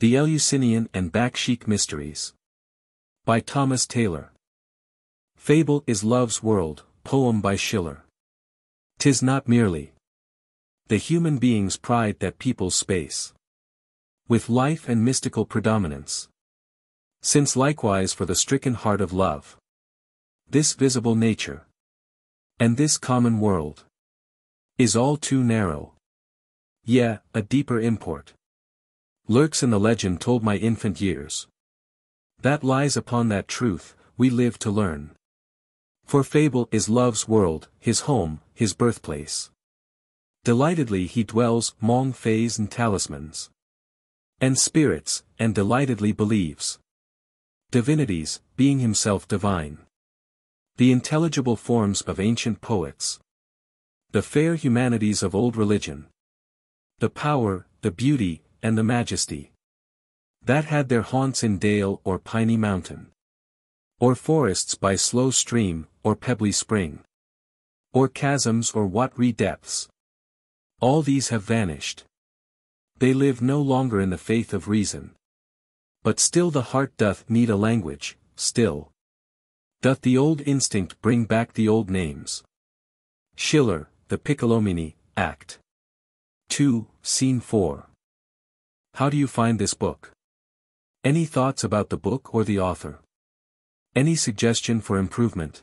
The Eleusinian and Bacchic Mysteries. By Thomas Taylor. Fable is Love's World, poem by Schiller. Tis not merely the human being's pride that peoples space. With life and mystical predominance. Since likewise for the stricken heart of love. This visible nature. And this common world. Is all too narrow. Yea, a deeper import lurks in the legend told my infant years. That lies upon that truth, we live to learn. For fable is love's world, his home, his birthplace. Delightedly he dwells mong fays and talismans. And spirits, and delightedly believes. Divinities, being himself divine. The intelligible forms of ancient poets. The fair humanities of old religion. The power, the beauty, and the majesty. That had their haunts in dale or piny mountain. Or forests by slow stream, or pebbly spring. Or chasms or watery depths. All these have vanished. They live no longer in the faith of reason. But still the heart doth need a language, still. Doth the old instinct bring back the old names. Schiller, the Piccolomini, Act 2, Scene 4. How do you find this book? Any thoughts about the book or the author? Any suggestion for improvement?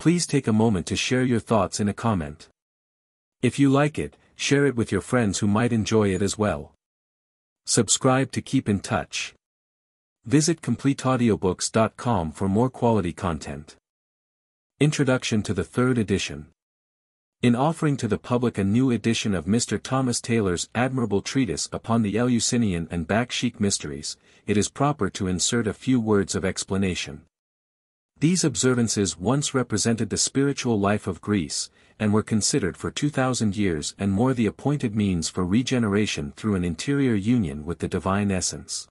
Please take a moment to share your thoughts in a comment. If you like it, share it with your friends who might enjoy it as well. Subscribe to keep in touch. Visit CompleteAudiobooks.com for more quality content. Introduction to the third edition. In offering to the public a new edition of Mr. Thomas Taylor's admirable treatise upon the Eleusinian and Bacchic mysteries, it is proper to insert a few words of explanation. These observances once represented the spiritual life of Greece, and were considered for 2,000 years and more the appointed means for regeneration through an interior union with the divine essence.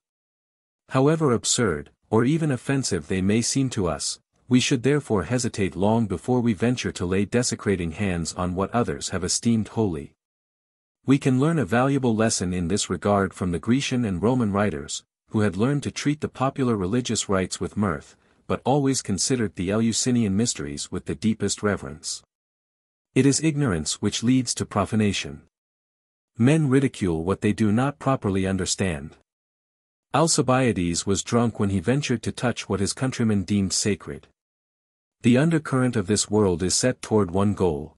However absurd, or even offensive they may seem to us, we should therefore hesitate long before we venture to lay desecrating hands on what others have esteemed holy. We can learn a valuable lesson in this regard from the Grecian and Roman writers, who had learned to treat the popular religious rites with mirth, but always considered the Eleusinian mysteries with the deepest reverence. It is ignorance which leads to profanation. Men ridicule what they do not properly understand. Alcibiades was drunk when he ventured to touch what his countrymen deemed sacred. The undercurrent of this world is set toward one goal.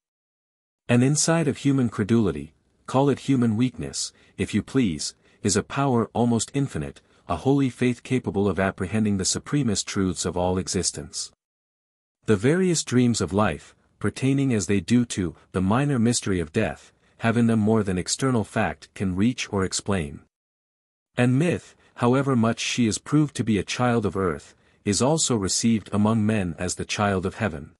An inside of human credulity, call it human weakness, if you please, is a power almost infinite, a holy faith capable of apprehending the supremest truths of all existence. The various dreams of life, pertaining as they do to the minor mystery of death, have in them more than external fact can reach or explain. And myth, however much she is proved to be a child of earth, is also received among men as the child of heaven.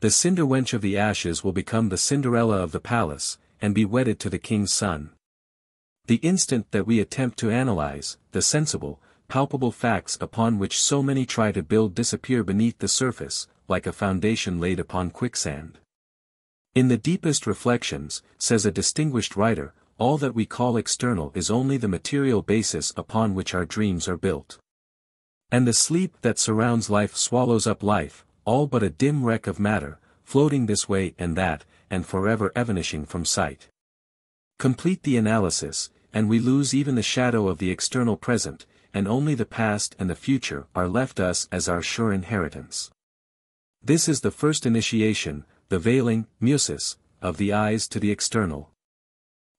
The cinder wench of the ashes will become the Cinderella of the palace, and be wedded to the king's son. The instant that we attempt to analyze, the sensible, palpable facts upon which so many try to build disappear beneath the surface, like a foundation laid upon quicksand. In the deepest reflections, says a distinguished writer, all that we call external is only the material basis upon which our dreams are built. And the sleep that surrounds life swallows up life, all but a dim wreck of matter, floating this way and that, and forever evanishing from sight. Complete the analysis, and we lose even the shadow of the external present, and only the past and the future are left us as our sure inheritance. This is the first initiation, the veiling, musis, of the eyes to the external.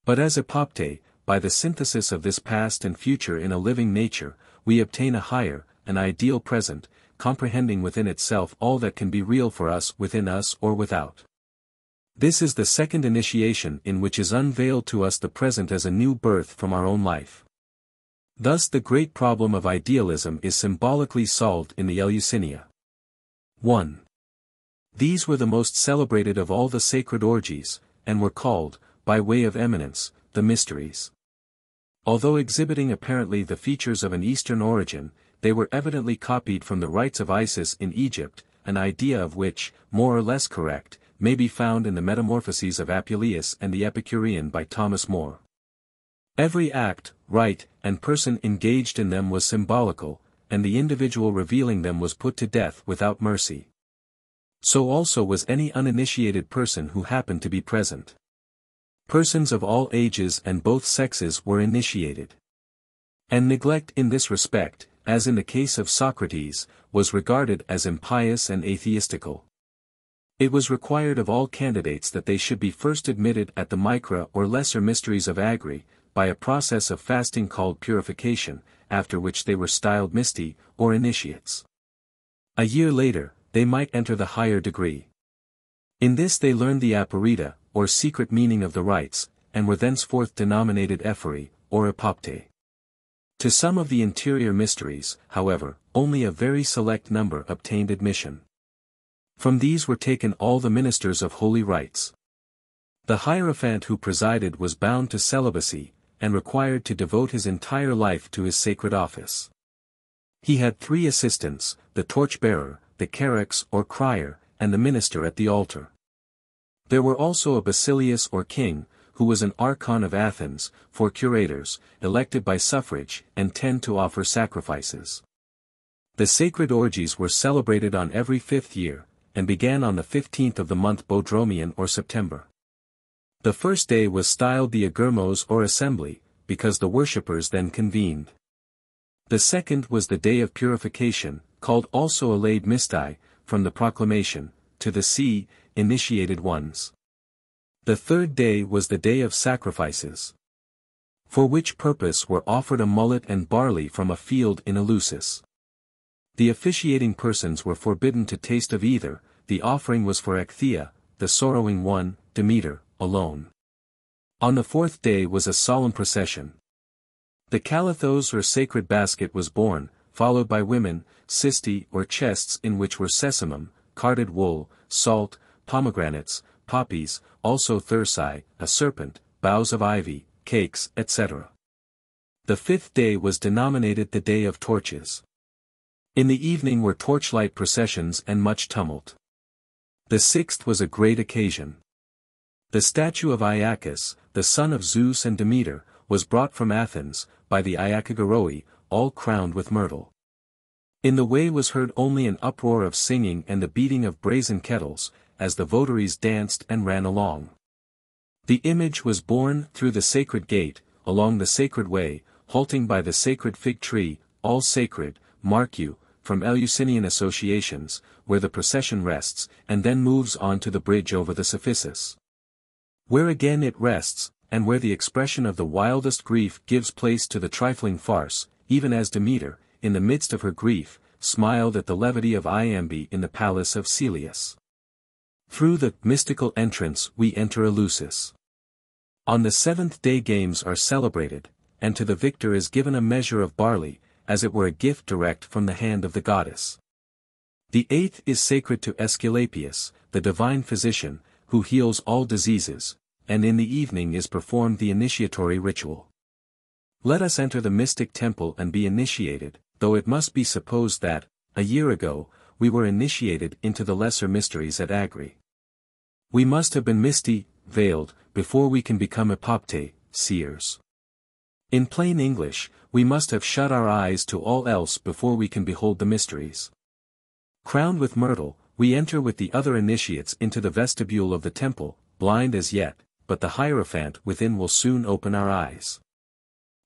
But as epopte, by the synthesis of this past and future in a living nature, we obtain a higher, an ideal present, comprehending within itself all that can be real for us within us or without. This is the second initiation in which is unveiled to us the present as a new birth from our own life. Thus the great problem of idealism is symbolically solved in the Eleusinia. 1. These were the most celebrated of all the sacred orgies, and were called, by way of eminence, the mysteries. Although exhibiting apparently the features of an Eastern origin, they were evidently copied from the rites of Isis in Egypt, an idea of which, more or less correct, may be found in the Metamorphoses of Apuleius and the Epicurean by Thomas More. Every act, rite, and person engaged in them was symbolical, and the individual revealing them was put to death without mercy. So also was any uninitiated person who happened to be present. Persons of all ages and both sexes were initiated. And neglect in this respect, as in the case of Socrates, was regarded as impious and atheistical. It was required of all candidates that they should be first admitted at the micra or lesser mysteries of Agrae, by a process of fasting called purification, after which they were styled misti, or initiates. A year later, they might enter the higher degree. In this they learned the aperita, or secret meaning of the rites, and were thenceforth denominated ephori, or epopte. To some of the interior mysteries, however, only a very select number obtained admission. From these were taken all the ministers of holy rites. The Hierophant who presided was bound to celibacy, and required to devote his entire life to his sacred office. He had three assistants, the torchbearer, the carex or crier, and the minister at the altar. There were also a basileus or king, who was an archon of Athens, four curators, elected by suffrage, and ten to offer sacrifices. The sacred orgies were celebrated on every fifth year, and began on the fifteenth of the month Boedromion or September. The first day was styled the Agermos or assembly, because the worshippers then convened. The second was the day of purification, called also Alade Misti, from the proclamation, to the sea, initiated ones. The third day was the day of sacrifices. For which purpose were offered a mullet and barley from a field in Eleusis. The officiating persons were forbidden to taste of either, the offering was for Acthea, the sorrowing one, Demeter, alone. On the fourth day was a solemn procession. The calathos or sacred basket was borne, followed by women, cisti or chests in which were sesamum, carded wool, salt, pomegranates, poppies, also thyrsi, a serpent, boughs of ivy, cakes, etc. The fifth day was denominated the Day of Torches. In the evening were torchlight processions and much tumult. The sixth was a great occasion. The statue of Iacchus, the son of Zeus and Demeter, was brought from Athens, by the Iacchagoroi, all crowned with myrtle. In the way was heard only an uproar of singing and the beating of brazen kettles, as the votaries danced and ran along. The image was borne through the sacred gate, along the sacred way, halting by the sacred fig tree, all sacred, mark you, from Eleusinian associations, where the procession rests, and then moves on to the bridge over the Cephissus. Where again it rests, and where the expression of the wildest grief gives place to the trifling farce, even as Demeter, in the midst of her grief, smiled at the levity of Iambe in the palace of Celeus. Through the mystical entrance we enter Eleusis. On the seventh day games are celebrated, and to the victor is given a measure of barley, as it were a gift direct from the hand of the goddess. The eighth is sacred to Aesculapius, the divine physician, who heals all diseases, and in the evening is performed the initiatory ritual. Let us enter the mystic temple and be initiated, though it must be supposed that, a year ago, we were initiated into the lesser mysteries at Agrae. We must have been misty, veiled, before we can become epopte, seers. In plain English, we must have shut our eyes to all else before we can behold the mysteries. Crowned with myrtle, we enter with the other initiates into the vestibule of the temple, blind as yet, but the Hierophant within will soon open our eyes.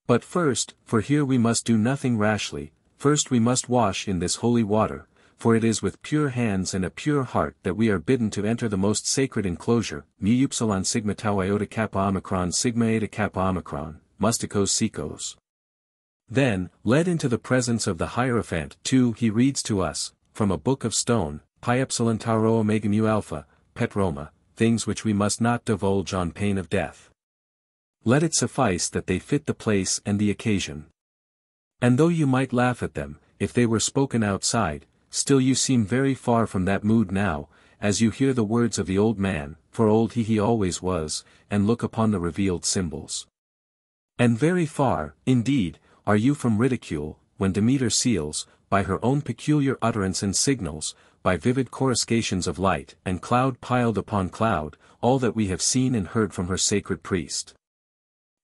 But first, for here we must do nothing rashly, first we must wash in this holy water, for it is with pure hands and a pure heart that we are bidden to enter the most sacred enclosure, mu upsilon sigma tau iota kappa omicron sigma eta kappa omicron, musticos sikos. Then, led into the presence of the Hierophant too he reads to us, from a book of stone, pi epsilon tau omega mu alpha, petroma, things which we must not divulge on pain of death. Let it suffice that they fit the place and the occasion. And though you might laugh at them, if they were spoken outside, still you seem very far from that mood now, as you hear the words of the old man, for old he he always was, and look upon the revealed symbols. And very far, indeed, are you from ridicule, when Demeter seals, by her own peculiar utterance and signals, by vivid coruscations of light and cloud piled upon cloud, all that we have seen and heard from her sacred priest.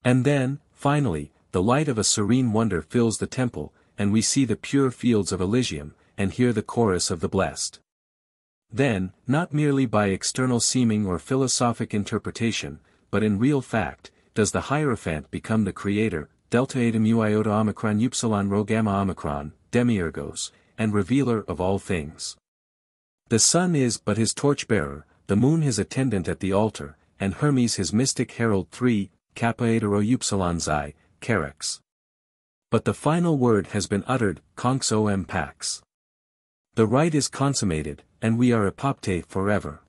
And then, Finally, the light of a serene wonder fills the temple, and we see the pure fields of Elysium, and hear the chorus of the blessed. Then, not merely by external seeming or philosophic interpretation, but in real fact, does the Hierophant become the creator, delta eta mu iota omicron upsilon rho gamma omicron, demiurgos, and revealer of all things. The sun is but his torchbearer, the moon his attendant at the altar, and Hermes his mystic herald 3, kappa eta rho upsilon xi, carex. But the final word has been uttered, conx om pax. The rite is consummated, and we are apopte forever.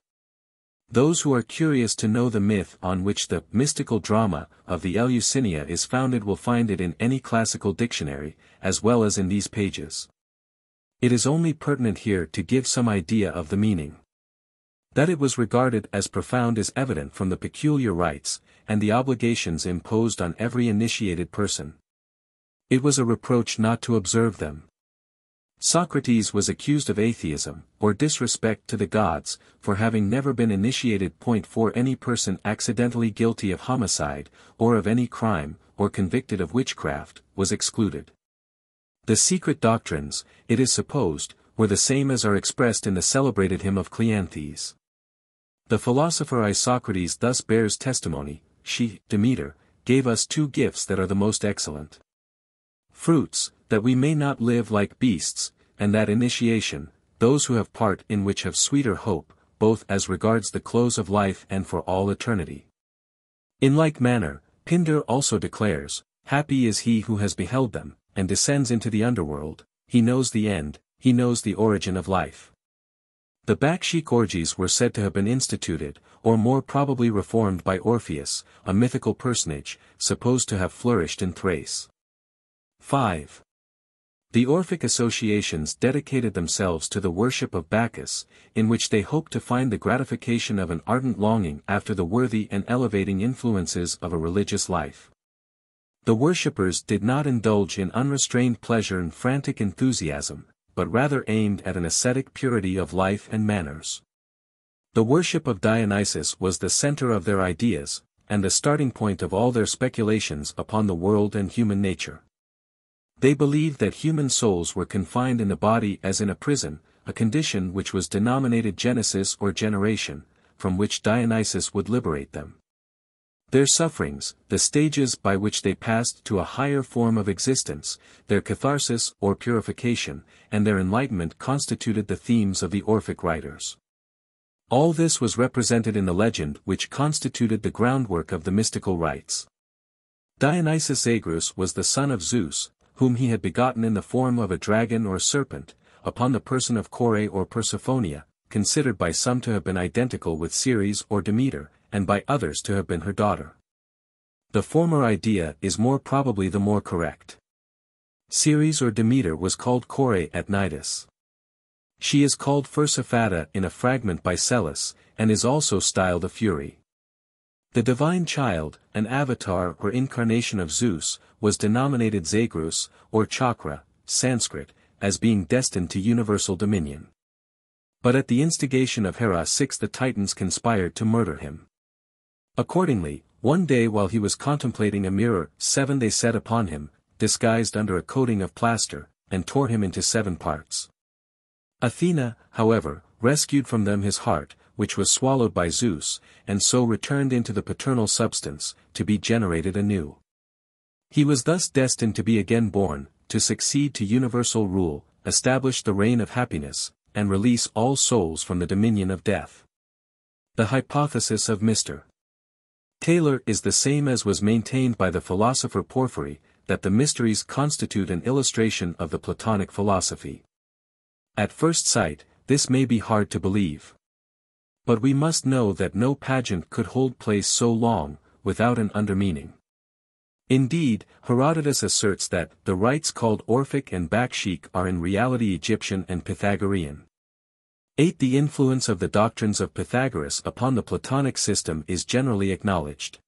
Those who are curious to know the myth on which the mystical drama of the Eleusinia is founded will find it in any classical dictionary, as well as in these pages. It is only pertinent here to give some idea of the meaning. That it was regarded as profound is evident from the peculiar rites, and the obligations imposed on every initiated person. It was a reproach not to observe them. Socrates was accused of atheism, or disrespect to the gods, for having never been initiated. Point for any person accidentally guilty of homicide, or of any crime, or convicted of witchcraft, was excluded. The secret doctrines, it is supposed, were the same as are expressed in the celebrated hymn of Cleanthes. The philosopher Isocrates thus bears testimony, she, Demeter, gave us two gifts that are the most excellent. Fruits, that we may not live like beasts, and that initiation, those who have part in which have sweeter hope, both as regards the close of life and for all eternity. In like manner, Pindar also declares, Happy is he who has beheld them, and descends into the underworld, he knows the end, he knows the origin of life. The Bacchic orgies were said to have been instituted, or more probably reformed by Orpheus, a mythical personage, supposed to have flourished in Thrace. 5. The Orphic associations dedicated themselves to the worship of Bacchus, in which they hoped to find the gratification of an ardent longing after the worthy and elevating influences of a religious life. The worshippers did not indulge in unrestrained pleasure and frantic enthusiasm, but rather aimed at an ascetic purity of life and manners. The worship of Dionysus was the center of their ideas, and the starting point of all their speculations upon the world and human nature. They believed that human souls were confined in the body as in a prison, a condition which was denominated genesis or generation, from which Dionysus would liberate them. Their sufferings, the stages by which they passed to a higher form of existence, their catharsis or purification, and their enlightenment constituted the themes of the Orphic writers. All this was represented in the legend which constituted the groundwork of the mystical rites. Dionysus Zagreus was the son of Zeus, whom he had begotten in the form of a dragon or serpent, upon the person of Kore or Persephonia, considered by some to have been identical with Ceres or Demeter, and by others to have been her daughter. The former idea is more probably the more correct. Ceres or Demeter was called Kore at Cnidus. She is called Persephata in a fragment by Psellus, and is also styled a Fury. The divine child, an avatar or incarnation of Zeus, was denominated Zagreus, or Chakra, Sanskrit, as being destined to universal dominion. But at the instigation of Hera 6 the Titans conspired to murder him. Accordingly, one day while he was contemplating a mirror, seven they set upon him, disguised under a coating of plaster, and tore him into seven parts. Athena, however, rescued from them his heart, which was swallowed by Zeus, and so returned into the paternal substance, to be generated anew. He was thus destined to be again born, to succeed to universal rule, establish the reign of happiness, and release all souls from the dominion of death. The hypothesis of Mr. Taylor is the same as was maintained by the philosopher Porphyry, that the mysteries constitute an illustration of the Platonic philosophy. At first sight, this may be hard to believe. But we must know that no pageant could hold place so long, without an undermeaning. Indeed, Herodotus asserts that the rites called Orphic and Bacchic are in reality Egyptian and Pythagorean. 8. The influence of the doctrines of Pythagoras upon the Platonic system is generally acknowledged.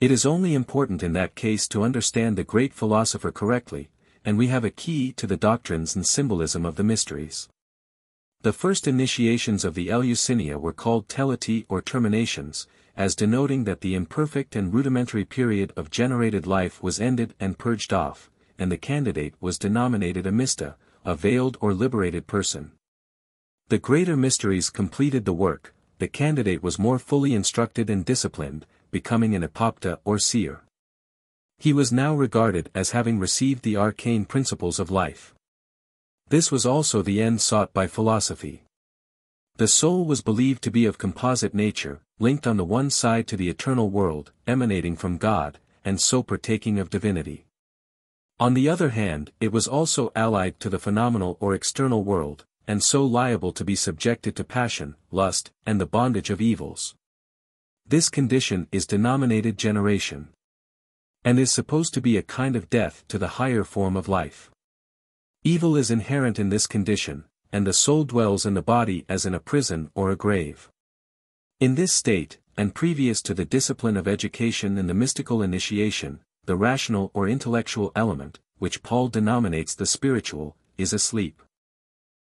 It is only important in that case to understand the great philosopher correctly, and we have a key to the doctrines and symbolism of the mysteries. The first initiations of the Eleusinia were called teleti or terminations, as denoting that the imperfect and rudimentary period of generated life was ended and purged off, and the candidate was denominated a mista, a veiled or liberated person. The greater mysteries completed the work, the candidate was more fully instructed and disciplined, becoming an apopta or seer. He was now regarded as having received the arcane principles of life. This was also the end sought by philosophy. The soul was believed to be of composite nature, linked on the one side to the eternal world, emanating from God, and so partaking of divinity. On the other hand, it was also allied to the phenomenal or external world, and so liable to be subjected to passion, lust, and the bondage of evils. This condition is denominated generation. And is supposed to be a kind of death to the higher form of life. Evil is inherent in this condition, and the soul dwells in the body as in a prison or a grave. In this state, and previous to the discipline of education and the mystical initiation, the rational or intellectual element, which Paul denominates the spiritual, is asleep.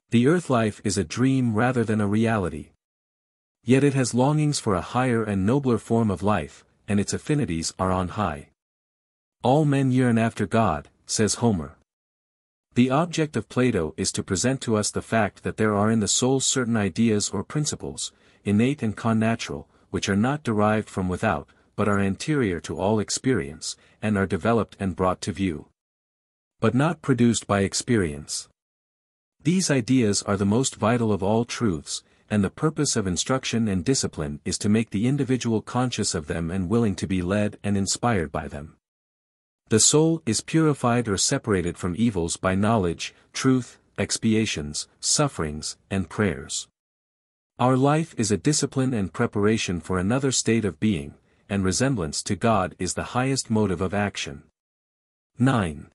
The earth life is a dream rather than a reality. Yet it has longings for a higher and nobler form of life, and its affinities are on high. All men yearn after God, says Homer. The object of Plato is to present to us the fact that there are in the soul certain ideas or principles, innate and connatural, which are not derived from without, but are anterior to all experience, and are developed and brought to view. But not produced by experience. These ideas are the most vital of all truths, and the purpose of instruction and discipline is to make the individual conscious of them and willing to be led and inspired by them. The soul is purified or separated from evils by knowledge, truth, expiations, sufferings, and prayers. Our life is a discipline and preparation for another state of being, and resemblance to God is the highest motive of action. 9.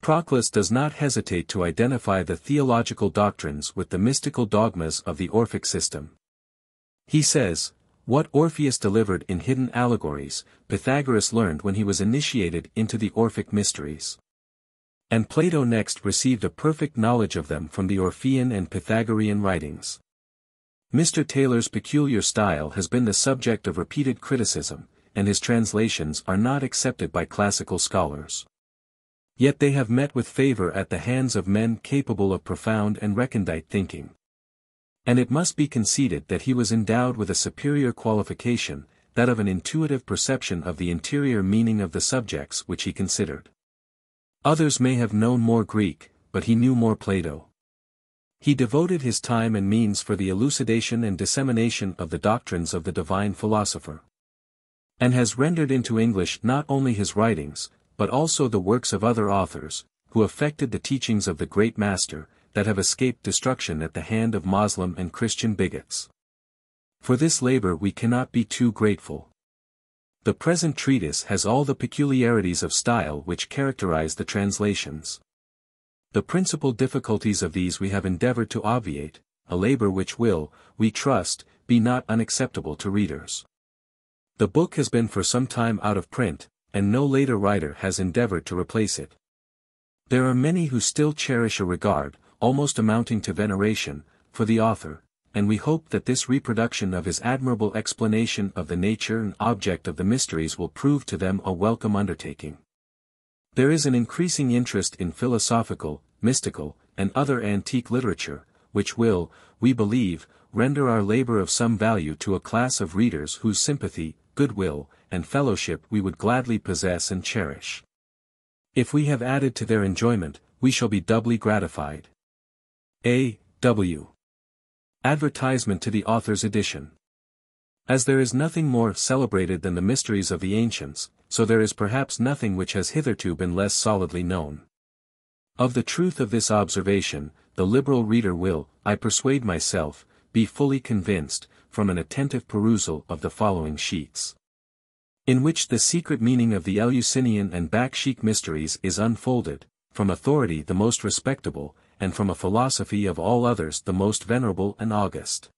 Proclus does not hesitate to identify the theological doctrines with the mystical dogmas of the Orphic system. He says, what Orpheus delivered in hidden allegories, Pythagoras learned when he was initiated into the Orphic mysteries. And Plato next received a perfect knowledge of them from the Orphean and Pythagorean writings. Mr. Taylor's peculiar style has been the subject of repeated criticism, and his translations are not accepted by classical scholars. Yet they have met with favor at the hands of men capable of profound and recondite thinking. And it must be conceded that he was endowed with a superior qualification, that of an intuitive perception of the interior meaning of the subjects which he considered. Others may have known more Greek, but he knew more Plato. He devoted his time and means for the elucidation and dissemination of the doctrines of the divine philosopher. And has rendered into English not only his writings, but also the works of other authors, who affected the teachings of the great master, that have escaped destruction at the hand of Moslem and Christian bigots. For this labor we cannot be too grateful. The present treatise has all the peculiarities of style which characterize the translations. The principal difficulties of these we have endeavored to obviate, a labor which will, we trust, be not unacceptable to readers. The book has been for some time out of print, and no later writer has endeavored to replace it. There are many who still cherish a regard, almost amounting to veneration, for the author, and we hope that this reproduction of his admirable explanation of the nature and object of the mysteries will prove to them a welcome undertaking. There is an increasing interest in philosophical, mystical, and other antique literature, which will, we believe, render our labor of some value to a class of readers whose sympathy, goodwill, and fellowship we would gladly possess and cherish. If we have added to their enjoyment, we shall be doubly gratified. A. W. Advertisement to the author's edition. As there is nothing more celebrated than the mysteries of the ancients, so there is perhaps nothing which has hitherto been less solidly known. Of the truth of this observation, the liberal reader will, I persuade myself, be fully convinced, from an attentive perusal of the following sheets. In which the secret meaning of the Eleusinian and Bacchic mysteries is unfolded, from authority the most respectable, and from a philosophy of all others the most venerable and august.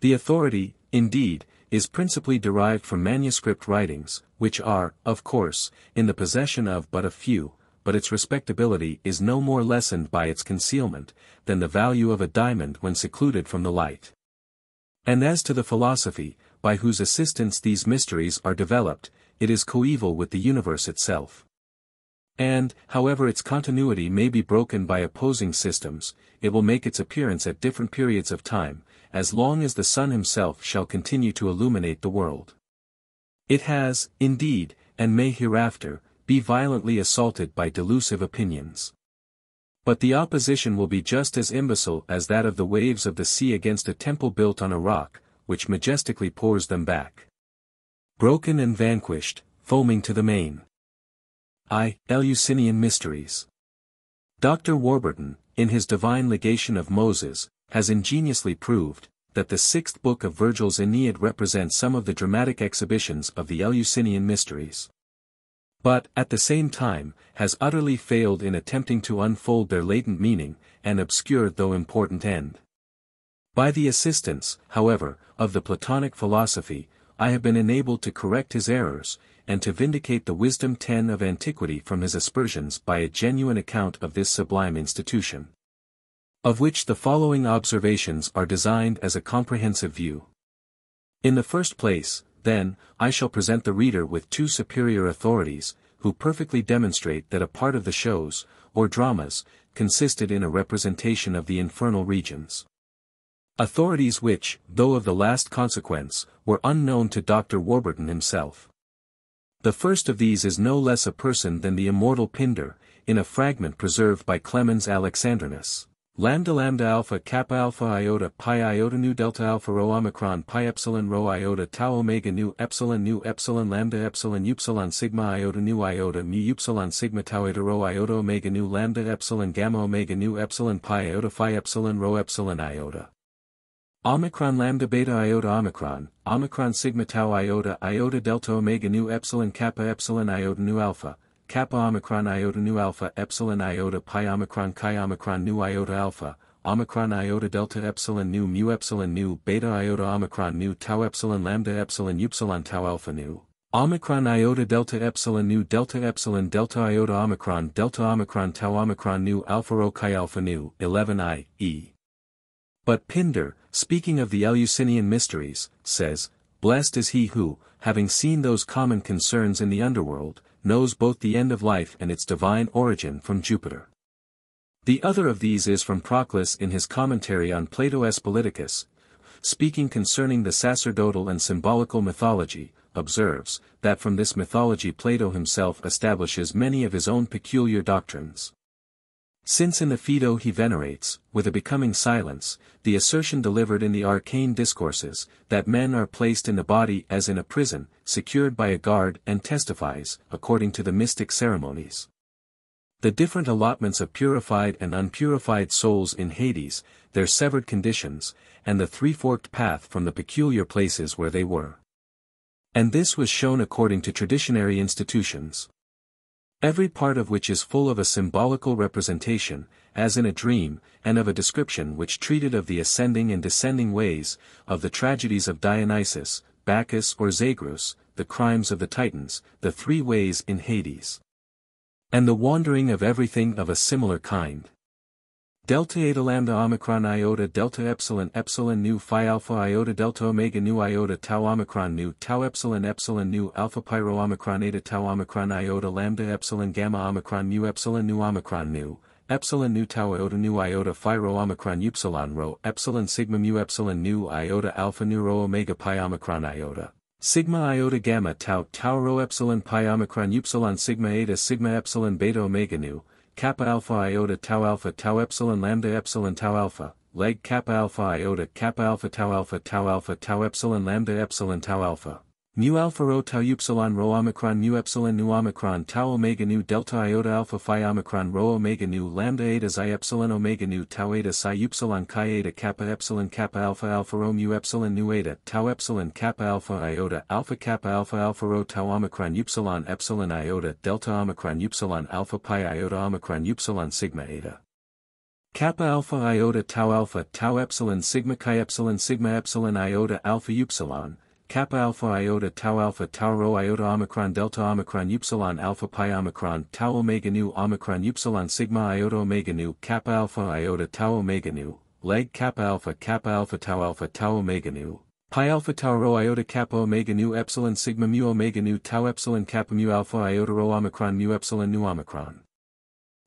The authority, indeed, is principally derived from manuscript writings, which are, of course, in the possession of but a few, but its respectability is no more lessened by its concealment, than the value of a diamond when secluded from the light. And as to the philosophy, by whose assistance these mysteries are developed, it is coeval with the universe itself. And, however its continuity may be broken by opposing systems, it will make its appearance at different periods of time, as long as the sun himself shall continue to illuminate the world. It has, indeed, and may hereafter, be violently assaulted by delusive opinions. But the opposition will be just as imbecile as that of the waves of the sea against a temple built on a rock, which majestically pours them back. Broken and vanquished, foaming to the main. I. Eleusinian Mysteries. Dr. Warburton, in his Divine Legation of Moses, has ingeniously proved, that the sixth book of Virgil's Aeneid represents some of the dramatic exhibitions of the Eleusinian mysteries. But, at the same time, has utterly failed in attempting to unfold their latent meaning, and obscure though important end. By the assistance, however, of the Platonic philosophy, I have been enabled to correct his errors, and to vindicate the wisdom ten of antiquity from his aspersions by a genuine account of this sublime institution of which the following observations are designed as a comprehensive view. In the first place, then, I shall present the reader with two superior authorities, who perfectly demonstrate that a part of the shows, or dramas, consisted in a representation of the infernal regions. Authorities which, though of the last consequence, were unknown to Dr. Warburton himself. The first of these is no less a person than the immortal Pindar, in a fragment preserved by Clemens Alexandrinus. Lambda lambda alpha kappa alpha iota pi iota nu delta alpha rho omicron pi epsilon rho iota tau omega nu epsilon nu epsilon lambda epsilon upsilon sigma iota nu iota mu upsilon sigma tau eta rho iota omega nu lambda epsilon gamma omega nu epsilon pi iota phi epsilon rho epsilon iota. Omicron lambda beta iota omicron, omicron sigma tau iota iota delta omega nu epsilon kappa epsilon iota nu alpha, kappa omicron iota nu alpha epsilon iota pi omicron chi omicron nu iota alpha, omicron iota delta epsilon nu mu epsilon nu beta iota omicron nu tau epsilon lambda epsilon upsilon tau alpha nu. Omicron iota delta epsilon nu delta epsilon delta iota omicron delta omicron tau omicron nu alpha rho chi alpha nu 11 i, e. But Pindar, speaking of the Eleusinian mysteries, says, Blessed is he who, having seen those common concerns in the underworld, knows both the end of life and its divine origin from Jupiter. The other of these is from Proclus in his commentary on Plato's Politicus, speaking concerning the sacerdotal and symbolical mythology, observes, that from this mythology Plato himself establishes many of his own peculiar doctrines. Since in the Phaedo he venerates, with a becoming silence, the assertion delivered in the arcane discourses, that men are placed in the body as in a prison, secured by a guard and testifies, according to the mystic ceremonies. The different allotments of purified and unpurified souls in Hades, their severed conditions, and the three-forked path from the peculiar places where they were. And this was shown according to traditionary institutions every part of which is full of a symbolical representation, as in a dream, and of a description which treated of the ascending and descending ways, of the tragedies of Dionysus, Bacchus or Zagreus, the crimes of the Titans, the three ways in Hades. And the wandering of everything of a similar kind. Delta eta lambda omicron iota delta epsilon epsilon nu phi alpha iota delta omega nu iota tau omicron nu tau epsilon epsilon nu alpha pyro omicron eta tau omicron iota lambda epsilon gamma omicron mu epsilon nu omicron nu epsilon nu tau iota nu iota phi rho omicron upsilon rho epsilon sigma mu epsilon nu iota alpha nu rho omega pi omicron iota. Sigma iota gamma tau tau rho epsilon pi omicron upsilon sigma eta sigma epsilon beta omega nu, kappa alpha iota tau alpha tau epsilon lambda epsilon tau alpha, leg kappa alpha iota kappa alpha tau alpha tau alpha tau epsilon lambda epsilon tau alpha. Mu alpha rho tau upsilon rho omicron mu epsilon nu omicron tau omega nu delta iota alpha phi omicron rho omega nu lambda eta xi epsilon omega nu tau eta psi upsilon chi eta kappa epsilon kappa alpha alpha rho mu epsilon nu eta tau epsilon kappa alpha iota alpha kappa alpha alpha rho tau omicron upsilon epsilon iota delta omicron upsilon alpha pi iota omicron upsilon sigma eta. Kappa alpha iota tau alpha tau epsilon sigma chi epsilon sigma epsilon iota alpha upsilon, kappa alpha iota tau alpha tau rho iota omicron delta omicron upsilon alpha pi omicron tau omega nu omicron upsilon sigma iota omega nu kappa alpha iota tau omega nu, leg kappa alpha kappa alpha tau alpha tau omega nu, pi alpha tau rho iota kappa omega nu epsilon sigma mu omega nu tau epsilon kappa mu alpha iota rho omicron mu epsilon nu omicron.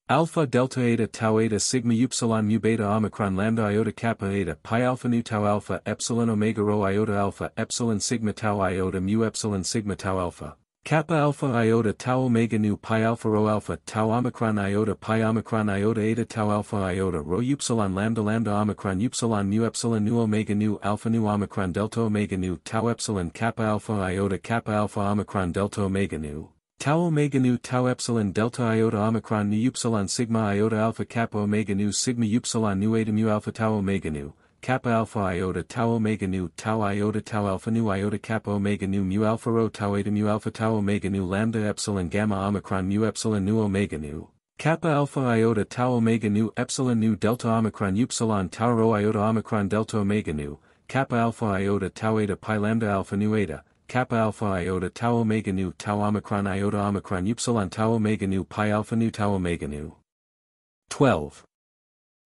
Alpha delta eta tau eta sigma upsilon mu beta omicron lambda iota kappa eta pi alpha nu tau alpha epsilon omega rho iota alpha epsilon sigma tau iota mu epsilon sigma tau alpha. Kappa alpha iota tau omega nu pi alpha rho alpha tau omicron iota pi omicron iota eta tau alpha iota rho upsilon lambda lambda omicron upsilon mu epsilon nu omega nu alpha nu omicron delta omega nu tau epsilon kappa alpha iota kappa alpha omicron delta omega nu tau omega nu tau epsilon delta iota omicron nu upsilon sigma iota alpha kappa omega nu sigma upsilon nu eta mu alpha tau omega nu kappa alpha iota tau omega nu tau iota tau alpha nu iota kappa omega nu mu alpha rho tau eta mu alpha tau omega nu lambda epsilon gamma omicron mu epsilon nu omega nu kappa alpha iota tau omega nu epsilon nu delta omicron upsilon tau rho iota omicron delta omega nu kappa alpha iota tau eta pi lambda alpha nu eta kappa alpha iota tau omega nu tau omicron iota omicron upsilon tau omega nu pi alpha nu tau omega nu 12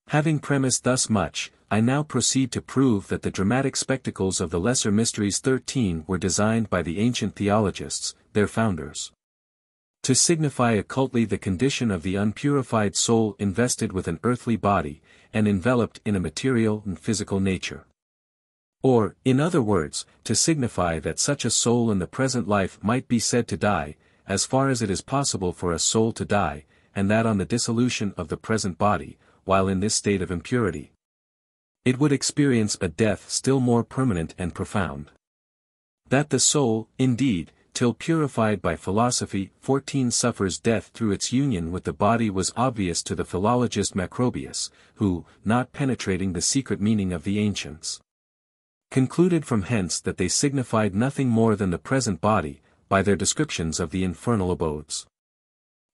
Having premised thus much, I now proceed to prove that the dramatic spectacles of the Lesser Mysteries 13 were designed by the ancient theologists, their founders. To signify occultly the condition of the unpurified soul invested with an earthly body, and enveloped in a material and physical nature. Or, in other words, to signify that such a soul in the present life might be said to die, as far as it is possible for a soul to die, and that on the dissolution of the present body, while in this state of impurity. It would experience a death still more permanent and profound. That the soul, indeed, till purified by philosophy, 14 suffers death through its union with the body was obvious to the philologist Macrobius, who, not penetrating the secret meaning of the ancients, concluded from hence that they signified nothing more than the present body, by their descriptions of the infernal abodes.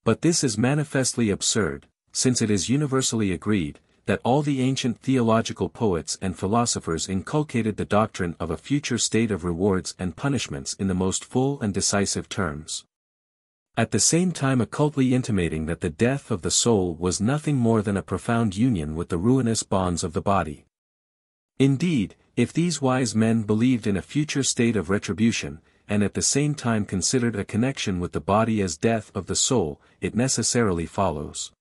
But this is manifestly absurd, since it is universally agreed, that all the ancient theological poets and philosophers inculcated the doctrine of a future state of rewards and punishments in the most full and decisive terms. At the same time occultly intimating that the death of the soul was nothing more than a profound union with the ruinous bonds of the body. Indeed, if these wise men believed in a future state of retribution, and at the same time considered a connection with the body as death of the soul, it necessarily follows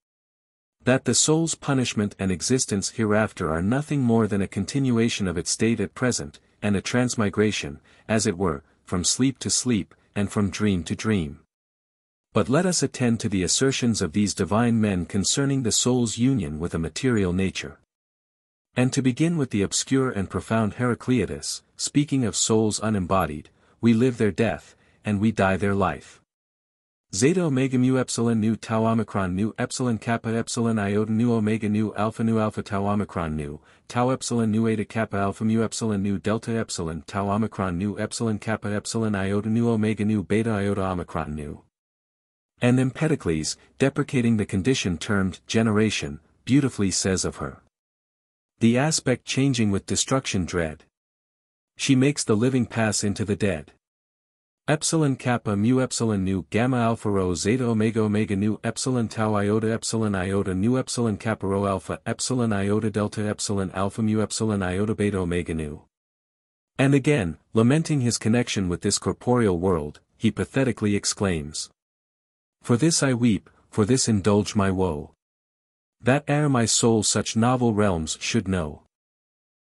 that the soul's punishment and existence hereafter are nothing more than a continuation of its state at present, and a transmigration, as it were, from sleep to sleep, and from dream to dream. But let us attend to the assertions of these divine men concerning the soul's union with a material nature. And to begin with the obscure and profound Heraclitus, speaking of souls unembodied, we live their death, and we die their life. Zeta omega mu epsilon nu tau omicron nu epsilon kappa epsilon iota nu omega nu alpha nu alpha tau omicron nu, tau epsilon nu eta kappa alpha mu epsilon nu delta epsilon tau omicron nu epsilon kappa epsilon iota nu omega nu beta iota omicron nu. And Empedocles, deprecating the condition termed generation, beautifully says of her. The aspect changing with destruction dread. She makes the living pass into the dead. Epsilon kappa mu epsilon nu gamma alpha rho zeta omega omega nu epsilon tau iota epsilon iota nu epsilon kappa rho alpha epsilon iota delta epsilon alpha mu epsilon iota beta omega nu. And again, lamenting his connection with this corporeal world, he pathetically exclaims. For this I weep, for this indulge my woe. That ere my soul such novel realms should know.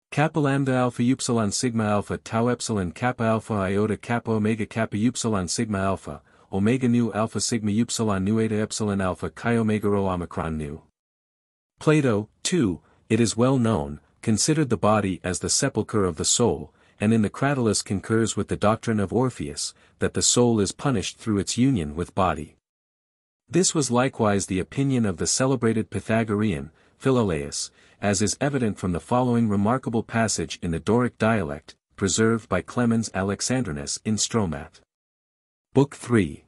Kappa lambda alpha upsilon sigma alpha tau epsilon kappa alpha iota kappa omega kappa upsilon sigma alpha, omega nu alpha sigma upsilon nu eta epsilon alpha chi omega rho omicron nu. Plato, too, it is well known, considered the body as the sepulchre of the soul, and in the Cratylus concurs with the doctrine of Orpheus, that the soul is punished through its union with body. This was likewise the opinion of the celebrated Pythagorean, Philolaus, as is evident from the following remarkable passage in the Doric dialect, preserved by Clemens Alexandrinus in Stromat. Book 3.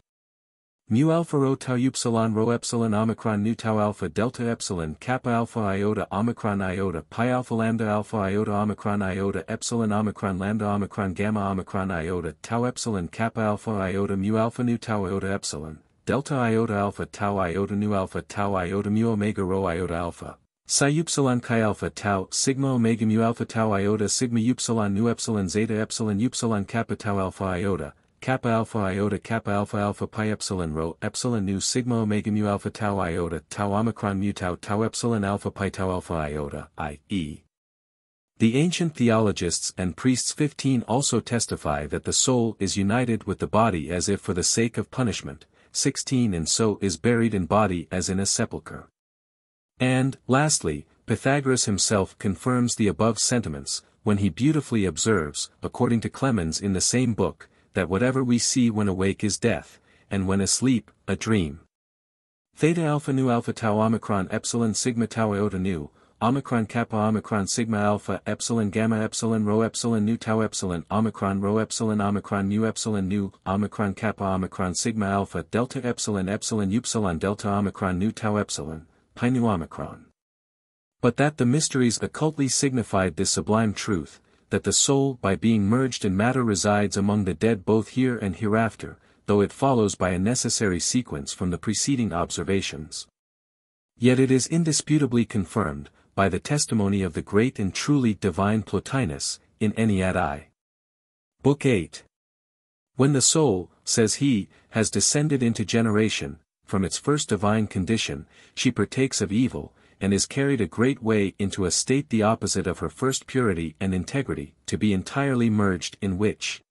Mu alpha rho tau upsilon rho epsilon omicron nu tau alpha delta epsilon kappa alpha iota omicron iota pi alpha lambda alpha iota omicron iota epsilon omicron lambda omicron gamma omicron iota tau epsilon kappa alpha iota mu alpha nu tau iota epsilon delta iota alpha tau iota nu alpha tau iota mu omega rho iota alpha Psi upsilon chi alpha tau sigma omega mu alpha tau iota sigma upsilon nu epsilon zeta epsilon upsilon kappa tau alpha iota, kappa alpha iota kappa alpha alpha pi epsilon rho epsilon nu sigma omega mu alpha tau iota tau omicron mu tau tau epsilon alpha pi tau alpha iota i.e. The ancient theologists and priests 15 also testify that the soul is united with the body as if for the sake of punishment, 16 and so is buried in body as in a sepulchre. And, lastly, Pythagoras himself confirms the above sentiments, when he beautifully observes, according to Clemens in the same book, that whatever we see when awake is death, and when asleep, a dream. Theta alpha nu alpha tau omicron epsilon sigma tau iota nu, omicron kappa omicron sigma alpha epsilon gamma epsilon rho epsilon nu tau epsilon omicron rho epsilon omicron mu epsilon nu omicron kappa omicron sigma alpha delta epsilon epsilon upsilon delta omicron nu tau epsilon pi nu omicron. But that the mysteries occultly signified this sublime truth, that the soul by being merged in matter resides among the dead both here and hereafter, though it follows by a necessary sequence from the preceding observations. Yet it is indisputably confirmed, by the testimony of the great and truly divine Plotinus, in Ennead I. Book 8. When the soul, says he, has descended into generation, from its first divine condition, she partakes of evil, and is carried a great way into a state the opposite of her first purity and integrity, to be entirely merged in which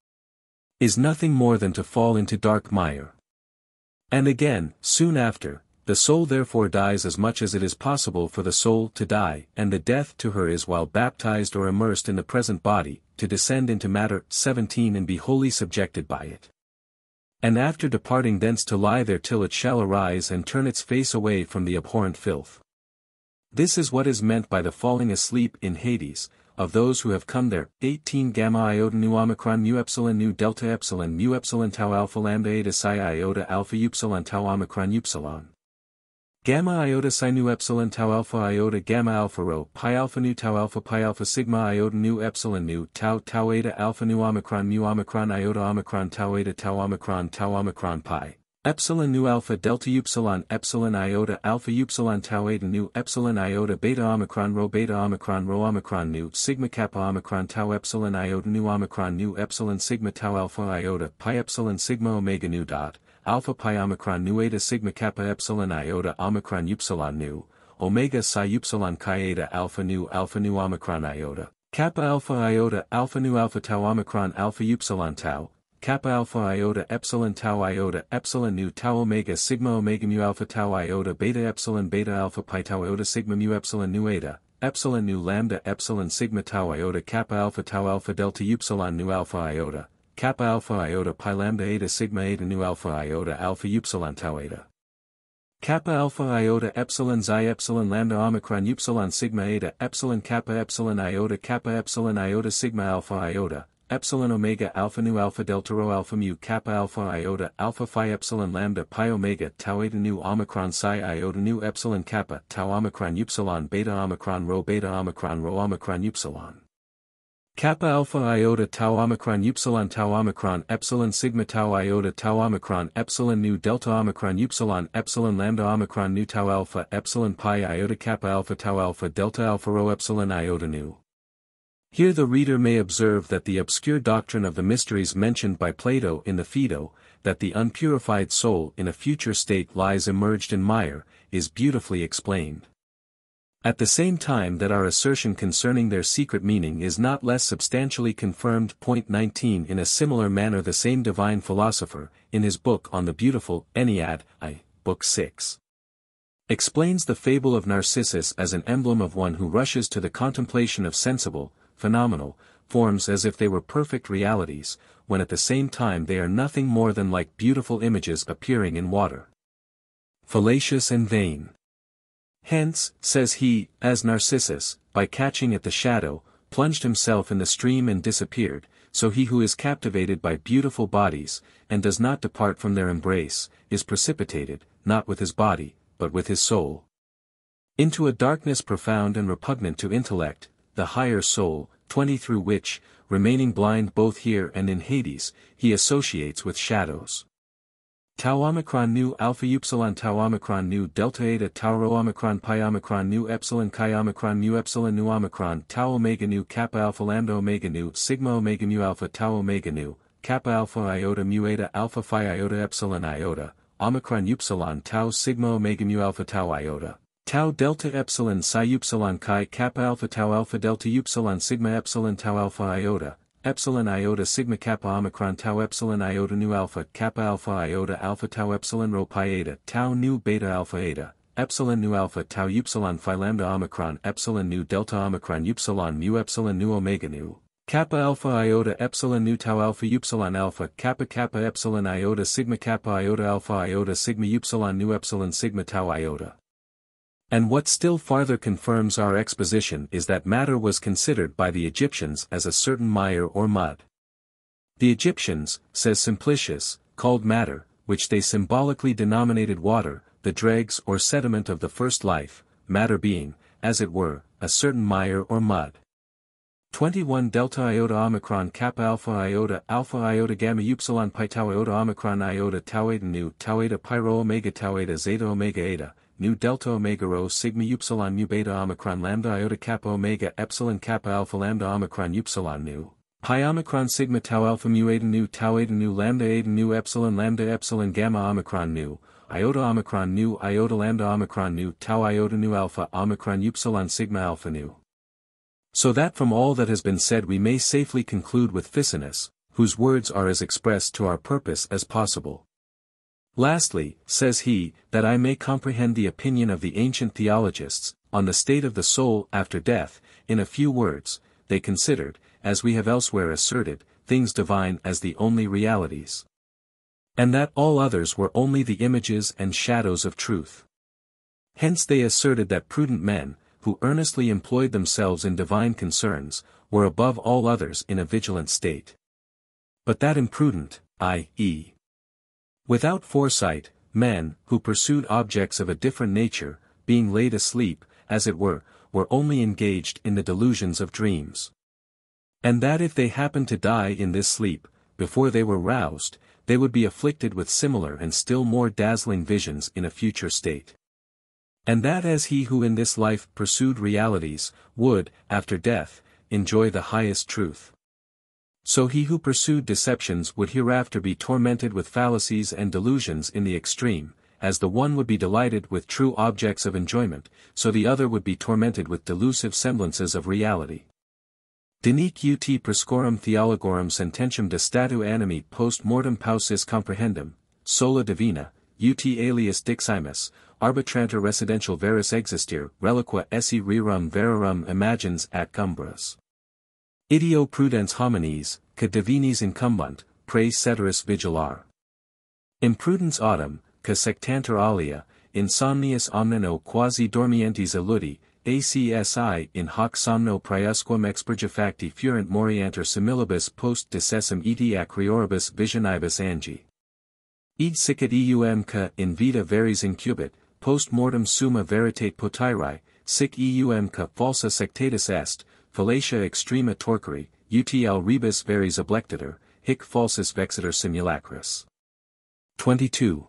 is nothing more than to fall into dark mire. And again, soon after, the soul therefore dies as much as it is possible for the soul to die, and the death to her is while baptized or immersed in the present body, to descend into matter 17 and be wholly subjected by it. And after departing thence to lie there till it shall arise and turn its face away from the abhorrent filth. This is what is meant by the falling asleep in Hades, of those who have come there, 18 gamma iota nu omicron mu epsilon nu delta epsilon mu epsilon tau alpha lambda eta psi iota alpha upsilon tau omicron upsilon. Gamma iota psi nu epsilon tau alpha iota gamma alpha rho pi alpha nu tau alpha pi alpha sigma iota nu epsilon nu tau tau eta alpha nu omicron mu omicron iota omicron tau eta tau omicron tau omicron pi. Epsilon nu alpha delta upsilon epsilon iota alpha upsilon tau eta nu epsilon iota beta omicron rho beta omicron rho omicron nu sigma kappa omicron tau epsilon iota nu omicron nu epsilon sigma tau alpha iota pi epsilon sigma omega nu dot alpha pi omicron nu eta sigma kappa epsilon iota omicron upsilon nu omega psi upsilon chi eta alpha nu alpha nu omicron iota kappa alpha iota alpha nu alpha tau omicron alpha upsilon tau kappa alpha iota epsilon tau iota epsilon nu tau omega sigma omega mu alpha tau iota beta epsilon beta alpha pi tau iota sigma mu epsilon nu eta, epsilon nu lambda epsilon sigma tau iota kappa alpha tau alpha delta upsilon nu alpha iota, kappa alpha iota pi lambda eta sigma eta nu alpha iota alpha upsilon tau eta. Kappa alpha iota epsilon xi epsilon lambda omicron upsilon sigma eta epsilon kappa epsilon iota kappa epsilon iota sigma alpha iota, epsilon omega alpha nu alpha delta rho alpha mu kappa alpha iota alpha phi epsilon lambda pi omega tau eta nu omicron psi iota nu epsilon kappa tau omicron upsilon beta omicron rho beta omicron rho omicron upsilon. Kappa alpha iota tau omicron upsilon tau omicron epsilon sigma tau iota tau omicron epsilon nu delta omicron upsilon epsilon lambda omicron nu tau alpha epsilon pi iota kappa alpha tau alpha delta alpha rho epsilon iota nu. Here the reader may observe that the obscure doctrine of the mysteries mentioned by Plato in the Phaedo, that the unpurified soul in a future state lies immerged in mire, is beautifully explained. At the same time that our assertion concerning their secret meaning is not less substantially confirmed. Point 19 In a similar manner the same divine philosopher, in his book on the beautiful, Ennead, I, Book 6, explains the fable of Narcissus as an emblem of one who rushes to the contemplation of sensible, phenomenal, forms as if they were perfect realities, when at the same time they are nothing more than like beautiful images appearing in water. Fallacious and vain. Hence, says he, as Narcissus, by catching at the shadow, plunged himself in the stream and disappeared, so he who is captivated by beautiful bodies, and does not depart from their embrace, is precipitated, not with his body, but with his soul. Into a darkness profound and repugnant to intellect, the higher soul, 20 through which, remaining blind both here and in Hades, he associates with shadows. Tau omicron nu alpha upsilon tau omicron nu delta eta tau rho omicron pi omicron nu epsilon chi omicron mu epsilon nu omicron tau omega nu kappa alpha lambda omega nu sigma omega mu alpha tau omega nu kappa alpha iota mu eta alpha phi iota epsilon iota omicron upsilon tau sigma omega mu alpha tau iota tau delta epsilon psi upsilon chi kappa alpha tau alpha delta upsilon sigma epsilon tau alpha iota epsilon iota sigma kappa omicron tau epsilon iota nu alpha kappa alpha iota alpha tau epsilon rho pi eta tau nu beta alpha eta epsilon nu alpha tau upsilon phi lambda omicron epsilon nu delta omicron upsilon mu epsilon nu omega nu kappa alpha iota epsilon nu tau alpha upsilon alpha kappa kappa epsilon iota sigma kappa iota alpha iota sigma upsilon nu epsilon sigma tau iota and what still farther confirms our exposition is that matter was considered by the Egyptians as a certain mire or mud. The Egyptians, says Simplicius, called matter, which they symbolically denominated water, the dregs or sediment of the first life, matter being, as it were, a certain mire or mud. 21 delta iota omicron kappa alpha iota alpha iota gamma upsilon pi tau iota omicron iota tau eta nu tau eta pi rho omega tau eta zeta omega eta nu delta omega rho sigma upsilon mu beta omicron lambda iota kappa omega epsilon kappa alpha lambda omicron upsilon nu. Pi omicron sigma tau alpha mu eta nu tau eta nu lambda eta nu epsilon lambda epsilon gamma omicron nu, iota omicron nu iota lambda omicron nu tau iota nu alpha omicron upsilon sigma alpha nu. So that from all that has been said we may safely conclude with Ficinus, whose words are as expressed to our purpose as possible. Lastly, says he, that I may comprehend the opinion of the ancient theologists, on the state of the soul after death, in a few words, they considered, as we have elsewhere asserted, things divine as the only realities. And that all others were only the images and shadows of truth. Hence they asserted that prudent men, who earnestly employed themselves in divine concerns, were above all others in a vigilant state. But that imprudent, i.e. Without foresight, men, who pursued objects of a different nature, being laid asleep, as it were, were only engaged in the delusions of dreams. And that if they happened to die in this sleep, before they were roused, they would be afflicted with similar and still more dazzling visions in a future state. And that as he who in this life pursued realities, would, after death, enjoy the highest truth. So he who pursued deceptions would hereafter be tormented with fallacies and delusions in the extreme, as the one would be delighted with true objects of enjoyment, so the other would be tormented with delusive semblances of reality. Denique ut prescorum theologorum sententiam de statu animi post mortem paucis comprehendum, sola divina, ut alias diximus, arbitranter residential veris existir, reliqua esse rerum verum imagines at cumbras. Ideo prudens homines, ca divinis incumbant, prae ceteris vigilar. Imprudence autumn, ca sectanter alia, insomnius omnino quasi dormientis illudi, ACSI in hoc somno priusquam expurgifacti furent morianter similibus post decessum eti acrioribus visionibus angi. Id sicet eum ca in vita veris incubit, post mortem summa veritate potiri, sic eum ca falsa sectatus est, fallacia extrema torqueri, utl rebus veris oblectator, hic falsus vexator simulacrus. 22.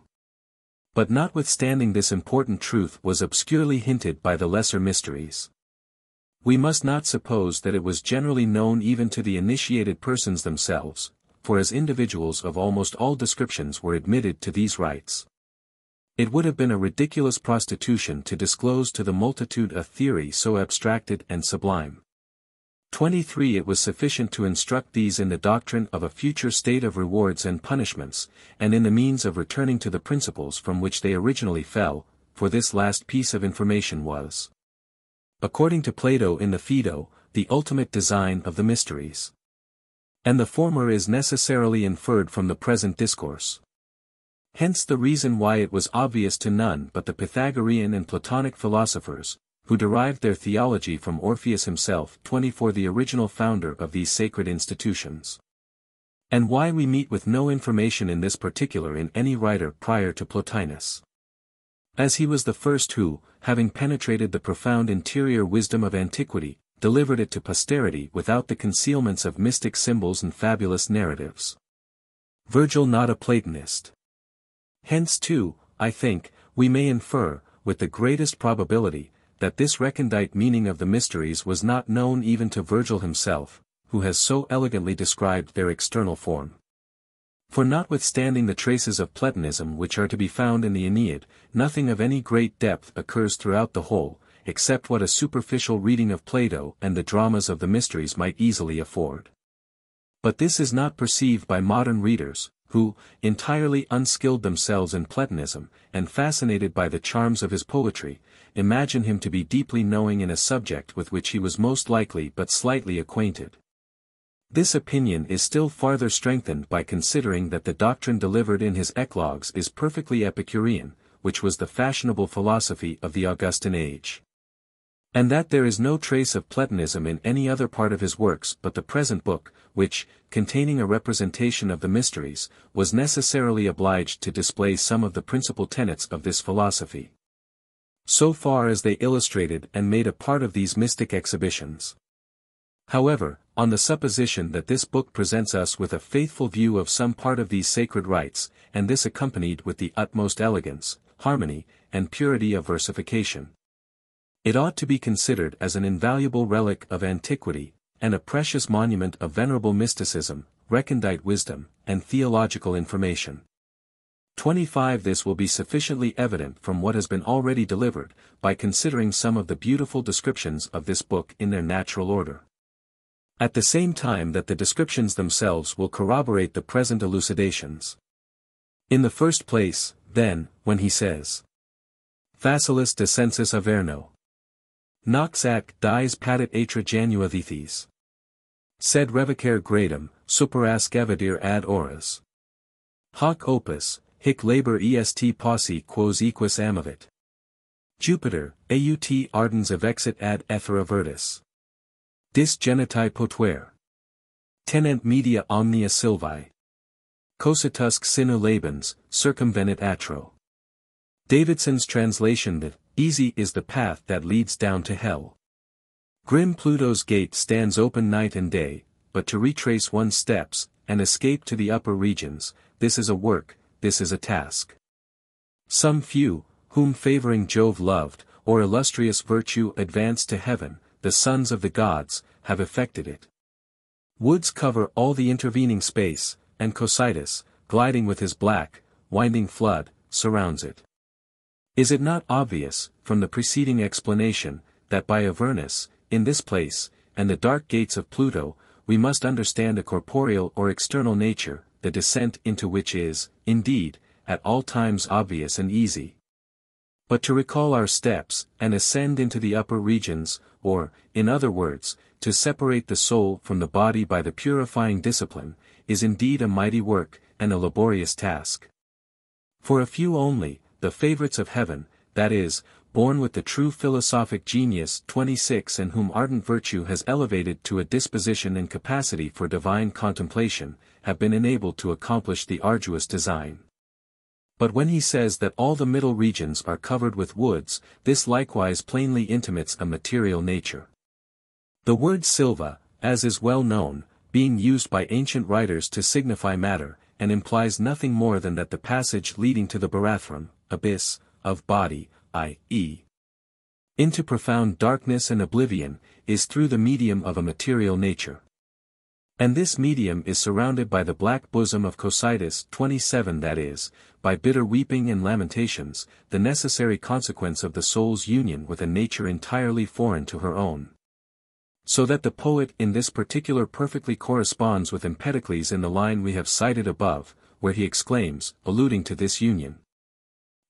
But notwithstanding this important truth was obscurely hinted by the lesser mysteries. We must not suppose that it was generally known even to the initiated persons themselves, for as individuals of almost all descriptions were admitted to these rites. It would have been a ridiculous prostitution to disclose to the multitude a theory so abstracted and sublime. 23 It was sufficient to instruct these in the doctrine of a future state of rewards and punishments, and in the means of returning to the principles from which they originally fell, for this last piece of information was. According to Plato in the Phaedo, the ultimate design of the mysteries. And the former is necessarily inferred from the present discourse. Hence the reason why it was obvious to none but the Pythagorean and Platonic philosophers, who derived their theology from Orpheus himself 24 the original founder of these sacred institutions. And why we meet with no information in this particular in any writer prior to Plotinus. As he was the first who, having penetrated the profound interior wisdom of antiquity, delivered it to posterity without the concealments of mystic symbols and fabulous narratives. Virgil not a Platonist. Hence too, I think, we may infer, with the greatest probability, that this recondite meaning of the mysteries was not known even to Virgil himself, who has so elegantly described their external form. For notwithstanding the traces of Platonism which are to be found in the Aeneid, nothing of any great depth occurs throughout the whole, except what a superficial reading of Plato and the dramas of the mysteries might easily afford. But this is not perceived by modern readers, who, entirely unskilled themselves in Platonism, and fascinated by the charms of his poetry, imagine him to be deeply knowing in a subject with which he was most likely but slightly acquainted. This opinion is still farther strengthened by considering that the doctrine delivered in his Eclogues is perfectly Epicurean, which was the fashionable philosophy of the Augustan age. And that there is no trace of Platonism in any other part of his works but the present book, which, containing a representation of the mysteries, was necessarily obliged to display some of the principal tenets of this philosophy. So far as they illustrated and made a part of these mystic exhibitions. However, on the supposition that this book presents us with a faithful view of some part of these sacred rites, and this accompanied with the utmost elegance, harmony, and purity of versification, it ought to be considered as an invaluable relic of antiquity, and a precious monument of venerable mysticism, recondite wisdom, and theological information. 25 This will be sufficiently evident from what has been already delivered, by considering some of the beautiful descriptions of this book in their natural order. At the same time that the descriptions themselves will corroborate the present elucidations. In the first place, then, when he says, Facilis descensus Averno, Nox ac dies patet atra januathethes. Sed revocare gradum, superasc evadir ad horas. Hoc opus, hic labor est posse quos equus amavit. Jupiter, aut ardens evexit ad ethera vertis. Dis genitae potuere. Tenent media omnia sylvae. Cositusc sinu labens, circumvenit atro. Davidson's translation that Easy is the path that leads down to hell. Grim Pluto's gate stands open night and day, but to retrace one's steps, and escape to the upper regions, this is a work, this is a task. Some few, whom favoring Jove loved, or illustrious virtue advanced to heaven, the sons of the gods, have effected it. Woods cover all the intervening space, and Cocytus, gliding with his black, winding flood, surrounds it. Is it not obvious, from the preceding explanation, that by Avernus, in this place, and the dark gates of Pluto, we must understand a corporeal or external nature, the descent into which is, indeed, at all times obvious and easy. But to recall our steps, and ascend into the upper regions, or, in other words, to separate the soul from the body by the purifying discipline, is indeed a mighty work, and a laborious task. For a few only, the favorites of heaven, that is, born with the true philosophic genius 26 and whom ardent virtue has elevated to a disposition and capacity for divine contemplation, have been enabled to accomplish the arduous design. But when he says that all the middle regions are covered with woods, this likewise plainly intimates a material nature. The word silva, as is well known, being used by ancient writers to signify matter, and implies nothing more than that the passage leading to the Barathrum, abyss, of body, i.e. into profound darkness and oblivion, is through the medium of a material nature. And this medium is surrounded by the black bosom of Cocytus 27 that is, by bitter weeping and lamentations, the necessary consequence of the soul's union with a nature entirely foreign to her own. So that the poet in this particular perfectly corresponds with Empedocles in the line we have cited above, where he exclaims, alluding to this union.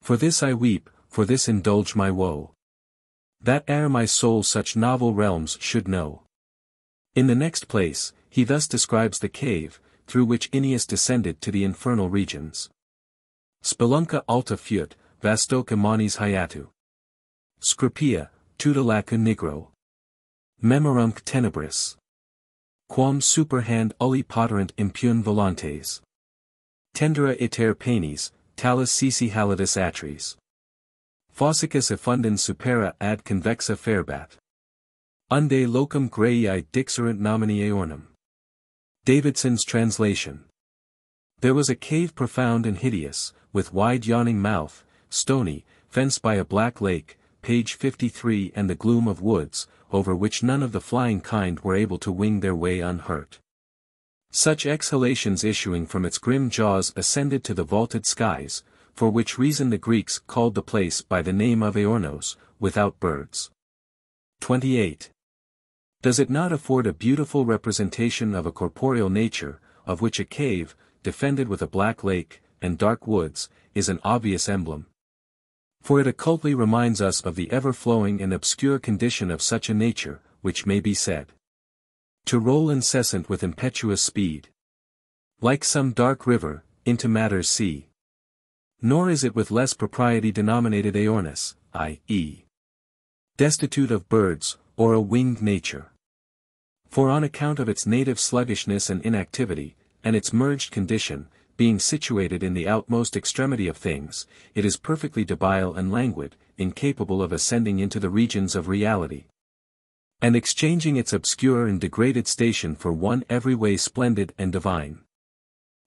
For this I weep, for this indulge my woe. That ere my soul such novel realms should know. In the next place, he thus describes the cave, through which Aeneas descended to the infernal regions. Spelunca alta fut, vastoca manis hyatu. Scripia, tutelacu nigro. Memorumque tenebris. Quam superhand ulli poterant impune volantes. Tendera iter penis, talus sisi halidus atris. Fossicus effundens supera ad convexa ferbat. Unde locum graei dixerent nomine eornum. Davidson's translation. There was a cave profound and hideous, with wide yawning mouth, stony, fenced by a black lake, page 53 and the gloom of woods, over which none of the flying kind were able to wing their way unhurt. Such exhalations issuing from its grim jaws ascended to the vaulted skies, for which reason the Greeks called the place by the name of Aornos, without birds. 28. Does it not afford a beautiful representation of a corporeal nature, of which a cave, defended with a black lake, and dark woods, is an obvious emblem? For it occultly reminds us of the ever-flowing and obscure condition of such a nature, which may be said to roll incessant with impetuous speed. Like some dark river, into matter's sea. Nor is it with less propriety denominated aornus, i.e. destitute of birds, or a winged nature. For on account of its native sluggishness and inactivity, and its merged condition, being situated in the outmost extremity of things, it is perfectly debile and languid, incapable of ascending into the regions of reality and exchanging its obscure and degraded station for one every way splendid and divine.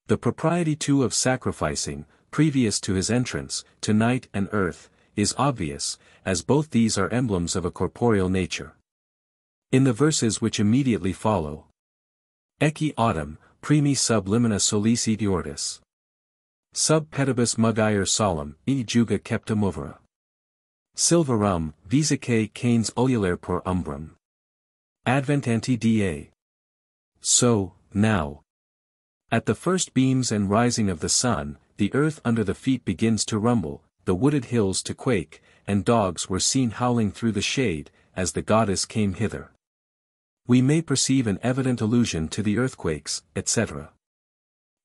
The propriety too of sacrificing, previous to his entrance, to night and earth, is obvious, as both these are emblems of a corporeal nature. In the verses which immediately follow. Ecce autumn, primi sub limina solis iortis. Sub pedibus mugire solemn, e juga kepta movera. Silverum, visicae canes ululare por umbrum. Advent anti-da. So, now. At the first beams and rising of the sun, the earth under the feet begins to rumble, the wooded hills to quake, and dogs were seen howling through the shade, as the goddess came hither. We may perceive an evident allusion to the earthquakes, etc.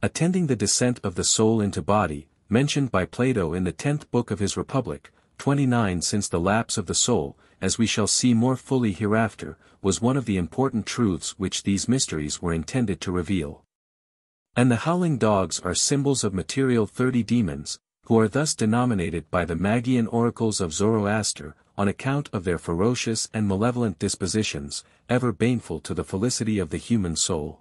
Attending the descent of the soul into body, mentioned by Plato in the tenth book of his Republic, 29 since the lapse of the soul, as we shall see more fully hereafter, was one of the important truths which these mysteries were intended to reveal. And the howling dogs are symbols of material thirty demons, who are thus denominated by the Magian oracles of Zoroaster, on account of their ferocious and malevolent dispositions, ever baneful to the felicity of the human soul.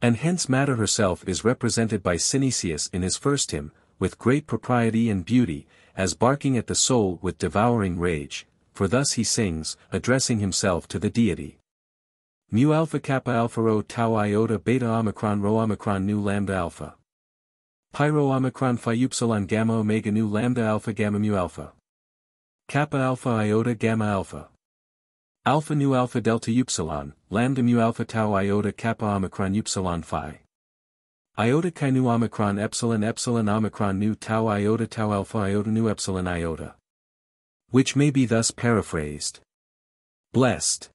And hence Matter herself is represented by Synesius in his first hymn, with great propriety and beauty, as barking at the soul with devouring rage, for thus he sings, addressing himself to the deity. Mu alpha kappa alpha rho tau iota beta omicron rho omicron nu lambda alpha. Pyro omicron phi upsilon gamma omega nu lambda alpha gamma mu alpha. Kappa alpha iota gamma alpha. Alpha nu alpha delta upsilon, lambda mu alpha tau iota kappa omicron upsilon phi. Iota chi nu omicron epsilon epsilon omicron nu tau iota tau alpha iota nu epsilon iota which may be thus paraphrased. Blessed.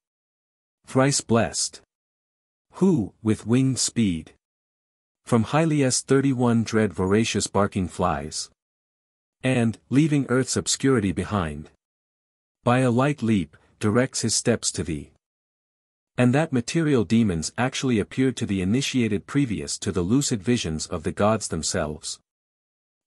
Thrice blessed. Who, with winged speed. From Hylias 31 dread voracious barking flies. And, leaving earth's obscurity behind. By a light leap, directs his steps to thee. And that material demons actually appeared to the initiated previous to the lucid visions of the gods themselves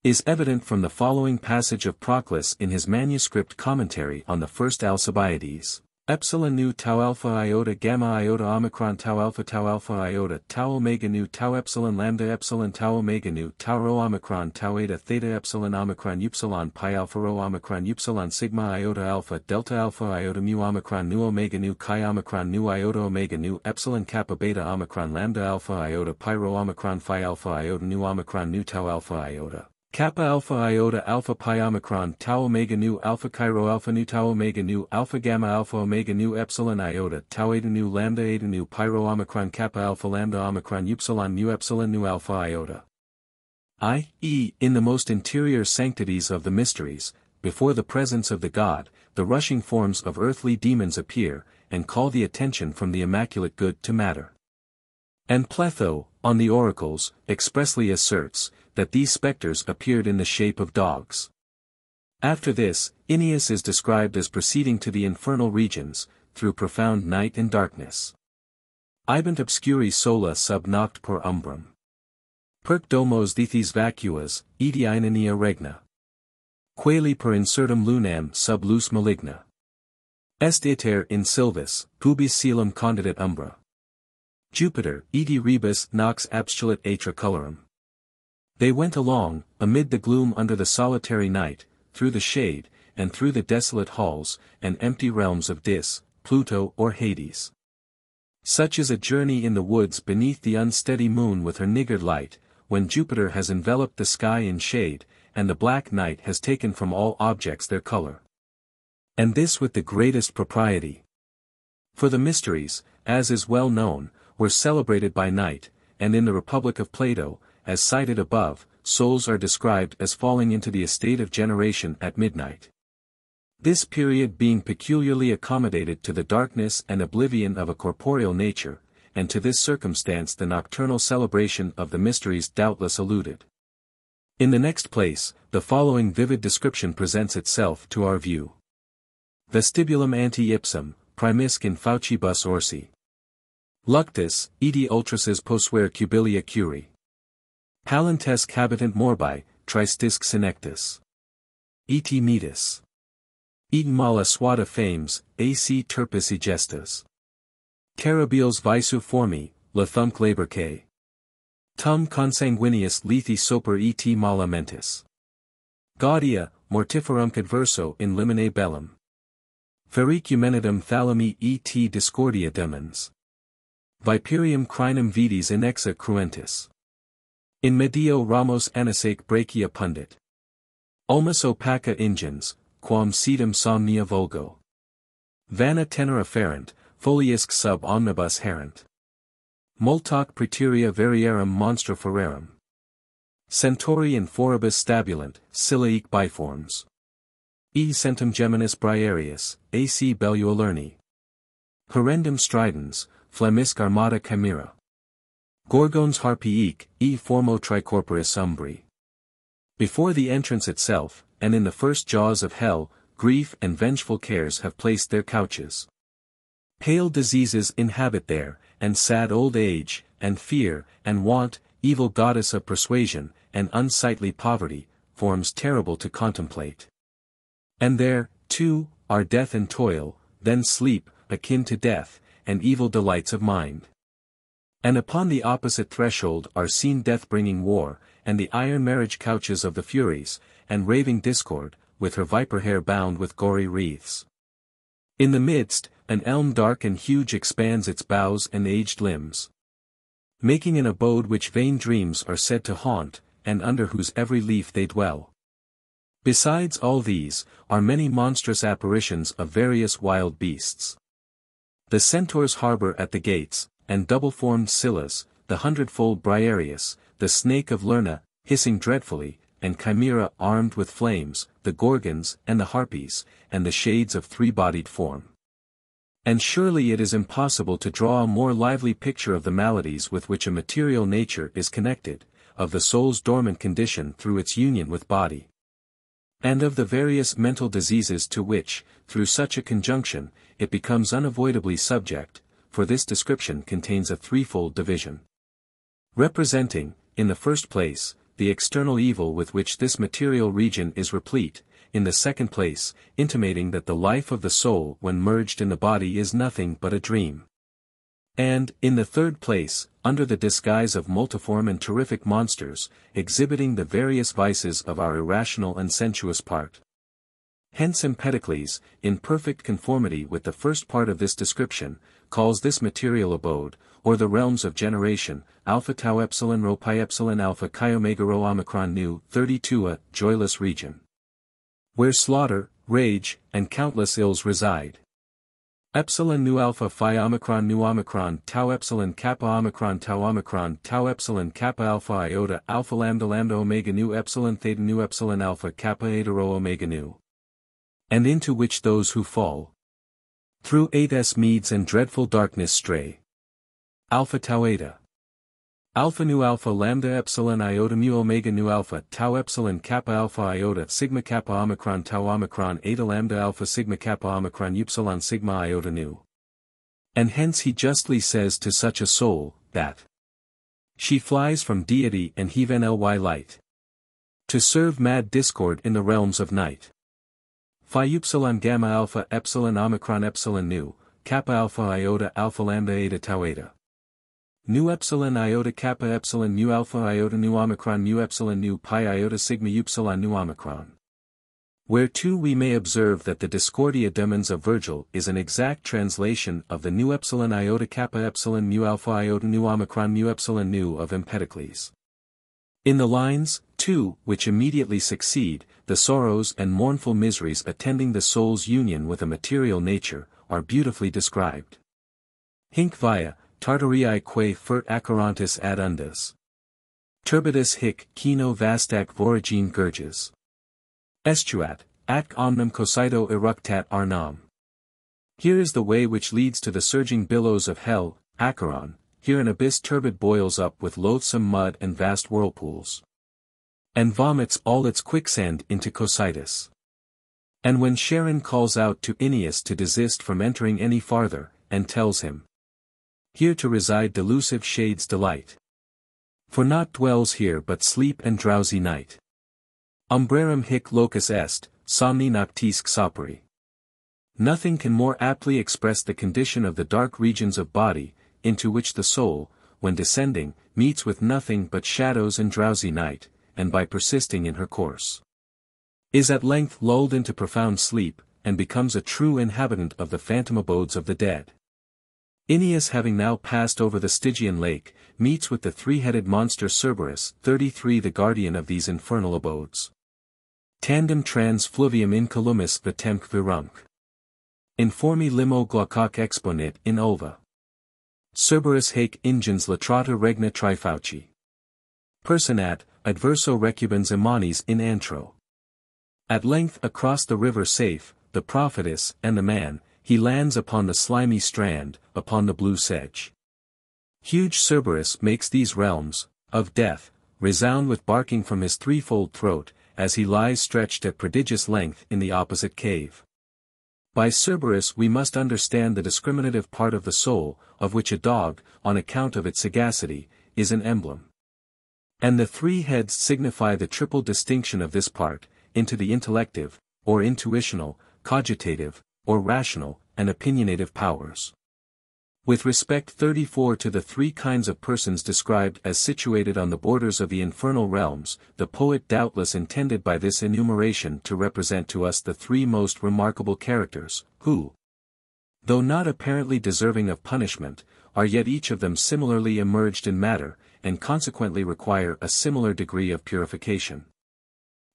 is evident from the following passage of Proclus in his manuscript commentary on the first Alcibiades. Epsilon nu tau alpha iota gamma iota omicron tau alpha tau alpha iota tau omega nu tau epsilon lambda epsilon tau omega nu tau rho omicron tau eta theta epsilon omicron upsilon pi alpha rho omicron upsilon sigma iota alpha delta alpha iota mu omicron nu omega nu chi omicron nu iota omega nu epsilon kappa beta omicron lambda alpha iota pi rho omicron phi alpha iota nu omicron nu tau alpha iota. Kappa alpha iota alpha pi omicron tau omega nu alpha Cairo alpha nu tau omega nu alpha gamma alpha omega nu epsilon iota tau eta nu lambda eta nu pyro omicron kappa alpha lambda omicron upsilon nu epsilon nu alpha iota. I.e. in the most interior sanctities of the mysteries, before the presence of the God, the rushing forms of earthly demons appear, and call the attention from the immaculate good to matter. And Pletho, on the oracles, expressly asserts, that these specters appeared in the shape of dogs. After this, Aeneas is described as proceeding to the infernal regions, through profound night and darkness. Ibant obscuri sola sub noct per umbrum. Perc domos dithis vacuas, etiinania regna. Quaeli per insertum lunam sub lus maligna. Est iter in silvis, pubis coelum condidit umbra. Jupiter, edi rebus nox abstulit atra colorum. They went along, amid the gloom under the solitary night, through the shade, and through the desolate halls, and empty realms of Dis, Pluto or Hades. Such is a journey in the woods beneath the unsteady moon with her niggard light, when Jupiter has enveloped the sky in shade, and the black night has taken from all objects their color. And this with the greatest propriety. For the mysteries, as is well known, were celebrated by night, and in the Republic of Plato, as cited above, souls are described as falling into the estate of generation at midnight. This period being peculiarly accommodated to the darkness and oblivion of a corporeal nature, and to this circumstance the nocturnal celebration of the mysteries doubtless alluded. In the next place, the following vivid description presents itself to our view. Vestibulum ante ipsum, primisque in faucibus orsi. Luctus, edi ultrases posuere cubilia curi. Palentesque habitant morbi, tristisque senectus. Et metus. Et mala suada fames, ac turpis egestas. Carabiles visu formi, lathumque laberque. Tum consanguineus lethi soper et mala mentis. Gaudia, mortiferum adverso in limine bellum. Feric humenidum thalami et discordia demens. Viperium crinum vides inexa cruentis. In medio ramos anasaque brachia pundit. Ulmus opaca ingens, quam sedum somnia vulgo. Vana tenera ferent, foliisque sub omnibus herent. Multac praeterea verierum monstra forerum. Centauri in foribus stabulant, Scyllaic biforms. E centum geminis briarius, ac bellu alerni. Horrendum stridens, flemisque armata chimera. Gorgons harpiique, e formo tricorporis umbri. Before the entrance itself, and in the first jaws of hell, grief and vengeful cares have placed their couches. Pale diseases inhabit there, and sad old age, and fear, and want, evil goddess of persuasion, and unsightly poverty, forms terrible to contemplate. And there, too, are death and toil, then sleep, akin to death, and evil delights of mind. And upon the opposite threshold are seen death-bringing war, and the iron marriage couches of the Furies, and raving discord, with her viper hair bound with gory wreaths. In the midst, an elm dark and huge expands its boughs and aged limbs. Making an abode which vain dreams are said to haunt, and under whose every leaf they dwell. Besides all these, are many monstrous apparitions of various wild beasts. The centaurs harbor at the gates, and double-formed Scyllas, the hundredfold Briareus, the snake of Lerna, hissing dreadfully, and Chimera armed with flames, the Gorgons, and the Harpies, and the shades of three-bodied form. And surely it is impossible to draw a more lively picture of the maladies with which a material nature is connected, of the soul's dormant condition through its union with body. And of the various mental diseases to which, through such a conjunction, it becomes unavoidably subject, for this description contains a threefold division. Representing, in the first place, the external evil with which this material region is replete, in the second place, intimating that the life of the soul when merged in the body is nothing but a dream. And, in the third place, under the disguise of multiform and terrific monsters, exhibiting the various vices of our irrational and sensuous part. Hence Empedocles, in perfect conformity with the first part of this description, calls this material abode, or the realms of generation, alpha tau epsilon rho pi epsilon alpha chi omega rho omicron nu 32 a joyless region. Where slaughter, rage, and countless ills reside. Epsilon nu alpha phi omicron nu omicron tau epsilon kappa omicron tau omicron tau epsilon kappa alpha iota alpha lambda lambda omega nu epsilon theta nu epsilon alpha kappa eta rho omega nu. And into which those who fall, through eight meads and dreadful darkness stray. Alpha tau eta. Alpha nu alpha lambda epsilon iota mu omega nu alpha tau epsilon kappa alpha iota sigma kappa omicron tau omicron eta lambda alpha sigma kappa omicron upsilon sigma iota nu. And hence he justly says to such a soul, that she flies from deity and heaven ly light. To serve mad discord in the realms of night. Phi upsilon gamma alpha epsilon omicron epsilon nu, kappa alpha iota alpha lambda eta tau eta. Nu epsilon iota kappa epsilon nu alpha iota nu omicron nu epsilon nu pi iota sigma upsilon nu omicron. Where too we may observe that the Discordia demens of Virgil is an exact translation of the nu epsilon iota kappa epsilon nu alpha iota nu omicron nu epsilon nu of Empedocles. In the lines, too, which immediately succeed, the sorrows and mournful miseries attending the soul's union with a material nature, are beautifully described. Hinc via, Tartarii quae fert accarantis ad undas. Turbidus hic kino vastac voragine gurges. Estuat, ac omnem cosito eructat arnam. Here is the way which leads to the surging billows of hell, Acheron, here an abyss turbid boils up with loathsome mud and vast whirlpools. And vomits all its quicksand into Cocytus. And when Charon calls out to Aeneas to desist from entering any farther, and tells him, here to reside delusive shades delight. For naught dwells here but sleep and drowsy night. Umbrarum hic locus est, somni noctisque sapere. Nothing can more aptly express the condition of the dark regions of body, into which the soul, when descending, meets with nothing but shadows and drowsy night, and by persisting in her course. Is at length lulled into profound sleep, and becomes a true inhabitant of the phantom abodes of the dead. Aeneas having now passed over the Stygian lake, meets with the three-headed monster Cerberus, 33 the guardian of these infernal abodes. Tandem trans fluvium incolumis vitemque virumque. Informi limo glaucoque exponit in ulva. Cerberus haec ingens latrata regna trifauci. Personat, adverso recubans immanis in antro. At length across the river safe, the prophetess and the man, he lands upon the slimy strand, upon the blue sedge. Huge Cerberus makes these realms, of death, resound with barking from his threefold throat, as he lies stretched at prodigious length in the opposite cave. By Cerberus we must understand the discriminative part of the soul, of which a dog, on account of its sagacity, is an emblem. And the three heads signify the triple distinction of this part, into the intellective, or intuitional, cogitative, or rational, and opinionative powers. With respect 34 to the three kinds of persons described as situated on the borders of the infernal realms, the poet doubtless intended by this enumeration to represent to us the three most remarkable characters, who, though not apparently deserving of punishment, are yet each of them similarly emerged in matter, and consequently require a similar degree of purification.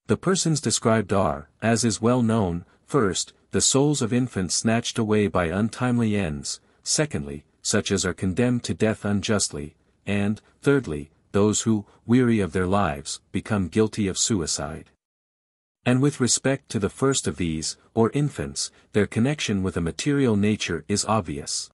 The persons described are, as is well known, first, the souls of infants snatched away by untimely ends, secondly, such as are condemned to death unjustly, and, thirdly, those who, weary of their lives, become guilty of suicide. And with respect to the first of these, or infants, their connection with a material nature is obvious.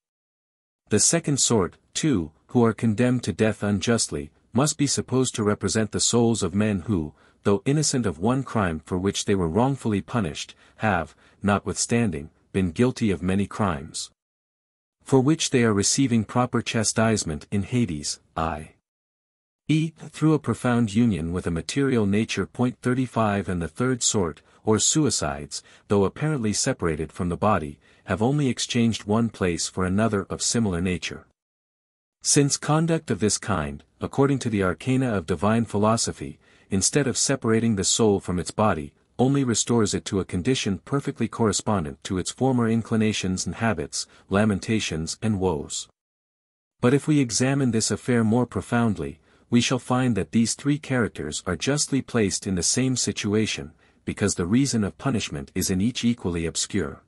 The second sort, too, who are condemned to death unjustly, must be supposed to represent the souls of men who, though innocent of one crime for which they were wrongfully punished, have, notwithstanding, been guilty of many crimes. For which they are receiving proper chastisement in Hades, i. e. through a profound union with a material nature. Point 35 and the third sort, or suicides, though apparently separated from the body, have only exchanged one place for another of similar nature. Since conduct of this kind, according to the arcana of divine philosophy, instead of separating the soul from its body, only restores it to a condition perfectly correspondent to its former inclinations and habits, lamentations and woes. But if we examine this affair more profoundly, we shall find that these three characters are justly placed in the same situation, because the reason of punishment is in each equally obscure.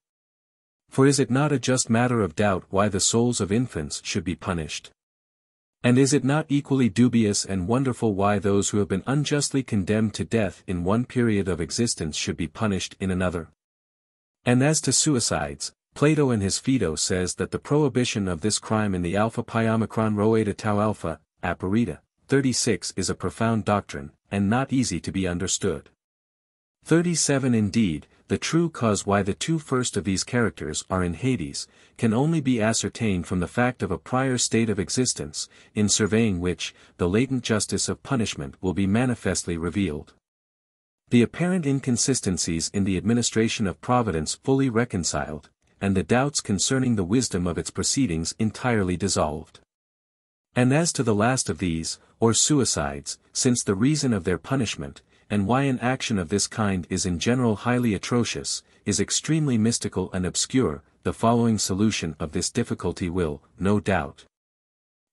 For is it not a just matter of doubt why the souls of infants should be punished? And is it not equally dubious and wonderful why those who have been unjustly condemned to death in one period of existence should be punished in another? And as to suicides, Plato in his Phaedo says that the prohibition of this crime in the Alpha Pi Omicron Rho Eta Tau Alpha, Aperita, 36 is a profound doctrine, and not easy to be understood. 37 Indeed, the true cause why the two first of these characters are in Hades, can only be ascertained from the fact of a prior state of existence, in surveying which, the latent justice of punishment will be manifestly revealed. The apparent inconsistencies in the administration of Providence fully reconciled, and the doubts concerning the wisdom of its proceedings entirely dissolved. And as to the last of these, or suicides, since the reason of their punishment, and why an action of this kind is in general highly atrocious, is extremely mystical and obscure, the following solution of this difficulty will, no doubt,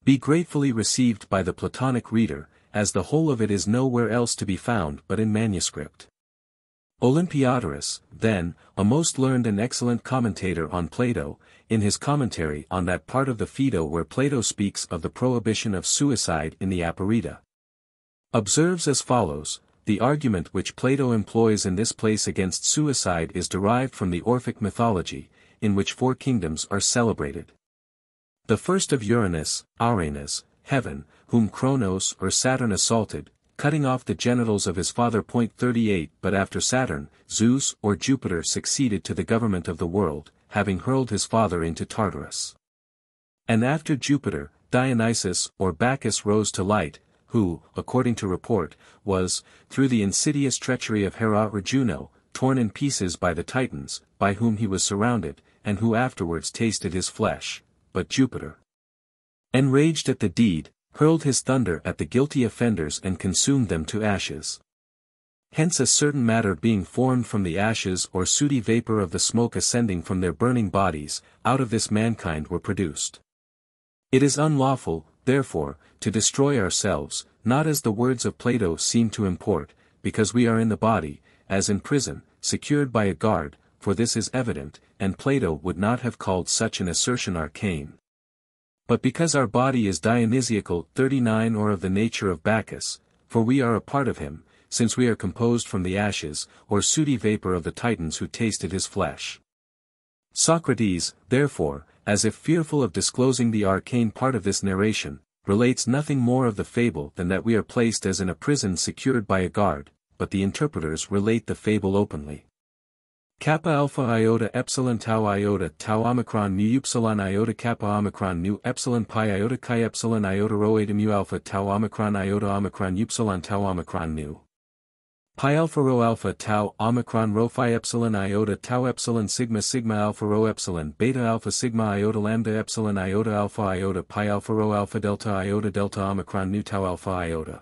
be gratefully received by the Platonic reader, as the whole of it is nowhere else to be found but in manuscript. Olympiodorus, then, a most learned and excellent commentator on Plato, in his commentary on that part of the Phaedo where Plato speaks of the prohibition of suicide in the Aperita. Observes as follows, the argument which Plato employs in this place against suicide is derived from the Orphic mythology, in which four kingdoms are celebrated. The first of Uranus, Arenas, heaven, whom Kronos or Saturn assaulted, cutting off the genitals of his father. 38 But after Saturn, Zeus or Jupiter succeeded to the government of the world, having hurled his father into Tartarus. And after Jupiter, Dionysus or Bacchus rose to light, who, according to report, was, through the insidious treachery of Hera or Juno, torn in pieces by the Titans, by whom he was surrounded, and who afterwards tasted his flesh, but Jupiter. Enraged at the deed, hurled his thunder at the guilty offenders and consumed them to ashes. Hence a certain matter being formed from the ashes or sooty vapor of the smoke ascending from their burning bodies, out of this mankind were produced. It is unlawful, therefore, to destroy ourselves, not as the words of Plato seem to import, because we are in the body, as in prison, secured by a guard, for this is evident, and Plato would not have called such an assertion arcane. But because our body is Dionysiacal 39 or of the nature of Bacchus, for we are a part of him, since we are composed from the ashes, or sooty vapor of the Titans who tasted his flesh. Socrates, therefore, as if fearful of disclosing the arcane part of this narration, relates nothing more of the fable than that we are placed as in a prison secured by a guard, but the interpreters relate the fable openly. Kappa alpha iota epsilon tau iota tau omicron mu epsilon iota kappa omicron nu epsilon pi iota chi epsilon iota rho eta mu alpha tau omicron iota omicron epsilon tau omicron nu. Pi alpha rho alpha tau omicron rho phi epsilon iota tau epsilon sigma sigma alpha rho epsilon beta alpha sigma iota lambda epsilon iota alpha iota pi alpha rho alpha delta iota delta omicron nu tau alpha iota.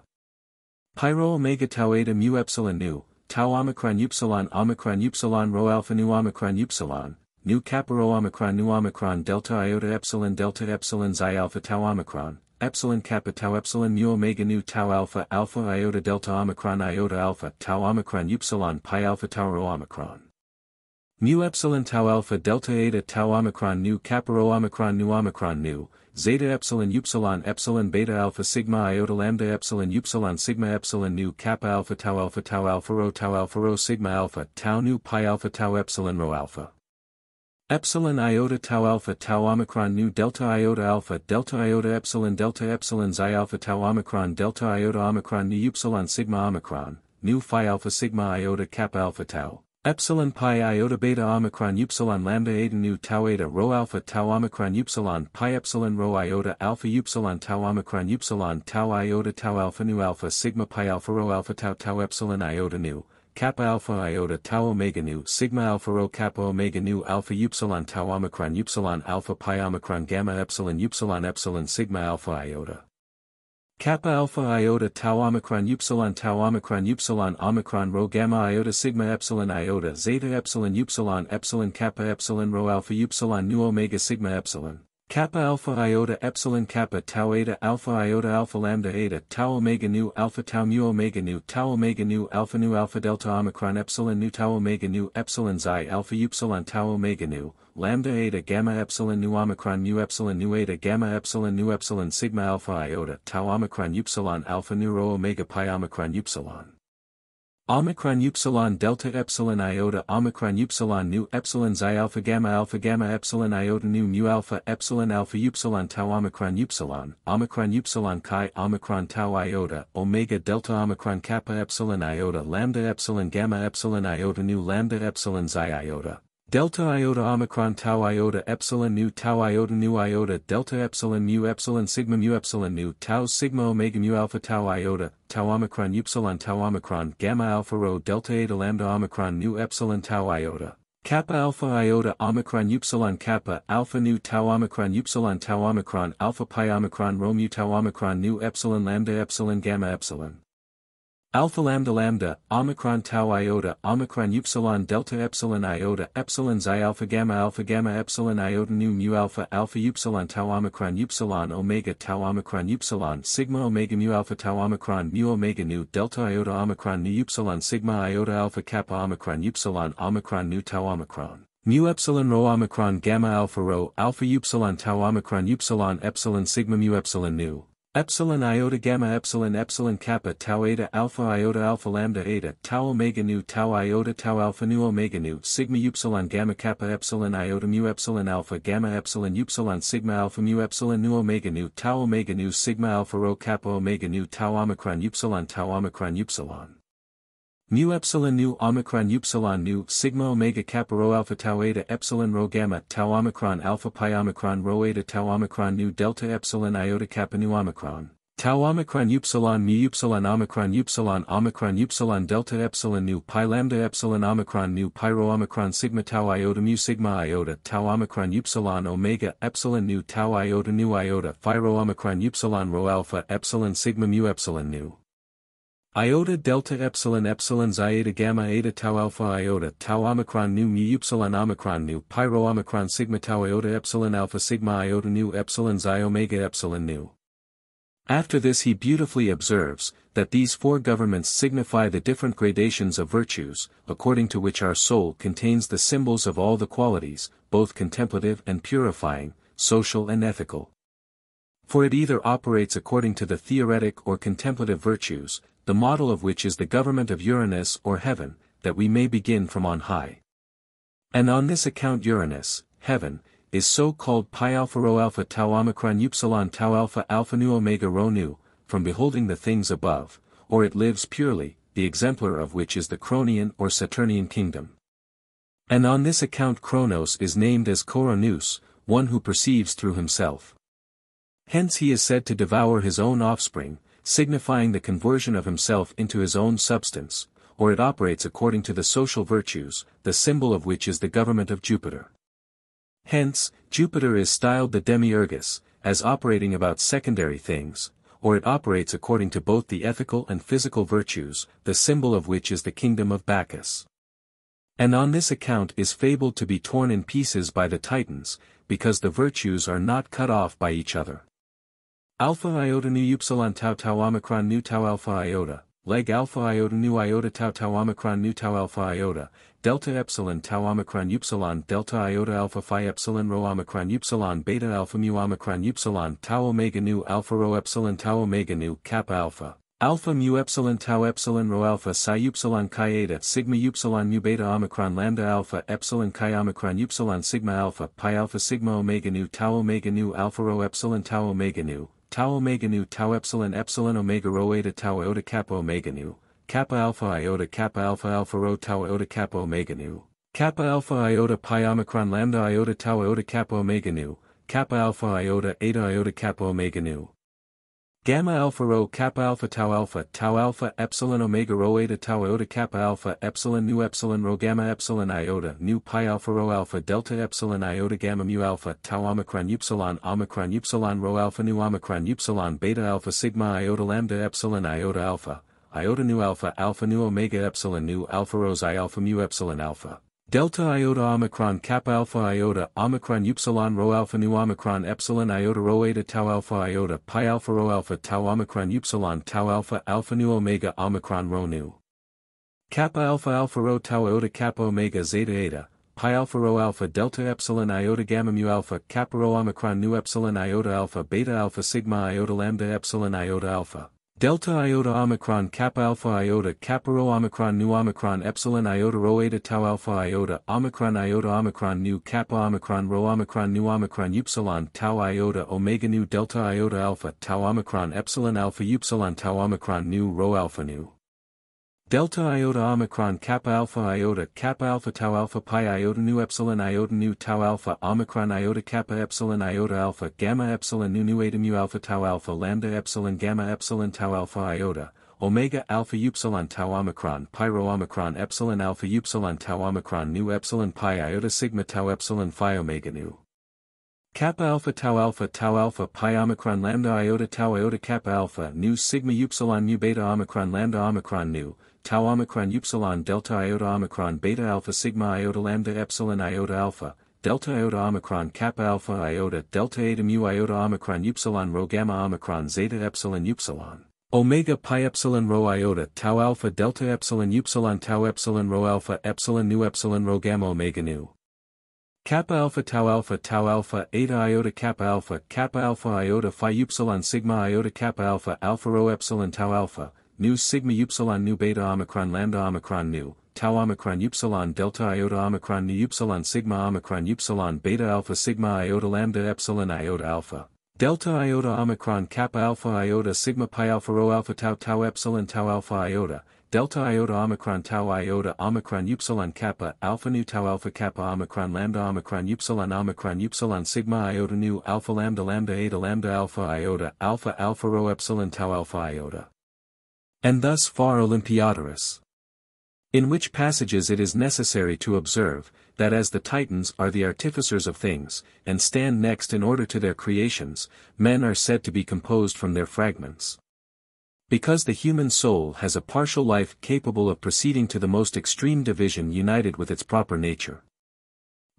Pi rho omega tau eta mu epsilon nu, tau omicron epsilon omicron epsilon rho alpha nu omicron epsilon, nu kappa rho omicron nu omicron delta iota epsilon delta epsilon xi alpha tau omicron, epsilon kappa tau epsilon mu omega nu tau alpha alpha iota delta omicron iota alpha tau omicron upsilon pi alpha tau rho omicron. Mu epsilon tau alpha delta eta tau omicron nu kappa rho omicron nu omicron nu, zeta epsilon upsilon epsilon beta alpha sigma iota lambda epsilon upsilon sigma epsilon nu kappa alpha tau alpha tau alpha rho tau alpha rho sigma alpha tau nu pi alpha tau epsilon rho alpha. Epsilon iota tau alpha tau omicron nu delta iota alpha delta iota epsilon delta epsilon xi alpha tau omicron delta iota omicron nu epsilon sigma omicron, nu phi alpha sigma iota kappa alpha tau. Epsilon pi iota beta omicron epsilon lambda eta nu tau eta rho alpha tau omicron epsilon pi epsilon rho iota alpha epsilon tau omicron epsilon tau iota tau alpha nu alpha sigma pi alpha rho alpha tau tau epsilon iota nu, kappa alpha iota tau omega nu sigma alpha rho kappa omega nu alpha epsilon tau omicron epsilon alpha pi omicron gamma epsilon epsilon epsilon sigma alpha iota. Kappa alpha iota tau omicron epsilon tau omicron epsilon omicron rho gamma iota sigma epsilon iota zeta epsilon epsilon epsilon kappa epsilon rho alpha epsilon nu omega sigma epsilon. Kappa alpha iota epsilon kappa tau eta alpha iota alpha lambda eta tau omega nu alpha tau mu omega nu tau omega nu alpha nu alpha delta omicron epsilon nu tau omega nu epsilon xi alpha epsilon tau omega nu lambda eta gamma epsilon nu omicron mu epsilon nu eta gamma epsilon nu epsilon sigma alpha iota tau omicron epsilon alpha nu rho omega pi omicron epsilon. Omicron epsilon delta epsilon iota omicron epsilon nu epsilon xi alpha gamma alpha gamma epsilon iota nu mu alpha epsilon alpha epsilon tau omicron epsilon omicron epsilon chi omicron tau iota omega delta omicron kappa epsilon iota lambda epsilon gamma epsilon iota nu lambda epsilon xi iota Delta iota omicron tau iota epsilon nu tau iota nu iota delta epsilon mu epsilon sigma mu epsilon nu tau sigma omega mu alpha tau iota tau omicron epsilon tau omicron gamma alpha rho delta eta lambda omicron nu epsilon tau iota Kappa alpha iota omicron upsilon kappa alpha nu tau omicron upsilon tau omicron alpha pi omicron rho mu tau omicron nu epsilon lambda epsilon gamma epsilon. Alpha lambda lambda, omicron tau iota, omicron upsilon delta epsilon iota, epsilon xi alpha gamma alpha gamma epsilon iota nu mu alpha alpha upsilon tau omicron upsilon omega tau omicron upsilon sigma omega mu alpha tau omicron mu omega nu delta iota omicron nu upsilon sigma iota alpha kappa omicron upsilon omicron nu tau omicron. Mu epsilon rho omicron gamma alpha rho alpha upsilon tau omicron upsilon epsilon sigma mu epsilon nu. Epsilon iota gamma epsilon epsilon kappa tau eta alpha iota alpha lambda eta tau omega nu tau iota tau alpha nu omega nu sigma upsilon gamma kappa epsilon iota mu epsilon alpha gamma epsilon upsilon sigma alpha mu epsilon nu omega nu tau omega nu sigma alpha rho kappa omega nu tau omicron upsilon tau omicron upsilon. Mu epsilon nu omicron upsilon nu sigma omega kappa rho alpha tau eta epsilon rho gamma tau omicron alpha pi omicron rho eta tau omicron nu delta epsilon iota kappa nu omicron. Tau omicron upsilon mu upsilon omicron upsilon omicron upsilon delta epsilon nu pi lambda epsilon omicron nu pi rho omicron sigma tau iota mu sigma iota tau omicron upsilon omega epsilon nu tau iota nu iota phi rho omicron upsilon rho alpha epsilon sigma mu epsilon nu. Iota delta epsilon epsilon eta gamma eta tau alpha iota tau omicron nu mu upsilon omicron nu pi rho omicron sigma tau iota epsilon alpha sigma iota nu epsilon xi omega epsilon nu. After this he beautifully observes, that these four governments signify the different gradations of virtues, according to which our soul contains the symbols of all the qualities, both contemplative and purifying, social and ethical. For it either operates according to the theoretic or contemplative virtues, the model of which is the government of Uranus or heaven, that we may begin from on high. And on this account Uranus, heaven, is so called pi alpha rho alpha tau omicron upsilon tau alpha alpha nu omega rho nu, from beholding the things above, or it lives purely, the exemplar of which is the Cronian or Saturnian kingdom. And on this account Kronos is named as Koronus, one who perceives through himself. Hence he is said to devour his own offspring, signifying the conversion of himself into his own substance, or it operates according to the social virtues, the symbol of which is the government of Jupiter. Hence, Jupiter is styled the demiurgus, as operating about secondary things, or it operates according to both the ethical and physical virtues, the symbol of which is the kingdom of Bacchus. And on this account is fabled to be torn in pieces by the Titans, because the virtues are not cut off by each other. Alpha iota nu upsilon tau tau omicron nu tau alpha iota, leg alpha iota nu iota tau tau omicron nu tau alpha iota, delta epsilon tau omicron upsilon delta iota alpha phi epsilon rho omicron upsilon beta alpha mu omicron upsilon tau omega nu alpha rho epsilon tau omega nu kappa alpha. Alpha mu epsilon tau epsilon rho alpha psi upsilon chi eta sigma upsilon mu beta omicron lambda alpha epsilon chi omicron upsilon sigma alpha pi alpha sigma omega nu tau omega nu alpha rho epsilon tau omega nu tau omega nu tau epsilon epsilon omega rho eta tau iota kappa omega nu, kappa alpha iota kappa alpha alpha rho tau iota kappa omega nu, kappa alpha iota pi omicron lambda iota tau iota kappa omega nu, kappa alpha iota eta iota kappa omega nu. Gamma alpha rho kappa alpha tau alpha tau alpha epsilon omega rho eta tau iota kappa alpha epsilon nu epsilon rho gamma epsilon iota nu pi alpha rho alpha delta epsilon iota gamma mu alpha tau omicron upsilon omicron upsilon rho alpha nu omicron upsilon beta alpha sigma iota lambda epsilon iota alpha iota nu alpha alpha nu omega epsilon nu alpha rho xi alpha mu epsilon alpha Delta iota omicron kappa alpha iota omicron upsilon rho alpha nu omicron epsilon iota rho eta tau alpha iota pi alpha rho alpha tau omicron upsilon tau alpha alpha nu omega omicron rho nu. Kappa alpha alpha rho tau iota kappa omega zeta eta, pi alpha rho alpha delta epsilon iota gamma mu alpha kappa rho omicron nu epsilon iota alpha beta alpha sigma iota lambda epsilon iota alpha. Delta iota omicron kappa alpha iota kappa rho omicron nu omicron epsilon iota rho eta tau alpha iota omicron iota omicron nu kappa omicron rho omicron nu omicron upsilon tau iota omega nu delta iota alpha tau omicron epsilon alpha upsilon tau omicron nu rho alpha nu. Delta iota omicron kappa alpha iota kappa alpha tau alpha pi iota nu epsilon iota nu tau alpha omicron iota kappa epsilon iota alpha gamma epsilon nu nu eta mu alpha tau alpha lambda epsilon gamma epsilon tau alpha iota, omega alpha upsilon tau omicron pi rho omicron epsilon alpha upsilon tau omicron nu epsilon pi iota sigma tau epsilon phi omega nu. Kappa alpha tau alpha tau alpha pi omicron lambda iota tau iota kappa alpha nu sigma upsilon mu beta omicron lambda omicron nu, tau omicron upsilon delta iota omicron beta alpha sigma iota lambda epsilon iota alpha, delta iota omicron kappa alpha iota delta eta mu iota omicron upsilon rho gamma omicron zeta epsilon upsilon. Omega pi epsilon rho iota tau alpha delta epsilon upsilon tau epsilon rho alpha epsilon nu epsilon rho gamma omega nu. Kappa alpha tau alpha tau alpha eta iota kappa alpha kappa alpha iota phi upsilon sigma iota kappa alpha alpha rho epsilon tau alpha, nu sigma upsilon nu beta omicron lambda omicron nu, tau omicron upsilon delta iota omicron nu upsilon sigma omicron upsilon beta alpha sigma iota lambda epsilon iota alpha. Delta iota omicron kappa alpha iota sigma pi alpha rho alpha tau tau epsilon tau alpha iota, delta iota omicron tau iota omicron upsilon kappa alpha nu tau alpha kappa omicron lambda omicron upsilon omicron upsilon sigma iota nu alpha lambda lambda eta lambda alpha iota alpha alpha rho epsilon tau alpha iota. And thus far Olympiodorus in which passages it is necessary to observe, that as the Titans are the artificers of things, and stand next in order to their creations, men are said to be composed from their fragments. Because the human soul has a partial life capable of proceeding to the most extreme division united with its proper nature.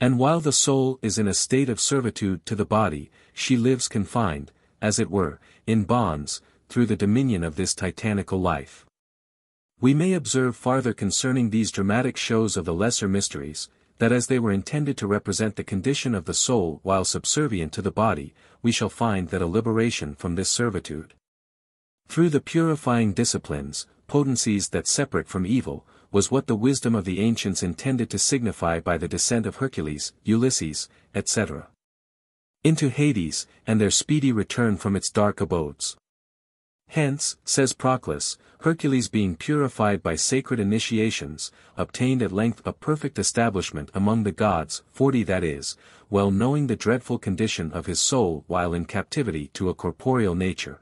And while the soul is in a state of servitude to the body, she lives confined, as it were, in bonds, through the dominion of this titanical life. We may observe farther concerning these dramatic shows of the lesser mysteries, that as they were intended to represent the condition of the soul while subservient to the body, we shall find that a liberation from this servitude. Through the purifying disciplines, potencies that separate from evil, was what the wisdom of the ancients intended to signify by the descent of Hercules, Ulysses, etc. Into Hades, and their speedy return from its dark abodes. Hence, says Proclus, Hercules being purified by sacred initiations, obtained at length a perfect establishment among the gods, forty that is, well knowing the dreadful condition of his soul while in captivity to a corporeal nature.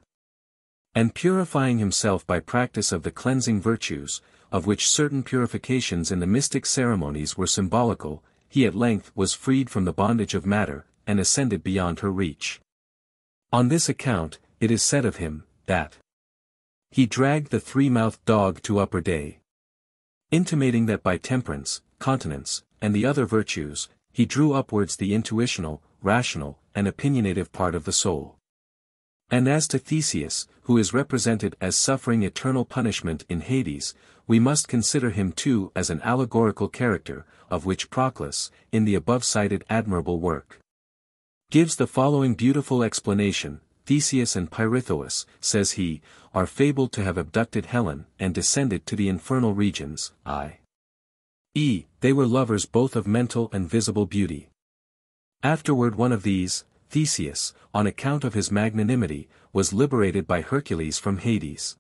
And purifying himself by practice of the cleansing virtues, of which certain purifications in the mystic ceremonies were symbolical, he at length was freed from the bondage of matter, and ascended beyond her reach. On this account, it is said of him, that he dragged the three-mouthed dog to upper day. Intimating that by temperance, continence, and the other virtues, he drew upwards the intuitional, rational, and opinionative part of the soul. And as to Theseus, who is represented as suffering eternal punishment in Hades, we must consider him too as an allegorical character, of which Proclus, in the above-cited admirable work, gives the following beautiful explanation, Theseus and Pirithous, says he, are fabled to have abducted Helen and descended to the infernal regions, i.e., they were lovers both of mental and visible beauty. Afterward one of these, Theseus, on account of his magnanimity, was liberated by Hercules from Hades.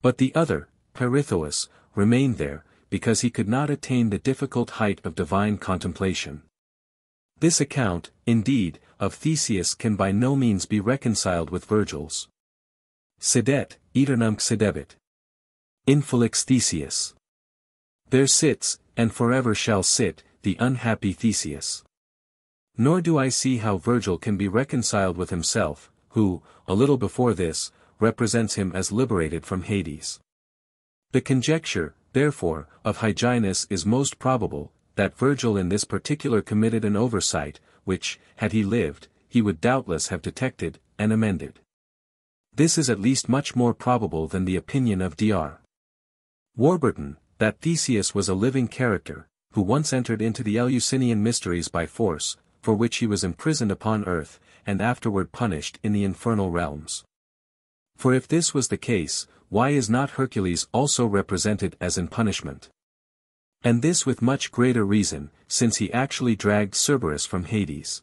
But the other, Pirithous, remained there, because he could not attain the difficult height of divine contemplation. This account, indeed, of Theseus can by no means be reconciled with Virgil's. Sedet, eternum sedebit. Infelix Theseus. There sits, and forever shall sit, the unhappy Theseus. Nor do I see how Virgil can be reconciled with himself, who, a little before this, represents him as liberated from Hades. The conjecture, therefore, of Hyginus is most probable, that Virgil in this particular committed an oversight, which, had he lived, he would doubtless have detected, and amended. This is at least much more probable than the opinion of Dr. Warburton, that Theseus was a living character, who once entered into the Eleusinian mysteries by force, for which he was imprisoned upon earth, and afterward punished in the infernal realms. For if this was the case, why is not Hercules also represented as in punishment? And this with much greater reason, since he actually dragged Cerberus from Hades.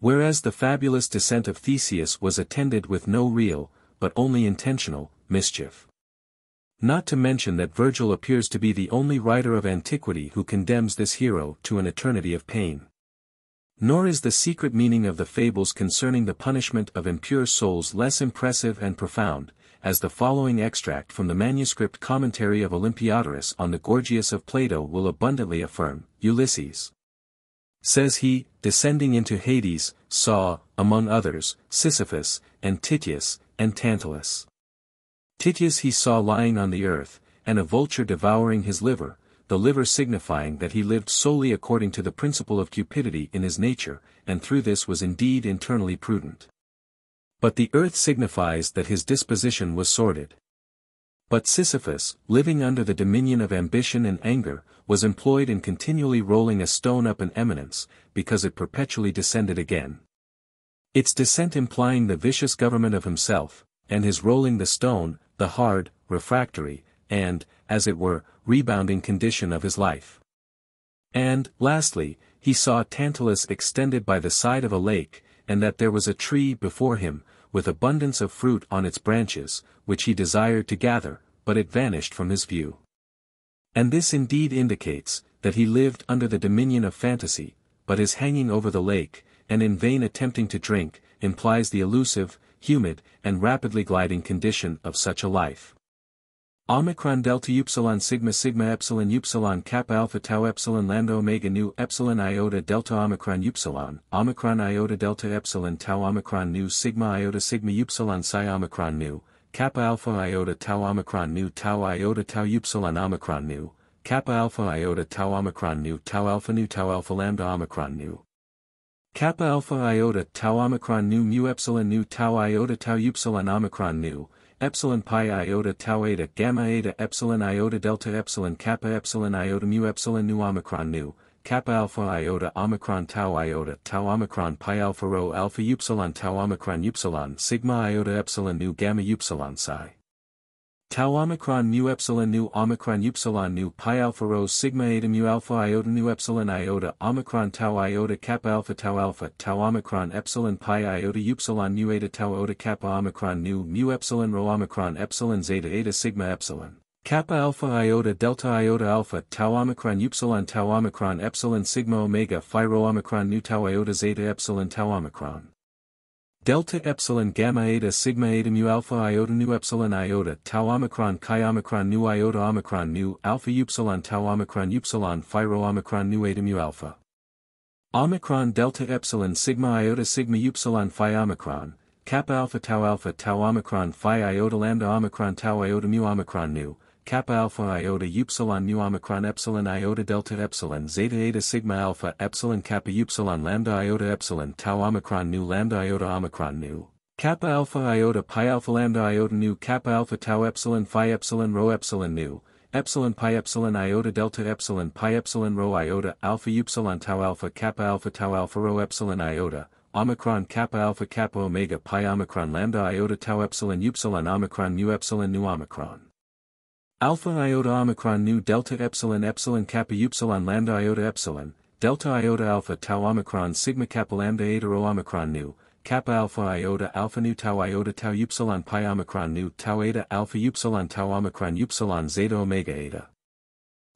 Whereas the fabulous descent of Theseus was attended with no real, but only intentional, mischief. Not to mention that Virgil appears to be the only writer of antiquity who condemns this hero to an eternity of pain. Nor is the secret meaning of the fables concerning the punishment of impure souls less impressive and profound, as the following extract from the manuscript commentary of Olympiodorus on the Gorgias of Plato will abundantly affirm, Ulysses. Says he, descending into Hades, saw, among others, Sisyphus, and Tityus, and Tantalus. Tityus he saw lying on the earth, and a vulture devouring his liver, the liver signifying that he lived solely according to the principle of cupidity in his nature, and through this was indeed internally prudent. But the earth signifies that his disposition was sordid. But Sisyphus, living under the dominion of ambition and anger, was employed in continually rolling a stone up an eminence, because it perpetually descended again. Its descent implying the vicious government of himself, and his rolling the stone, the hard, refractory, and, as it were, rebounding condition of his life. And, lastly, he saw Tantalus extended by the side of a lake, and that there was a tree before him, with abundance of fruit on its branches, which he desired to gather, but it vanished from his view. And this indeed indicates, that he lived under the dominion of fantasy, but his hanging over the lake, and in vain attempting to drink, implies the elusive, humid, and rapidly gliding condition of such a life. Omicron delta upsilon sigma sigma epsilon upsilon kappa alpha tau epsilon lambda omega nu epsilon iota delta omicron upsilon omicron iota delta epsilon tau omicron nu sigma iota sigma upsilon psi omicron nu kappa alpha iota tau omicron nu tau iota tau upsilon omicron nu kappa alpha iota tau omicron nu tau alpha nu tau alpha lambda omicron nu. Kappa alpha iota tau omicron nu mu epsilon nu tau iota tau upsilon omicron nu epsilon pi iota tau eta gamma eta epsilon iota delta epsilon kappa epsilon iota mu epsilon nu omicron nu, kappa alpha iota omicron tau iota tau omicron pi alpha rho alpha upsilon tau omicron upsilon sigma iota epsilon nu gamma upsilon psi. Tau omicron mu epsilon nu omicron upsilon nu pi alpha rho sigma eta mu alpha iota nu epsilon iota omicron tau iota kappa alpha tau alpha tau omicron epsilon pi iota upsilon nu eta tau iota kappa omicron nu mu epsilon rho omicron epsilon zeta eta sigma epsilon. Kappa alpha iota delta iota alpha tau omicron upsilon tau omicron epsilon sigma omega phi rho omicron nu tau iota zeta epsilon tau omicron. Delta epsilon gamma eta sigma eta mu alpha iota nu epsilon iota tau omicron chi omicron nu iota omicron nu alpha upsilon tau omicron upsilon phi omicron nu eta mu alpha. Omicron delta epsilon sigma iota sigma upsilon phi omicron, kappa alpha tau alpha tau omicron phi iota lambda omicron tau iota mu omicron nu, kappa alpha iota upsilon nu omicron epsilon iota delta epsilon zeta eta sigma alpha epsilon kappa upsilon lambda iota epsilon tau omicron nu lambda iota omicron nu. Kappa alpha iota pi alpha lambda iota nu kappa alpha tau epsilon phi epsilon rho epsilon nu, epsilon pi epsilon iota delta epsilon pi epsilon rho iota alpha upsilon tau alpha kappa alpha tau alpha rho epsilon iota, omicron kappa alpha kappa omega pi omicron lambda iota tau epsilon upsilon omicron mu epsilon nu omicron. Alpha iota omicron nu delta epsilon epsilon kappa upsilon lambda iota epsilon, delta iota alpha tau omicron sigma kappa lambda eta rho omicron nu, kappa alpha iota alpha nu tau iota tau upsilon pi omicron nu tau eta alpha upsilon tau omicron upsilon zeta omega eta.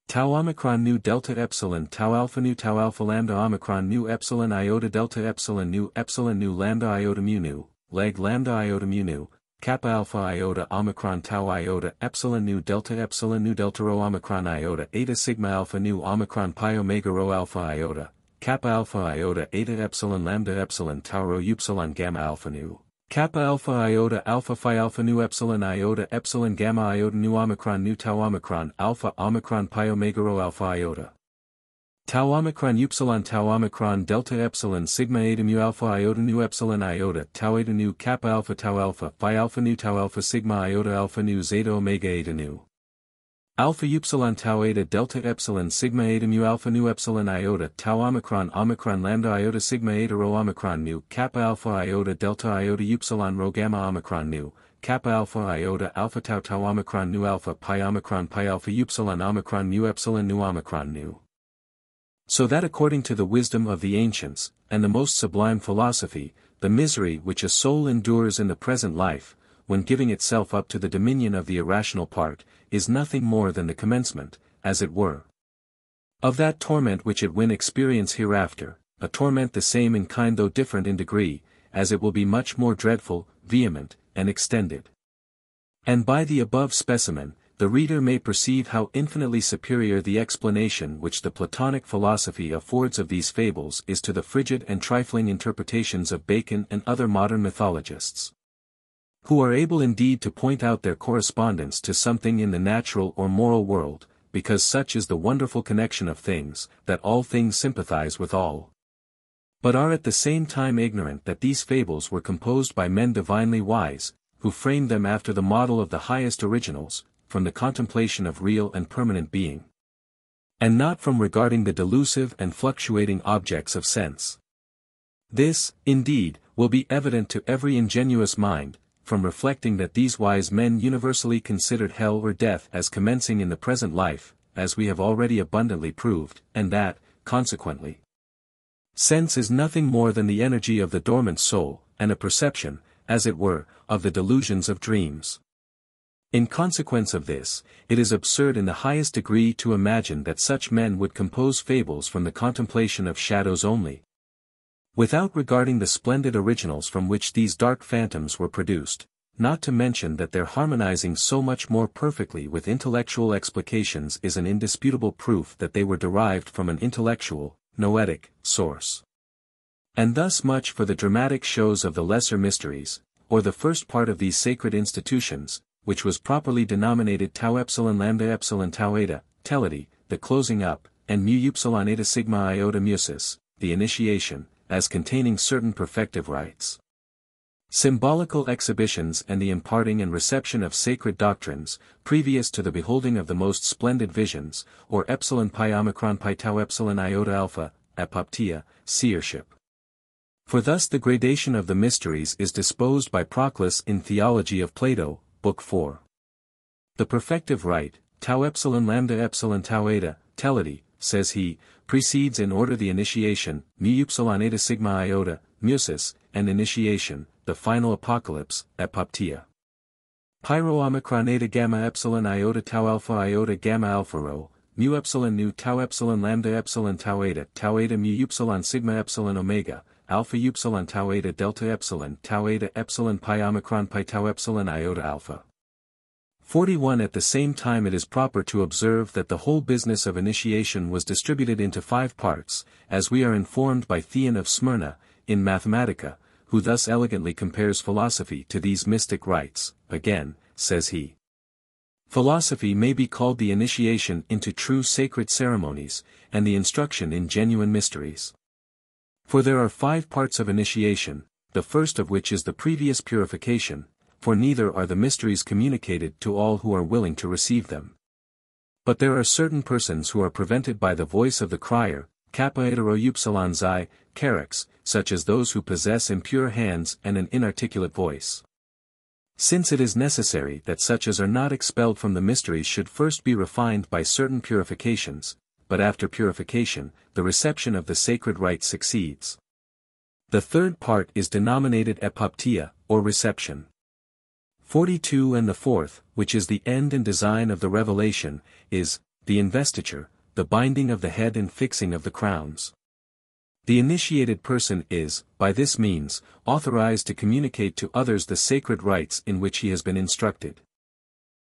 Tau omicron nu delta epsilon tau alpha nu tau alpha lambda omicron nu epsilon iota delta epsilon nu epsilon nu lambda iota mu nu, leg lambda iota mu nu, kappa alpha iota omicron tau iota epsilon nu delta epsilon nu delta rho omicron iota eta sigma alpha nu omicron pi omega rho alpha iota, kappa alpha iota eta epsilon lambda epsilon tau rho upsilon gamma alpha nu. Kappa alpha iota alpha phi alpha nu epsilon iota epsilon gamma iota nu omicron nu tau omicron alpha omicron pi omega rho alpha iota. Tau omicron upsilon tau omicron delta epsilon sigma eta mu alpha iota nu epsilon iota tau eta nu kappa alpha tau alpha phi alpha nu tau alpha sigma iota alpha nu zeta omega eta nu. Alpha upsilon tau eta delta epsilon sigma eta mu alpha nu epsilon iota tau omicron omicron lambda iota sigma eta rho omicron nu kappa alpha iota delta iota upsilon rho gamma omicron nu kappa alpha iota alpha tau tau omicron nu alpha pi omicron pi alpha upsilon omicron mu epsilon nu omicron nu. So that according to the wisdom of the ancients, and the most sublime philosophy, the misery which a soul endures in the present life, when giving itself up to the dominion of the irrational part, is nothing more than the commencement, as it were. Of that torment which it will experience hereafter, a torment the same in kind though different in degree, as it will be much more dreadful, vehement, and extended. And by the above specimen, the reader may perceive how infinitely superior the explanation which the Platonic philosophy affords of these fables is to the frigid and trifling interpretations of Bacon and other modern mythologists. Who are able indeed to point out their correspondence to something in the natural or moral world, because such is the wonderful connection of things, that all things sympathize with all. But are at the same time ignorant that these fables were composed by men divinely wise, who framed them after the model of the highest originals, from the contemplation of real and permanent being. And not from regarding the delusive and fluctuating objects of sense. This, indeed, will be evident to every ingenuous mind, from reflecting that these wise men universally considered hell or death as commencing in the present life, as we have already abundantly proved, and that, consequently, sense is nothing more than the energy of the dormant soul, and a perception, as it were, of the delusions of dreams. In consequence of this, it is absurd in the highest degree to imagine that such men would compose fables from the contemplation of shadows only. Without regarding the splendid originals from which these dark phantoms were produced, not to mention that their harmonizing so much more perfectly with intellectual explications is an indisputable proof that they were derived from an intellectual, noetic, source. And thus much for the dramatic shows of the lesser mysteries, or the first part of these sacred institutions, which was properly denominated tau epsilon lambda epsilon tau eta, telity, the closing up, and mu epsilon eta sigma iota musis, the initiation, as containing certain perfective rites. Symbolical exhibitions and the imparting and reception of sacred doctrines, previous to the beholding of the most splendid visions, or epsilon pi omicron pi tau epsilon iota alpha, apoptia, seership. For thus the gradation of the mysteries is disposed by Proclus in Theology of Plato, Book 4. The perfective right, tau epsilon lambda epsilon tau eta, telity, says he, precedes in order the initiation, mu epsilon eta sigma iota, musis, and initiation, the final apocalypse, apoptia. Pi rho omicron eta gamma epsilon iota tau alpha iota gamma alpha rho, mu epsilon nu tau epsilon lambda epsilon tau eta tau eta mu epsilon sigma epsilon omega, alpha upsilon tau eta delta epsilon tau eta epsilon pi omicron pi tau epsilon iota alpha. 41 At the same time it is proper to observe that the whole business of initiation was distributed into five parts, as we are informed by Theon of Smyrna, in Mathematica, who thus elegantly compares philosophy to these mystic rites, again, says he. Philosophy may be called the initiation into true sacred ceremonies, and the instruction in genuine mysteries. For there are five parts of initiation, the first of which is the previous purification, for neither are the mysteries communicated to all who are willing to receive them. But there are certain persons who are prevented by the voice of the crier, kappa eta rho upsilon xi, charax, such as those who possess impure hands and an inarticulate voice. Since it is necessary that such as are not expelled from the mysteries should first be refined by certain purifications, but after purification, the reception of the sacred rite succeeds. The third part is denominated epoptia, or reception. 42 and the fourth, which is the end and design of the revelation, is, the investiture, the binding of the head and fixing of the crowns. The initiated person is, by this means, authorized to communicate to others the sacred rites in which he has been instructed.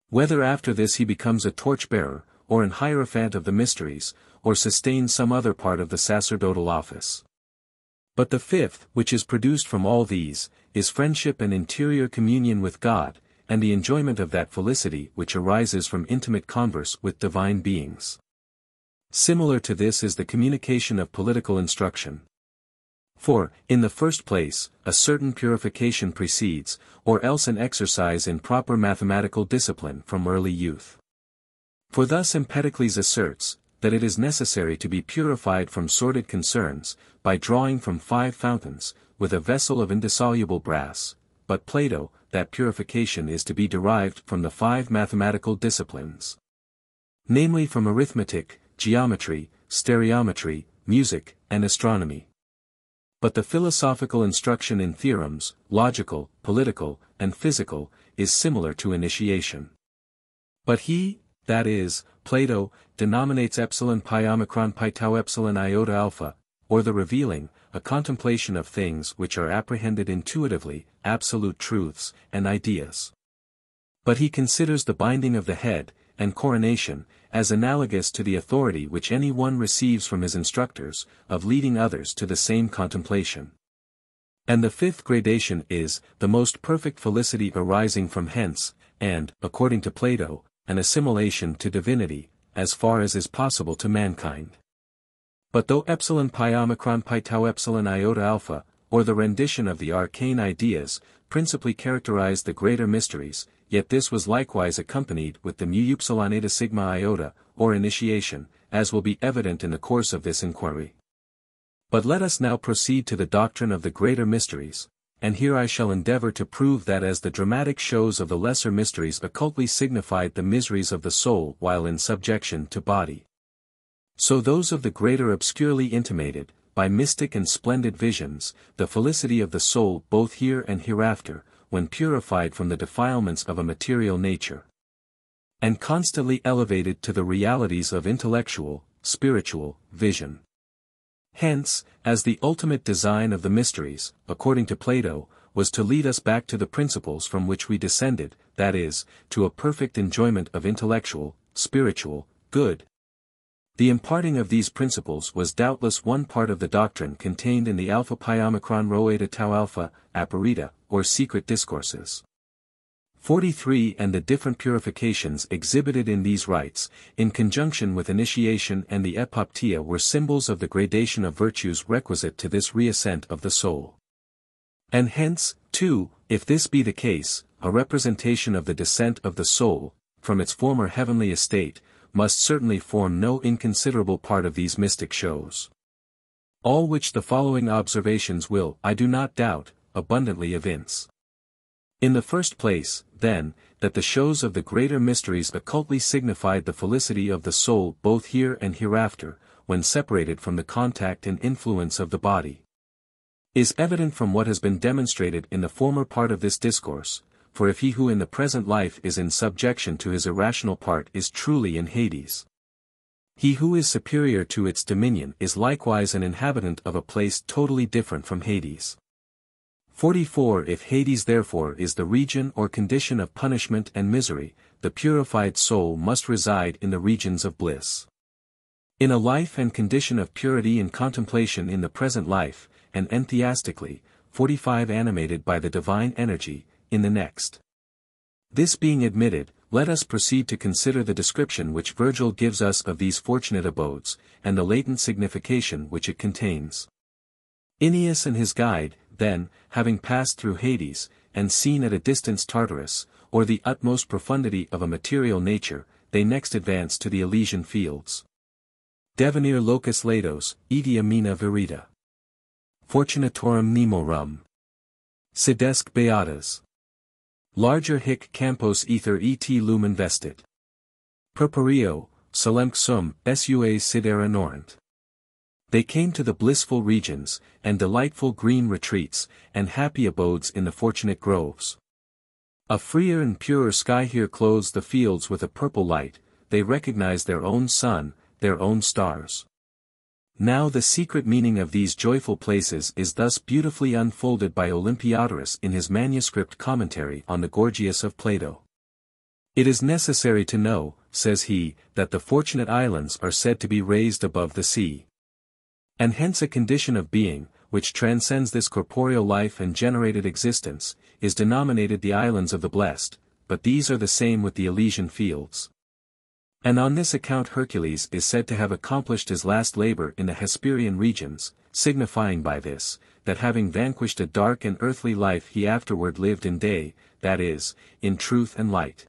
Whether after this he becomes a torchbearer, or an hierophant of the mysteries, or sustain some other part of the sacerdotal office. But the fifth, which is produced from all these, is friendship and interior communion with God, and the enjoyment of that felicity which arises from intimate converse with divine beings. Similar to this is the communication of political instruction. For, in the first place, a certain purification precedes, or else an exercise in proper mathematical discipline from early youth. For thus Empedocles asserts, that it is necessary to be purified from sordid concerns, by drawing from five fountains, with a vessel of indissoluble brass, but Plato, that purification is to be derived from the five mathematical disciplines. Namely from arithmetic, geometry, stereometry, music, and astronomy. But the philosophical instruction in theorems, logical, political, and physical, is similar to initiation. But he, that is, Plato, denominates epsilon pi omicron pi tau epsilon iota alpha, or the revealing, a contemplation of things which are apprehended intuitively, absolute truths, and ideas. But he considers the binding of the head, and coronation, as analogous to the authority which any one receives from his instructors, of leading others to the same contemplation. And the fifth gradation is, the most perfect felicity arising from hence, and, according to Plato, an assimilation to divinity, as far as is possible to mankind. But though epsilon pi omicron pi tau epsilon iota alpha, or the rendition of the arcane ideas, principally characterized the greater mysteries, yet this was likewise accompanied with the mu upsilon eta sigma iota, or initiation, as will be evident in the course of this inquiry. But let us now proceed to the doctrine of the greater mysteries, and here I shall endeavor to prove that as the dramatic shows of the lesser mysteries occultly signified the miseries of the soul while in subjection to body. So those of the greater obscurely intimated, by mystic and splendid visions, the felicity of the soul both here and hereafter, when purified from the defilements of a material nature. And constantly elevated to the realities of intellectual, spiritual, vision. Hence, as the ultimate design of the mysteries, according to Plato, was to lead us back to the principles from which we descended, that is, to a perfect enjoyment of intellectual, spiritual, good. The imparting of these principles was doubtless one part of the doctrine contained in the Alpha Pi Omicron Rho Eta Tau Alpha, Aperita, or secret discourses. 43 and the different purifications exhibited in these rites, in conjunction with initiation and the epoptia were symbols of the gradation of virtues requisite to this reascent of the soul. And hence, too, if this be the case, a representation of the descent of the soul, from its former heavenly estate, must certainly form no inconsiderable part of these mystic shows. All which the following observations will, I do not doubt, abundantly evince. In the first place, then, that the shows of the greater mysteries occultly signified the felicity of the soul both here and hereafter, when separated from the contact and influence of the body. Is evident from what has been demonstrated in the former part of this discourse, for if he who in the present life is in subjection to his irrational part is truly in Hades. He who is superior to its dominion is likewise an inhabitant of a place totally different from Hades. 44 If Hades therefore is the region or condition of punishment and misery, the purified soul must reside in the regions of bliss. In a life and condition of purity and contemplation in the present life, and entheastically, 45 animated by the divine energy, in the next. This being admitted, let us proceed to consider the description which Virgil gives us of these fortunate abodes, and the latent signification which it contains. Aeneas and his guide, then, having passed through Hades, and seen at a distance Tartarus, or the utmost profundity of a material nature, they next advance to the Elysian fields. Devenir locus latos, idia mina verita. Fortunatorum nemo rum. Sedesc beatas. Larger hic campos ether et lumen vestit. Purpurio, solemn sum, sua sidera norant. They came to the blissful regions, and delightful green retreats, and happy abodes in the fortunate groves. A freer and purer sky here clothes the fields with a purple light, they recognize their own sun, their own stars. Now the secret meaning of these joyful places is thus beautifully unfolded by Olympiodorus in his manuscript commentary on the Gorgias of Plato. It is necessary to know, says he, that the fortunate islands are said to be raised above the sea. And hence a condition of being, which transcends this corporeal life and generated existence, is denominated the islands of the blessed, but these are the same with the Elysian fields. And on this account Hercules is said to have accomplished his last labor in the Hesperian regions, signifying by this, that having vanquished a dark and earthly life he afterward lived in day, that is, in truth and light.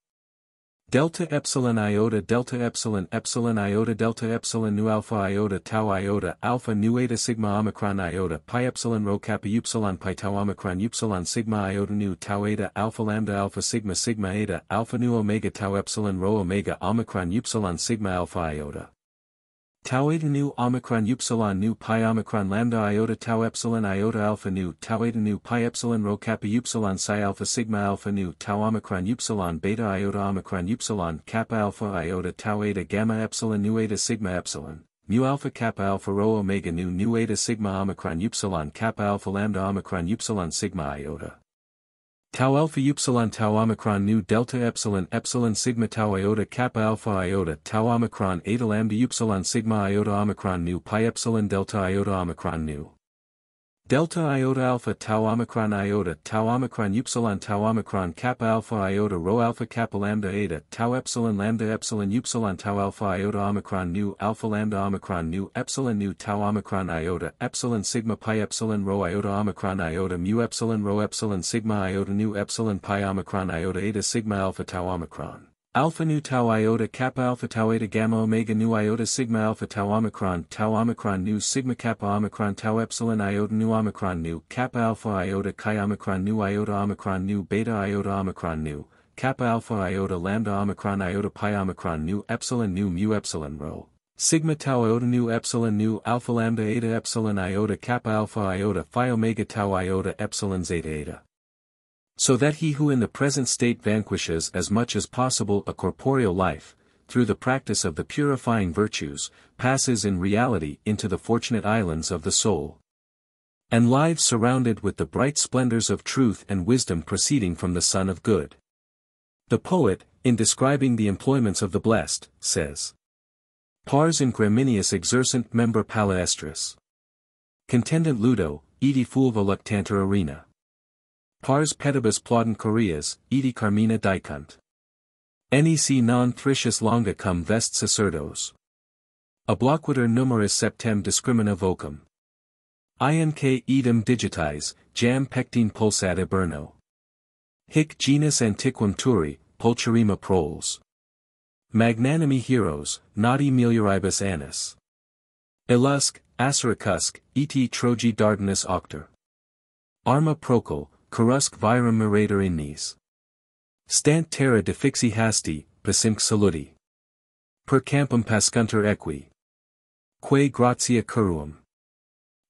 Delta epsilon iota delta epsilon epsilon iota delta epsilon nu alpha iota tau iota alpha nu eta sigma omicron iota pi epsilon rho kappa upsilon pi tau omicron upsilon sigma iota nu tau eta alpha lambda alpha sigma sigma eta alpha nu omega tau epsilon rho omega omicron upsilon sigma alpha iota tau eta nu omicron upsilon nu pi omicron lambda iota tau epsilon iota alpha nu tau eta nu pi epsilon rho kappa upsilon psi alpha sigma alpha nu tau omicron upsilon beta iota omicron upsilon kappa alpha iota tau eta gamma epsilon nu eta sigma epsilon mu alpha kappa alpha rho omega nu nu eta sigma omicron upsilon kappa alpha lambda omicron upsilon sigma iota Tau alpha upsilon tau omicron nu delta epsilon epsilon sigma tau iota kappa alpha iota tau omicron eta lambda upsilon sigma iota omicron nu pi epsilon delta iota omicron nu. Delta iota alpha tau omicron iota tau omicron upsilon tau omicron kappa alpha iota rho alpha kappa lambda eta tau epsilon lambda epsilon upsilon tau alpha iota omicron nu alpha lambda omicron nu epsilon nu tau omicron iota epsilon sigma pi epsilon rho iota omicron iota mu epsilon rho epsilon sigma iota nu epsilon pi omicron iota eta sigma alpha tau omicron. Alpha nu tau iota kappa alpha tau eta gamma omega nu iota sigma alpha tau omicron tau omicron nu sigma kappa omicron tau epsilon iota nu omicron nu kappa alpha iota chi omicron nu iota omicron nu beta iota omicron nu kappa alpha iota lambda omicron iota pi omicron nu epsilon nu mu epsilon rho. Sigma tau iota nu epsilon nu alpha lambda eta epsilon iota kappa alpha iota phi omega tau iota epsilon zeta eta. So that he who in the present state vanquishes as much as possible a corporeal life, through the practice of the purifying virtues, passes in reality into the fortunate islands of the soul. And lives surrounded with the bright splendors of truth and wisdom proceeding from the Sun of Good. The poet, in describing the employments of the blessed, says, Pars in graminius exercent member palaestris. Contendent ludo, edi fulva luctanter arena. Pars pedibus plaudent corias, edi carmina dicunt. Nec non thricius longa cum vest sacerdos. Obloquiter numeris septem discrimina vocum. Inc idem digitize, jam pectine pulsat eberno. Hic genus antiquum turi, pulcherima proles. Magnanimi heroes, nati melioribus annis. Illusc, acericusc, et trogi dardanus octor. Arma procul, corusc virum mirator innis. Stant terra defixi hasti, pasimc saluti. Per campum pascunter equi. Quae gratia curuum.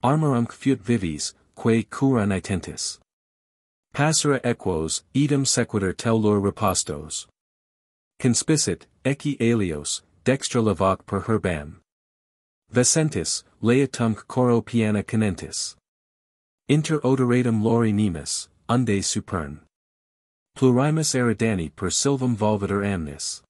Armorumc fut vivis, quae cura nitentis. Passera equos, idem sequitur teulor repostos. Conspicit, ecce alios, dextra lavac per herbam. Vecentis, laetumc coro piana canentis. Inter odoratum lori nemus, unde supern. Plurimus eridani per silvum volvator amnis.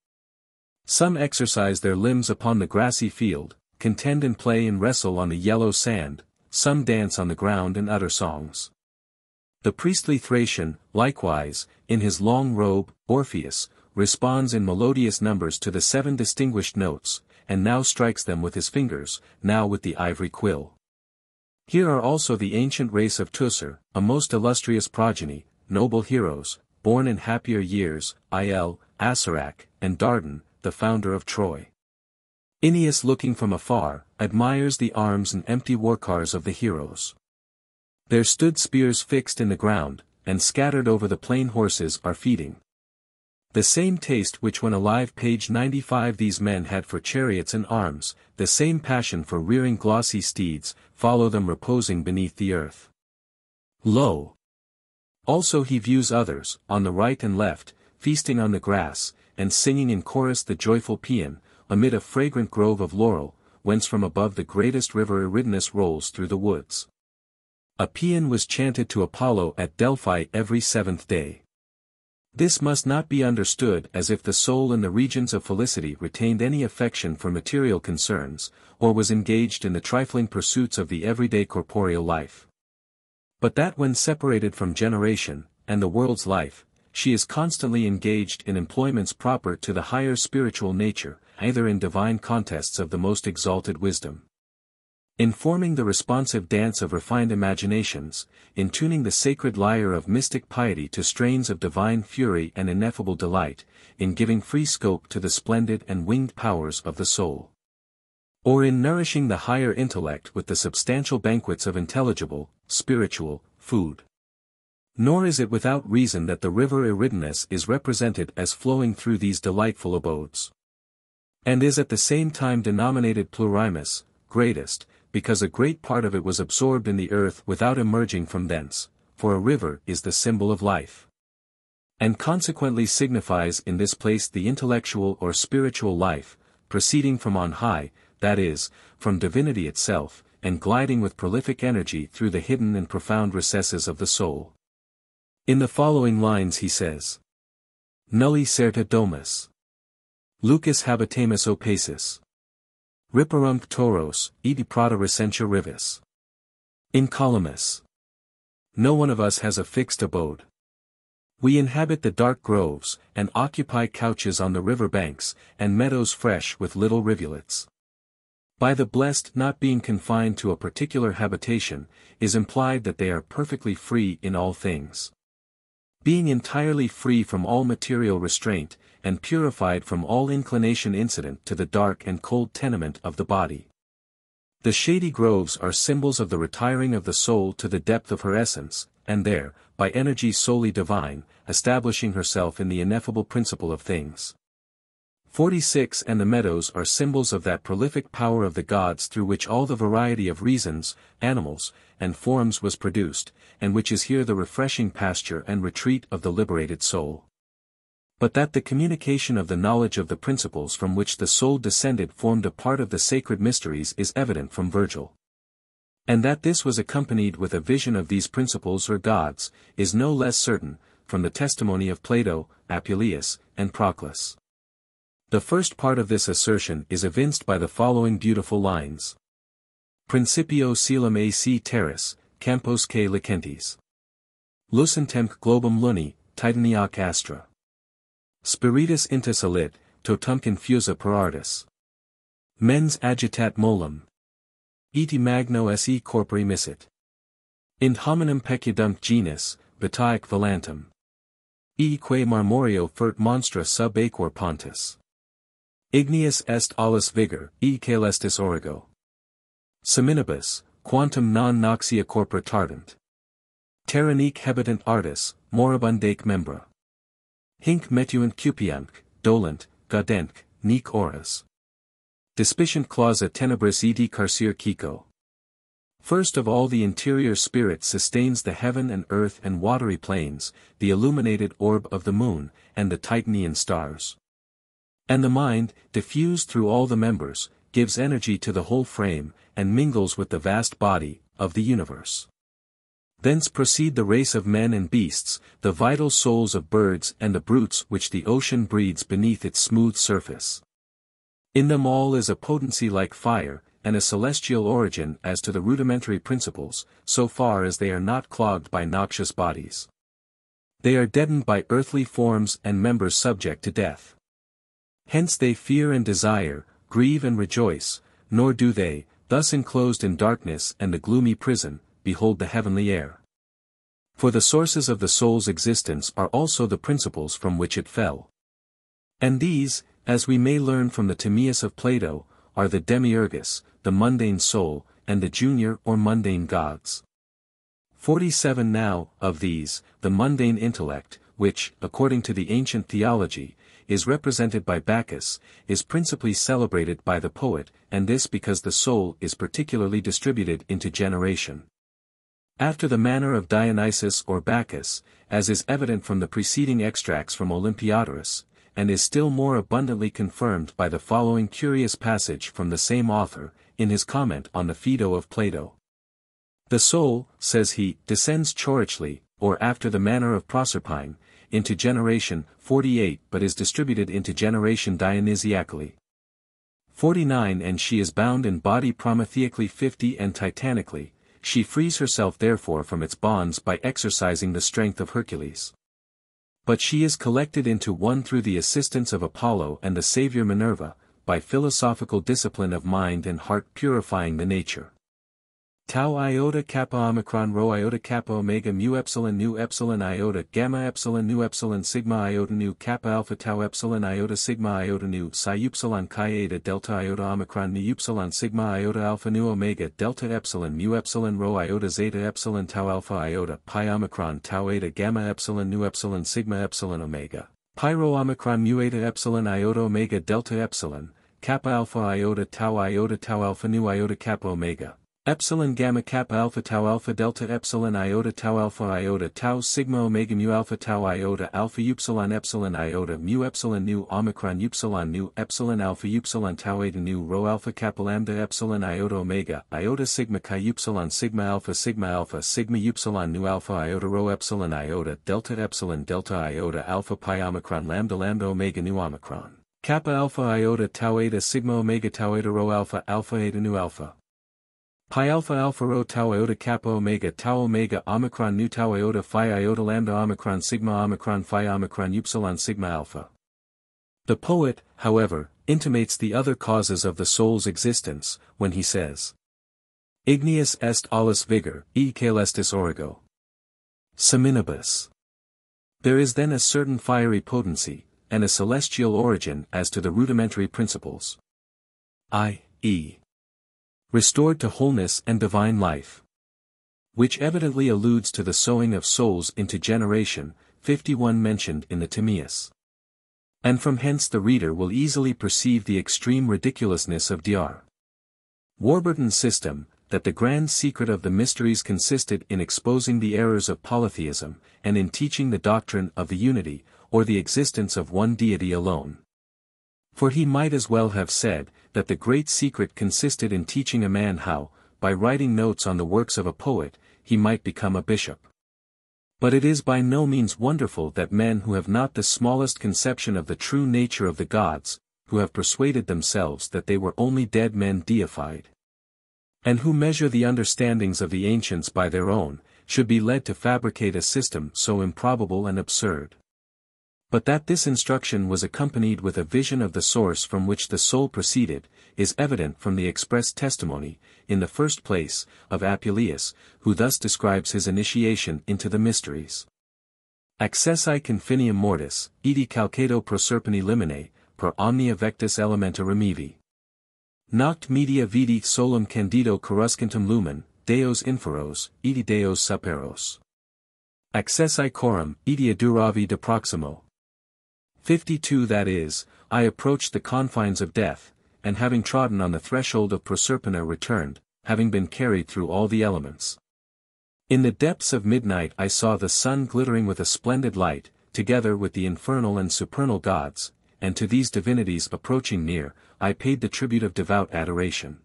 Some exercise their limbs upon the grassy field, contend and play and wrestle on the yellow sand, some dance on the ground and utter songs. The priestly Thracian, likewise, in his long robe, Orpheus, responds in melodious numbers to the seven distinguished notes, and now strikes them with his fingers, now with the ivory quill. Here are also the ancient race of Teucer, a most illustrious progeny, noble heroes, born in happier years, Il, Assarac, and Dardan, the founder of Troy. Aeneas looking from afar, admires the arms and empty war-cars of the heroes. There stood spears fixed in the ground, and scattered over the plain horses are feeding. The same taste which when alive page 95 these men had for chariots and arms, the same passion for rearing glossy steeds, follow them reposing beneath the earth. Lo! Also he views others, on the right and left, feasting on the grass, and singing in chorus the joyful paean, amid a fragrant grove of laurel, whence from above the greatest river Eridanus rolls through the woods. A paean was chanted to Apollo at Delphi every seventh day. This must not be understood as if the soul in the regions of felicity retained any affection for material concerns, or was engaged in the trifling pursuits of the everyday corporeal life. But that when separated from generation, and the world's life, she is constantly engaged in employments proper to the higher spiritual nature, either in divine contests of the most exalted wisdom. In forming the responsive dance of refined imaginations, in tuning the sacred lyre of mystic piety to strains of divine fury and ineffable delight, in giving free scope to the splendid and winged powers of the soul. Or in nourishing the higher intellect with the substantial banquets of intelligible, spiritual, food. Nor is it without reason that the river Eridanus is represented as flowing through these delightful abodes. And is at the same time denominated plurimus, greatest, because a great part of it was absorbed in the earth without emerging from thence, for a river is the symbol of life. And consequently signifies in this place the intellectual or spiritual life, proceeding from on high, that is, from divinity itself, and gliding with prolific energy through the hidden and profound recesses of the soul. In the following lines he says. Nulli certa domus. Lucas habitamus opacis. Riparunt toros, edi prata recentia rivis. Incolumus. No one of us has a fixed abode. We inhabit the dark groves, and occupy couches on the river banks, and meadows fresh with little rivulets. By the blessed not being confined to a particular habitation, is implied that they are perfectly free in all things. Being entirely free from all material restraint, and purified from all inclination incident to the dark and cold tenement of the body. The shady groves are symbols of the retiring of the soul to the depth of her essence, and there, by energy solely divine, establishing herself in the ineffable principle of things. 46 And the meadows are symbols of that prolific power of the gods through which all the variety of reasons, animals, and forms was produced, and which is here the refreshing pasture and retreat of the liberated soul. But that the communication of the knowledge of the principles from which the soul descended formed a part of the sacred mysteries is evident from Virgil. And that this was accompanied with a vision of these principles or gods, is no less certain, from the testimony of Plato, Apuleius, and Proclus. The first part of this assertion is evinced by the following beautiful lines. Principio coelum ac terris, campos que licentes. Lucentemque globum luni, titaniac astra. Spiritus intus alit, totum confusa per artis. Mens agitat molum. Eti magno se corpori missit. Int hominem pecudum genus, bataec volantum. Eque marmorio fert monstra sub aequor pontus. Igneus est alus vigor, e caelestis origo. Seminibus, quantum non noxia corpora tardant. Terranique habitant artis, moribundaque membra. Hinc metuant cupianc, dolent, gaudent, nec oras. Dispicient clausa tenebris edi carcer cico. First of all the interior spirit sustains the heaven and earth and watery plains, the illuminated orb of the moon, and the Titanian stars. And the mind, diffused through all the members, gives energy to the whole frame, and mingles with the vast body, of the universe. Thence proceed the race of men and beasts, the vital souls of birds and the brutes which the ocean breeds beneath its smooth surface. In them all is a potency like fire, and a celestial origin as to the rudimentary principles, so far as they are not clogged by noxious bodies. They are deadened by earthly forms and members subject to death. Hence they fear and desire, grieve and rejoice, nor do they, thus enclosed in darkness and the gloomy prison, behold the heavenly air. For the sources of the soul's existence are also the principles from which it fell. And these, as we may learn from the Timaeus of Plato, are the demiurgus, the mundane soul, and the junior or mundane gods. 47 Now, of these, the mundane intellect, which, according to the ancient theology, is represented by Bacchus, is principally celebrated by the poet, and this because the soul is particularly distributed into generation. After the manner of Dionysus or Bacchus, as is evident from the preceding extracts from Olympiodorus, and is still more abundantly confirmed by the following curious passage from the same author, in his comment on the Phaedo of Plato. The soul, says he, descends chorically, or after the manner of Proserpine, into generation 48 but is distributed into generation Dionysiacally. 49 And she is bound in body prometheically 50 and titanically, she frees herself therefore from its bonds by exercising the strength of Hercules. But she is collected into one through the assistance of Apollo and the Saviour Minerva, by philosophical discipline of mind and heart purifying the nature. Tau iota kappa omicron rho iota kappa omega mu epsilon nu epsilon iota gamma epsilon nu epsilon sigma iota nu kappa alpha tau epsilon iota sigma iota nu psi upsilon chi eta delta iota omicron nu upsilon sigma iota alpha nu omega delta epsilon mu epsilon rho iota zeta epsilon tau alpha iota pi omicron tau eta gamma epsilon nu epsilon sigma epsilon omega. Pi rho omicron mu eta epsilon iota omega delta epsilon, kappa alpha iota tau iota tau alpha nu iota kappa omega Epsilon gamma kappa alpha tau alpha delta epsilon iota tau alpha iota tau sigma omega mu alpha tau iota alpha upsilon epsilon iota mu epsilon nu omicron upsilon nu epsilon alpha upsilon tau eta nu rho alpha kappa lambda epsilon iota omega iota sigma chi upsilon sigma alpha sigma alpha sigma upsilon nu alpha iota rho epsilon iota delta epsilon delta iota alpha pi omicron lambda lambda omega nu omicron. Kappa alpha iota tau eta sigma omega tau eta rho alpha alpha eta nu alpha Pi alpha alpha rho tau iota kappa omega tau omega omicron nu tau iota phi iota lambda omicron sigma omicron phi omicron upsilon sigma alpha. The poet, however, intimates the other causes of the soul's existence, when he says, Igneus est allus vigor, e caelestis origo. Seminibus. There is then a certain fiery potency, and a celestial origin as to the rudimentary principles. I.e restored to wholeness and divine life. Which evidently alludes to the sowing of souls into generation, 51 mentioned in the Timaeus. And from hence the reader will easily perceive the extreme ridiculousness of Dr. Warburton's system, that the grand secret of the mysteries consisted in exposing the errors of polytheism, and in teaching the doctrine of the unity, or the existence of one deity alone. For he might as well have said, that the great secret consisted in teaching a man how, by writing notes on the works of a poet, he might become a bishop. But it is by no means wonderful that men who have not the smallest conception of the true nature of the gods, who have persuaded themselves that they were only dead men deified, and who measure the understandings of the ancients by their own, should be led to fabricate a system so improbable and absurd. But that this instruction was accompanied with a vision of the source from which the soul proceeded, is evident from the express testimony, in the first place, of Apuleius, who thus describes his initiation into the mysteries. Accessi confinium mortis, edi calcato proserpini limine, per omnia vectus elementa remivi. Noct media vidi solum candido coruscantum lumen, deos inferos, edi deos superos. Accessi coram, edi aduravi de proximo, 52 That is, I approached the confines of death, and having trodden on the threshold of Proserpina returned, having been carried through all the elements. In the depths of midnight I saw the sun glittering with a splendid light, together with the infernal and supernal gods, and to these divinities approaching near, I paid the tribute of devout adoration.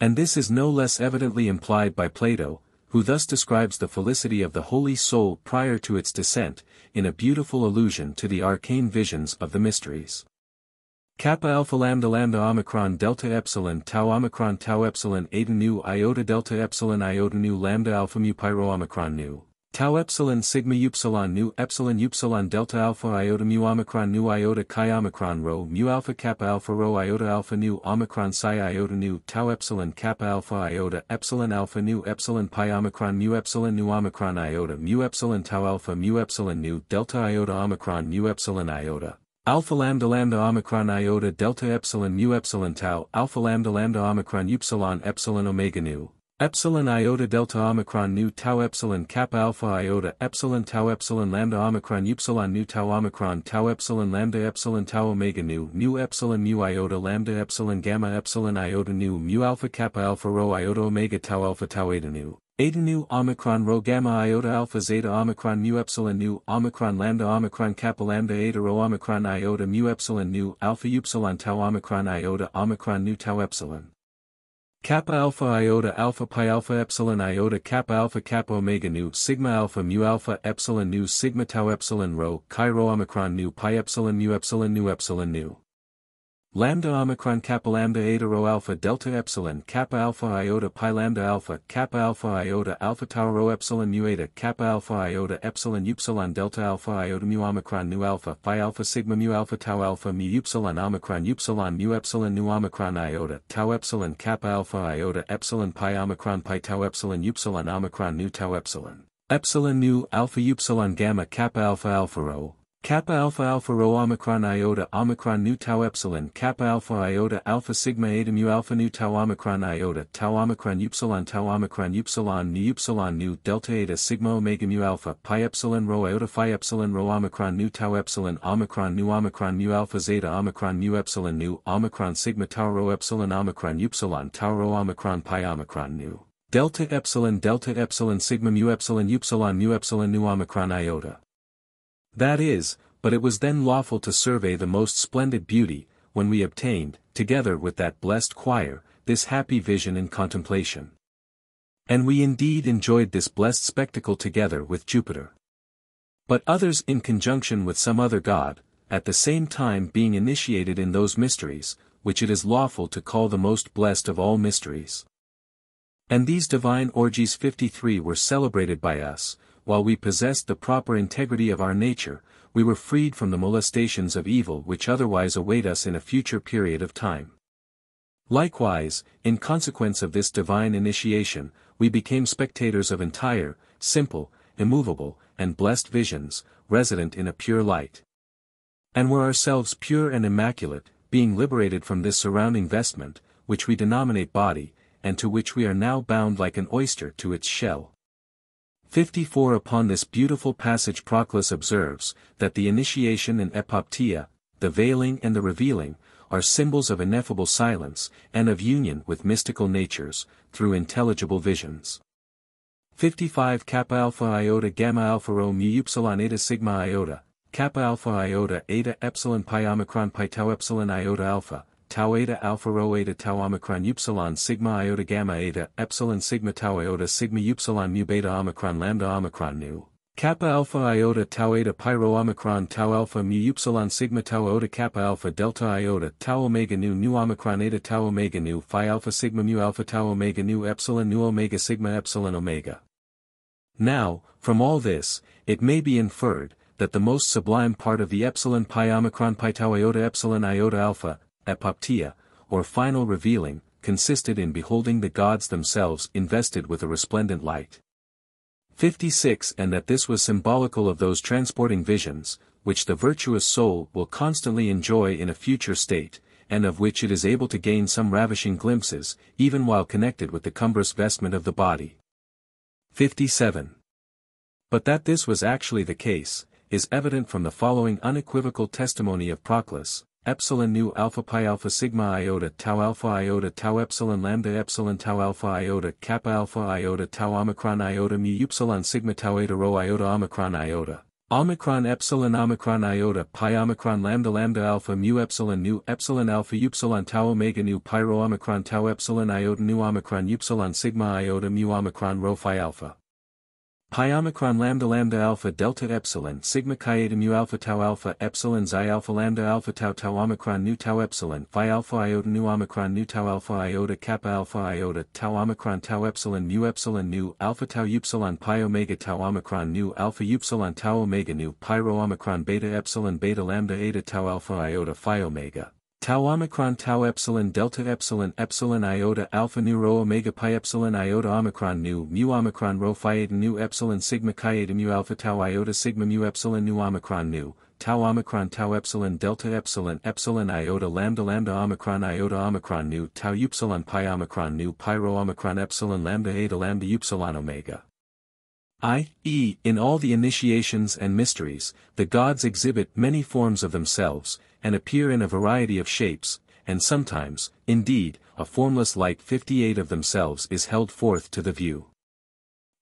And this is no less evidently implied by Plato, who thus describes the felicity of the holy soul prior to its descent, in a beautiful allusion to the arcane visions of the mysteries. Kappa alpha lambda lambda omicron delta epsilon tau omicron tau epsilon eta nu iota delta epsilon iota nu lambda alpha mu pi rho omicron nu. Tau epsilon sigma upsilon nu epsilon upsilon delta alpha iota mu omicron nu iota chi omicron rho mu alpha kappa alpha rho iota alpha nu omicron psi iota nu tau epsilon kappa alpha iota epsilon alpha nu epsilon pi omicron mu epsilon nu omicron iota mu epsilon tau alpha mu epsilon nu delta iota omicron mu epsilon iota. Alpha lambda lambda omicron iota delta epsilon mu epsilon tau alpha lambda lambda omicron upsilon epsilon omega nu Epsilon iota delta omicron nu tau epsilon kappa alpha iota epsilon tau epsilon lambda omicron upsilon nu tau omicron tau epsilon lambda epsilon tau omega nu mu epsilon mu iota lambda epsilon gamma epsilon iota nu mu alpha kappa alpha rho iota omega tau alpha tau eta nu. Eta nu omicron rho gamma iota alpha zeta omicron mu epsilon nu omicron lambda omicron kappa lambda eta rho omicron iota mu epsilon nu alpha upsilon tau omicron iota omicron nu tau epsilon. Kappa alpha iota alpha pi alpha epsilon iota kappa alpha kappa omega nu sigma alpha mu alpha epsilon nu sigma tau epsilon rho chi rho omicron nu pi epsilon mu epsilon nu epsilon nu. Lambda omicron kappa lambda eta rho alpha delta epsilon kappa alpha iota pi lambda alpha kappa alpha iota alpha tau rho epsilon mu eta kappa alpha iota epsilon upsilon delta alpha iota mu omicron nu alpha phi alpha sigma mu alpha tau alpha mu upsilon omicron upsilon mu epsilon nu omicron iota tau epsilon kappa alpha iota epsilon pi omicron pi tau epsilon upsilon omicron nu tau epsilon. Epsilon nu alpha upsilon gamma kappa alpha alpha rho Kappa alpha alpha rho omicron iota omicron nu tau epsilon kappa alpha iota alpha sigma eta mu alpha nu tau omicron iota tau omicron upsilon tau omicron upsilon nu upsilon nu delta eta sigma omega mu alpha pi epsilon rho iota phi epsilon rho omicron nu tau epsilon omicron nu omicron mu alpha zeta omicron mu epsilon nu omicron sigma tau rho epsilon omicron upsilon tau rho omicron pi omicron nu delta epsilon delta epsilon sigma mu epsilon upsilon mu epsilon nu omicron iota that is, but it was then lawful to survey the most splendid beauty, when we obtained, together with that blessed choir, this happy vision and contemplation. And we indeed enjoyed this blessed spectacle together with Jupiter. But others in conjunction with some other god, at the same time being initiated in those mysteries, which it is lawful to call the most blessed of all mysteries. And these divine orgies fifty-three were celebrated by us, while we possessed the proper integrity of our nature, we were freed from the molestations of evil which otherwise await us in a future period of time. Likewise, in consequence of this divine initiation, we became spectators of entire, simple, immovable, and blessed visions, resident in a pure light. And were ourselves pure and immaculate, being liberated from this surrounding vestment, which we denominate body, and to which we are now bound like an oyster to its shell. 54 Upon this beautiful passage Proclus observes, that the initiation and epoptia, the veiling and the revealing, are symbols of ineffable silence, and of union with mystical natures, through intelligible visions. 55 Kappa alpha iota gamma alpha rho mu upsilon eta sigma iota, kappa alpha iota eta epsilon pi omicron pi tau epsilon iota alpha, tau eta alpha rho eta tau omicron upsilon sigma iota gamma eta epsilon sigma tau iota sigma upsilon mu beta omicron lambda omicron nu. Kappa alpha iota tau eta pi rho omicron tau alpha mu upsilon sigma tau iota kappa alpha delta iota tau omega nu nu omicron eta tau omega nu phi alpha sigma mu alpha tau omega nu epsilon nu omega sigma epsilon omega. Now, from all this, it may be inferred, that the most sublime part of the epsilon pi omicron pi tau iota epsilon iota alpha, epoptia, or final revealing, consisted in beholding the gods themselves invested with a resplendent light. 56 And that this was symbolical of those transporting visions, which the virtuous soul will constantly enjoy in a future state, and of which it is able to gain some ravishing glimpses, even while connected with the cumbrous vestment of the body. 57. But that this was actually the case, is evident from the following unequivocal testimony of Proclus, epsilon nu alpha pi alpha sigma iota tau alpha iota tau epsilon lambda epsilon tau alpha iota kappa alpha iota tau omicron iota mu upsilon sigma tau eta rho iota omicron iota. Omicron epsilon omicron iota pi omicron lambda lambda alpha mu epsilon nu epsilon alpha upsilon tau omega nu pi rho omicron tau epsilon iota nu omicron upsilon sigma iota mu omicron rho phi alpha. Pi omicron lambda lambda alpha delta epsilon sigma chi eta mu alpha tau alpha epsilon xi alpha lambda alpha tau tau omicron nu tau epsilon phi alpha iota nu omicron nu tau alpha iota kappa alpha iota tau omicron tau epsilon mu epsilon nu alpha tau upsilon pi omega tau omicron nu alpha upsilon tau omega nu pi rho omicron beta epsilon beta lambda eta tau alpha iota phi omega tau omicron tau epsilon delta epsilon epsilon iota alpha nu rho omega pi epsilon iota omicron nu mu omicron rho phi eta nu epsilon sigma chi eta mu alpha tau iota sigma mu epsilon nu omicron nu tau omicron tau epsilon delta epsilon epsilon iota lambda lambda omicron iota omicron nu tau upsilon pi omicron nu pi rho omicron epsilon lambda eta lambda upsilon omega i.e., in all the initiations and mysteries, the gods exhibit many forms of themselves, and appear in a variety of shapes, and sometimes, indeed, a formless light 58 of themselves is held forth to the view.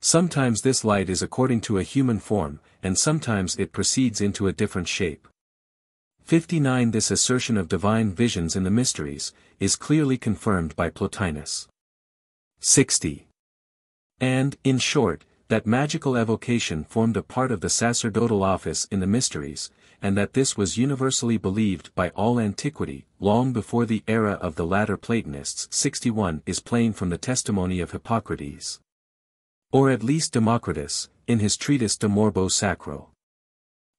Sometimes this light is according to a human form, and sometimes it proceeds into a different shape. 59 This assertion of divine visions in the mysteries, is clearly confirmed by Plotinus. 60. And, in short, that magical evocation formed a part of the sacerdotal office in the mysteries, and that this was universally believed by all antiquity, long before the era of the latter Platonists 61 is plain from the testimony of Hippocrates. Or at least Democritus, in his treatise De Morbo Sacro.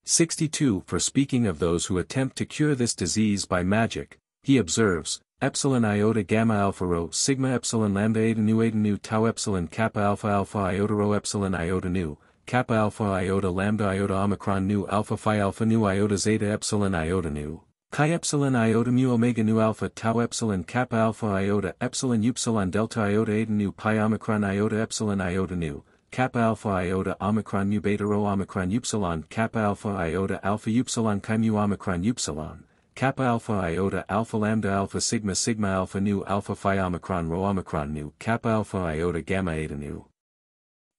62 For speaking of those who attempt to cure this disease by magic, he observes, epsilon iota gamma alpha rho sigma epsilon lambda eta nu eta nu tau epsilon kappa alpha alpha iota rho epsilon iota nu, kappa alpha iota lambda iota omicron nu alpha phi alpha nu iota zeta epsilon iota nu, chi epsilon iota mu omega nu alpha tau epsilon kappa alpha iota epsilon upsilon delta iota eta nu pi omicron iota epsilon iota nu, kappa alpha iota omicron mu beta rho omicron upsilon kappa alpha iota alpha upsilon chi mu omicron upsilon, kappa alpha iota alpha lambda alpha sigma sigma alpha nu alpha phi omicron rho omicron nu kappa alpha iota gamma eta nu.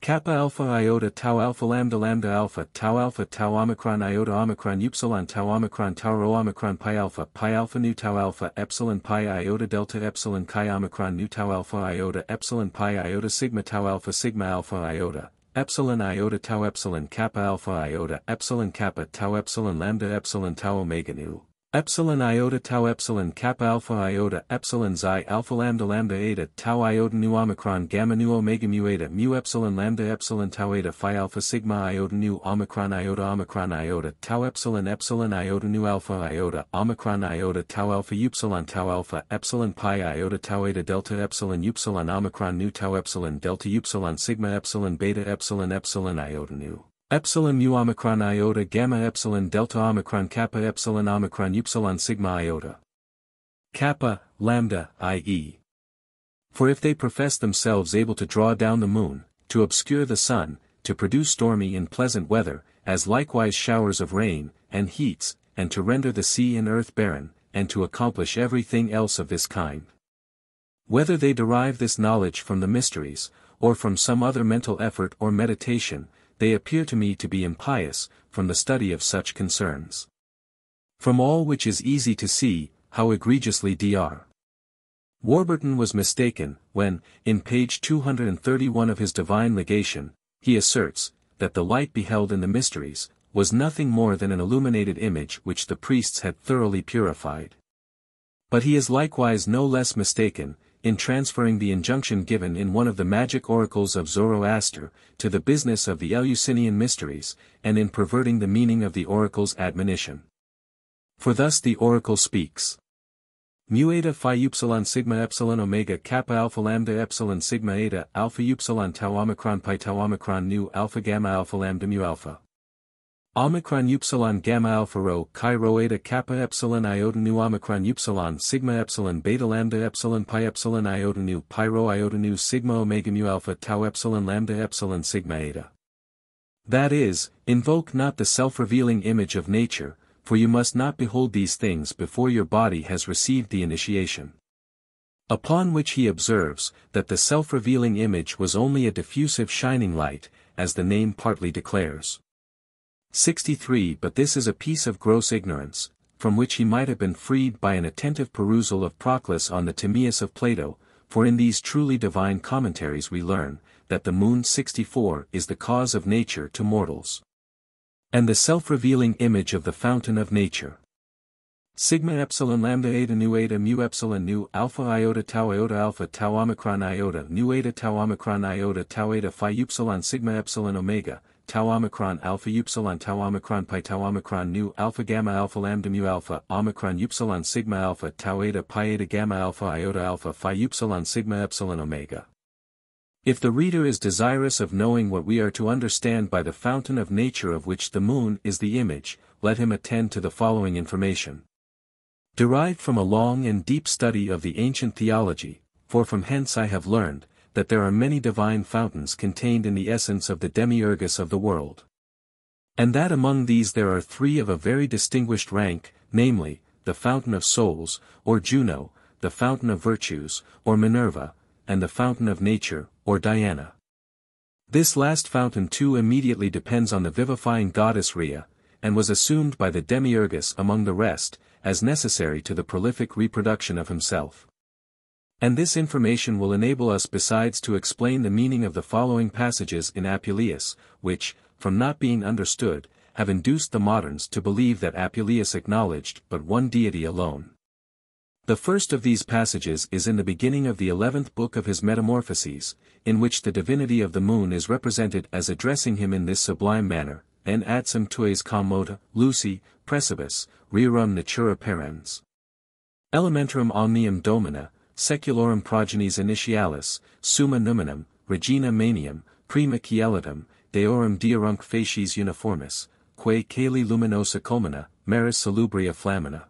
Kappa alpha iota tau alpha lambda lambda alpha tau alpha tau omicron iota omicron upsilon tau omicron tau rho omicron pi alpha pi alpha nu tau alpha epsilon pi iota delta epsilon chi omicron nu tau alpha iota epsilon pi iota sigma tau alpha sigma alpha iota epsilon iota tau epsilon kappa alpha iota epsilon kappa tau epsilon lambda epsilon tau omega nu Epsilon iota tau epsilon kappa alpha iota epsilon xi alpha lambda lambda eta tau iota nu omicron gamma nu omega mu eta mu epsilon lambda epsilon tau eta phi alpha sigma iota nu omicron iota omicron iota tau epsilon epsilon iota nu alpha iota omicron iota tau alpha upsilon tau alpha epsilon pi iota tau eta delta epsilon upsilon omicron nu tau epsilon delta upsilon sigma epsilon beta epsilon epsilon iota nu Epsilon mu omicron iota gamma epsilon delta omicron kappa epsilon omicron upsilon sigma iota. Kappa, lambda, i.e. For if they profess themselves able to draw down the moon, to obscure the sun, to produce stormy and pleasant weather, as likewise showers of rain, and heats, and to render the sea and earth barren, and to accomplish everything else of this kind. Whether they derive this knowledge from the mysteries, or from some other mental effort or meditation, they appear to me to be impious, from the study of such concerns. From all which is easy to see, how egregiously Dr. Warburton was mistaken, when, in page 231 of his Divine Legation, he asserts, that the light beheld in the mysteries, was nothing more than an illuminated image which the priests had thoroughly purified. But he is likewise no less mistaken, in transferring the injunction given in one of the magic oracles of Zoroaster, to the business of the Eleusinian mysteries, and in perverting the meaning of the oracle's admonition. For thus the oracle speaks. Mu eta phi upsilon sigma epsilon omega kappa alpha lambda epsilon sigma eta alpha upsilon tau omicron pi tau omicron nu alpha gamma alpha lambda mu alpha. Omicron upsilon gamma alpha rho chi rho eta kappa epsilon iota nu omicron upsilon sigma epsilon beta lambda epsilon pi epsilon iota nu pi rho iota nu sigma omega mu alpha tau epsilon lambda epsilon sigma eta. That is, invoke not the self-revealing image of nature, for you must not behold these things before your body has received the initiation. Upon which he observes, that the self-revealing image was only a diffusive shining light, as the name partly declares. 63 But this is a piece of gross ignorance, from which he might have been freed by an attentive perusal of Proclus on the Timaeus of Plato, for in these truly divine commentaries we learn, that the moon 64 is the cause of nature to mortals. And the self-revealing image of the fountain of nature. Sigma epsilon lambda eta nu eta mu epsilon nu alpha iota tau iota alpha tau omicron iota nu eta tau omicron iota tau eta phi upsilon sigma epsilon omega, tau omicron alpha upsilon tau omicron pi tau omicron nu alpha gamma alpha lambda mu alpha omicron upsilon sigma alpha tau eta pi eta gamma alpha iota alpha phi upsilon sigma epsilon omega. If the reader is desirous of knowing what we are to understand by the fountain of nature of which the moon is the image, let him attend to the following information. Derived from a long and deep study of the ancient theology, for from hence I have learned, that there are many divine fountains contained in the essence of the demiurgus of the world. And that among these there are three of a very distinguished rank, namely, the fountain of souls, or Juno, the fountain of virtues, or Minerva, and the fountain of nature, or Diana. This last fountain too immediately depends on the vivifying goddess Rhea, and was assumed by the demiurgus among the rest, as necessary to the prolific reproduction of himself. And this information will enable us besides to explain the meaning of the following passages in Apuleius, which, from not being understood, have induced the moderns to believe that Apuleius acknowledged but one deity alone. The first of these passages is in the beginning of the eleventh book of his Metamorphoses, in which the divinity of the moon is represented as addressing him in this sublime manner, en atsum tues commota, Lucy, precibus, rerum natura parens. Elementarum omnium domina, seculorum progenies initialis, summa numinum, regina manium, prima cielitum, deorum diarunc facies uniformis, quae cali luminosa culmina, maris salubria flamina.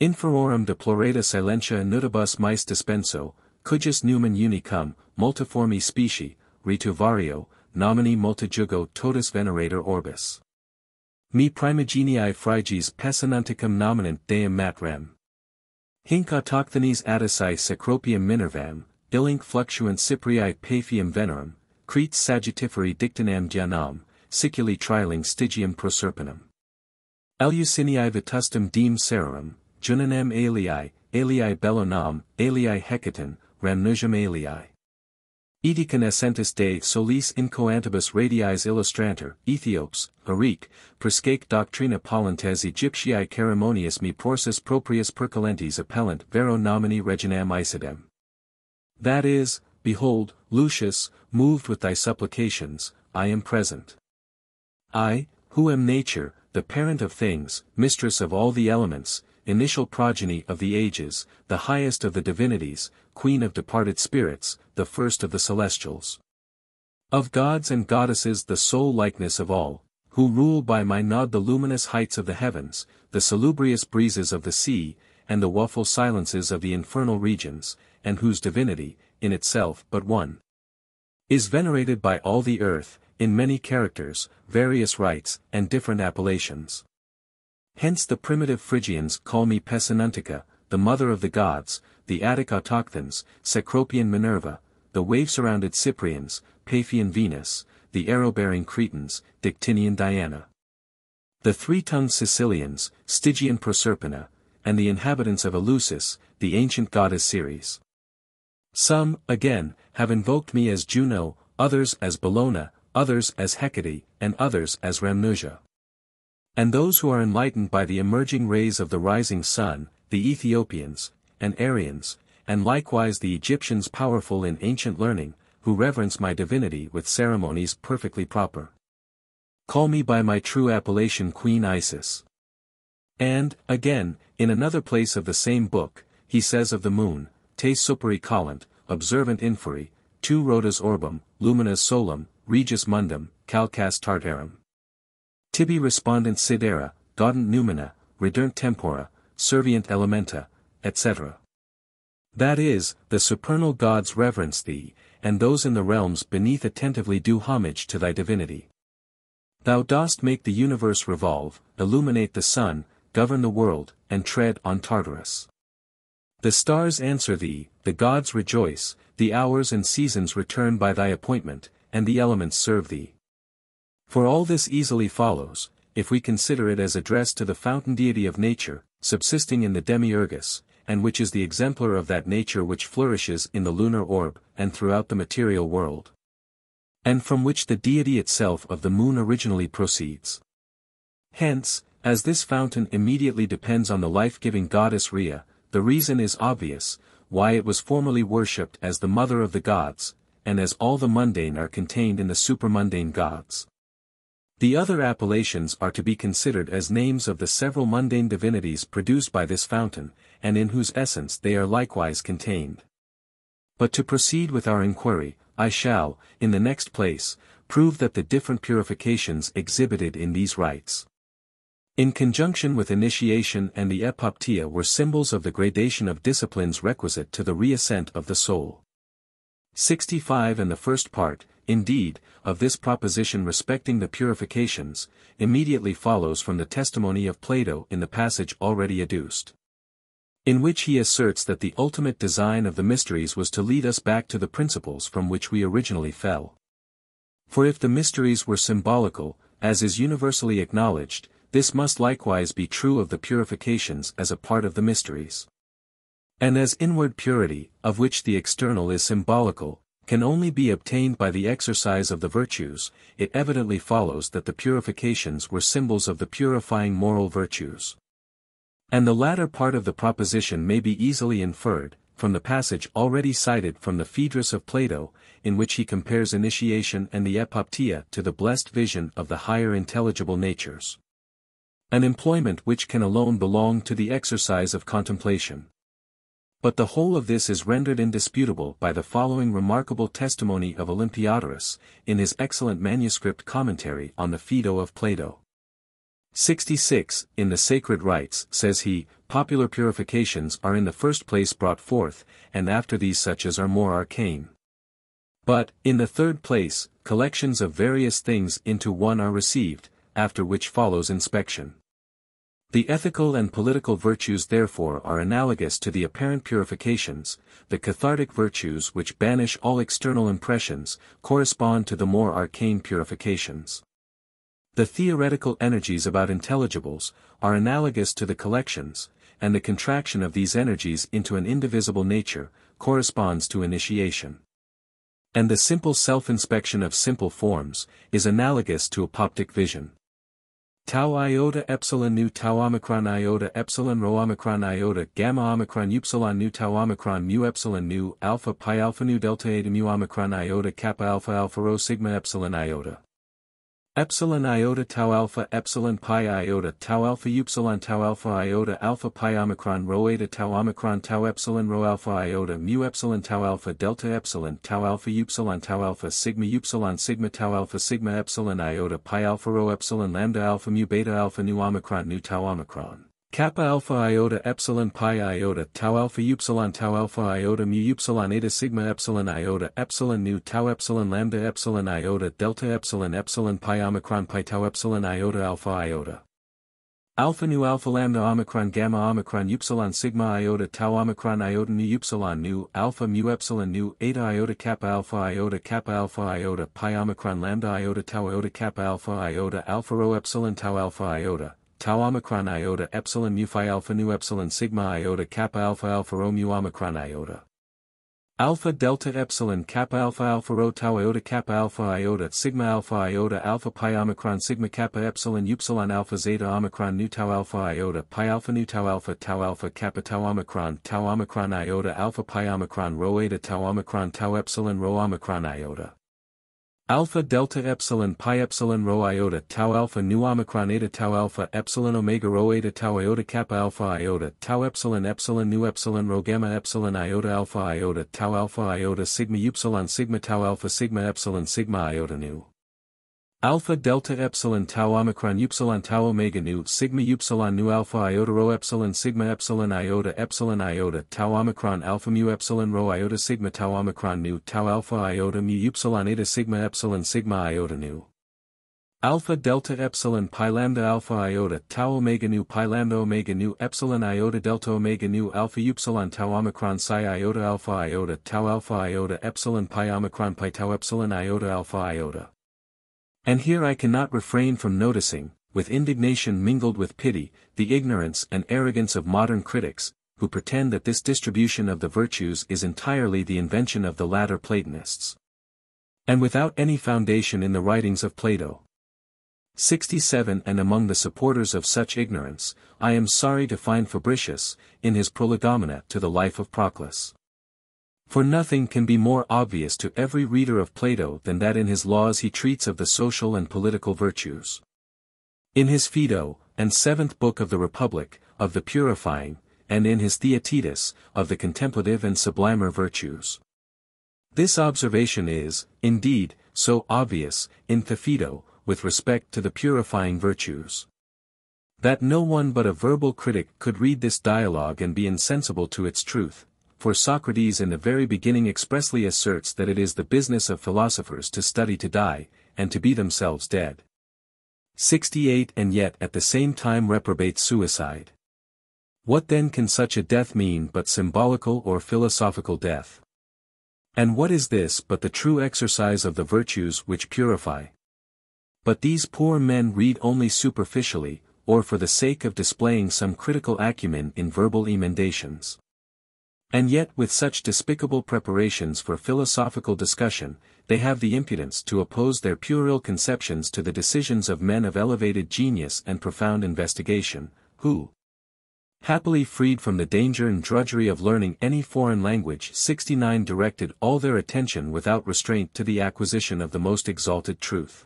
Inferorum deplorata silentia nudibus mais dispenso, cujus numen unicum, multiformi specie, ritu vario, nomini multijugo totus venerator orbis. Mi primogenii friges pessinunticum nominant deum matrem. Hinc autochthones attici sacropium minervam, illinc fluctuant cyprii paphium venerum, cretes sagittiferi dictinam dianam, siculi triling stygium proserpinum. Eleusinii vetustum diem serum, juninem alii, alii bellonam, alii hecaton, rhamnujum alii. Edicon essentis de solis incoantibus radiis illustranter, Ethiops, Aric, prescaque doctrina polentes Egyptiae ceremonious me porsus proprius percolentes appellant vero nomini reginam Isidem. That is, behold, Lucius, moved with thy supplications, I am present. I, who am nature, the parent of things, mistress of all the elements, initial progeny of the ages, the highest of the divinities, queen of departed spirits, the first of the celestials. Of gods and goddesses the sole likeness of all, who rule by my nod the luminous heights of the heavens, the salubrious breezes of the sea, and the woeful silences of the infernal regions, and whose divinity, in itself but one, is venerated by all the earth, in many characters, various rites, and different appellations. Hence the primitive Phrygians call me Pessinuntica, the mother of the gods, the Attic autochthons, Cecropian Minerva, the wave-surrounded Cyprians, Paphian Venus, the arrow-bearing Cretans, Dictinian Diana. The three-tongued Sicilians, Stygian Proserpina, and the inhabitants of Eleusis, the ancient goddess Ceres. Some, again, have invoked me as Juno, others as Bellona, others as Hecate, and others as Rhamnuja. And those who are enlightened by the emerging rays of the rising sun, the Ethiopians, and Aryans, and likewise the Egyptians powerful in ancient learning, who reverence my divinity with ceremonies perfectly proper. Call me by my true appellation Queen Isis. And, again, in another place of the same book, he says of the moon, Te superi collant, observant inferi, tu rotas orbum, luminas solum, regis mundum, calcas tartarum. Tibi respondent sidera, gaudent numina, redunt tempora, servient elementa, etc. That is, the supernal gods reverence thee, and those in the realms beneath attentively do homage to thy divinity. Thou dost make the universe revolve, illuminate the sun, govern the world, and tread on Tartarus. The stars answer thee, the gods rejoice, the hours and seasons return by thy appointment, and the elements serve thee. For all this easily follows, if we consider it as addressed to the fountain deity of nature, subsisting in the demiurgus, and which is the exemplar of that nature which flourishes in the lunar orb, and throughout the material world. And from which the deity itself of the moon originally proceeds. Hence, as this fountain immediately depends on the life-giving goddess Rhea, the reason is obvious, why it was formerly worshipped as the mother of the gods, and as all the mundane are contained in the supermundane gods. The other appellations are to be considered as names of the several mundane divinities produced by this fountain, and in whose essence they are likewise contained. But to proceed with our inquiry, I shall, in the next place, prove that the different purifications exhibited in these rites. In conjunction with initiation and the epoptia were symbols of the gradation of disciplines requisite to the reascent of the soul. 65 and the first part, indeed, of this proposition respecting the purifications, immediately follows from the testimony of Plato in the passage already adduced. In which he asserts that the ultimate design of the mysteries was to lead us back to the principles from which we originally fell. For if the mysteries were symbolical, as is universally acknowledged, this must likewise be true of the purifications as a part of the mysteries. And as inward purity, of which the external is symbolical, can only be obtained by the exercise of the virtues, it evidently follows that the purifications were symbols of the purifying moral virtues. And the latter part of the proposition may be easily inferred, from the passage already cited from the Phaedrus of Plato, in which he compares initiation and the epoptia to the blessed vision of the higher intelligible natures. An employment which can alone belong to the exercise of contemplation. But the whole of this is rendered indisputable by the following remarkable testimony of Olympiodorus, in his excellent manuscript commentary on the Phaedo of Plato. 66. In the sacred rites, says he, popular purifications are in the first place brought forth, and after these such as are more arcane. But, in the third place, collections of various things into one are received, after which follows inspection. The ethical and political virtues therefore are analogous to the apparent purifications, the cathartic virtues which banish all external impressions, correspond to the more arcane purifications. The theoretical energies about intelligibles, are analogous to the collections, and the contraction of these energies into an indivisible nature, corresponds to initiation. And the simple self-inspection of simple forms, is analogous to epoptic vision. Tau iota epsilon nu tau omicron iota epsilon rho omicron iota gamma omicron upsilon nu tau omicron mu epsilon nu alpha pi alpha nu delta eta mu omicron iota kappa alpha alpha rho sigma epsilon iota. Epsilon iota tau alpha epsilon pi iota tau alpha upsilon tau alpha iota alpha pi omicron rho eta tau omicron tau epsilon rho alpha iota mu epsilon tau alpha delta epsilon tau alpha upsilon tau alpha sigma upsilon sigma tau alpha sigma epsilon iota pi alpha rho epsilon lambda alpha mu beta alpha nu omicron nu tau omicron. Kappa alpha iota epsilon pi iota tau alpha upsilon tau alpha iota mu upsilon eta sigma epsilon iota epsilon nu tau epsilon lambda epsilon iota delta epsilon epsilon pi omicron pi tau epsilon iota alpha iota. Alpha nu alpha lambda omicron gamma omicron upsilon sigma iota tau omicron iota nu upsilon nu alpha mu epsilon nu eta iota kappa alpha iota kappa alpha iota pi omicron lambda iota tau iota kappa alpha iota alpha rho epsilon tau alpha iota tau omicron iota epsilon mu phi alpha nu epsilon sigma iota kappa alpha alpha rho mu omicron iota. Alpha delta epsilon kappa alpha alpha rho tau iota kappa alpha iota sigma alpha iota alpha pi omicron sigma kappa epsilon upsilon alpha zeta omicron nu tau alpha iota pi alpha nu tau alpha tau alpha kappa tau omicron tau omicron iota alpha pi omicron rho eta tau omicron tau epsilon rho omicron iota. Alpha delta epsilon pi epsilon rho iota tau alpha nu omicron eta tau alpha epsilon omega rho eta tau iota kappa alpha iota tau epsilon epsilon nu epsilon rho gamma epsilon iota alpha iota tau alpha iota sigma upsilon sigma tau alpha sigma epsilon sigma iota nu. Alpha delta epsilon tau omicron upsilon tau omega nu sigma upsilon nu alpha iota rho epsilon sigma epsilon iota epsilon iota tau omicron alpha mu epsilon rho iota sigma tau omicron nu tau alpha iota mu upsilon eta sigma epsilon sigma iota nu. Alpha delta epsilon pi lambda alpha iota tau omega nu pi lambda omega nu epsilon iota delta omega nu alpha upsilon tau omicron psi iota alpha iota tau alpha iota epsilon pi omicron pi tau epsilon iota alpha iota. And here I cannot refrain from noticing, with indignation mingled with pity, the ignorance and arrogance of modern critics, who pretend that this distribution of the virtues is entirely the invention of the latter Platonists. And without any foundation in the writings of Plato. 67 And among the supporters of such ignorance, I am sorry to find Fabricius, in his Prolegomena to the life of Proclus. For nothing can be more obvious to every reader of Plato than that in his laws he treats of the social and political virtues. In his Phaedo, and seventh book of the Republic, of the purifying, and in his Theaetetus, of the contemplative and sublimer virtues. This observation is, indeed, so obvious, in the Phaedo, with respect to the purifying virtues. That no one but a verbal critic could read this dialogue and be insensible to its truth, for Socrates in the very beginning expressly asserts that it is the business of philosophers to study to die, and to be themselves dead. 68 And yet at the same time reprobates suicide. What then can such a death mean but symbolical or philosophical death? And what is this but the true exercise of the virtues which purify? But these poor men read only superficially, or for the sake of displaying some critical acumen in verbal emendations. And yet with such despicable preparations for philosophical discussion, they have the impudence to oppose their puerile conceptions to the decisions of men of elevated genius and profound investigation, who, happily freed from the danger and drudgery of learning any foreign language 69 directed all their attention without restraint to the acquisition of the most exalted truth.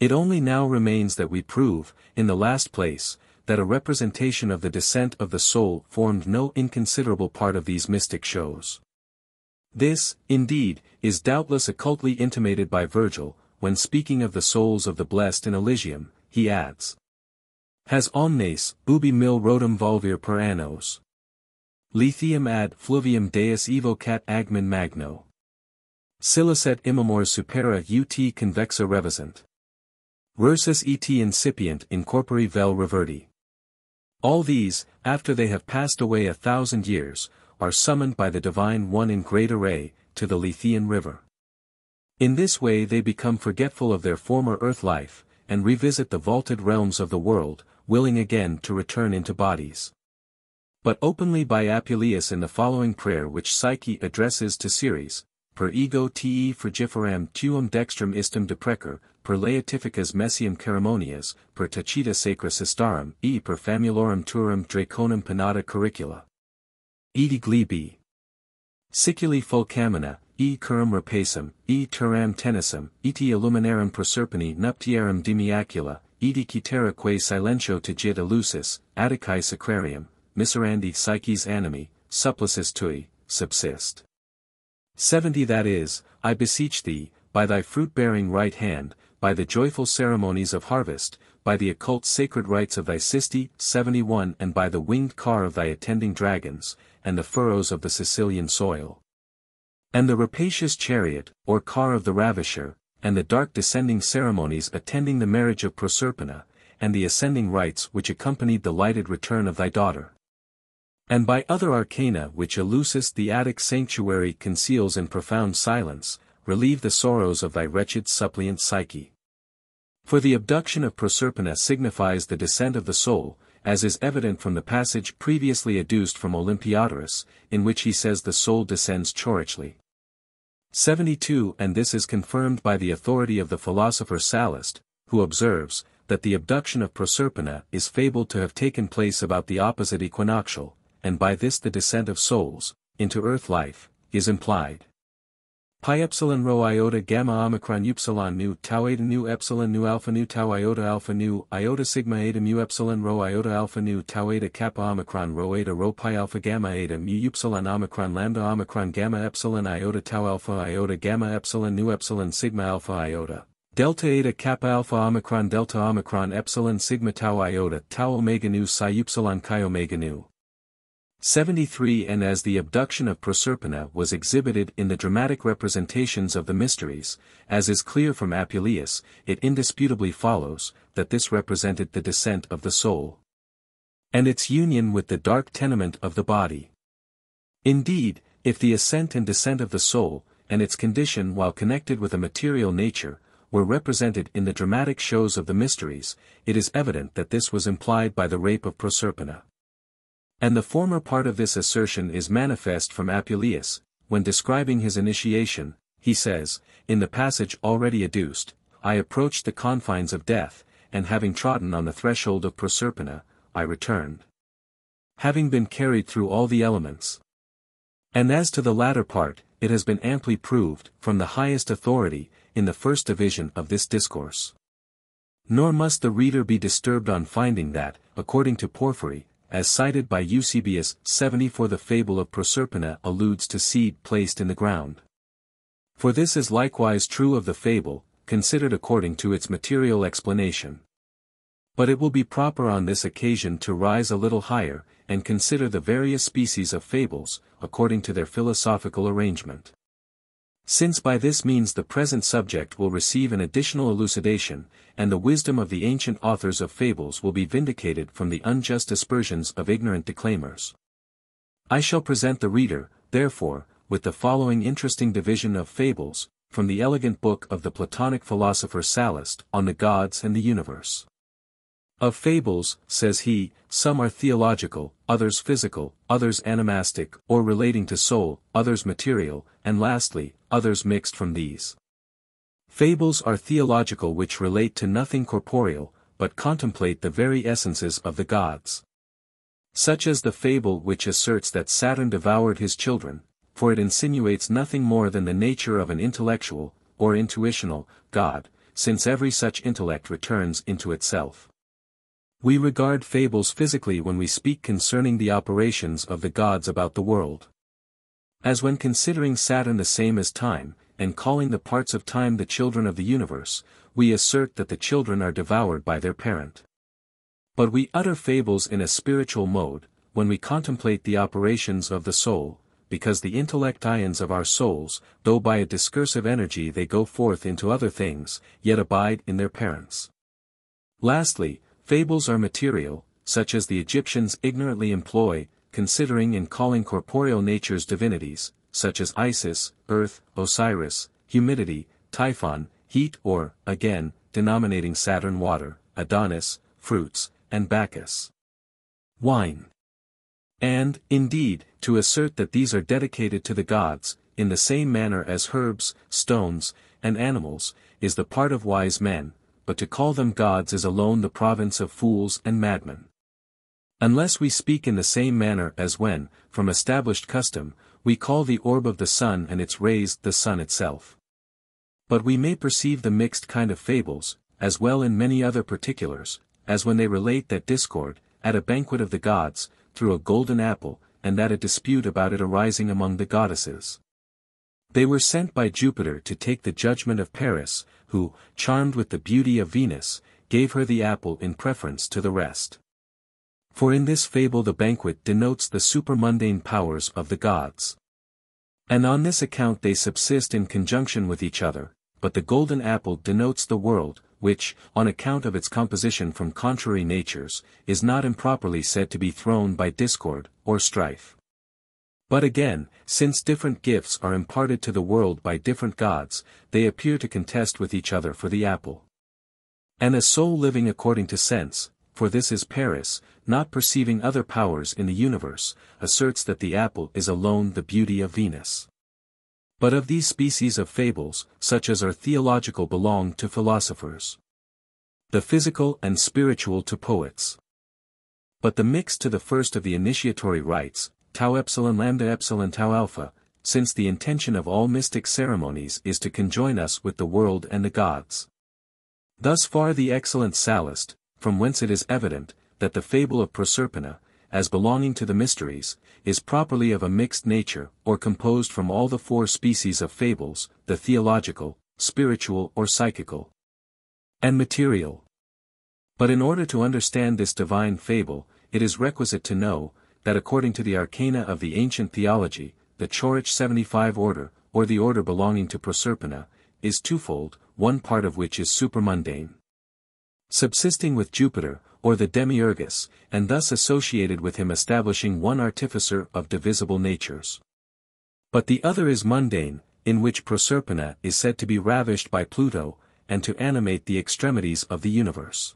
It only now remains that we prove, in the last place, that a representation of the descent of the soul formed no inconsiderable part of these mystic shows. This, indeed, is doubtless occultly intimated by Virgil, when speaking of the souls of the blessed in Elysium, he adds. Has omnes, ubi mil rotum volvir per annos. Lithium ad fluvium deus evocat agmen magno. Silicet immemor supera ut convexa revescent. Rursus et incipient in corpore vel reverti. All these, after they have passed away a thousand years, are summoned by the Divine One in great array, to the Lethean river. In this way they become forgetful of their former earth life, and revisit the vaulted realms of the world, willing again to return into bodies. But openly by Apuleius in the following prayer which Psyche addresses to Ceres, per ego te frigiferam tuum dextrum istum deprecer, per laetificas messium ceremonias, per tacita sacra sistarum, e per famulorum turum draconum penata curricula. Edi glebi. Siculi fulcamina, e curum rapacem, e turam tennisum, eti illuminarum proserpini nuptiarum demiacula, edi citera quae silentio tegit elusis, atticae sacrarium, miserandi psyches animi, supplicis tui, subsist. 70 That is, I beseech thee, by thy fruit-bearing right hand, by the joyful ceremonies of harvest, by the occult sacred rites of thy cistae, 71 and by the winged car of thy attending dragons, and the furrows of the Sicilian soil. And the rapacious chariot, or car of the ravisher, and the dark descending ceremonies attending the marriage of Proserpina, and the ascending rites which accompanied the lighted return of thy daughter and by other arcana which Eleusis the Attic sanctuary conceals in profound silence, relieve the sorrows of thy wretched suppliant Psyche. For the abduction of Proserpina signifies the descent of the soul, as is evident from the passage previously adduced from Olympiodorus, in which he says the soul descends chorically. 72 And this is confirmed by the authority of the philosopher Sallust, who observes, that the abduction of Proserpina is fabled to have taken place about the opposite equinoctial, and by this the descent of souls, into earth life, is implied. Pi epsilon rho iota gamma omicron upsilon nu tau eta nu epsilon nu alpha nu tau iota alpha nu iota sigma eta mu epsilon rho iota alpha nu tau eta kappa omicron rho eta rho pi alpha gamma eta mu upsilon omicron lambda omicron gamma epsilon iota tau alpha iota gamma epsilon nu epsilon sigma alpha iota. Delta eta kappa alpha omicron delta omicron epsilon sigma tau iota tau omega nu psi upsilon chi omega nu. 73 And as the abduction of Proserpina was exhibited in the dramatic representations of the mysteries, as is clear from Apuleius, it indisputably follows, that this represented the descent of the soul. And its union with the dark tenement of the body. Indeed, if the ascent and descent of the soul, and its condition while connected with a material nature, were represented in the dramatic shows of the mysteries, it is evident that this was implied by the rape of Proserpina. And the former part of this assertion is manifest from Apuleius, when describing his initiation, he says, in the passage already adduced, I approached the confines of death, and having trodden on the threshold of Proserpina, I returned. Having been carried through all the elements. And as to the latter part, it has been amply proved, from the highest authority, in the first division of this discourse. Nor must the reader be disturbed on finding that, according to Porphyry, as cited by Eusebius 70 for the fable of Proserpina alludes to seed placed in the ground. For this is likewise true of the fable, considered according to its material explanation. But it will be proper on this occasion to rise a little higher, and consider the various species of fables, according to their philosophical arrangement. Since by this means the present subject will receive an additional elucidation, and the wisdom of the ancient authors of fables will be vindicated from the unjust aspersions of ignorant declaimers. I shall present the reader, therefore, with the following interesting division of fables, from the elegant book of the Platonic philosopher Sallust on the gods and the universe. Of fables, says he, some are theological, others physical, others animastic or relating to soul, others material, and lastly, others mixed from these. Fables are theological which relate to nothing corporeal, but contemplate the very essences of the gods. Such as the fable which asserts that Saturn devoured his children, for it insinuates nothing more than the nature of an intellectual, or intuitional, God, since every such intellect returns into itself. We regard fables physically when we speak concerning the operations of the gods about the world. As when considering Saturn the same as time, and calling the parts of time the children of the universe, we assert that the children are devoured by their parent. But we utter fables in a spiritual mode, when we contemplate the operations of the soul, because the intellections of our souls, though by a discursive energy they go forth into other things, yet abide in their parents. Lastly, fables are material, such as the Egyptians ignorantly employ, considering and calling corporeal natures divinities, such as Isis, Earth, Osiris, humidity, Typhon, heat or, again, denominating Saturn water, Adonis, fruits, and Bacchus. Wine. And, indeed, to assert that these are dedicated to the gods, in the same manner as herbs, stones, and animals, is the part of wise men, but to call them gods is alone the province of fools and madmen. Unless we speak in the same manner as when, from established custom, we call the orb of the sun and its rays the sun itself. But we may perceive the mixed kind of fables, as well in many other particulars, as when they relate that discord, at a banquet of the gods, through a golden apple, and that a dispute about it arising among the goddesses. They were sent by Jupiter to take the judgment of Paris, who, charmed with the beauty of Venus, gave her the apple in preference to the rest. For in this fable the banquet denotes the supermundane powers of the gods. And on this account they subsist in conjunction with each other, but the golden apple denotes the world, which, on account of its composition from contrary natures, is not improperly said to be thrown by discord, or strife. But again, since different gifts are imparted to the world by different gods, they appear to contest with each other for the apple. And a soul living according to sense, for this is Paris, not perceiving other powers in the universe, asserts that the apple is alone the beauty of Venus. But of these species of fables, such as are theological belong to philosophers. The physical and spiritual to poets. But the mix to the first of the initiatory rites, tau epsilon lambda epsilon tau alpha, since the intention of all mystic ceremonies is to conjoin us with the world and the gods. Thus far the excellent Sallust, from whence it is evident, that the fable of Proserpina, as belonging to the mysteries, is properly of a mixed nature, or composed from all the four species of fables, the theological, spiritual or psychical, and material. But in order to understand this divine fable, it is requisite to know, that according to the arcana of the ancient theology, the Coric 75 order, or the order belonging to Proserpina, is twofold, one part of which is supermundane subsisting with Jupiter, or the Demiurgus, and thus associated with him establishing one artificer of divisible natures. But the other is mundane, in which Proserpina is said to be ravished by Pluto, and to animate the extremities of the universe.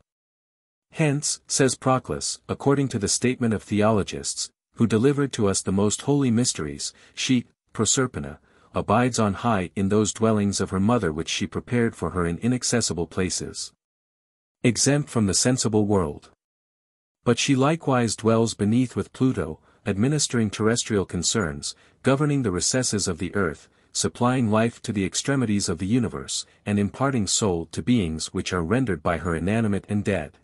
Hence, says Proclus, according to the statement of theologists, who delivered to us the most holy mysteries, she, Proserpina, abides on high in those dwellings of her mother which she prepared for her in inaccessible places exempt from the sensible world. But she likewise dwells beneath with Pluto, administering terrestrial concerns, governing the recesses of the earth, supplying life to the extremities of the universe, and imparting soul to beings which are rendered by her inanimate and dead.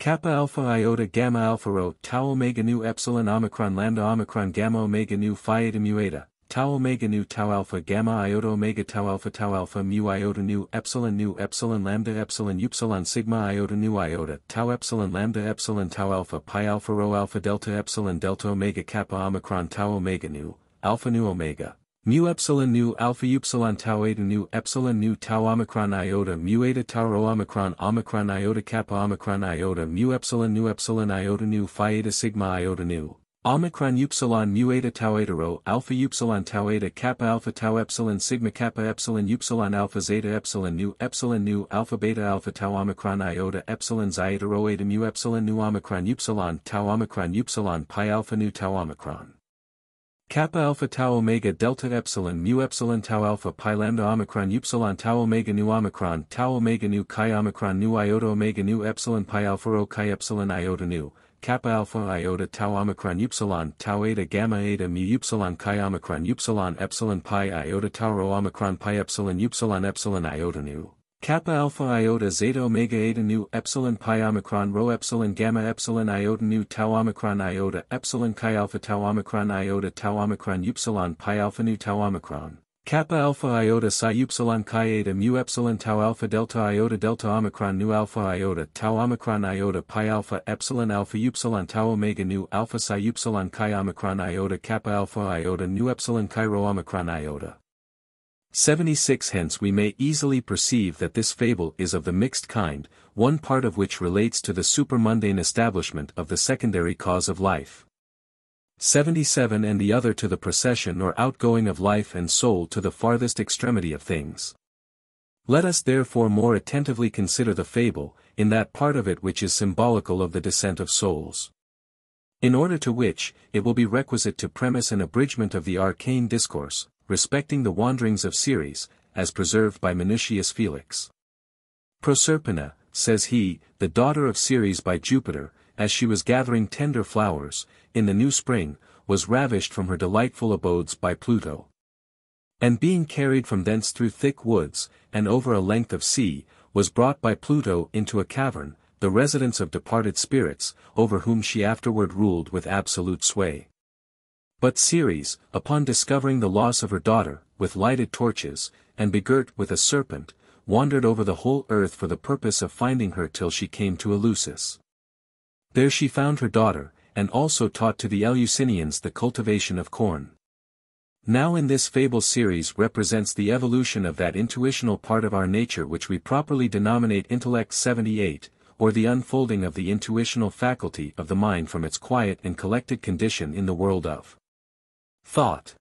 Kappa alpha iota gamma alpha rho tau omega nu epsilon omicron lambda omicron gamma omega nu phi eta mu eta, tau omega nu tau alpha gamma iota omega tau alpha tau alpha mu iota nu epsilon nu epsilon lambda epsilon upsilon sigma iota nu iota tau epsilon lambda epsilon tau alpha pi alpha rho alpha delta epsilon delta omega kappa omicron tau omega nu alpha nu omega mu epsilon nu alpha upsilon tau eta nu epsilon nu tau omicron iota mu eta tau rho omicron omicron iota kappa omicron iota mu epsilon nu epsilon iota nu phi eta sigma iota nu Omicron upsilon mu eta tau eta rho alpha upsilon tau eta kappa alpha tau epsilon sigma kappa epsilon upsilon alpha zeta epsilon nu epsilon nu alpha beta alpha tau omicron iota epsilon zeta rho eta mu epsilon nu omicron upsilon tau omicron upsilon pi alpha nu tau omicron. Kappa alpha tau omega delta epsilon mu epsilon tau alpha pi lambda omicron upsilon tau omega nu omicron tau omega nu chi omicron nu iota omega nu epsilon pi alpha rho chi epsilon iota nu kappa alpha iota tau omicron upsilon tau eta gamma eta mu upsilon chi omicron upsilon epsilon pi iota tau rho omicron pi epsilon upsilon epsilon iota nu. Kappa alpha iota zeta omega eta nu epsilon pi omicron rho epsilon gamma epsilon iota nu tau omicron iota epsilon chi alpha tau omicron iota tau omicron upsilon pi alpha nu tau omicron. Kappa alpha iota psi upsilon chi eta mu epsilon tau alpha delta iota delta omicron nu alpha iota tau omicron iota pi alpha epsilon alpha upsilon tau omega nu alpha psi upsilon chi omicron iota kappa alpha iota nu epsilon chi rho omicron iota. 76 Hence we may easily perceive that this fable is of the mixed kind, one part of which relates to the supermundane establishment of the secondary cause of life. 77 and the other to the procession or outgoing of life and soul to the farthest extremity of things. Let us therefore more attentively consider the fable, in that part of it which is symbolical of the descent of souls. In order to which, it will be requisite to premise an abridgment of the arcane discourse, respecting the wanderings of Ceres, as preserved by Minucius Felix. Proserpina, says he, the daughter of Ceres by Jupiter, as she was gathering tender flowers, in the new spring, was ravished from her delightful abodes by Pluto. And being carried from thence through thick woods, and over a length of sea, was brought by Pluto into a cavern, the residence of departed spirits, over whom she afterward ruled with absolute sway. But Ceres, upon discovering the loss of her daughter, with lighted torches, and begirt with a serpent, wandered over the whole earth for the purpose of finding her till she came to Eleusis. There she found her daughter, and also taught to the Eleusinians the cultivation of corn. Now in this fable Ceres represents the evolution of that intuitional part of our nature which we properly denominate intellect 78, or the unfolding of the intuitional faculty of the mind from its quiet and collected condition in the world of thought.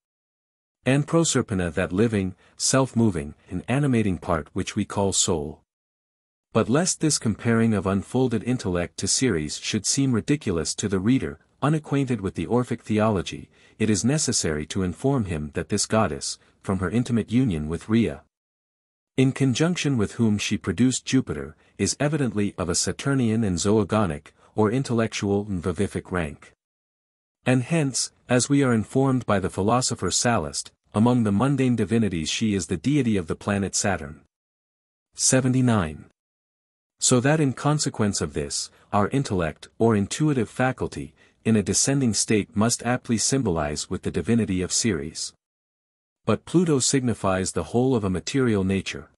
And Proserpina that living, self-moving, and animating part which we call soul. But lest this comparing of unfolded intellect to Ceres should seem ridiculous to the reader, unacquainted with the Orphic theology, it is necessary to inform him that this goddess, from her intimate union with Rhea, in conjunction with whom she produced Jupiter, is evidently of a Saturnian and zoogonic, or intellectual and vivific rank. And hence, as we are informed by the philosopher Sallust, among the mundane divinities she is the deity of the planet Saturn. 79. So that in consequence of this, our intellect or intuitive faculty, in a descending state must aptly symbolize with the divinity of Ceres. But Pluto signifies the whole of a material nature.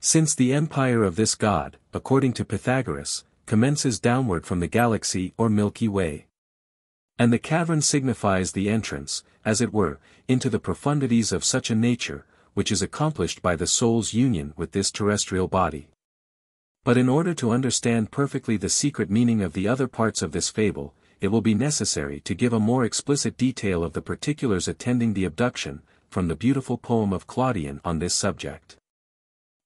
Since the empire of this god, according to Pythagoras, commences downward from the galaxy or Milky Way. And the cavern signifies the entrance, as it were, into the profundities of such a nature, which is accomplished by the soul's union with this terrestrial body. But in order to understand perfectly the secret meaning of the other parts of this fable, it will be necessary to give a more explicit detail of the particulars attending the abduction, from the beautiful poem of Claudian on this subject.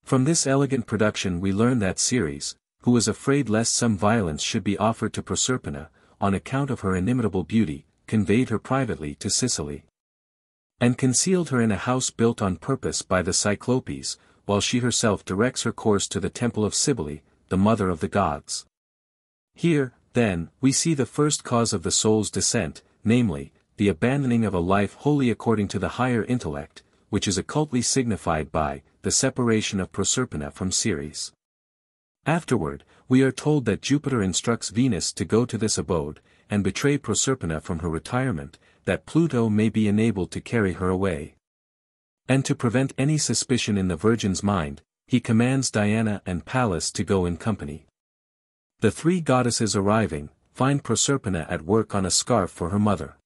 From this elegant production we learn that Ceres, who was afraid lest some violence should be offered to Proserpina, on account of her inimitable beauty, conveyed her privately to Sicily. And concealed her in a house built on purpose by the Cyclopes, while she herself directs her course to the temple of Cybele, the mother of the gods. Here, then, we see the first cause of the soul's descent, namely, the abandoning of a life wholly according to the higher intellect, which is occultly signified by, the separation of Proserpina from Ceres. Afterward, we are told that Jupiter instructs Venus to go to this abode, and betray Proserpina from her retirement, that Pluto may be enabled to carry her away. And to prevent any suspicion in the Virgin's mind, he commands Diana and Pallas to go in company. The three goddesses arriving, find Proserpina at work on a scarf for her mother.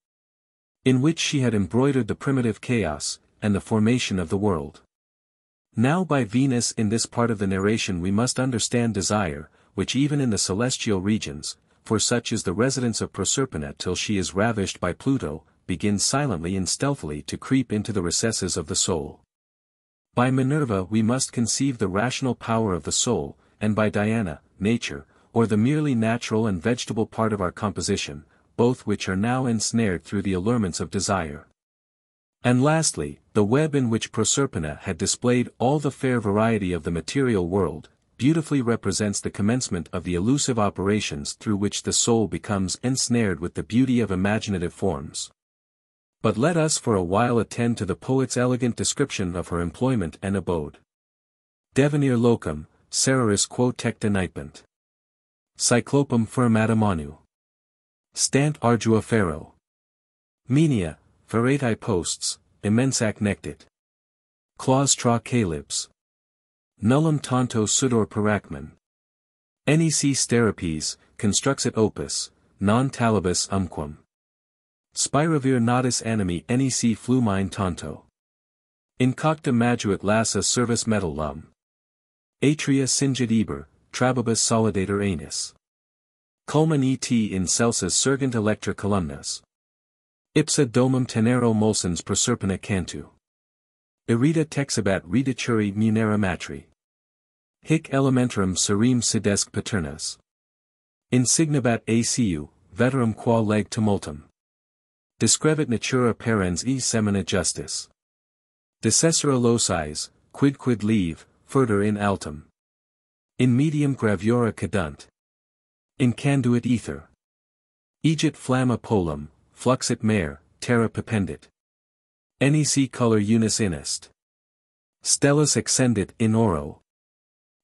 In which she had embroidered the primitive chaos, and the formation of the world. Now by Venus in this part of the narration we must understand desire, which even in the celestial regions, for such is the residence of Proserpina till she is ravished by Pluto, begins silently and stealthily to creep into the recesses of the soul. By Minerva we must conceive the rational power of the soul, and by Diana, nature, or the merely natural and vegetable part of our composition, both which are now ensnared through the allurements of desire. And lastly, the web in which Proserpina had displayed all the fair variety of the material world, beautifully represents the commencement of the elusive operations through which the soul becomes ensnared with the beauty of imaginative forms. But let us for a while attend to the poet's elegant description of her employment and abode. Devenir locum, Cereris quo tecta nipent. Cyclopum firmata Stant ardua ferro. Menia, ferrati posts, immensac nectit. Claus tra calibs. Nullum tanto sudor paracmen. Nec steripes, construxit opus, non talibus umquam. Spiravir natus animi nec flumine tanto. Incocta maduit lassa service metallum. Atria singit eber, trabibus solidator anus. Culmen et in celsus surgent electra columnas. Ipsa domum tenero molsens proserpina cantu. Irida texabat redicuri munera matri. Hic elementarum serem sedesc paternas. Insignabat acu, veterum qua leg tumultum. Discrevit natura parens e semina justis. Decessora locis, quid quid leave, furter in altum. In medium gravura cadunt. Incanduit ether. Egit flamma polum, fluxit mare, terra pependit. Nec color unis inest. Stellus accendit in oro.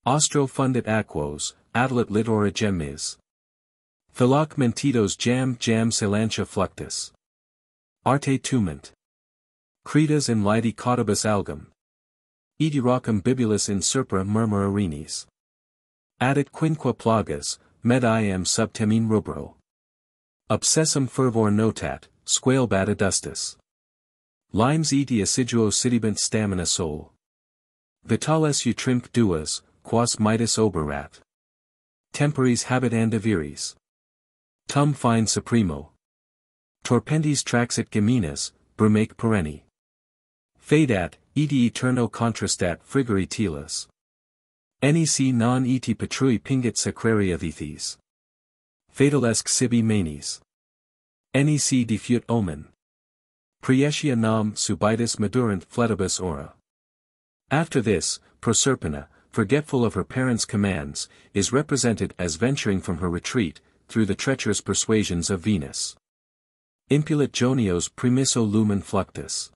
Ostro fundit aquos, atlet lit ora gemmis. Philoc mentitos jam jam silantia fluctus. Arte tument. Credas in liti caudibus algum. Eduracum bibulus in serpra murmura renis. Addit quinqua plagas, med iam subtemine rubro. Obsessum fervor notat, squalebat adustus. Limes eti assiduo sidibant stamina sol. Vitales utrimp duas, quas mitis oberat. Temporis habitanda viris. Tum fine supremo. Torpentis traxit geminas, brumake perenni. Fadat, eti eterno contrastat frigori telas. Nec non eti petrui pingit sacraria vithes. Fatalesque sibi manis. Nec defut omen. Priescia nam subitus madurant fletibus aura. After this, Proserpina, forgetful of her parents' commands, is represented as venturing from her retreat, through the treacherous persuasions of Venus. Impulit Jonios primisso lumen fluctus.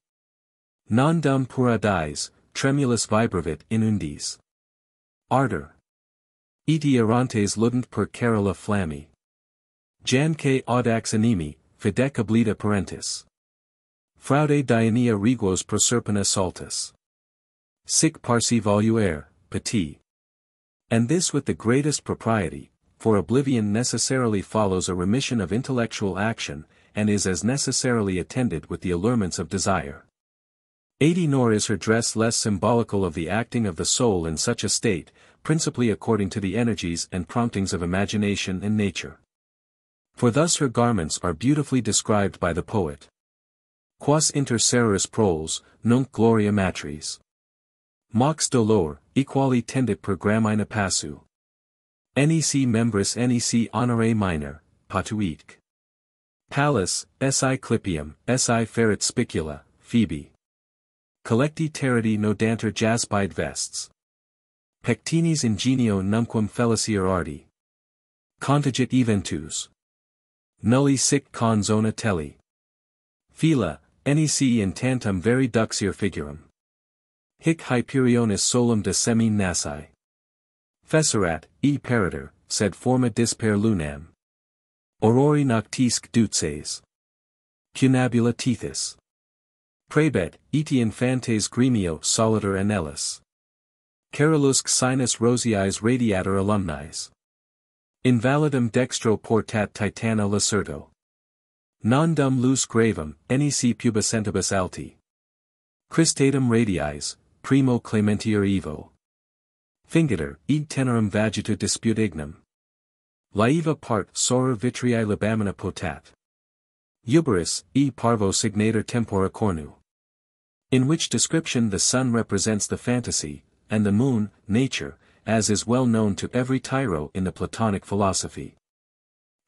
Non dum pura dies, tremulus vibravit in undis. Ardor. Eti erantes ludent per carula flammi. Janque audax animi, fidec oblita parentis. Fraude Diania reguos proserpina saltus. Sic parsi voluere, petit. And this with the greatest propriety, for oblivion necessarily follows a remission of intellectual action, and is as necessarily attended with the allurements of desire. 80 Nor is her dress less symbolical of the acting of the soul in such a state, principally according to the energies and promptings of imagination and nature. For thus her garments are beautifully described by the poet. Quas inter sereris proles, nunc gloria matris. Mox dolor, equali tendit per gramina passu. Nec membris nec honore minor, patuitque. Pallas, si clipium, si ferit spicula, Phoebe. Collecti teriti nodanter jaspide vests. Pectinis ingenio numquam felicier arti. Contigit eventus. Nulli sic con zona telli. Phila, nec in tantum veri duxir figurum. Hic Hyperionis solum de semi nasi. Fesserat, e peritor, sed forma disper lunam. Aurori noctisque dutses. Cunabula tethys. Prebet, eti infantes gremio solider anellis. Carolusque sinus rosiis radiator alumnis. Invalidum dextro portat titana lacerto. Non dum lus gravum, nec pubescentibus alti. Cristatum radiis, primo clementior evo. Fingitor, id tenerum vagita dispute ignum. Laiva part sora vitrii labamina potat. Uberis, e parvo signator tempora cornu. In which description the sun represents the fantasy, and the moon, nature, as is well known to every tyro in the Platonic philosophy.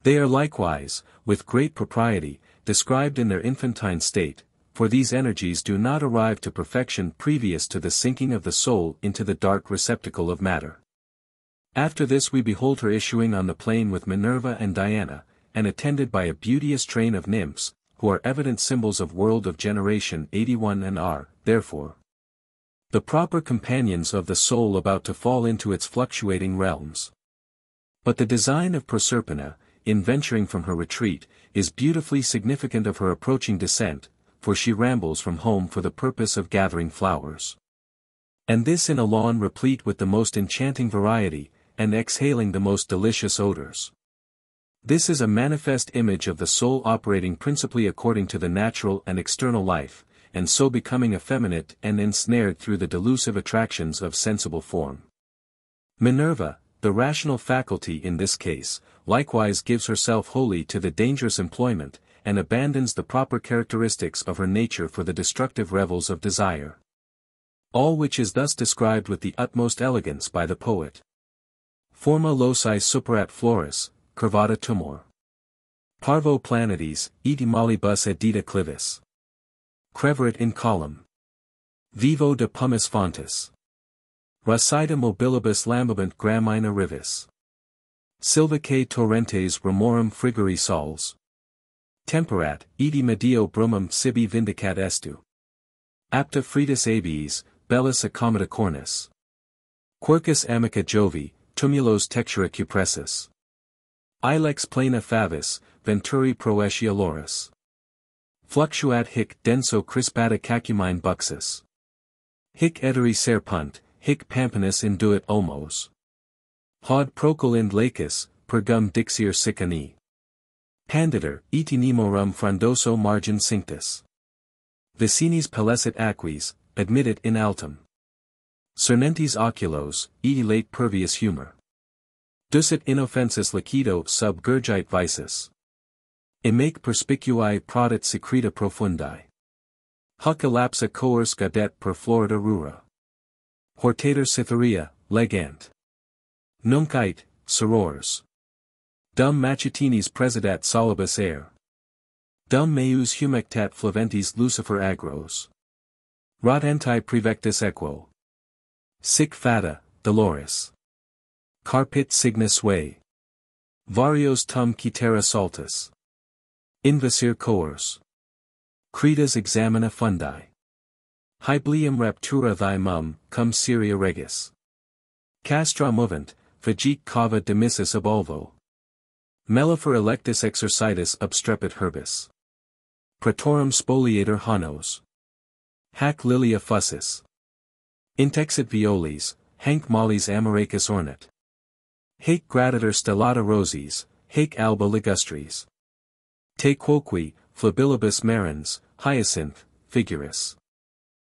They are likewise, with great propriety, described in their infantine state, for these energies do not arrive to perfection previous to the sinking of the soul into the dark receptacle of matter. After this we behold her issuing on the plain with Minerva and Diana, and attended by a beauteous train of nymphs, who are evident symbols of world of generation 81 and are, therefore, The proper companions of the soul about to fall into its fluctuating realms. But the design of Proserpina, in venturing from her retreat, is beautifully significant of her approaching descent, for she rambles from home for the purpose of gathering flowers. And this in a lawn replete with the most enchanting variety, and exhaling the most delicious odors. This is a manifest image of the soul operating principally according to the natural and external life, and so becoming effeminate and ensnared through the delusive attractions of sensible form. Minerva, the rational faculty in this case, likewise gives herself wholly to the dangerous employment, and abandons the proper characteristics of her nature for the destructive revels of desire. All which is thus described with the utmost elegance by the poet. Forma loci superat floris, curvata tumor. Parvo planides, etymolibus edita clivis. Creverit in column. Vivo de pumis fontis. Rasida mobilibus lambabant gramina rivis. Silvicae torrentes remorum frigori sols. Temperat, edi medio brumum sibi vindicat estu. Apta fridis abies, bellus accommoda cornis. Quercus amica Jovi, tumulos textura cupressus. Ilex plena favis, venturi proetia loris. Fluctuat hic denso crispata cacumine buxus. Hic ederi serpunt, hic pampanus induit omos. Haud procolind lacus, pergum dixier sicani. Panditer, iti nemorum frondoso margin cinctus. Vicinis pelessit aquis, admittit in altum. Cernentes oculos, iti late pervius humor. Ducit inoffensus lacido sub gurgite vices. Imake perspicuae prodit secreta profundi. Huc elapsa coers gadet per florida rura. Hortator cytherea, legant. Nunc ite, sorors. Dum matutinis presidat solibus air. Dum meus humectat flaventis lucifer agros. Rot anti prevectus equo. Sic fata, dolores. Carpit cygnus way. Varios tum quitera saltus. Invasir coors. Credas examina fundi. Hyblium raptura thy mum, cum Syria regis. Castra movent, fagit cava demissus obulvo. Mellifer electus exercitus obstrepit herbis. Pretorum spoliator hanos. Hac lilia fussis. Intexit violis, hanc mollis amaracus ornat. Haec gratitor stellata roses, haec alba ligustris. Te quoque, flabilibus marans, hyacinth, figuris.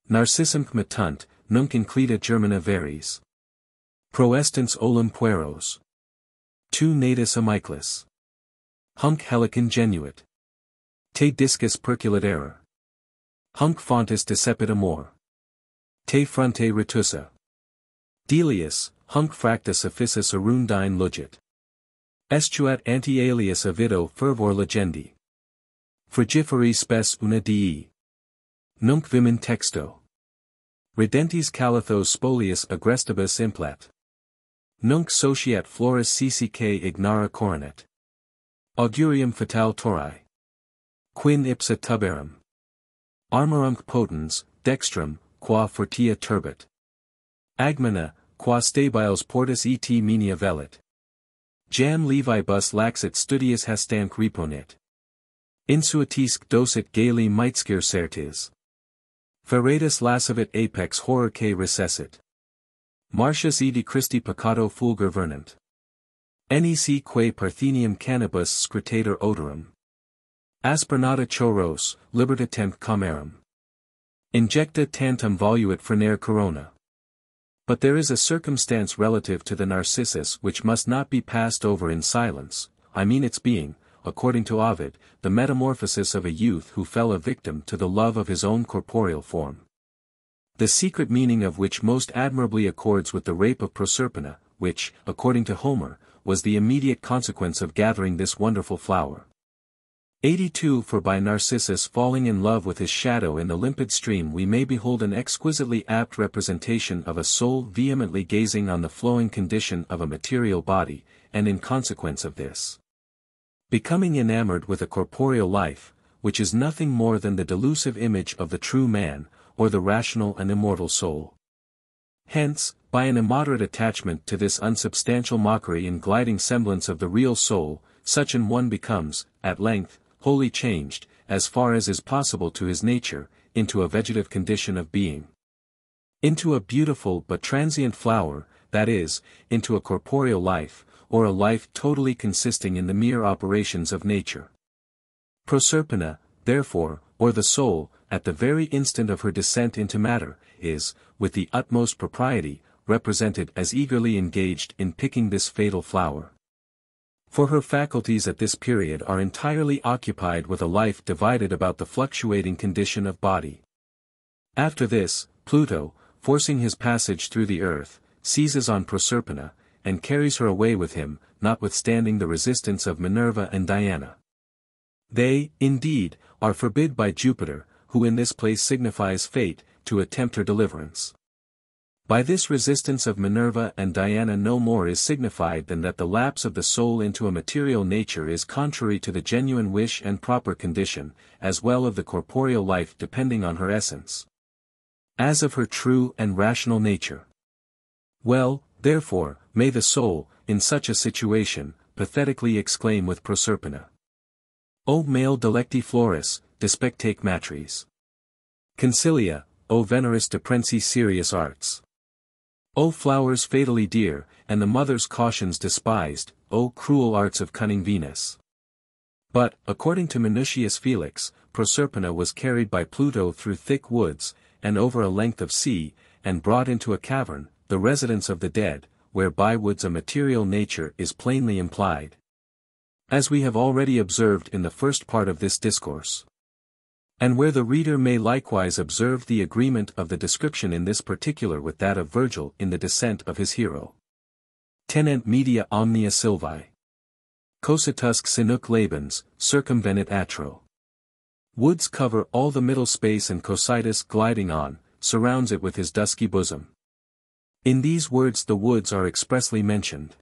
Narcissum metunt, nunc inclita germina veris. Proestens olum pueros. Tu natus amiclis. Hunc helicon genuit. Te discus perculat error. Hunc fontis decepit amor. Te fronte retusa. Delius, hunc fractus officis arundine lugit. Estuat anti alias avido fervor legendi. Frigiferi spes una dii. Nunc vimin texto. Redentis calathos spolius agrestibus implat. Nunc sociat floris cck ignara coronet. Augurium fatal tori. Quin ipsa tuberum. Armorumc potens, dextrum, qua fortia turbit. Agmina, qua stabiles portus et menia velit. Jam levi bus laxit studius hastanc reponit. Insuatisque docet gaily mitescir certis. Ferratus lascivit apex horrorque recessit. Martius edi Christi peccato fulgur vernant. Nec quae Parthenium cannabis scretator odorum. Aspernata choros, liberta temp camerum. Injecta tantum voluit frenere corona. But there is a circumstance relative to the Narcissus which must not be passed over in silence, I mean its being, according to Ovid, the metamorphosis of a youth who fell a victim to the love of his own corporeal form. The secret meaning of which most admirably accords with the rape of Proserpina, which, according to Homer, was the immediate consequence of gathering this wonderful flower. 82 For by Narcissus falling in love with his shadow in the limpid stream we may behold an exquisitely apt representation of a soul vehemently gazing on the flowing condition of a material body, and in consequence of this. Becoming enamored with a corporeal life, which is nothing more than the delusive image of the true man, or the rational and immortal soul. Hence, by an immoderate attachment to this unsubstantial mockery and gliding semblance of the real soul, such an one becomes, at length, wholly changed, as far as is possible to his nature, into a vegetative condition of being. Into a beautiful but transient flower, that is, into a corporeal life, or a life totally consisting in the mere operations of nature. Proserpina, therefore, or the soul, at the very instant of her descent into matter, is, with the utmost propriety, represented as eagerly engaged in picking this fatal flower. For her faculties at this period are entirely occupied with a life divided about the fluctuating condition of body. After this, Pluto, forcing his passage through the earth, seizes on Proserpina, and carries her away with him, notwithstanding the resistance of Minerva and Diana. They, indeed, are forbid by Jupiter, who in this place signifies fate, to attempt her deliverance. By this resistance of Minerva and Diana no more is signified than that the lapse of the soul into a material nature is contrary to the genuine wish and proper condition, as well of the corporeal life depending on her essence. As of her true and rational nature. Well, therefore, may the soul, in such a situation, pathetically exclaim with Proserpina. O male delecti floris, despectate matries. Concilia, O veneris deprensi serious arts. O flowers fatally dear, and the mother's cautions despised, O cruel arts of cunning Venus. But, according to Minucius Felix, Proserpina was carried by Pluto through thick woods, and over a length of sea, and brought into a cavern, the residence of the dead, where by woods a material nature is plainly implied. As we have already observed in the first part of this discourse. And where the reader may likewise observe the agreement of the description in this particular with that of Virgil in the descent of his hero. Tenent media omnia sylvae. Cocytusque sinuc labens, circumvenit atro. Woods cover all the middle space and Cocytus gliding on, surrounds it with his dusky bosom. In these words the woods are expressly mentioned.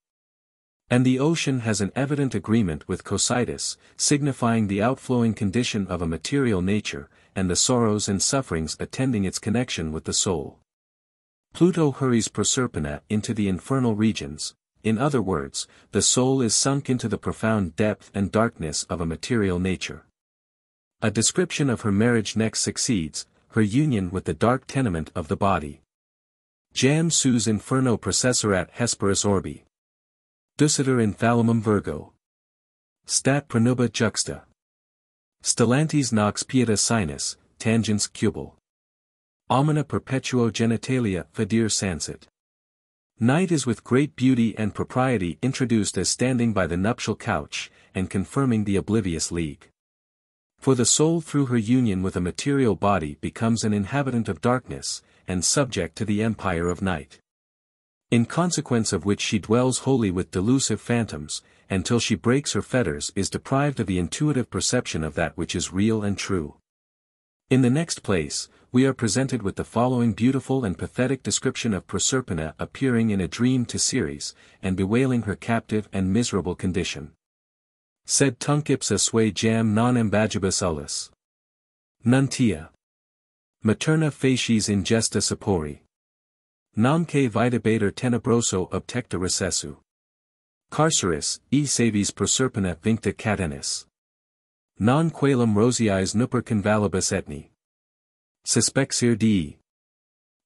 And the ocean has an evident agreement with Cocytus, signifying the outflowing condition of a material nature, and the sorrows and sufferings attending its connection with the soul. Pluto hurries Proserpina into the infernal regions, in other words, the soul is sunk into the profound depth and darkness of a material nature. A description of her marriage next succeeds, her union with the dark tenement of the body. Jam sues inferno processorat Hesperus orbi. Duciter in thalamum virgo. Stat pronuba juxta. Stellantes nox pieta sinus, tangens cubal. Omina perpetuo genitalia fidere sansit. Night is with great beauty and propriety introduced as standing by the nuptial couch, and confirming the oblivious league. For the soul through her union with a material body becomes an inhabitant of darkness, and subject to the empire of night in consequence of which she dwells wholly with delusive phantoms, until she breaks her fetters is deprived of the intuitive perception of that which is real and true. In the next place, we are presented with the following beautiful and pathetic description of Proserpina appearing in a dream to Ceres, and bewailing her captive and miserable condition. Sed tunc ipsa sui jam non ambagibus ullus. Nuntia. Materna facies ingesta sapori. Namque vitabater tenebroso obtecta recessu. Carceris, e savis proserpina vincta catenis. Non quaelum rosiais nuper convalibus etni. Suspexir dii.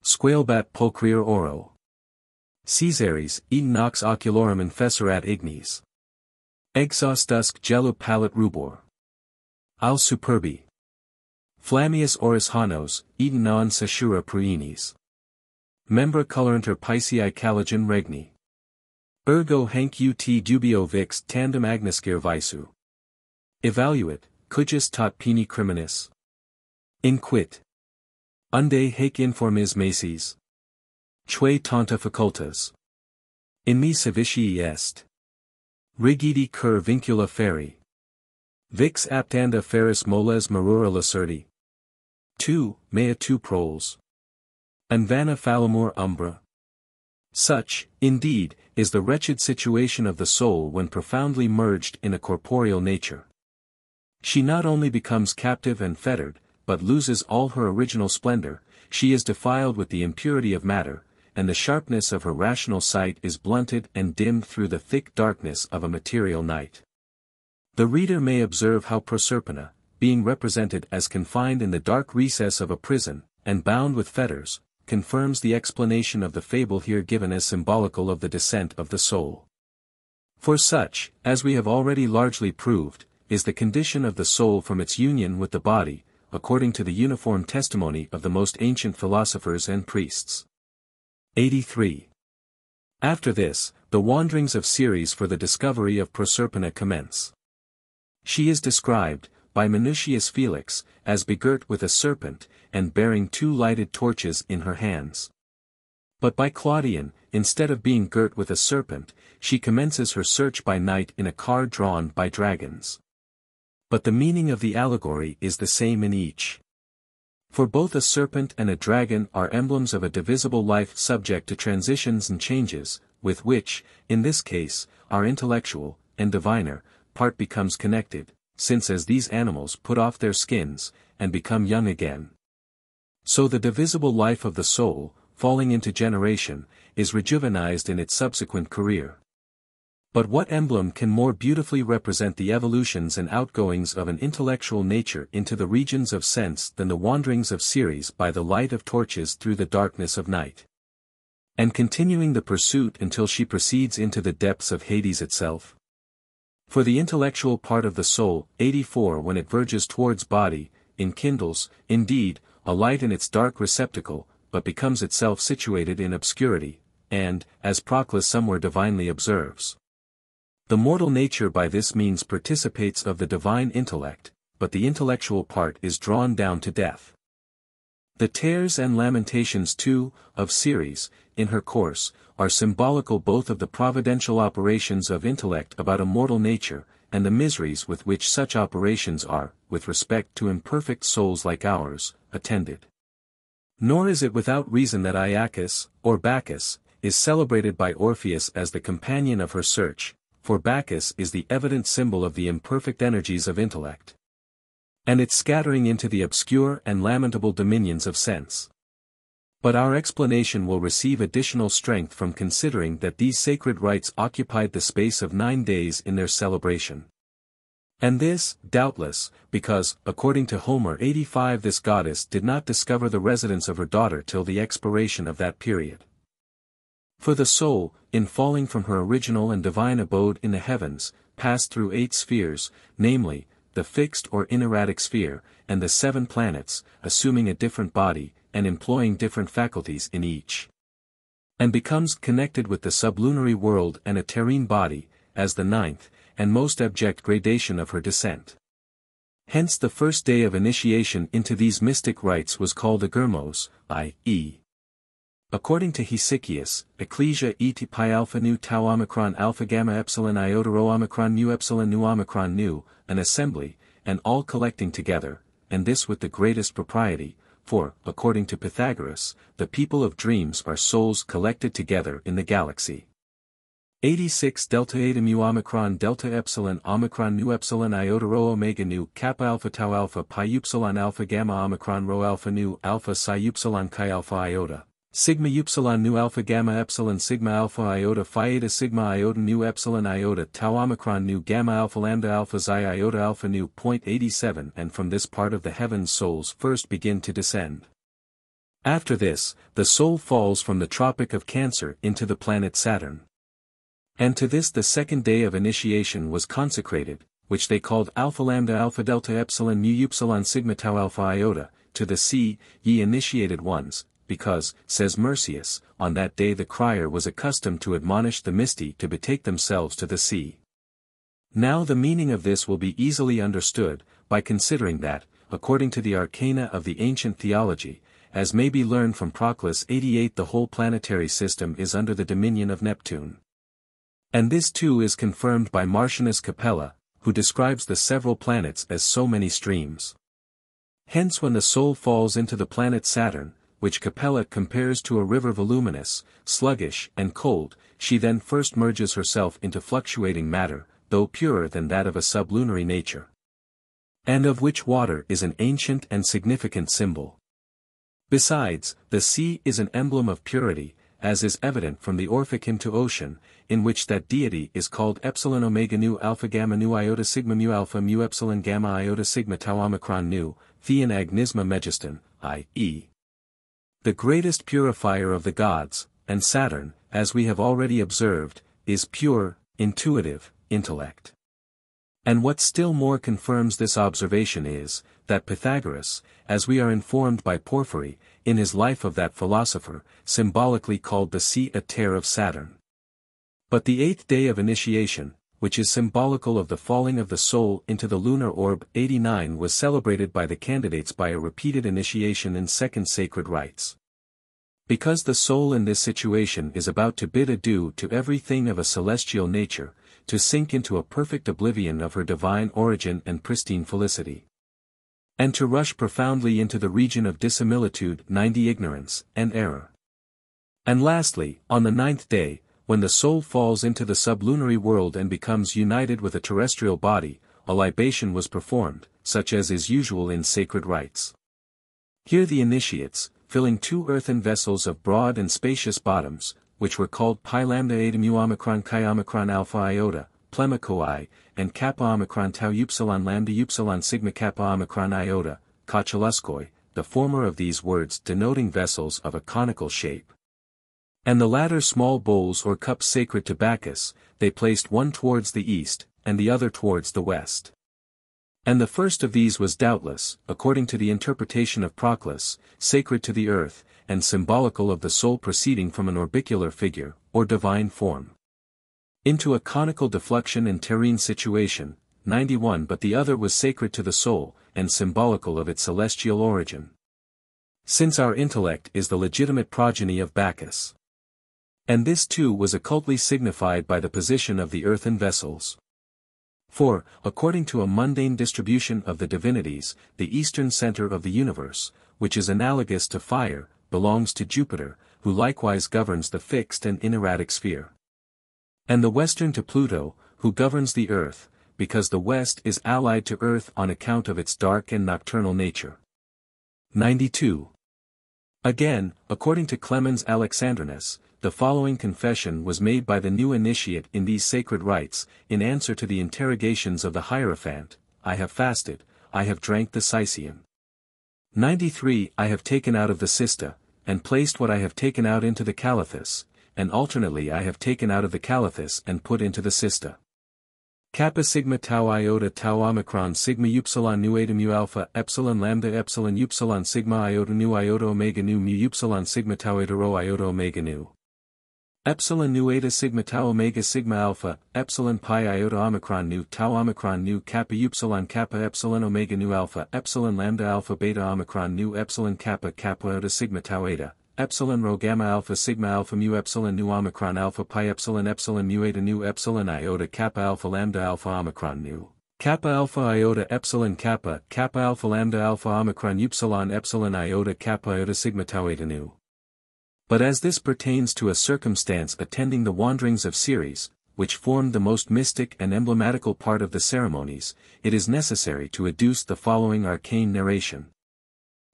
Squalebat pulchrier oro. Caesaris, e nox oculorum infesserat ignis. Exhaustusque gelu palat rubor. Al superbi. Flammius oris hanos, eden non sesura pruinis. Membra coloranter Pisceae caligen regni. Ergo hanc ut dubio vix tandem agnoscere visu. Evaluate, cujus tot peni criminis. Inquit. Unde haec informis maces. Chue tanta facultas. In me savitii est. Rigidi cur vincula feri. Vix aptanda feris moles marura lacerti. 2. Mea 2 proles. And vana falamur umbra. Such, indeed, is the wretched situation of the soul when profoundly merged in a corporeal nature. She not only becomes captive and fettered, but loses all her original splendor, she is defiled with the impurity of matter, and the sharpness of her rational sight is blunted and dimmed through the thick darkness of a material night. The reader may observe how Proserpina, being represented as confined in the dark recess of a prison, and bound with fetters, confirms the explanation of the fable here given as symbolical of the descent of the soul. For such, as we have already largely proved, is the condition of the soul from its union with the body, according to the uniform testimony of the most ancient philosophers and priests. 83. After this, the wanderings of Ceres for the discovery of Proserpina commence. She is described, by Minucius Felix, as begirt with a serpent, and bearing two lighted torches in her hands. But by Claudian, instead of being girt with a serpent, she commences her search by night in a car drawn by dragons. But the meaning of the allegory is the same in each. For both a serpent and a dragon are emblems of a divisible life subject to transitions and changes, with which, in this case, our intellectual, and diviner, part becomes connected, since as these animals put off their skins, and become young again. So the divisible life of the soul, falling into generation, is rejuvenized in its subsequent career. But what emblem can more beautifully represent the evolutions and outgoings of an intellectual nature into the regions of sense than the wanderings of Ceres by the light of torches through the darkness of night? And continuing the pursuit until she proceeds into the depths of Hades itself? For the intellectual part of the soul, 84 when it verges towards body, enkindles, indeed, a light in its dark receptacle, but becomes itself situated in obscurity, and, as Proclus somewhere divinely observes. The mortal nature by this means participates of the divine intellect, but the intellectual part is drawn down to death. The tears and lamentations too, of Ceres, in her course, are symbolical both of the providential operations of intellect about a mortal nature, and the miseries with which such operations are, with respect to imperfect souls like ours, attended. Nor is it without reason that Iacchus, or Bacchus, is celebrated by Orpheus as the companion of her search, for Bacchus is the evident symbol of the imperfect energies of intellect. And its scattering into the obscure and lamentable dominions of sense. But our explanation will receive additional strength from considering that these sacred rites occupied the space of nine days in their celebration. And this, doubtless, because, according to Homer 85 this goddess did not discover the residence of her daughter till the expiration of that period. For the soul, in falling from her original and divine abode in the heavens, passed through eight spheres, namely, the fixed or inerratic sphere, and the seven planets, assuming a different body, and employing different faculties in each. And becomes connected with the sublunary world and a terrene body, as the ninth, and most abject gradation of her descent. Hence the first day of initiation into these mystic rites was called Agermos, i.e. According to Hesychius, Ecclesia et pi alpha nu tau omicron alpha gamma epsilon iota rho omicron mu epsilon nu omicron nu, an assembly, and all collecting together, and this with the greatest propriety, for, according to Pythagoras, the people of dreams are souls collected together in the galaxy. 86 delta eta mu omicron delta epsilon omicron nu epsilon iota rho omega nu kappa alpha tau alpha pi upsilon alpha gamma omicron rho alpha nu alpha psi upsilon chi alpha iota. Sigma upsilon nu alpha gamma epsilon sigma alpha iota phi eta sigma iota nu epsilon iota tau omicron nu gamma alpha lambda alpha xi iota alpha nu point 87 and from this part of the heavens souls first begin to descend. After this, the soul falls from the Tropic of Cancer into the planet Saturn. And to this the second day of initiation was consecrated, which they called alpha lambda alpha delta epsilon mu upsilon sigma tau alpha iota, to the sea, ye initiated ones, because, says Meursius, on that day the crier was accustomed to admonish the mystae to betake themselves to the sea. Now the meaning of this will be easily understood, by considering that, according to the arcana of the ancient theology, as may be learned from Proclus 88 the whole planetary system is under the dominion of Neptune. And this too is confirmed by Martianus Capella, who describes the several planets as so many streams. Hence when the soul falls into the planet Saturn, which Capella compares to a river voluminous, sluggish, and cold, she then first merges herself into fluctuating matter, though purer than that of a sublunary nature. And of which water is an ancient and significant symbol. Besides, the sea is an emblem of purity, as is evident from the Orphic hymn to Ocean, in which that deity is called epsilon omega nu alpha gamma nu iota sigma mu alpha mu epsilon gamma iota sigma tau omicron nu, thean agnisma megiston, i.e. The greatest purifier of the gods, and Saturn, as we have already observed, is pure, intuitive, intellect. And what still more confirms this observation is, that Pythagoras, as we are informed by Porphyry, in his life of that philosopher, symbolically called the seat a tear of Saturn. But the eighth day of initiation, which is symbolical of the falling of the soul into the lunar orb 89 was celebrated by the candidates by a repeated initiation in second sacred rites. Because the soul in this situation is about to bid adieu to everything of a celestial nature, to sink into a perfect oblivion of her divine origin and pristine felicity and to rush profoundly into the region of dissimilitude 90 ignorance, and error. And lastly, on the ninth day, when the soul falls into the sublunary world and becomes united with a terrestrial body, a libation was performed, such as is usual in sacred rites. Here the initiates, filling two earthen vessels of broad and spacious bottoms, which were called pi lambda eta mu omicron chi omicron alpha iota, plemachoi, and kappa omicron tau upsilon lambda upsilon sigma kappa omicron iota, kocheluskoi, the former of these words denoting vessels of a conical shape. And the latter small bowls or cups sacred to Bacchus, they placed one towards the east, and the other towards the west. And the first of these was doubtless, according to the interpretation of Proclus, sacred to the earth, and symbolical of the soul proceeding from an orbicular figure, or divine form into a conical deflection and terrene situation, 91 but the other was sacred to the soul, and symbolical of its celestial origin. Since our intellect is the legitimate progeny of Bacchus. And this too was occultly signified by the position of the earthen vessels. For, according to a mundane distribution of the divinities, the eastern center of the universe, which is analogous to fire, belongs to Jupiter, who likewise governs the fixed and inerratic sphere and the western to Pluto, who governs the earth, because the west is allied to earth on account of its dark and nocturnal nature. 92. Again, according to Clemens Alexandrinus, the following confession was made by the new initiate in these sacred rites, in answer to the interrogations of the Hierophant, I have fasted, I have drank the cyceon. 93 I have taken out of the cista, and placed what I have taken out into the calathus, and alternately I have taken out of the calathus and put into the cista. Kappa sigma tau iota tau omicron sigma upsilon nu eta mu alpha epsilon lambda epsilon upsilon sigma iota nu iota omega nu mu upsilon sigma tau eta rho iota omega nu. Epsilon nu eta sigma tau omega sigma alpha, epsilon pi iota omicron nu tau omicron nu kappa upsilon kappa epsilon omega nu alpha epsilon lambda alpha beta omicron nu epsilon kappa kappa iota sigma tau eta, epsilon rho gamma alpha sigma alpha mu epsilon nu omicron alpha pi epsilon epsilon mu eta nu epsilon iota kappa alpha lambda alpha omicron nu. Kappa alpha iota epsilon kappa kappa alpha lambda alpha omicron upsilon epsilon iota kappa iota sigma tau eta nu. But as this pertains to a circumstance attending the wanderings of Ceres, which formed the most mystic and emblematical part of the ceremonies, it is necessary to adduce the following arcane narration.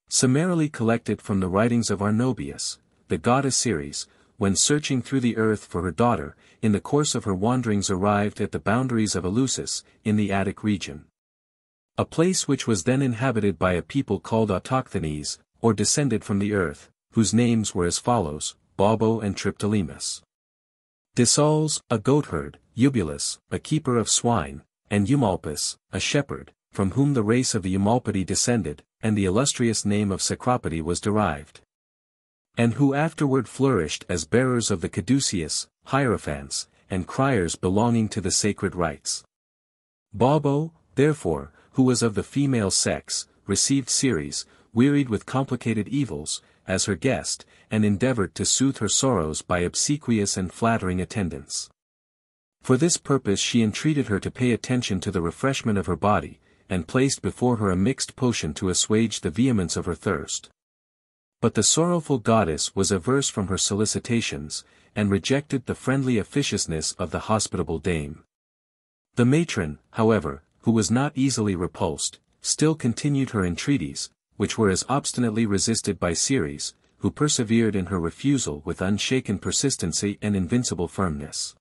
Summarily collected from the writings of Arnobius, the goddess Ceres, when searching through the earth for her daughter, in the course of her wanderings arrived at the boundaries of Eleusis, in the Attic region. A place which was then inhabited by a people called Autochthones, or descended from the earth, whose names were as follows, Baubo and Triptolemus. Dysaules, a goatherd, Eubulus, a keeper of swine, and Eumolpus, a shepherd, from whom the race of the Eumolpidi descended, and the illustrious name of Cecropidi was derived. And who afterward flourished as bearers of the caduceus, hierophants, and criers belonging to the sacred rites. Baubo, therefore, who was of the female sex, received Ceres, wearied with complicated evils, as her guest, and endeavored to soothe her sorrows by obsequious and flattering attendance. For this purpose she entreated her to pay attention to the refreshment of her body, and placed before her a mixed potion to assuage the vehemence of her thirst. But the sorrowful goddess was averse from her solicitations, and rejected the friendly officiousness of the hospitable dame. The matron, however, who was not easily repulsed, still continued her entreaties, which were as obstinately resisted by Ceres, who persevered in her refusal with unshaken persistency and invincible firmness.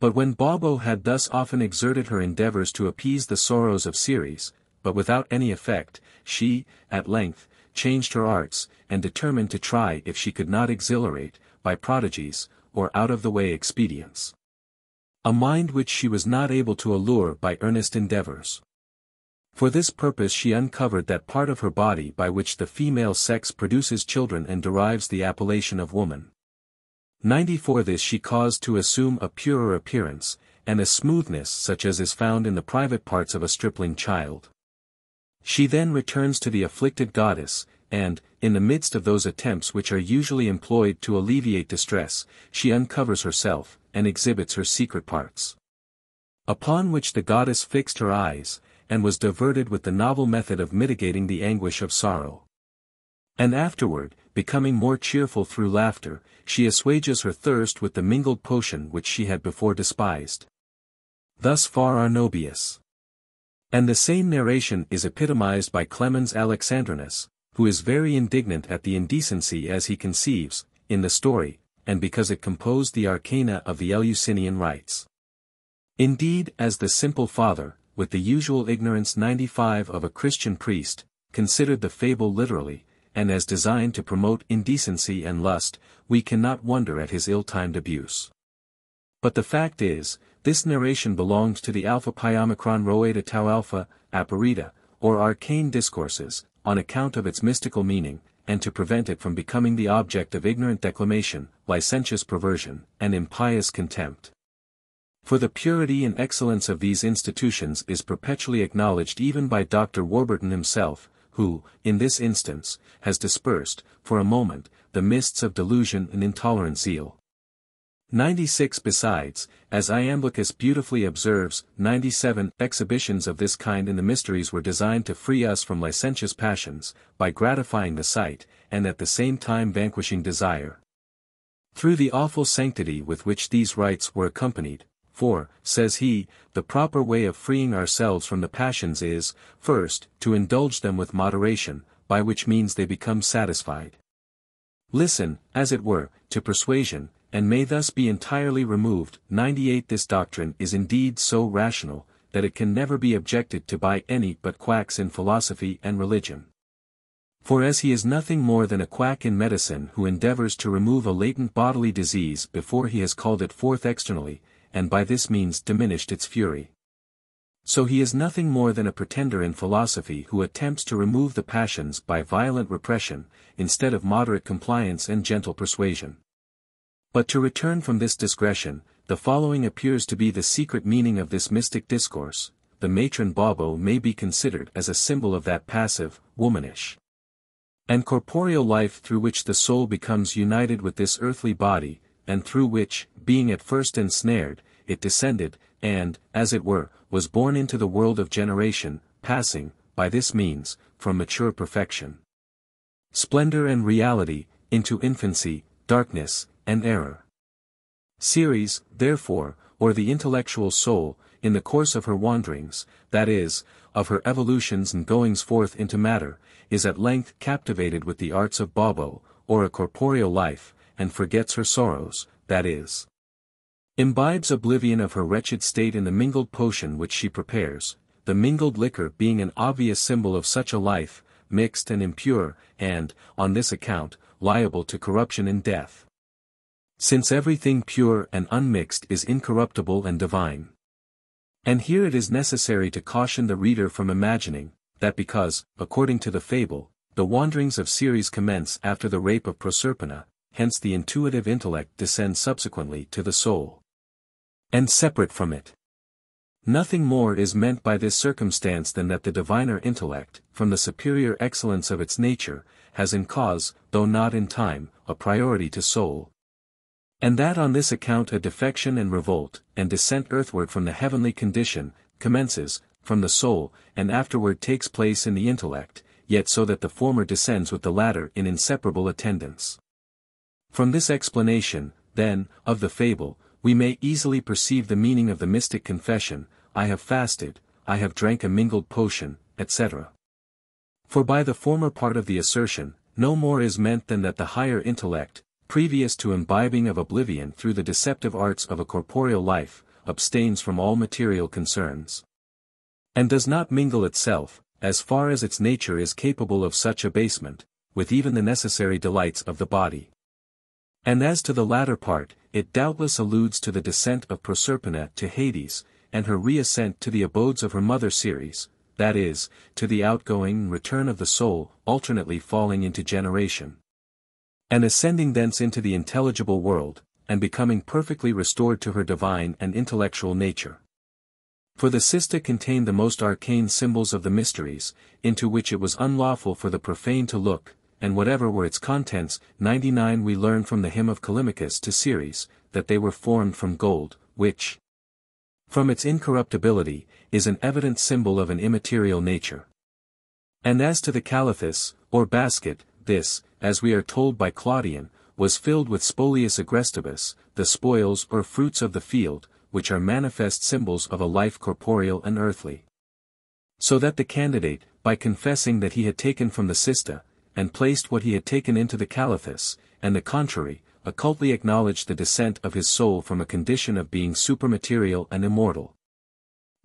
But when Baubo had thus often exerted her endeavors to appease the sorrows of Ceres, but without any effect, she, at length, changed her arts, and determined to try if she could not exhilarate, by prodigies, or out-of-the-way expedients. A mind which she was not able to allure by earnest endeavors. For this purpose she uncovered that part of her body by which the female sex produces children and derives the appellation of woman. 94 This she caused to assume a purer appearance, and a smoothness such as is found in the private parts of a stripling child. She then returns to the afflicted goddess, and, in the midst of those attempts which are usually employed to alleviate distress, she uncovers herself, and exhibits her secret parts. Upon which the goddess fixed her eyes, and was diverted with the novel method of mitigating the anguish of sorrow. And afterward, becoming more cheerful through laughter, she assuages her thirst with the mingled potion which she had before despised. Thus far Arnobius. And the same narration is epitomized by Clemens Alexandrinus, who is very indignant at the indecency as he conceives, in the story, and because it composed the arcana of the Eleusinian rites. Indeed, as the simple father, with the usual ignorance 95 of a Christian priest, considered the fable literally, and as designed to promote indecency and lust, we cannot wonder at his ill-timed abuse. But the fact is, this narration belongs to the Alpha Pi Omicron Rho Eta Tau Alpha, Aperita, or arcane discourses, on account of its mystical meaning, and to prevent it from becoming the object of ignorant declamation, licentious perversion, and impious contempt. For the purity and excellence of these institutions is perpetually acknowledged even by Dr. Warburton himself, who, in this instance, has dispersed, for a moment, the mists of delusion and intolerant zeal. 96 Besides, as Iamblichus beautifully observes, 97 exhibitions of this kind in the mysteries were designed to free us from licentious passions, by gratifying the sight, and at the same time vanquishing desire. Through the awful sanctity with which these rites were accompanied, for, says he, the proper way of freeing ourselves from the passions is, first, to indulge them with moderation, by which means they become satisfied. Listen, as it were, to persuasion, and may thus be entirely removed. 98 This doctrine is indeed so rational, that it can never be objected to by any but quacks in philosophy and religion. For as he is nothing more than a quack in medicine who endeavors to remove a latent bodily disease before he has called it forth externally, and by this means diminished its fury. So he is nothing more than a pretender in philosophy who attempts to remove the passions by violent repression, instead of moderate compliance and gentle persuasion. But to return from this digression, the following appears to be the secret meaning of this mystic discourse, the matron Baubo may be considered as a symbol of that passive, womanish, and corporeal life through which the soul becomes united with this earthly body, and through which, being at first ensnared, it descended, and, as it were, was born into the world of generation, passing, by this means, from mature perfection. Splendor and reality, into infancy, darkness, and error. Ceres, therefore, or the intellectual soul, in the course of her wanderings, that is, of her evolutions and goings forth into matter, is at length captivated with the arts of Baubo, or a corporeal life, and forgets her sorrows, that is, imbibes oblivion of her wretched state in the mingled potion which she prepares, the mingled liquor being an obvious symbol of such a life, mixed and impure, and, on this account, liable to corruption and death. Since everything pure and unmixed is incorruptible and divine. And here it is necessary to caution the reader from imagining, that because, according to the fable, the wanderings of Ceres commence after the rape of Proserpina, hence the intuitive intellect descends subsequently to the soul and separate from it. Nothing more is meant by this circumstance than that the diviner intellect, from the superior excellence of its nature, has in cause, though not in time, a priority to soul. And that on this account a defection and revolt, and descent earthward from the heavenly condition, commences, from the soul, and afterward takes place in the intellect, yet so that the former descends with the latter in inseparable attendance. From this explanation, then, of the fable, we may easily perceive the meaning of the mystic confession, I have fasted, I have drank a mingled potion, etc. For by the former part of the assertion, no more is meant than that the higher intellect, previous to imbibing of oblivion through the deceptive arts of a corporeal life, abstains from all material concerns. And does not mingle itself, as far as its nature is capable of such abasement, with even the necessary delights of the body. And as to the latter part, it doubtless alludes to the descent of Proserpina to Hades, and her reascent to the abodes of her mother Ceres, that is, to the outgoing and return of the soul, alternately falling into generation. And ascending thence into the intelligible world, and becoming perfectly restored to her divine and intellectual nature. For the cista contained the most arcane symbols of the mysteries, into which it was unlawful for the profane to look, and whatever were its contents, 99 we learn from the hymn of Callimachus to Ceres, that they were formed from gold, which, from its incorruptibility, is an evident symbol of an immaterial nature. And as to the calathus, or basket, this, as we are told by Claudian, was filled with spolius agrestibus, the spoils or fruits of the field, which are manifest symbols of a life corporeal and earthly. So that the candidate, by confessing that he had taken from the cista, and placed what he had taken into the calathus, and the contrary, occultly acknowledged the descent of his soul from a condition of being supermaterial and immortal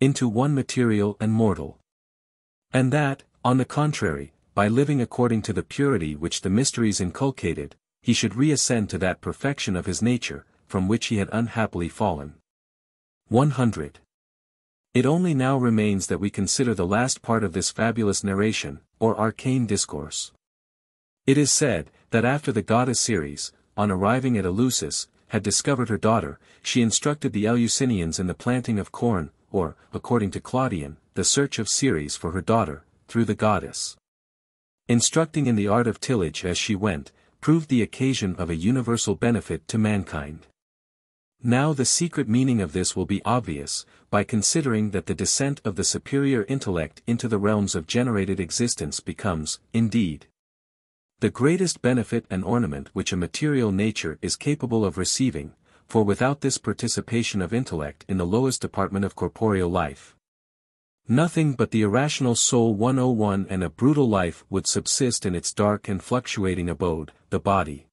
into one material and mortal. And that, on the contrary, by living according to the purity which the mysteries inculcated, he should reascend to that perfection of his nature, from which he had unhappily fallen. 100. It only now remains that we consider the last part of this fabulous narration, or arcane discourse. It is said, that after the goddess Ceres, on arriving at Eleusis, had discovered her daughter, she instructed the Eleusinians in the planting of corn, or, according to Claudian, the search of Ceres for her daughter, through the goddess. Instructing in the art of tillage as she went, proved the occasion of a universal benefit to mankind. Now the secret meaning of this will be obvious, by considering that the descent of the superior intellect into the realms of generated existence becomes, indeed, the greatest benefit and ornament which a material nature is capable of receiving, for without this participation of intellect in the lowest department of corporeal life, Nothing but the irrational soul 101 and a brutal life would subsist in its dark and fluctuating abode, the body.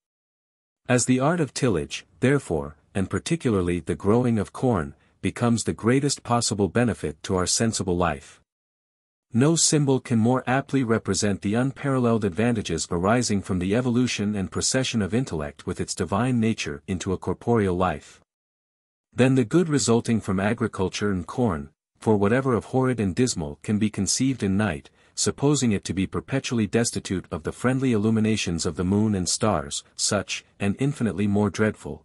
As the art of tillage, therefore, and particularly the growing of corn, becomes the greatest possible benefit to our sensible life. No symbol can more aptly represent the unparalleled advantages arising from the evolution and procession of intellect with its divine nature into a corporeal life. Than the good resulting from agriculture and corn, for whatever of horrid and dismal can be conceived in night, supposing it to be perpetually destitute of the friendly illuminations of the moon and stars, such, and infinitely more dreadful,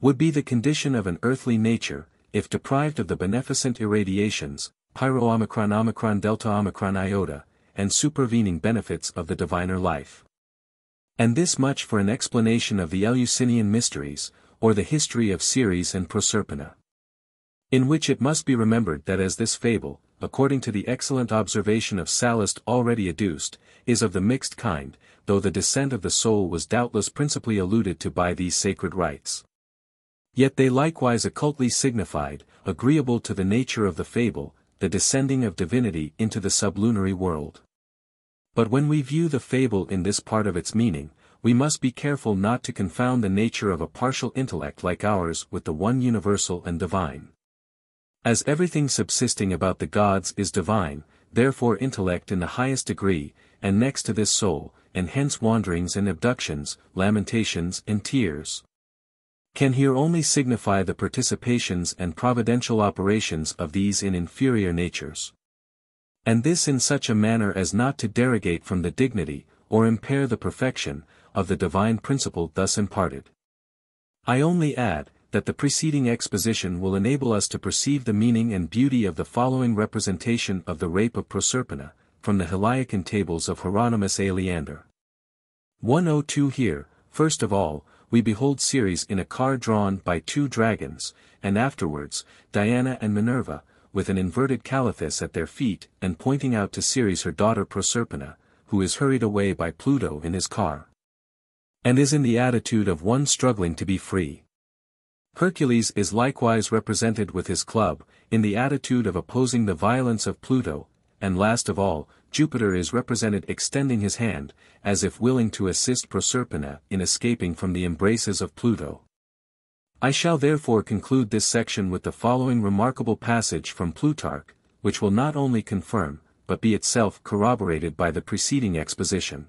would be the condition of an earthly nature, if deprived of the beneficent irradiations, pi rho omicron omicron delta omicron iota, and supervening benefits of the diviner life. And this much for an explanation of the Eleusinian mysteries, or the history of Ceres and Proserpina. In which it must be remembered that as this fable, according to the excellent observation of Sallust already adduced, is of the mixed kind, though the descent of the soul was doubtless principally alluded to by these sacred rites. Yet they likewise occultly signified, agreeable to the nature of the fable, the descending of divinity into the sublunary world. But when we view the fable in this part of its meaning, we must be careful not to confound the nature of a partial intellect like ours with the one universal and divine. As everything subsisting about the gods is divine, therefore intellect in the highest degree, and next to this soul, and hence wanderings and abductions, lamentations and tears. Can here only signify the participations and providential operations of these in inferior natures. And this in such a manner as not to derogate from the dignity, or impair the perfection, of the divine principle thus imparted. I only add, that the preceding exposition will enable us to perceive the meaning and beauty of the following representation of the rape of Proserpina, from the Heliacan tables of Hieronymus Aleander. 102 Here, first of all, we behold Ceres in a car drawn by two dragons, and afterwards, Diana and Minerva, with an inverted calathus at their feet and pointing out to Ceres her daughter Proserpina, who is hurried away by Pluto in his car. And is in the attitude of one struggling to be free. Hercules is likewise represented with his club, in the attitude of opposing the violence of Pluto, and last of all, Jupiter is represented extending his hand, as if willing to assist Proserpina in escaping from the embraces of Pluto. I shall therefore conclude this section with the following remarkable passage from Plutarch, which will not only confirm, but be itself corroborated by the preceding exposition.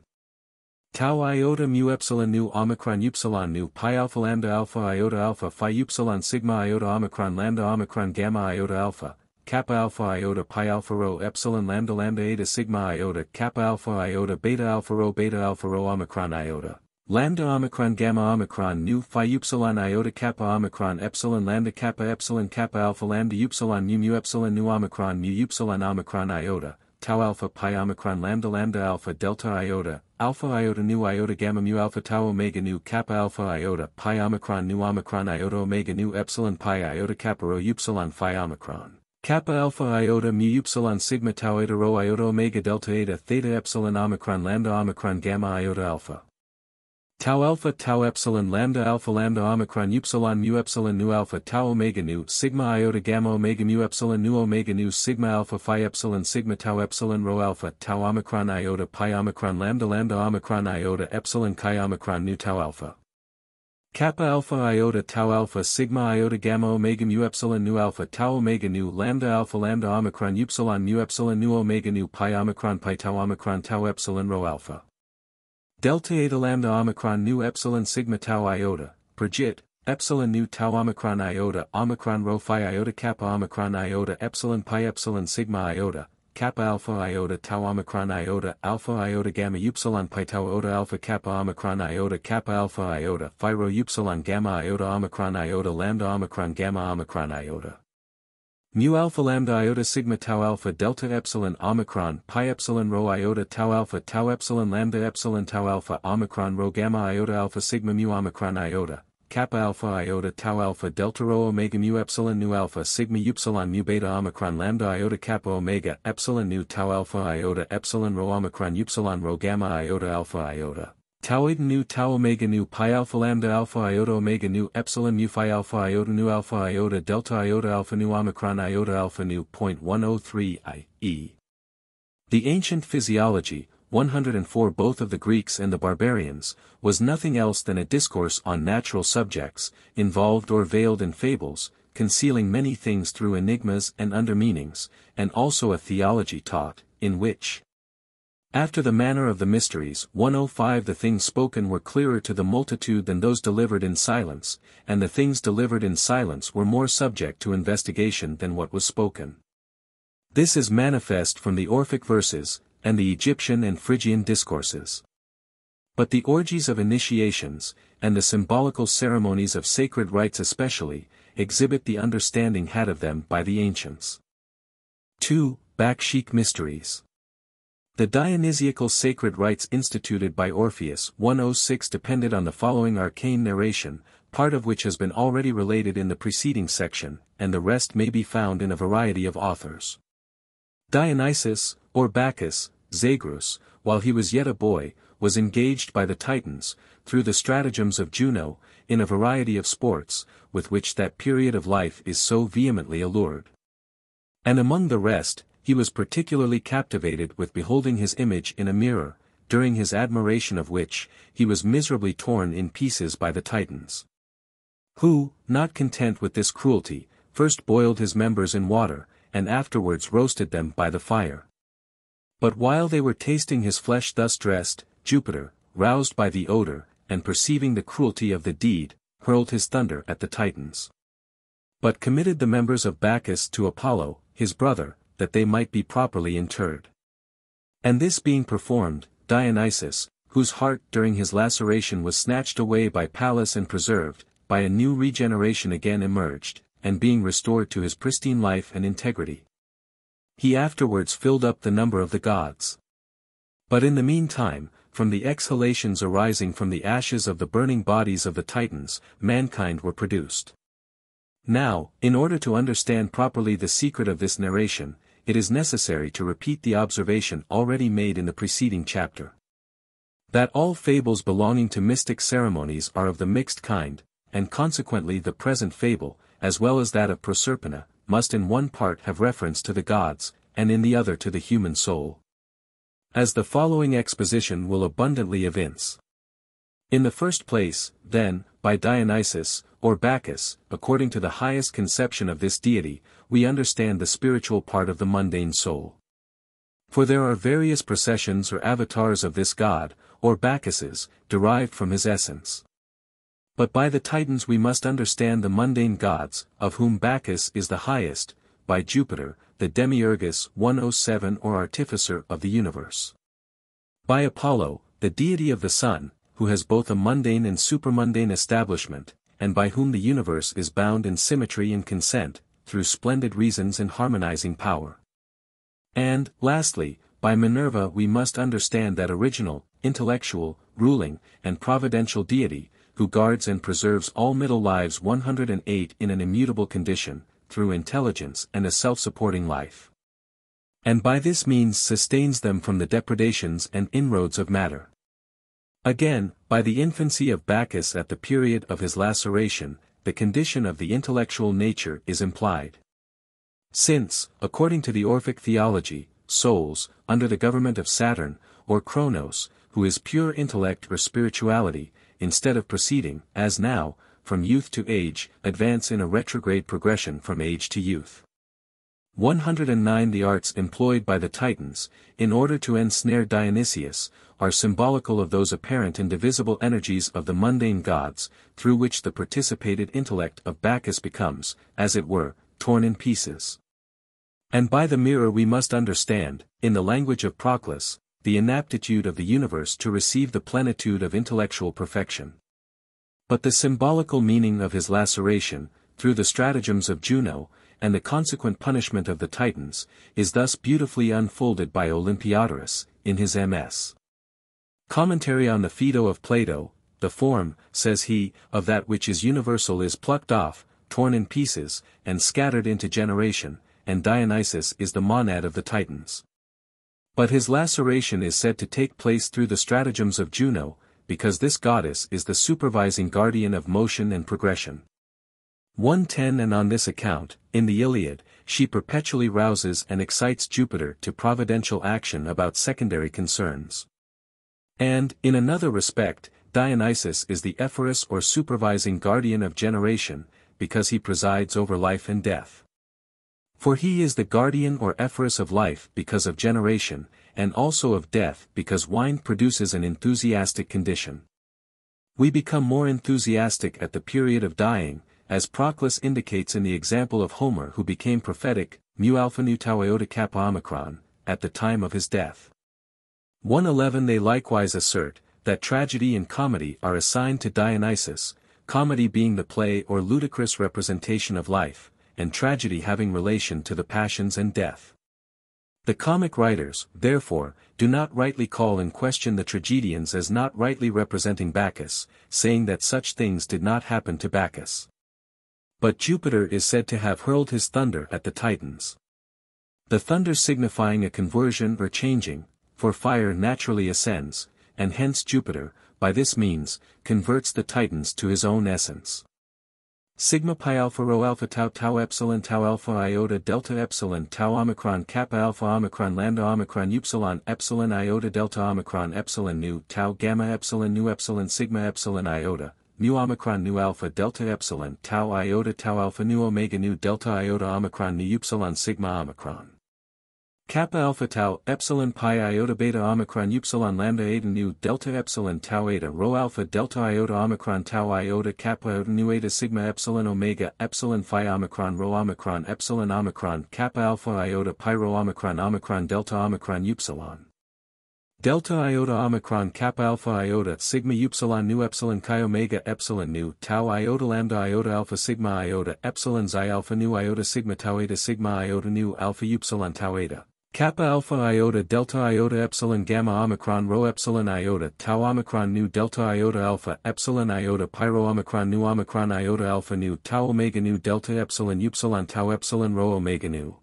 Tau iota mu epsilon nu omicron upsilon nu pi alpha lambda alpha iota alpha phi upsilon sigma iota omicron lambda omicron gamma iota alpha, kappa alpha iota pi alpha rho epsilon lambda lambda eta sigma iota kappa alpha iota beta alpha rho beta alpha rho omicron iota. Lambda omicron gamma omicron nu phi upsilon iota kappa omicron epsilon lambda kappa epsilon kappa alpha lambda upsilon mu mu epsilon nu omicron mu upsilon omicron iota, tau alpha pi omicron lambda lambda alpha delta iota, alpha iota nu iota gamma mu alpha tau omega nu kappa alpha iota pi omicron nu omicron iota omega nu epsilon pi iota kappa rho upsilon phi omicron. Kappa alpha iota mu upsilon sigma tau eta rho iota omega delta eta theta epsilon omicron lambda omicron gamma iota alpha. Tau alpha tau epsilon lambda alpha lambda omicron upsilon mu epsilon nu alpha tau omega nu sigma iota gamma omega mu epsilon nu omega nu sigma alpha phi epsilon sigma tau epsilon rho alpha tau omicron iota pi omicron lambda lambda omicron iota epsilon chi omicron nu tau alpha. Kappa alpha iota tau alpha sigma iota gamma omega mu epsilon nu alpha tau omega nu lambda alpha lambda omicron upsilon mu epsilon nu omega nu pi omicron pi tau omicron tau epsilon rho alpha. Delta eta lambda omicron nu epsilon sigma tau iota, progit, epsilon nu tau omicron iota omicron rho phi iota kappa omicron iota epsilon pi epsilon sigma iota, kappa alpha iota tau omicron iota alpha iota gamma upsilon pi tau iota alpha kappa omicron iota kappa alpha iota phi rho upsilon gamma iota omicron iota lambda omicron gamma omicron iota. Mu alpha lambda iota sigma tau alpha delta epsilon omicron pi epsilon rho iota tau alpha tau epsilon lambda epsilon tau alpha omicron rho gamma iota alpha sigma mu omicron iota, kappa alpha iota tau alpha delta rho omega mu epsilon nu alpha sigma upsilon mu beta omicron lambda iota kappa omega epsilon nu tau alpha iota epsilon rho omicron upsilon rho gamma iota alpha iota. Tau eta nu tau omega nu pi alpha lambda alpha iota omega nu epsilon mu phi alpha iota nu alpha iota delta iota alpha nu omicron iota alpha nu .103 i, e. The ancient physiology, 104 both of the Greeks and the barbarians, was nothing else than a discourse on natural subjects, involved or veiled in fables, concealing many things through enigmas and undermeanings, and also a theology taught, in which, after the manner of the mysteries 105 the things spoken were clearer to the multitude than those delivered in silence, and the things delivered in silence were more subject to investigation than what was spoken. This is manifest from the Orphic verses, and the Egyptian and Phrygian discourses. But the orgies of initiations, and the symbolical ceremonies of sacred rites especially, exhibit the understanding had of them by the ancients. 2. Bacchic Mysteries the Dionysiacal sacred rites instituted by Orpheus 106 depended on the following arcane narration, part of which has been already related in the preceding section, and the rest may be found in a variety of authors. Dionysus, or Bacchus, Zagreus, while he was yet a boy, was engaged by the Titans, through the stratagems of Juno, in a variety of sports, with which that period of life is so vehemently allured. And among the rest, he was particularly captivated with beholding his image in a mirror, during his admiration of which, he was miserably torn in pieces by the Titans. Who, not content with this cruelty, first boiled his members in water, and afterwards roasted them by the fire. But while they were tasting his flesh thus dressed, Jupiter, roused by the odor, and perceiving the cruelty of the deed, hurled his thunder at the Titans. But committed the members of Bacchus to Apollo, his brother, that they might be properly interred. And this being performed, Dionysus, whose heart during his laceration was snatched away by Pallas and preserved, by a new regeneration again emerged, and being restored to his pristine life and integrity. He afterwards filled up the number of the gods. But in the meantime, from the exhalations arising from the ashes of the burning bodies of the Titans, mankind were produced. Now, in order to understand properly the secret of this narration, it is necessary to repeat the observation already made in the preceding chapter. That all fables belonging to mystic ceremonies are of the mixed kind, and consequently the present fable, as well as that of Proserpina, must in one part have reference to the gods, and in the other to the human soul. As the following exposition will abundantly evince. In the first place, then, by Dionysus, or Bacchus, according to the highest conception of this deity, we understand the spiritual part of the mundane soul. For there are various processions or avatars of this god, or Bacchuses, derived from his essence. But by the Titans we must understand the mundane gods, of whom Bacchus is the highest, by Jupiter, the Demiurgus 107 or artificer of the universe. By Apollo, the deity of the sun, who has both a mundane and supermundane establishment, and by whom the universe is bound in symmetry and consent, through splendid reasons and harmonizing power. And, lastly, by Minerva we must understand that original, intellectual, ruling, and providential deity, who guards and preserves all middle lives 108 in an immutable condition, through intelligence and a self-supporting life. And by this means sustains them from the depredations and inroads of matter. Again, by the infancy of Bacchus at the period of his laceration, the condition of the intellectual nature is implied. Since, according to the Orphic theology, souls, under the government of Saturn, or Kronos, who is pure intellect or spirituality, instead of proceeding, as now, from youth to age, advance in a retrograde progression from age to youth. 109 The arts employed by the Titans, in order to ensnare Dionysius, are symbolical of those apparent indivisible energies of the mundane gods, through which the participated intellect of Bacchus becomes, as it were, torn in pieces. And by the mirror we must understand, in the language of Proclus, the inaptitude of the universe to receive the plenitude of intellectual perfection. But the symbolical meaning of his laceration, through the stratagems of Juno, and the consequent punishment of the Titans, is thus beautifully unfolded by Olympiodorus, in his MS. Commentary on the Phaedo of Plato, the form, says he, of that which is universal is plucked off, torn in pieces, and scattered into generation, and Dionysus is the monad of the Titans. But his laceration is said to take place through the stratagems of Juno, because this goddess is the supervising guardian of motion and progression. 110 And on this account, in the Iliad, she perpetually rouses and excites Jupiter to providential action about secondary concerns. And, in another respect, Dionysus is the ephorus or supervising guardian of generation, because he presides over life and death. For he is the guardian or ephorus of life because of generation, and also of death because wine produces an enthusiastic condition. We become more enthusiastic at the period of dying, as Proclus indicates in the example of Homer who became prophetic, mu alpha nu tau iota kappa omicron, at the time of his death. 111 They likewise assert, that tragedy and comedy are assigned to Dionysus, comedy being the play or ludicrous representation of life, and tragedy having relation to the passions and death. The comic writers, therefore, do not rightly call in question the tragedians as not rightly representing Bacchus, saying that such things did not happen to Bacchus. But Jupiter is said to have hurled his thunder at the Titans. The thunder signifying a conversion or changing, for fire naturally ascends, and hence Jupiter, by this means, converts the Titans to his own essence. Sigma pi alpha rho alpha tau tau epsilon tau alpha iota delta epsilon tau omicron kappa alpha omicron lambda omicron upsilon epsilon iota delta omicron epsilon nu tau gamma epsilon nu epsilon sigma epsilon iota mu omicron nu alpha delta epsilon tau iota tau alpha nu omega nu delta iota omicron nu upsilon sigma omicron Kappa alpha tau epsilon pi iota beta omicron upsilon lambda eta nu delta epsilon tau eta rho alpha delta iota omicron tau iota kappa iota nu eta sigma epsilon omega epsilon phi omicron rho omicron epsilon omicron kappa alpha iota pi rho omicron omicron delta omicron upsilon. Delta iota omicron kappa alpha iota sigma upsilon nu epsilon chi omega epsilon nu tau iota lambda iota alpha sigma iota epsilon xi alpha nu iota sigma tau eta sigma iota nu alpha upsilon tau eta. Kappa alpha iota delta iota epsilon gamma omicron rho epsilon iota tau omicron nu delta iota alpha epsilon iota pi rho omicron nu omicron iota alpha nu tau omega nu delta epsilon upsilon tau epsilon rho omega nu.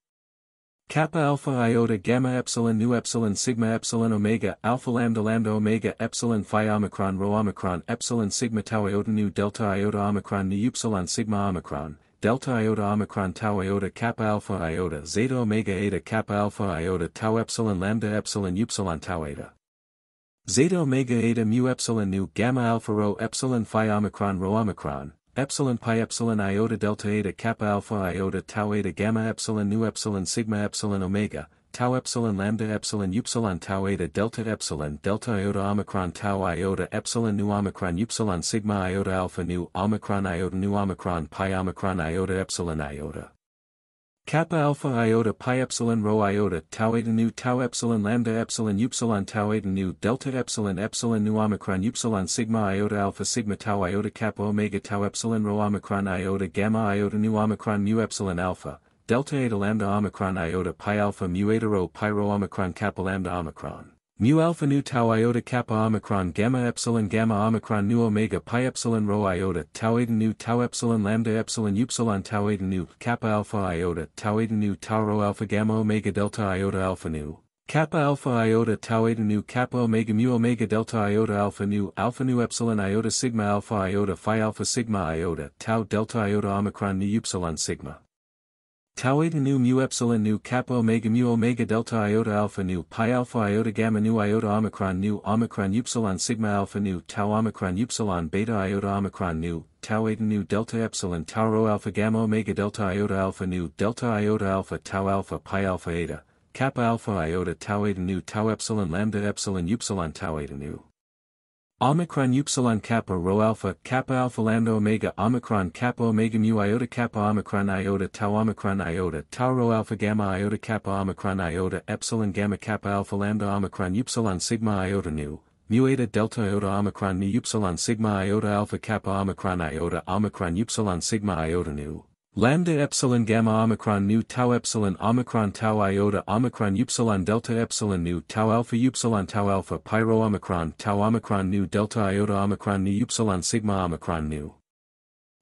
Kappa alpha iota gamma epsilon nu epsilon sigma epsilon omega alpha lambda lambda omega epsilon phi omicron rho omicron epsilon sigma tau iota nu delta iota omicron nu upsilon sigma omicron delta iota omicron tau iota kappa alpha iota zeta omega eta kappa alpha iota tau epsilon lambda epsilon upsilon tau eta. Zeta omega eta mu epsilon nu gamma alpha rho epsilon phi omicron rho omicron, epsilon pi epsilon iota delta eta kappa alpha iota tau eta gamma epsilon nu epsilon sigma epsilon omega, tau epsilon lambda epsilon upsilon tau eta delta epsilon delta iota omicron tau iota epsilon nu omicron upsilon sigma iota alpha nu omicron iota nu omicron pi omicron iota epsilon iota. Kappa alpha iota pi epsilon rho iota tau eta nu tau epsilon lambda epsilon upsilon tau eta nu delta epsilon epsilon nu omicron upsilon sigma iota alpha sigma tau iota kappa omega tau epsilon rho omicron iota gamma iota nu omicron mu epsilon alpha delta eta lambda omicron iota pi alpha mu eta rho pi rho omicron kappa lambda omicron. Mu alpha nu tau iota kappa omicron gamma epsilon gamma omicron nu omega pi epsilon rho iota tau eta nu tau epsilon lambda epsilon upsilon tau eta nu kappa alpha iota tau eta nu tau rho alpha gamma omega delta iota alpha nu. Kappa alpha iota tau eta nu kappa omega mu omega delta iota alpha nu alpha nu epsilon iota sigma alpha iota phi alpha sigma iota tau delta iota omicron nu upsilon sigma tau eta nu mu epsilon nu kappa omega mu omega delta iota alpha nu pi alpha iota gamma nu iota omicron nu omicron upsilon sigma alpha nu tau omicron upsilon beta iota omicron nu tau eta nu delta epsilon tau rho alpha gamma omega delta iota alpha nu delta iota alpha tau alpha pi alpha eta kappa alpha iota tau eta nu tau epsilon lambda epsilon upsilon tau eta nu Omicron upsilon kappa rho alpha kappa alpha lambda omega omicron kappa omega mu iota kappa omicron iota tau omicron iota tau rho alpha gamma iota kappa omicron iota epsilon gamma kappa alpha lambda omicron upsilon sigma iota nu mu eta delta iota omicron nu upsilon sigma iota alpha kappa omicron iota omicron upsilon sigma iota nu Lambda epsilon gamma omicron nu tau epsilon omicron tau iota omicron upsilon delta epsilon nu tau alpha upsilon tau alpha pi rho omicron tau omicron nu delta iota omicron nu upsilon sigma omicron nu.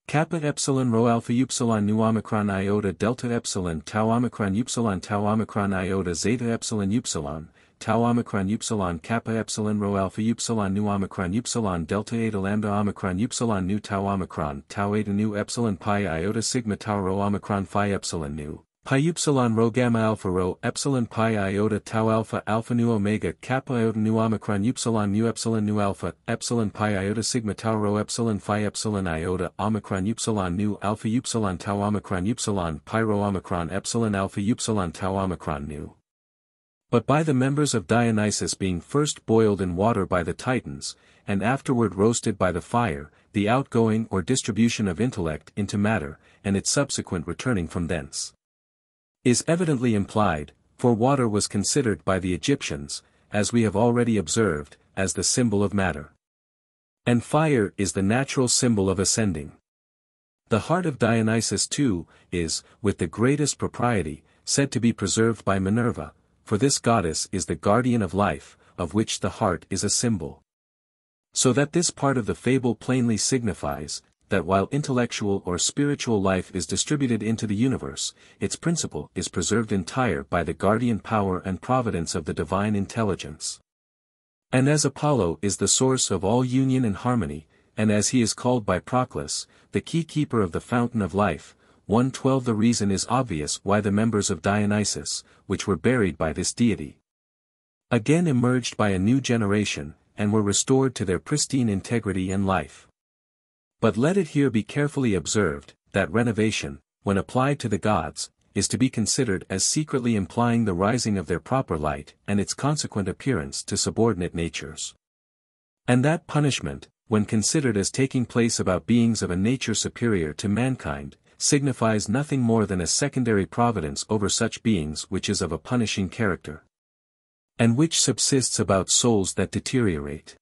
Kappa epsilon rho alpha upsilon nu omicron iota delta epsilon tau omicron upsilon tau omicron iota zeta epsilon upsilon, tau omicron upsilon kappa epsilon rho alpha upsilon nu omicron upsilon delta eta lambda omicron upsilon nu tau omicron tau eta nu epsilon pi iota sigma tau rho omicron phi epsilon nu pi upsilon rho gamma alpha rho epsilon pi iota tau alpha alpha nu omega kappa iota nu omicron upsilon nu epsilon nu alpha epsilon pi iota sigma tau rho epsilon phi epsilon iota omicron upsilon nu alpha upsilon tau omicron upsilon pi rho omicron epsilon alpha upsilon tau omicron nu but by the members of Dionysus being first boiled in water by the Titans, and afterward roasted by the fire, the outgoing or distribution of intellect into matter, and its subsequent returning from thence. Is evidently implied, for water was considered by the Egyptians, as we have already observed, as the symbol of matter. And fire is the natural symbol of ascending. The heart of Dionysus too, is, with the greatest propriety, said to be preserved by Minerva, for this goddess is the guardian of life, of which the heart is a symbol. So that this part of the fable plainly signifies, that while intellectual or spiritual life is distributed into the universe, its principle is preserved entire by the guardian power and providence of the divine intelligence. And as Apollo is the source of all union and harmony, and as he is called by Proclus, the key keeper of the fountain of life, 112 The reason is obvious why the members of Dionysus, which were buried by this deity, again emerged by a new generation, and were restored to their pristine integrity and life. But let it here be carefully observed, that renovation, when applied to the gods, is to be considered as secretly implying the rising of their proper light and its consequent appearance to subordinate natures. And that punishment, when considered as taking place about beings of a nature superior to mankind, signifies nothing more than a secondary providence over such beings which is of a punishing character. And which subsists about souls that deteriorate.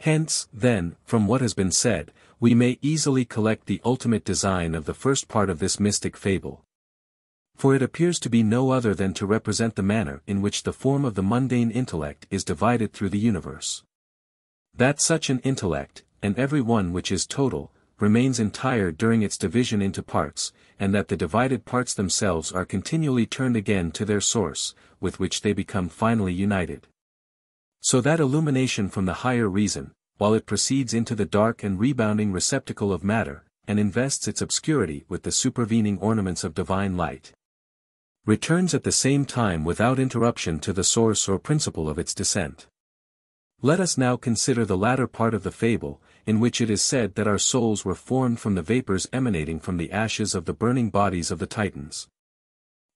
Hence, then, from what has been said, we may easily collect the ultimate design of the first part of this mystic fable. For it appears to be no other than to represent the manner in which the form of the mundane intellect is divided through the universe. That such an intellect, and every one which is total, remains entire during its division into parts, and that the divided parts themselves are continually turned again to their source, with which they become finally united. So that illumination from the higher reason, while it proceeds into the dark and rebounding receptacle of matter, and invests its obscurity with the supervening ornaments of divine light. Returns at the same time without interruption to the source or principle of its descent. Let us now consider the latter part of the fable, in which it is said that our souls were formed from the vapors emanating from the ashes of the burning bodies of the Titans.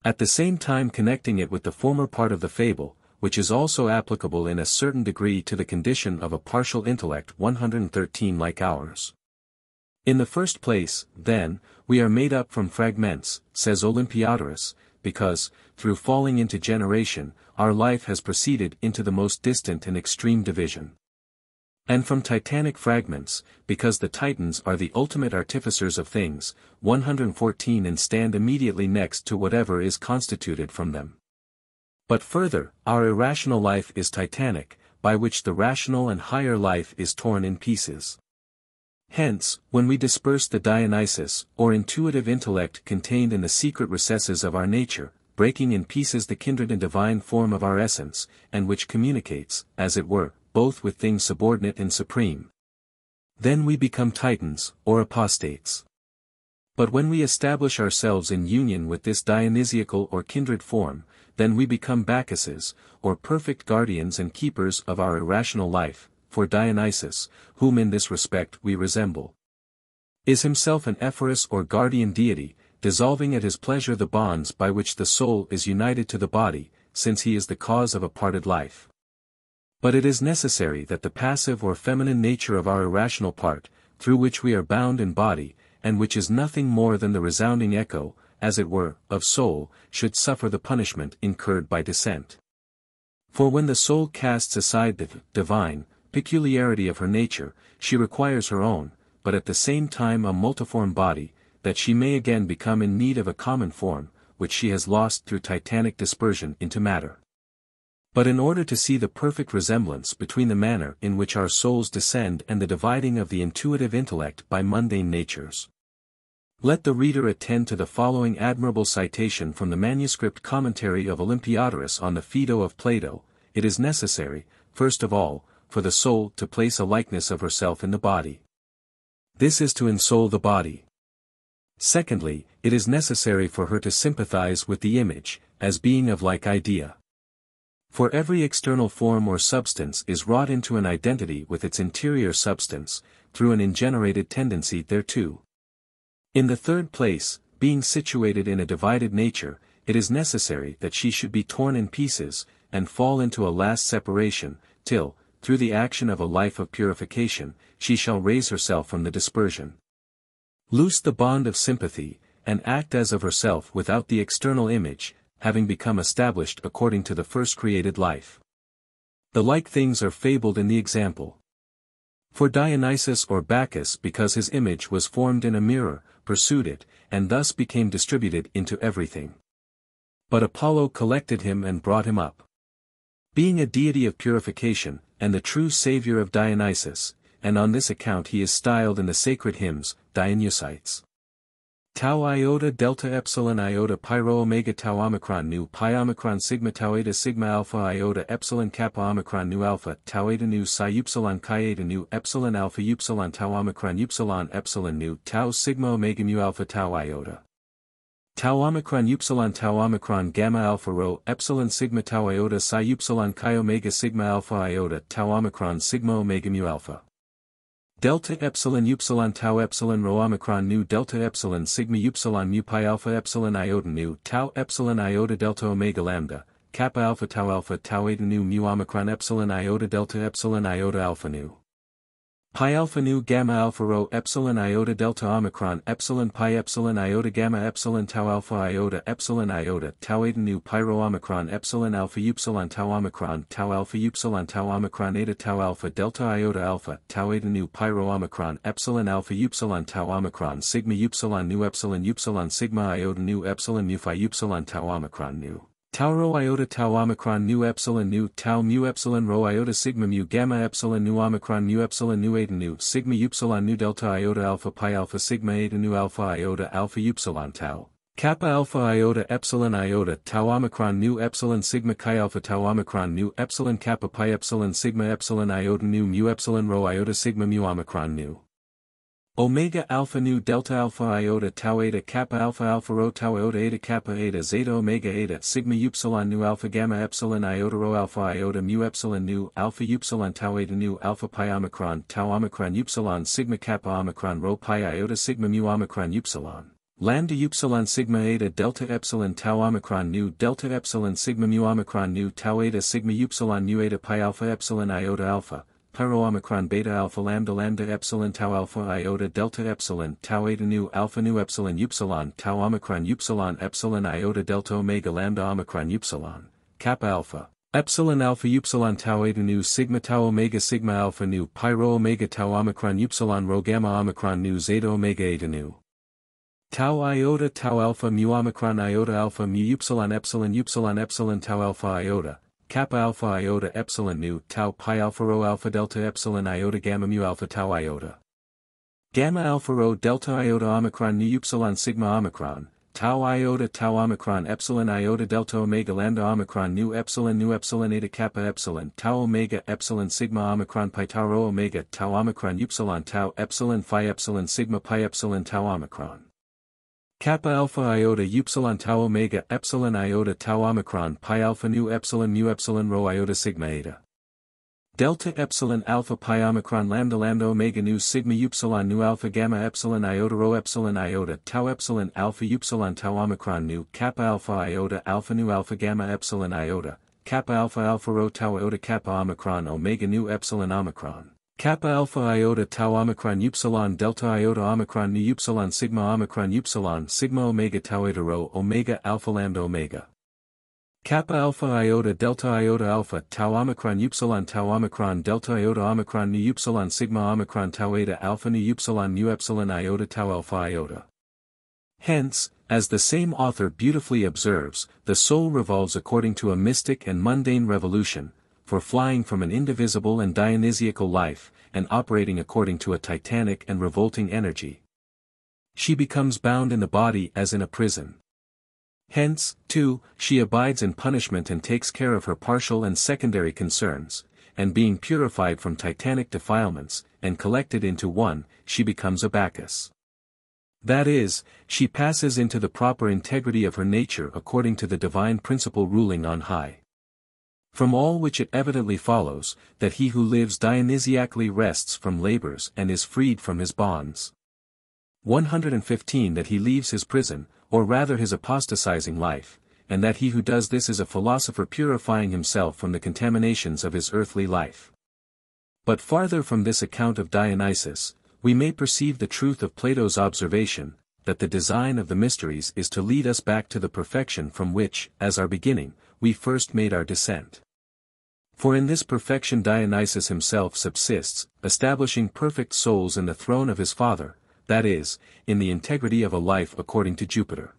At the same time connecting it with the former part of the fable, which is also applicable in a certain degree to the condition of a partial intellect 113 like ours. In the first place, then, we are made up from fragments, says Olympiodorus, because, through falling into generation, our life has proceeded into the most distant and extreme division. And from titanic fragments, because the Titans are the ultimate artificers of things, 114 and stand immediately next to whatever is constituted from them. But further, our irrational life is titanic, by which the rational and higher life is torn in pieces. Hence, when we disperse the Dionysus, or intuitive intellect contained in the secret recesses of our nature, breaking in pieces the kindred and divine form of our essence, and which communicates, as it were, both with things subordinate and supreme. Then we become Titans, or apostates. But when we establish ourselves in union with this Dionysiacal or kindred form, then we become Bacchuses, or perfect guardians and keepers of our irrational life, for Dionysus, whom in this respect we resemble, is himself an ephorus or guardian deity, dissolving at his pleasure the bonds by which the soul is united to the body, since he is the cause of a parted life. But it is necessary that the passive or feminine nature of our irrational part, through which we are bound in body, and which is nothing more than the resounding echo, as it were, of soul, should suffer the punishment incurred by descent. For when the soul casts aside the divine peculiarity of her nature, she requires her own, but at the same time a multiform body, that she may again become in need of a common form, which she has lost through titanic dispersion into matter. But in order to see the perfect resemblance between the manner in which our souls descend and the dividing of the intuitive intellect by mundane natures, let the reader attend to the following admirable citation from the manuscript commentary of Olympiodorus on the Phaedo of Plato, it is necessary, first of all, for the soul to place a likeness of herself in the body. This is to ensoul the body. Secondly, it is necessary for her to sympathize with the image, as being of like idea. For every external form or substance is wrought into an identity with its interior substance, through an ingenerated tendency thereto. In the third place, being situated in a divided nature, it is necessary that she should be torn in pieces, and fall into a last separation, till, through the action of a life of purification, she shall raise herself from the dispersion. Loose the bond of sympathy, and act as of herself without the external image, having become established according to the first created life. The like things are fabled in the example. For Dionysus or Bacchus because his image was formed in a mirror, pursued it, and thus became distributed into everything. But Apollo collected him and brought him up. Being a deity of purification, and the true savior of Dionysus, and on this account he is styled in the sacred hymns, Dionysites. Tau iota delta epsilon iota pi rho omega tau omicron nu pi omicron sigma tau eta sigma alpha iota epsilon kappa omicron nu alpha tau eta nu psi upsilon chi eta nu epsilon alpha upsilon tau omicron upsilon epsilon nu tau sigma omega mu alpha tau iota. Tau omicron upsilon tau omicron gamma alpha rho epsilon sigma tau iota psi upsilon chi omega sigma alpha iota tau omicron sigma omega mu alpha. Delta epsilon upsilon tau epsilon rho omicron nu delta epsilon sigma upsilon mu pi alpha epsilon iota nu tau epsilon iota delta omega lambda, kappa alpha tau alpha tau eta nu mu omicron epsilon iota delta epsilon iota alpha nu. Pi alpha nu gamma alpha rho epsilon iota delta omicron epsilon pi epsilon iota gamma epsilon tau alpha iota epsilon iota tau eta nu pi rho omicron epsilon alpha upsilon tau omicron tau alpha upsilon tau omicron eta tau alpha delta iota alpha tau eta nu pi rho omicron epsilon alpha upsilon tau omicron sigma upsilon nu epsilon upsilon sigma iota nu epsilon mu phi upsilon tau omicron nu. Tau rho iota tau omicron nu epsilon nu tau mu epsilon rho iota sigma mu gamma epsilon nu omicron mu epsilon nu eta nu sigma upsilon nu delta iota alpha pi alpha sigma eta nu alpha iota alpha upsilon tau. Kappa alpha iota epsilon iota tau omicron nu epsilon sigma chi alpha tau omicron nu epsilon kappa pi epsilon sigma epsilon iota nu mu epsilon rho iota sigma mu omicron nu. Omega alpha nu delta alpha iota tau eta kappa alpha alpha rho tau iota eta kappa eta zeta omega eta sigma upsilon nu alpha gamma epsilon iota rho alpha iota mu epsilon nu alpha upsilon tau eta nu alpha pi omicron tau omicron upsilon sigma kappa omicron rho pi iota sigma mu omicron upsilon. Lambda upsilon sigma eta delta epsilon tau omicron nu delta epsilon sigma mu omicron nu tau eta sigma upsilon nu eta pi alpha epsilon iota alpha Pi rho omicron beta alpha lambda lambda epsilon tau alpha iota delta epsilon tau eta nu alpha nu epsilon upsilon tau omicron upsilon epsilon iota delta omega lambda omicron upsilon, kappa alpha, epsilon alpha upsilon tau eta nu sigma tau omega sigma alpha nu pi rho omega tau omicron upsilon rho gamma omicron nu zeta omega eta nu. Tau iota tau alpha mu omicron iota alpha mu upsilon epsilon upsilon epsilon tau alpha iota, kappa alpha iota epsilon nu tau pi alpha rho alpha delta epsilon iota gamma mu alpha tau iota. Gamma alpha rho delta iota omicron nu upsilon sigma omicron, tau iota tau omicron epsilon iota delta omega lambda omicron nu epsilon nu epsilon eta kappa epsilon tau omega epsilon sigma omicron pi tau rho omega tau omicron upsilon tau epsilon phi epsilon sigma pi epsilon tau omicron. Kappa alpha iota upsilon tau omega epsilon iota tau omicron pi alpha nu epsilon mu epsilon rho iota sigma eta. Delta epsilon alpha pi omicron lambda lambda omega nu sigma upsilon nu alpha gamma epsilon iota rho epsilon iota tau epsilon alpha upsilon tau omicron nu kappa alpha iota alpha nu alpha gamma epsilon iota, kappa alpha alpha rho tau iota kappa omicron omega nu epsilon omicron. Kappa alpha iota tau omicron upsilon delta iota omicron nu upsilon sigma omicron upsilon sigma omega tau eta rho omega alpha lambda omega. Kappa alpha iota delta iota alpha tau omicron upsilon tau omicron delta iota omicron nu upsilon sigma omicron tau eta alpha nu upsilon nu epsilon iota tau alpha iota. Hence, as the same author beautifully observes, the soul revolves according to a mystic and mundane revolution, for flying from an indivisible and dionysiacal life, and operating according to a titanic and revolting energy. She becomes bound in the body as in a prison. Hence, too, she abides in punishment and takes care of her partial and secondary concerns, and being purified from titanic defilements, and collected into one, she becomes a Bacchus. That is, she passes into the proper integrity of her nature according to the divine principle ruling on high. From all which it evidently follows, that he who lives Dionysiacally rests from labors and is freed from his bonds. 115 That he leaves his prison, or rather his apostatizing life, and that he who does this is a philosopher purifying himself from the contaminations of his earthly life. But farther from this account of Dionysus, we may perceive the truth of Plato's observation, that the design of the mysteries is to lead us back to the perfection from which, as our beginning, we first made our descent. For in this perfection Dionysus himself subsists, establishing perfect souls in the throne of his Father, that is, in the integrity of a life according to Jupiter.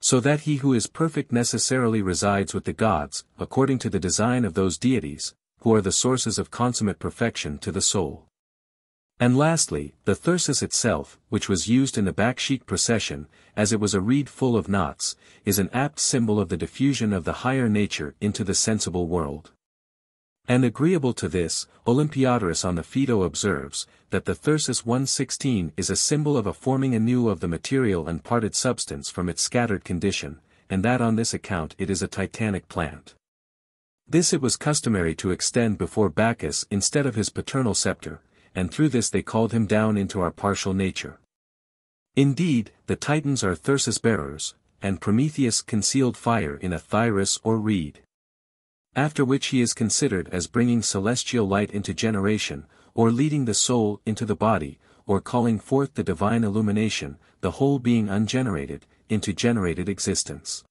So that he who is perfect necessarily resides with the gods, according to the design of those deities, who are the sources of consummate perfection to the soul. And lastly, the thyrsus itself, which was used in the Bacchic procession, as it was a reed full of knots, is an apt symbol of the diffusion of the higher nature into the sensible world. And agreeable to this, Olympiodorus on the Phaedo observes, that the Thyrsus 116 is a symbol of a forming anew of the material and parted substance from its scattered condition, and that on this account it is a titanic plant. This it was customary to extend before Bacchus instead of his paternal scepter, and through this they called him down into our partial nature. Indeed, the Titans are Thyrsus bearers, and Prometheus concealed fire in a thyrsus or reed after which he is considered as bringing celestial light into generation, or leading the soul into the body, or calling forth the divine illumination, the whole being ungenerated, into generated existence.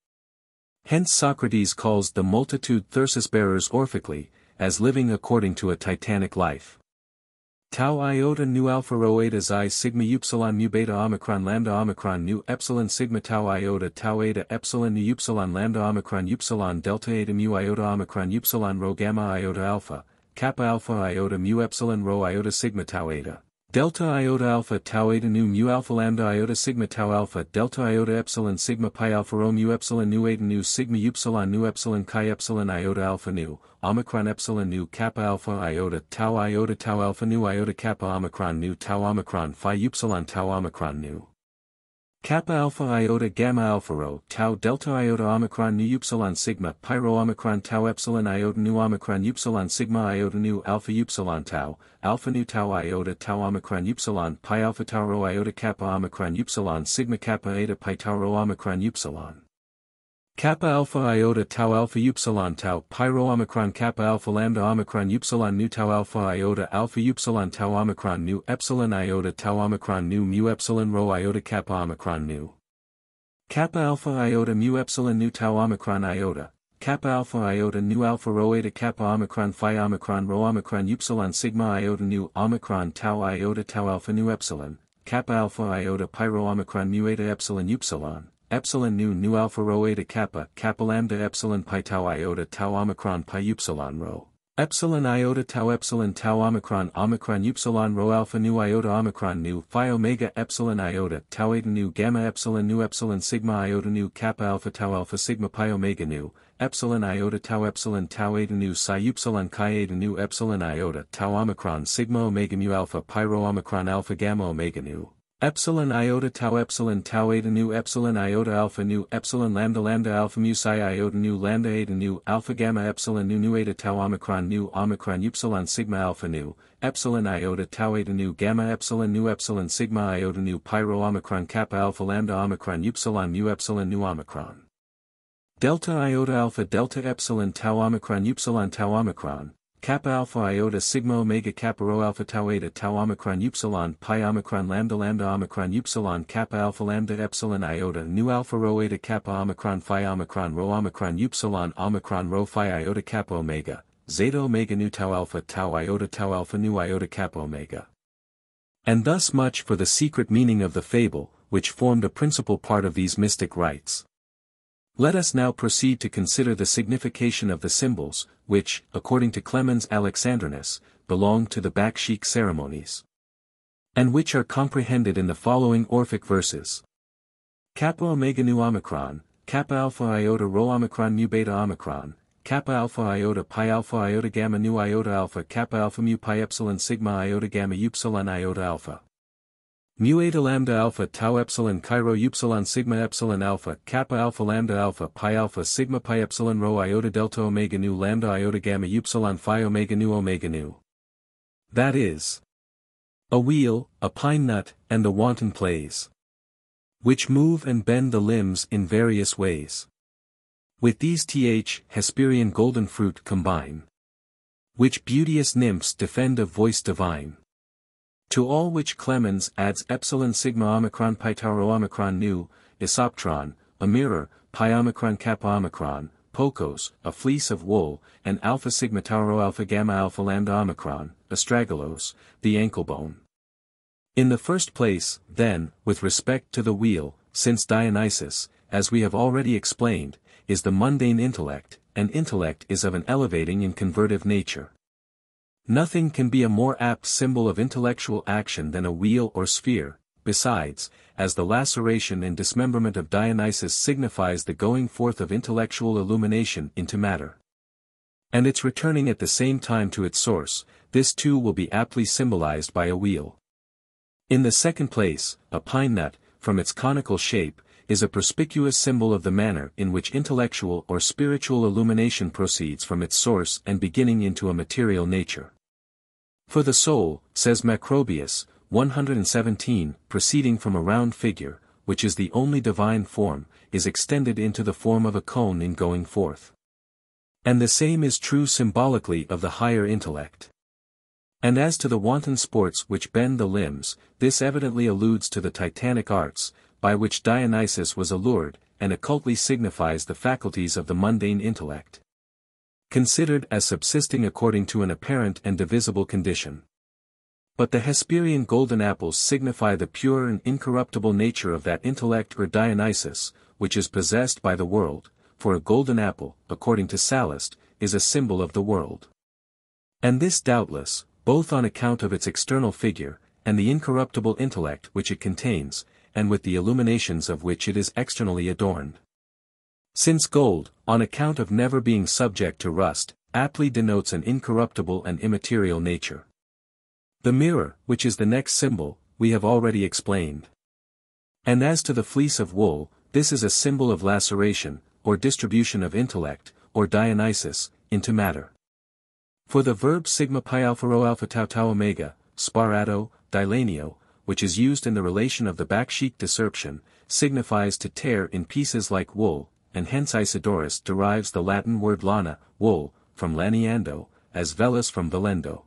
Hence Socrates calls the multitude thyrsus bearers orphically, as living according to a titanic life. Tau iota nu alpha rho eta xi sigma upsilon mu beta omicron lambda omicron nu epsilon sigma tau iota tau eta epsilon nu upsilon lambda omicron upsilon delta eta mu iota omicron upsilon rho gamma iota alpha, kappa alpha iota mu epsilon rho iota sigma tau eta, Delta iota alpha tau eta nu mu alpha lambda iota sigma tau alpha delta iota epsilon sigma pi alpha rho mu epsilon nu eta nu sigma upsilon nu epsilon chi epsilon iota alpha nu, omicron epsilon nu kappa alpha iota tau iota tau alpha nu iota kappa omicron nu tau omicron phi upsilon tau omicron nu. Kappa alpha iota gamma alpha rho tau delta iota omicron nu upsilon sigma pi rho omicron tau epsilon iota nu omicron upsilon sigma iota nu alpha upsilon tau alpha nu tau iota tau omicron upsilon pi alpha tau rho iota kappa omicron upsilon sigma kappa eta pi tau rho omicron upsilon. Kappa alpha iota tau alpha upsilon tau pi rho omicron kappa alpha lambda omicron upsilon nu tau alpha iota alpha upsilon tau omicron nu epsilon iota tau omicron nu mu epsilon rho iota kappa omicron nu. Kappa alpha iota mu epsilon nu tau omicron iota, kappa alpha iota nu alpha rho eta kappa omicron phi omicron rho omicron upsilon sigma iota nu omicron tau iota tau alpha nu epsilon, kappa alpha iota pi rho omicron mu eta epsilon upsilon epsilon nu nu alpha rho eta kappa kappa lambda epsilon pi tau iota tau omicron pi upsilon rho. Epsilon iota tau epsilon tau omicron omicron upsilon rho alpha nu iota omicron nu phi omega epsilon iota tau eta nu gamma epsilon nu epsilon sigma iota nu kappa alpha tau alpha sigma pi omega nu epsilon iota tau epsilon tau eta nu psi upsilon chi eta nu epsilon iota tau omicron sigma omega mu alpha pi rho omicron alpha gamma omega nu Epsilon iota tau epsilon tau eta nu epsilon iota alpha nu epsilon lambda lambda alpha mu psi iota nu lambda eta nu alpha gamma epsilon nu nu eta tau omicron nu omicron upsilon sigma alpha nu epsilon iota tau eta nu gamma epsilon nu epsilon sigma iota nu pi rho omicron kappa alpha lambda omicron upsilon mu epsilon nu omicron. Delta iota alpha delta epsilon tau omicron upsilon tau omicron kappa alpha iota sigma omega kappa rho alpha tau eta tau omicron upsilon pi omicron lambda lambda omicron upsilon kappa alpha lambda epsilon iota nu alpha rho eta kappa omicron phi omicron rho omicron upsilon omicron rho phi iota kappa omega zeta omega nu tau alpha tau iota tau alpha nu iota kappa omega. And thus much for the secret meaning of the fable, which formed a principal part of these mystic rites. Let us now proceed to consider the signification of the symbols, which, according to Clemens Alexandrinus, belong to the Bacchic ceremonies. And which are comprehended in the following Orphic verses. Kappa omega nu omicron, kappa alpha iota rho omicron mu beta omicron, kappa alpha iota pi alpha iota gamma nu iota alpha kappa alpha mu pi epsilon sigma iota gamma upsilon iota alpha. Mu eta lambda alpha tau epsilon chi rho upsilon sigma epsilon alpha kappa alpha lambda alpha pi alpha sigma pi epsilon rho iota delta omega nu lambda iota gamma upsilon phi omega nu omega nu. That is a wheel, a pine nut, and the wanton plays. Which move and bend the limbs in various ways. With these th Hesperian golden fruit combine. Which beauteous nymphs defend a voice divine. To all which Clemens adds epsilon sigma omicron pi tau omicron nu, isoptron, a mirror, pi omicron kappa omicron, pokos, a fleece of wool, and alpha sigma tau alpha gamma alpha lambda omicron, astragalos, the ankle bone. In the first place, then, with respect to the wheel, since Dionysus, as we have already explained, is the mundane intellect, and intellect is of an elevating and convertive nature. Nothing can be a more apt symbol of intellectual action than a wheel or sphere, besides, as the laceration and dismemberment of Dionysus signifies the going forth of intellectual illumination into matter. And its returning at the same time to its source, this too will be aptly symbolized by a wheel. In the second place, a pine nut, from its conical shape, is a perspicuous symbol of the manner in which intellectual or spiritual illumination proceeds from its source and beginning into a material nature. For the soul, says Macrobius, 117, proceeding from a round figure, which is the only divine form, is extended into the form of a cone in going forth. And the same is true symbolically of the higher intellect. And as to the wanton sports which bend the limbs, this evidently alludes to the titanic arts, by which Dionysus was allured, and occultly signifies the faculties of the mundane intellect considered as subsisting according to an apparent and divisible condition. But the Hesperian golden apples signify the pure and incorruptible nature of that intellect or Dionysus, which is possessed by the world, for a golden apple, according to Sallust, is a symbol of the world. And this doubtless, both on account of its external figure, and the incorruptible intellect which it contains, and with the illuminations of which it is externally adorned. Since gold, on account of never being subject to rust, aptly denotes an incorruptible and immaterial nature. The mirror, which is the next symbol, we have already explained. And as to the fleece of wool, this is a symbol of laceration, or distribution of intellect, or Dionysus, into matter. For the verb sigma pi alpha rho alpha tau tau omega, sparato, dilanio, which is used in the relation of the Bacchic discerption, signifies to tear in pieces like wool, and hence Isidorus derives the Latin word lana, wool, from laniando, as velis from velendo.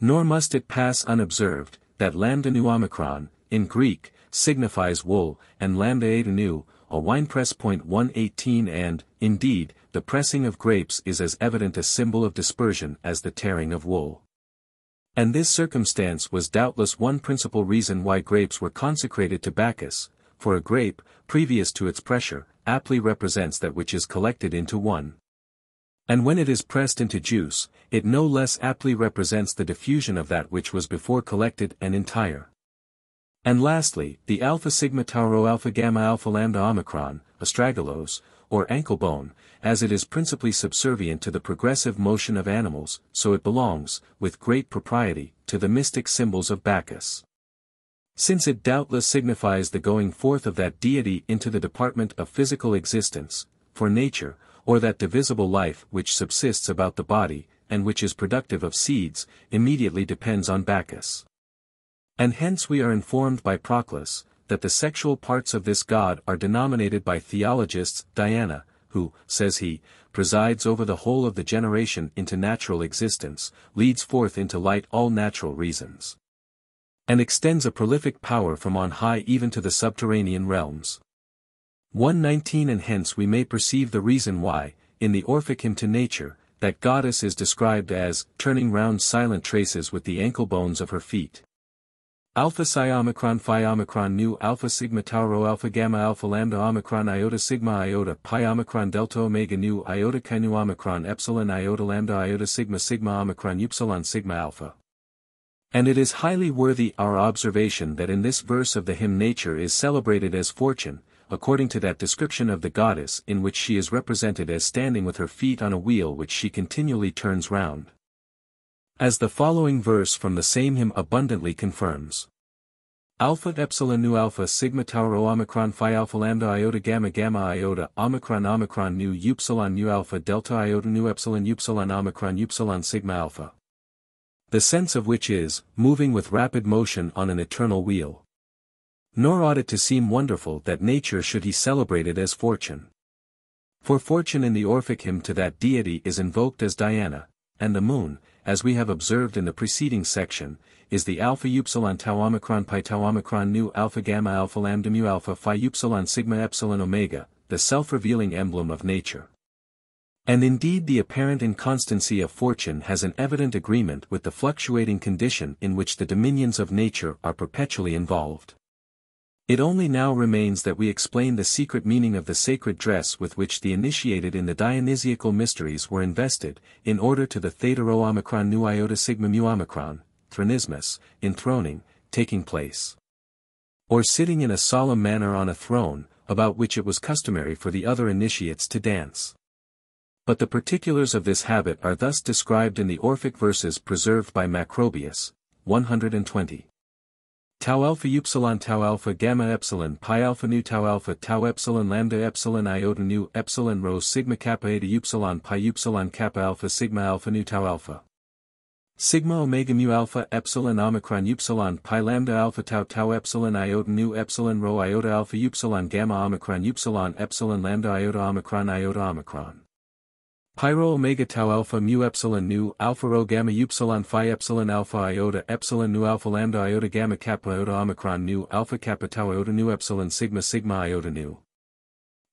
Nor must it pass unobserved, that lambda nu omicron, in Greek, signifies wool, and lambda eta nu, a winepress. Point 118 and, indeed, the pressing of grapes is as evident a symbol of dispersion as the tearing of wool. And this circumstance was doubtless one principal reason why grapes were consecrated to Bacchus, for a grape, previous to its pressure, aptly represents that which is collected into one. And when it is pressed into juice, it no less aptly represents the diffusion of that which was before collected and entire. And lastly, the alpha sigma tau alpha gamma alpha lambda omicron, astragalos, or ankle bone, as it is principally subservient to the progressive motion of animals, so it belongs, with great propriety, to the mystic symbols of Bacchus. Since it doubtless signifies the going forth of that deity into the department of physical existence, for nature, or that divisible life which subsists about the body, and which is productive of seeds, immediately depends on Bacchus. And hence we are informed by Proclus, that the sexual parts of this god are denominated by theologists Diana, who, says he, presides over the whole of the generation into natural existence, leads forth into light all natural reasons. And extends a prolific power from on high even to the subterranean realms. 119 And hence we may perceive the reason why, in the Orphic hymn to nature, that goddess is described as, turning round silent traces with the ankle bones of her feet. Alpha psi omicron phi omicron nu alpha sigma tau rho alpha gamma alpha lambda omicron iota sigma iota pi omicron delta omega nu iota chi nu omicron epsilon iota lambda iota sigma sigma omicron upsilon sigma alpha. And it is highly worthy our observation that in this verse of the hymn nature is celebrated as fortune, according to that description of the goddess in which she is represented as standing with her feet on a wheel which she continually turns round. As the following verse from the same hymn abundantly confirms. Alpha epsilon nu alpha sigma tau rho omicron phi alpha lambda iota gamma gamma iota omicron omicron nu upsilon nu alpha delta iota nu epsilon upsilon omicron upsilon sigma alpha. The sense of which is, moving with rapid motion on an eternal wheel. Nor ought it to seem wonderful that nature should he celebrated as fortune. For fortune in the Orphic hymn to that deity is invoked as Diana, and the moon, as we have observed in the preceding section, is the alpha upsilon tau omicron pi tau omicron nu alpha gamma alpha lambda mu alpha phi upsilon sigma epsilon omega, the self-revealing emblem of nature. And indeed the apparent inconstancy of fortune has an evident agreement with the fluctuating condition in which the dominions of nature are perpetually involved. It only now remains that we explain the secret meaning of the sacred dress with which the initiated in the Dionysiacal mysteries were invested, in order to the theta rho omicron nu iota sigma mu omicron, thronismus, enthroning, taking place. Or sitting in a solemn manner on a throne, about which it was customary for the other initiates to dance. But the particulars of this habit are thus described in the Orphic verses preserved by Macrobius, 120 tau alpha upsilon tau alpha gamma epsilon pi alpha nu tau alpha tau epsilon lambda epsilon iota nu epsilon rho sigma kappa eta upsilon pi upsilon kappa alpha sigma alpha nu tau alpha. Sigma omega mu alpha epsilon omicron upsilon pi lambda alpha tau tau epsilon iota nu epsilon rho iota alpha upsilon gamma omicron upsilon epsilon lambda iota omicron iota omicron. Pi rho omega tau alpha mu epsilon nu alpha rho gamma upsilon phi epsilon alpha iota epsilon nu alpha lambda iota gamma kappa iota omicron nu alpha kappa tau iota nu epsilon sigma sigma iota nu.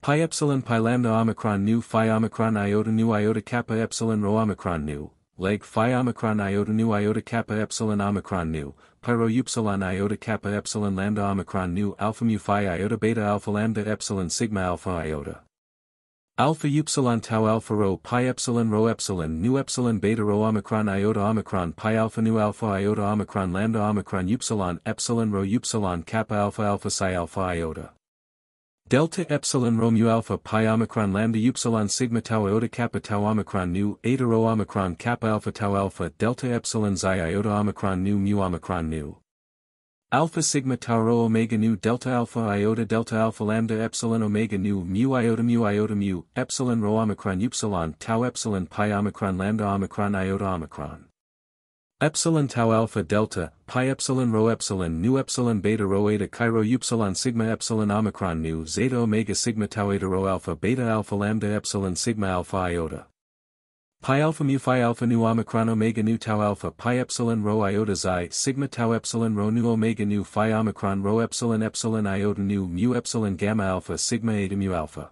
Pi epsilon pi lambda omicron nu phi omicron iota nu iota kappa epsilon rho omicron nu, leg phi omicron iota nu iota kappa epsilon omicron nu, pi rho upsilon iota kappa epsilon lambda omicron nu alpha mu phi iota beta alpha lambda epsilon sigma alpha iota. Alpha upsilon tau alpha rho pi epsilon rho epsilon nu epsilon beta rho omicron iota omicron pi alpha nu alpha iota omicron lambda omicron upsilon epsilon rho upsilon kappa alpha alpha psi alpha iota. Delta epsilon rho mu alpha pi omicron lambda upsilon sigma tau iota kappa tau omicron nu eta rho omicron kappa alpha tau alpha delta epsilon xi iota omicron nu mu omicron nu. Alpha sigma tau rho omega nu delta alpha iota delta alpha lambda epsilon omega nu mu iota mu iota mu epsilon rho omicron upsilon tau epsilon pi omicron lambda omicron iota omicron. Epsilon tau alpha delta, pi epsilon rho epsilon nu epsilon beta rho eta chi rho upsilon sigma epsilon omicron nu zeta omega sigma tau eta rho alpha beta alpha lambda epsilon sigma alpha iota. Pi alpha mu phi alpha nu omicron omega nu tau alpha pi epsilon rho iota xi sigma tau epsilon rho nu omega nu phi omicron rho epsilon epsilon iota nu mu epsilon gamma alpha sigma eta mu alpha.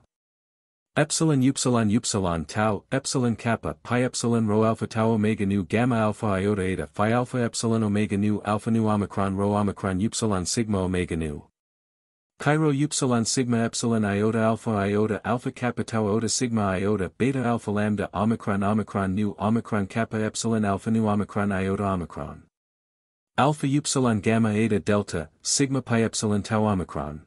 Epsilon upsilon upsilon tau epsilon kappa pi epsilon rho alpha tau omega nu gamma alpha iota eta phi alpha epsilon omega nu alpha nu omicron rho omicron upsilon sigma omega nu. Chi rho upsilon sigma epsilon iota alpha iota alpha kappa tau iota sigma iota beta alpha lambda omicron omicron nu omicron kappa epsilon alpha nu omicron iota omicron. Alpha upsilon gamma eta delta, sigma pi epsilon tau omicron.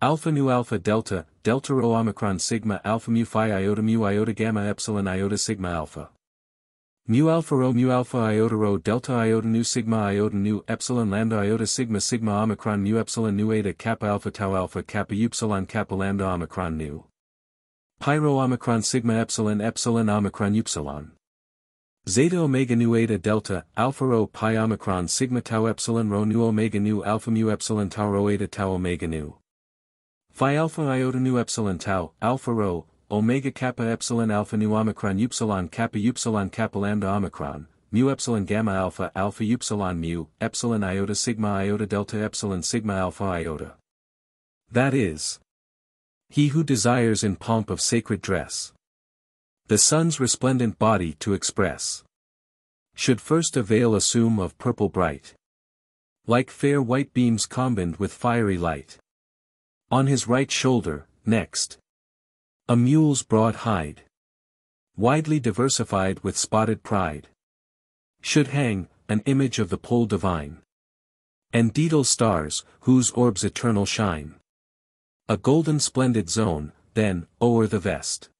Alpha nu alpha delta, delta rho omicron sigma alpha mu phi iota mu iota gamma epsilon iota sigma alpha. Mu alpha rho mu alpha iota rho delta iota nu sigma iota nu epsilon lambda iota sigma sigma omicron mu epsilon nu eta kappa alpha tau alpha kappa upsilon kappa lambda omicron nu. Pi rho omicron sigma epsilon epsilon omicron upsilon. Zeta omega nu eta delta, alpha rho pi omicron sigma tau epsilon rho nu omega nu alpha mu epsilon tau rho eta tau omega nu. Phi alpha iota nu epsilon tau, alpha rho, omega kappa epsilon alpha nu omicron upsilon kappa upsilon kappa lambda omicron, mu epsilon gamma alpha alpha upsilon mu, epsilon iota sigma iota delta epsilon sigma alpha iota. That is. He who desires in pomp of sacred dress. The sun's resplendent body to express. Should first a veil assume of purple bright. Like fair white beams combined with fiery light. On his right shoulder, next. A mule's broad hide. Widely diversified with spotted pride. Should hang, an image of the pole divine. And daedal stars, whose orbs eternal shine. A golden splendid zone, then, o'er the vest.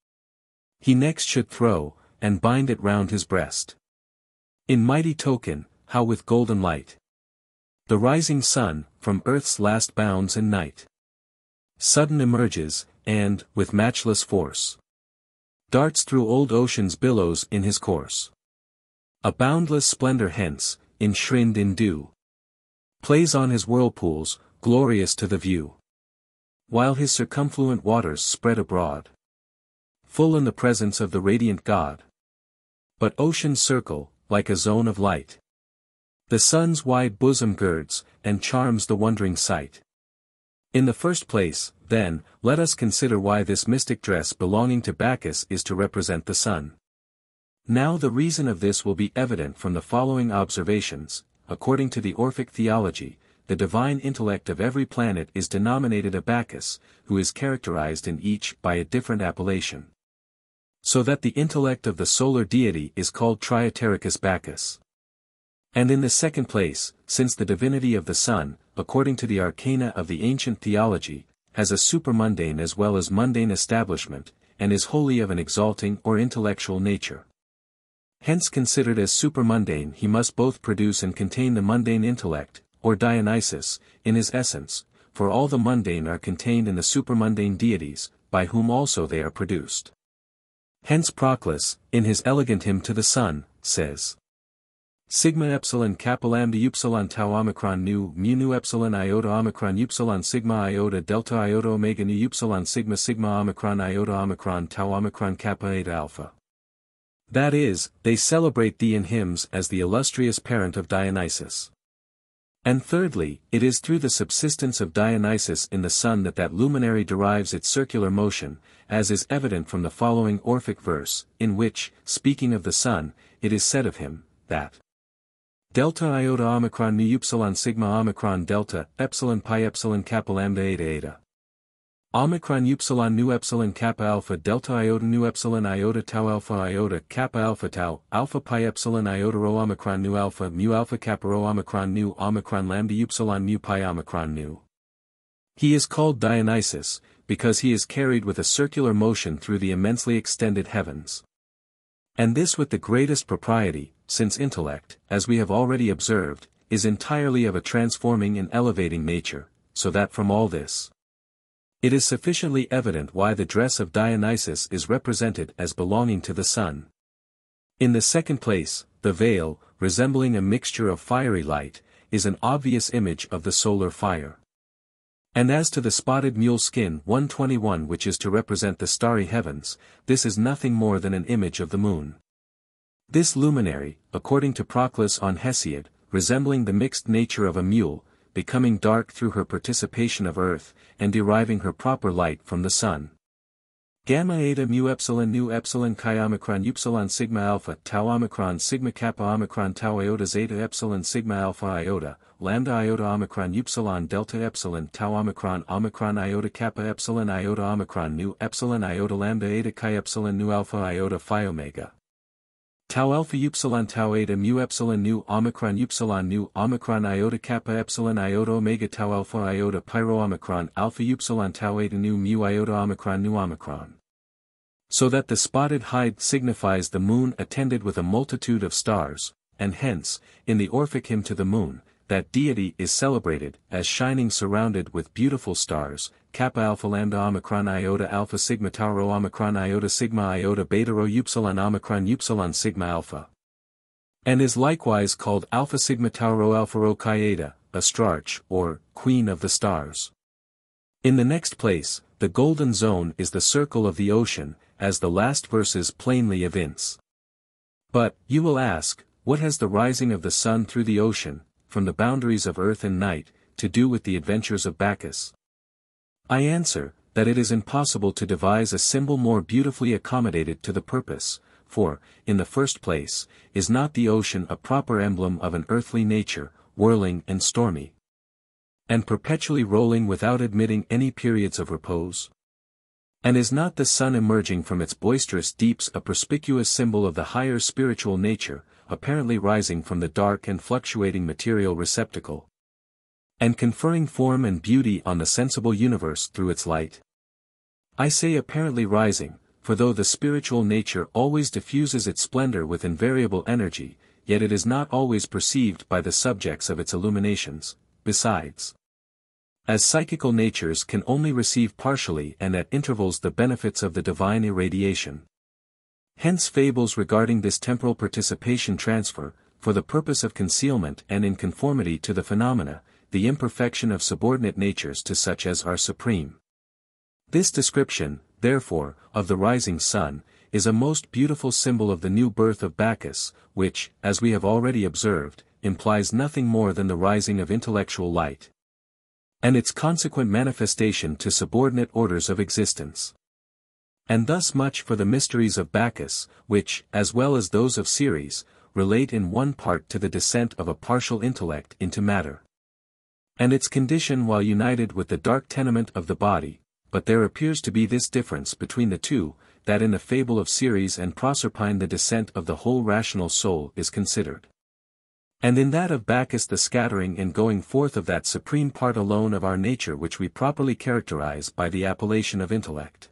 He next should throw, and bind it round his breast. In mighty token, how with golden light. The rising sun, from earth's last bounds in night. Sudden emerges, and, with matchless force, darts through old ocean's billows in his course. A boundless splendor hence, enshrined in dew, plays on his whirlpools, glorious to the view. While his circumfluent waters spread abroad, full in the presence of the radiant God. But ocean's circle, like a zone of light. The sun's wide bosom girds, and charms the wondering sight. In the first place, then, let us consider why this mystic dress belonging to Bacchus is to represent the sun. Now the reason of this will be evident from the following observations, according to the Orphic theology, the divine intellect of every planet is denominated a Bacchus, who is characterized in each by a different appellation. So that the intellect of the solar deity is called Trietericus Bacchus. And in the second place, since the divinity of the sun, according to the arcana of the ancient theology, has a supermundane as well as mundane establishment, and is wholly of an exalting or intellectual nature. Hence considered as supermundane he must both produce and contain the mundane intellect, or Dionysus, in his essence, for all the mundane are contained in the supermundane deities, by whom also they are produced. Hence Proclus, in his elegant hymn to the sun, says, Sigma epsilon kappa lambda upsilon tau omicron nu mu nu epsilon iota omicron upsilon sigma iota delta iota omega nu upsilon sigma sigma omicron iota omicron tau omicron kappa eta alpha. That is, they celebrate thee in hymns as the illustrious parent of Dionysus. And thirdly, it is through the subsistence of Dionysus in the sun that that luminary derives its circular motion, as is evident from the following Orphic verse, in which, speaking of the sun, it is said of him, that Delta iota omicron mu upsilon sigma omicron delta epsilon pi epsilon kappa lambda eta eta. Omicron upsilon nu epsilon kappa alpha delta iota nu epsilon iota tau alpha iota kappa alpha tau alpha pi epsilon iota rho omicron nu alpha mu alpha kappa rho omicron nu omicron lambda upsilon mu pi omicron nu. He is called Dionysus, because he is carried with a circular motion through the immensely extended heavens. And this with the greatest propriety, since intellect, as we have already observed, is entirely of a transforming and elevating nature, so that from all this, it is sufficiently evident why the dress of Dionysus is represented as belonging to the sun. In the second place, the veil, resembling a mixture of fiery light, is an obvious image of the solar fire. And as to the spotted mule skin 121 which is to represent the starry heavens, this is nothing more than an image of the moon. This luminary, according to Proclus on Hesiod, resembling the mixed nature of a mule, becoming dark through her participation of earth, and deriving her proper light from the sun. Gamma eta mu epsilon nu epsilon chi omicron upsilon sigma alpha tau omicron sigma kappa omicron tau iota zeta epsilon sigma alpha iota, lambda iota omicron upsilon delta epsilon tau omicron omicron iota kappa epsilon iota omicron nu epsilon iota lambda eta chi epsilon nu alpha iota phi omega. Tau alpha upsilon tau eta mu epsilon nu omicron upsilon nu omicron iota kappa epsilon iota omega tau alpha iota pi rho omicron alpha upsilon tau eta nu mu iota omicron nu omicron. So that the spotted hide signifies the moon attended with a multitude of stars, and hence, in the Orphic hymn to the moon, that deity is celebrated as shining surrounded with beautiful stars, kappa alpha lambda omicron iota alpha sigma tau rho omicron iota sigma iota beta rho upsilon omicron upsilon sigma alpha. And is likewise called alpha sigma tau rho alpha rho chi eta, Astrarch, or, Queen of the Stars. In the next place, the golden zone is the circle of the ocean, as the last verses plainly evince. But, you will ask, what has the rising of the sun through the ocean, from the boundaries of earth and night, to do with the adventures of Bacchus? I answer, that it is impossible to devise a symbol more beautifully accommodated to the purpose, for, in the first place, is not the ocean a proper emblem of an earthly nature, whirling and stormy, and perpetually rolling without admitting any periods of repose? And is not the sun emerging from its boisterous deeps a perspicuous symbol of the higher spiritual nature, apparently rising from the dark and fluctuating material receptacle, and conferring form and beauty on the sensible universe through its light. I say apparently rising, for though the spiritual nature always diffuses its splendor with invariable energy, yet it is not always perceived by the subjects of its illuminations, besides. As psychical natures can only receive partially and at intervals the benefits of the divine irradiation. Hence fables regarding this temporal participation transfer, for the purpose of concealment and in conformity to the phenomena, the imperfection of subordinate natures to such as are supreme. This description, therefore, of the rising sun, is a most beautiful symbol of the new birth of Bacchus, which, as we have already observed, implies nothing more than the rising of intellectual light. And its consequent manifestation to subordinate orders of existence. And thus much for the mysteries of Bacchus, which, as well as those of Ceres, relate in one part to the descent of a partial intellect into matter and its condition while united with the dark tenement of the body, but there appears to be this difference between the two, that in the fable of Ceres and Proserpine the descent of the whole rational soul is considered. And in that of Bacchus the scattering and going forth of that supreme part alone of our nature which we properly characterize by the appellation of intellect.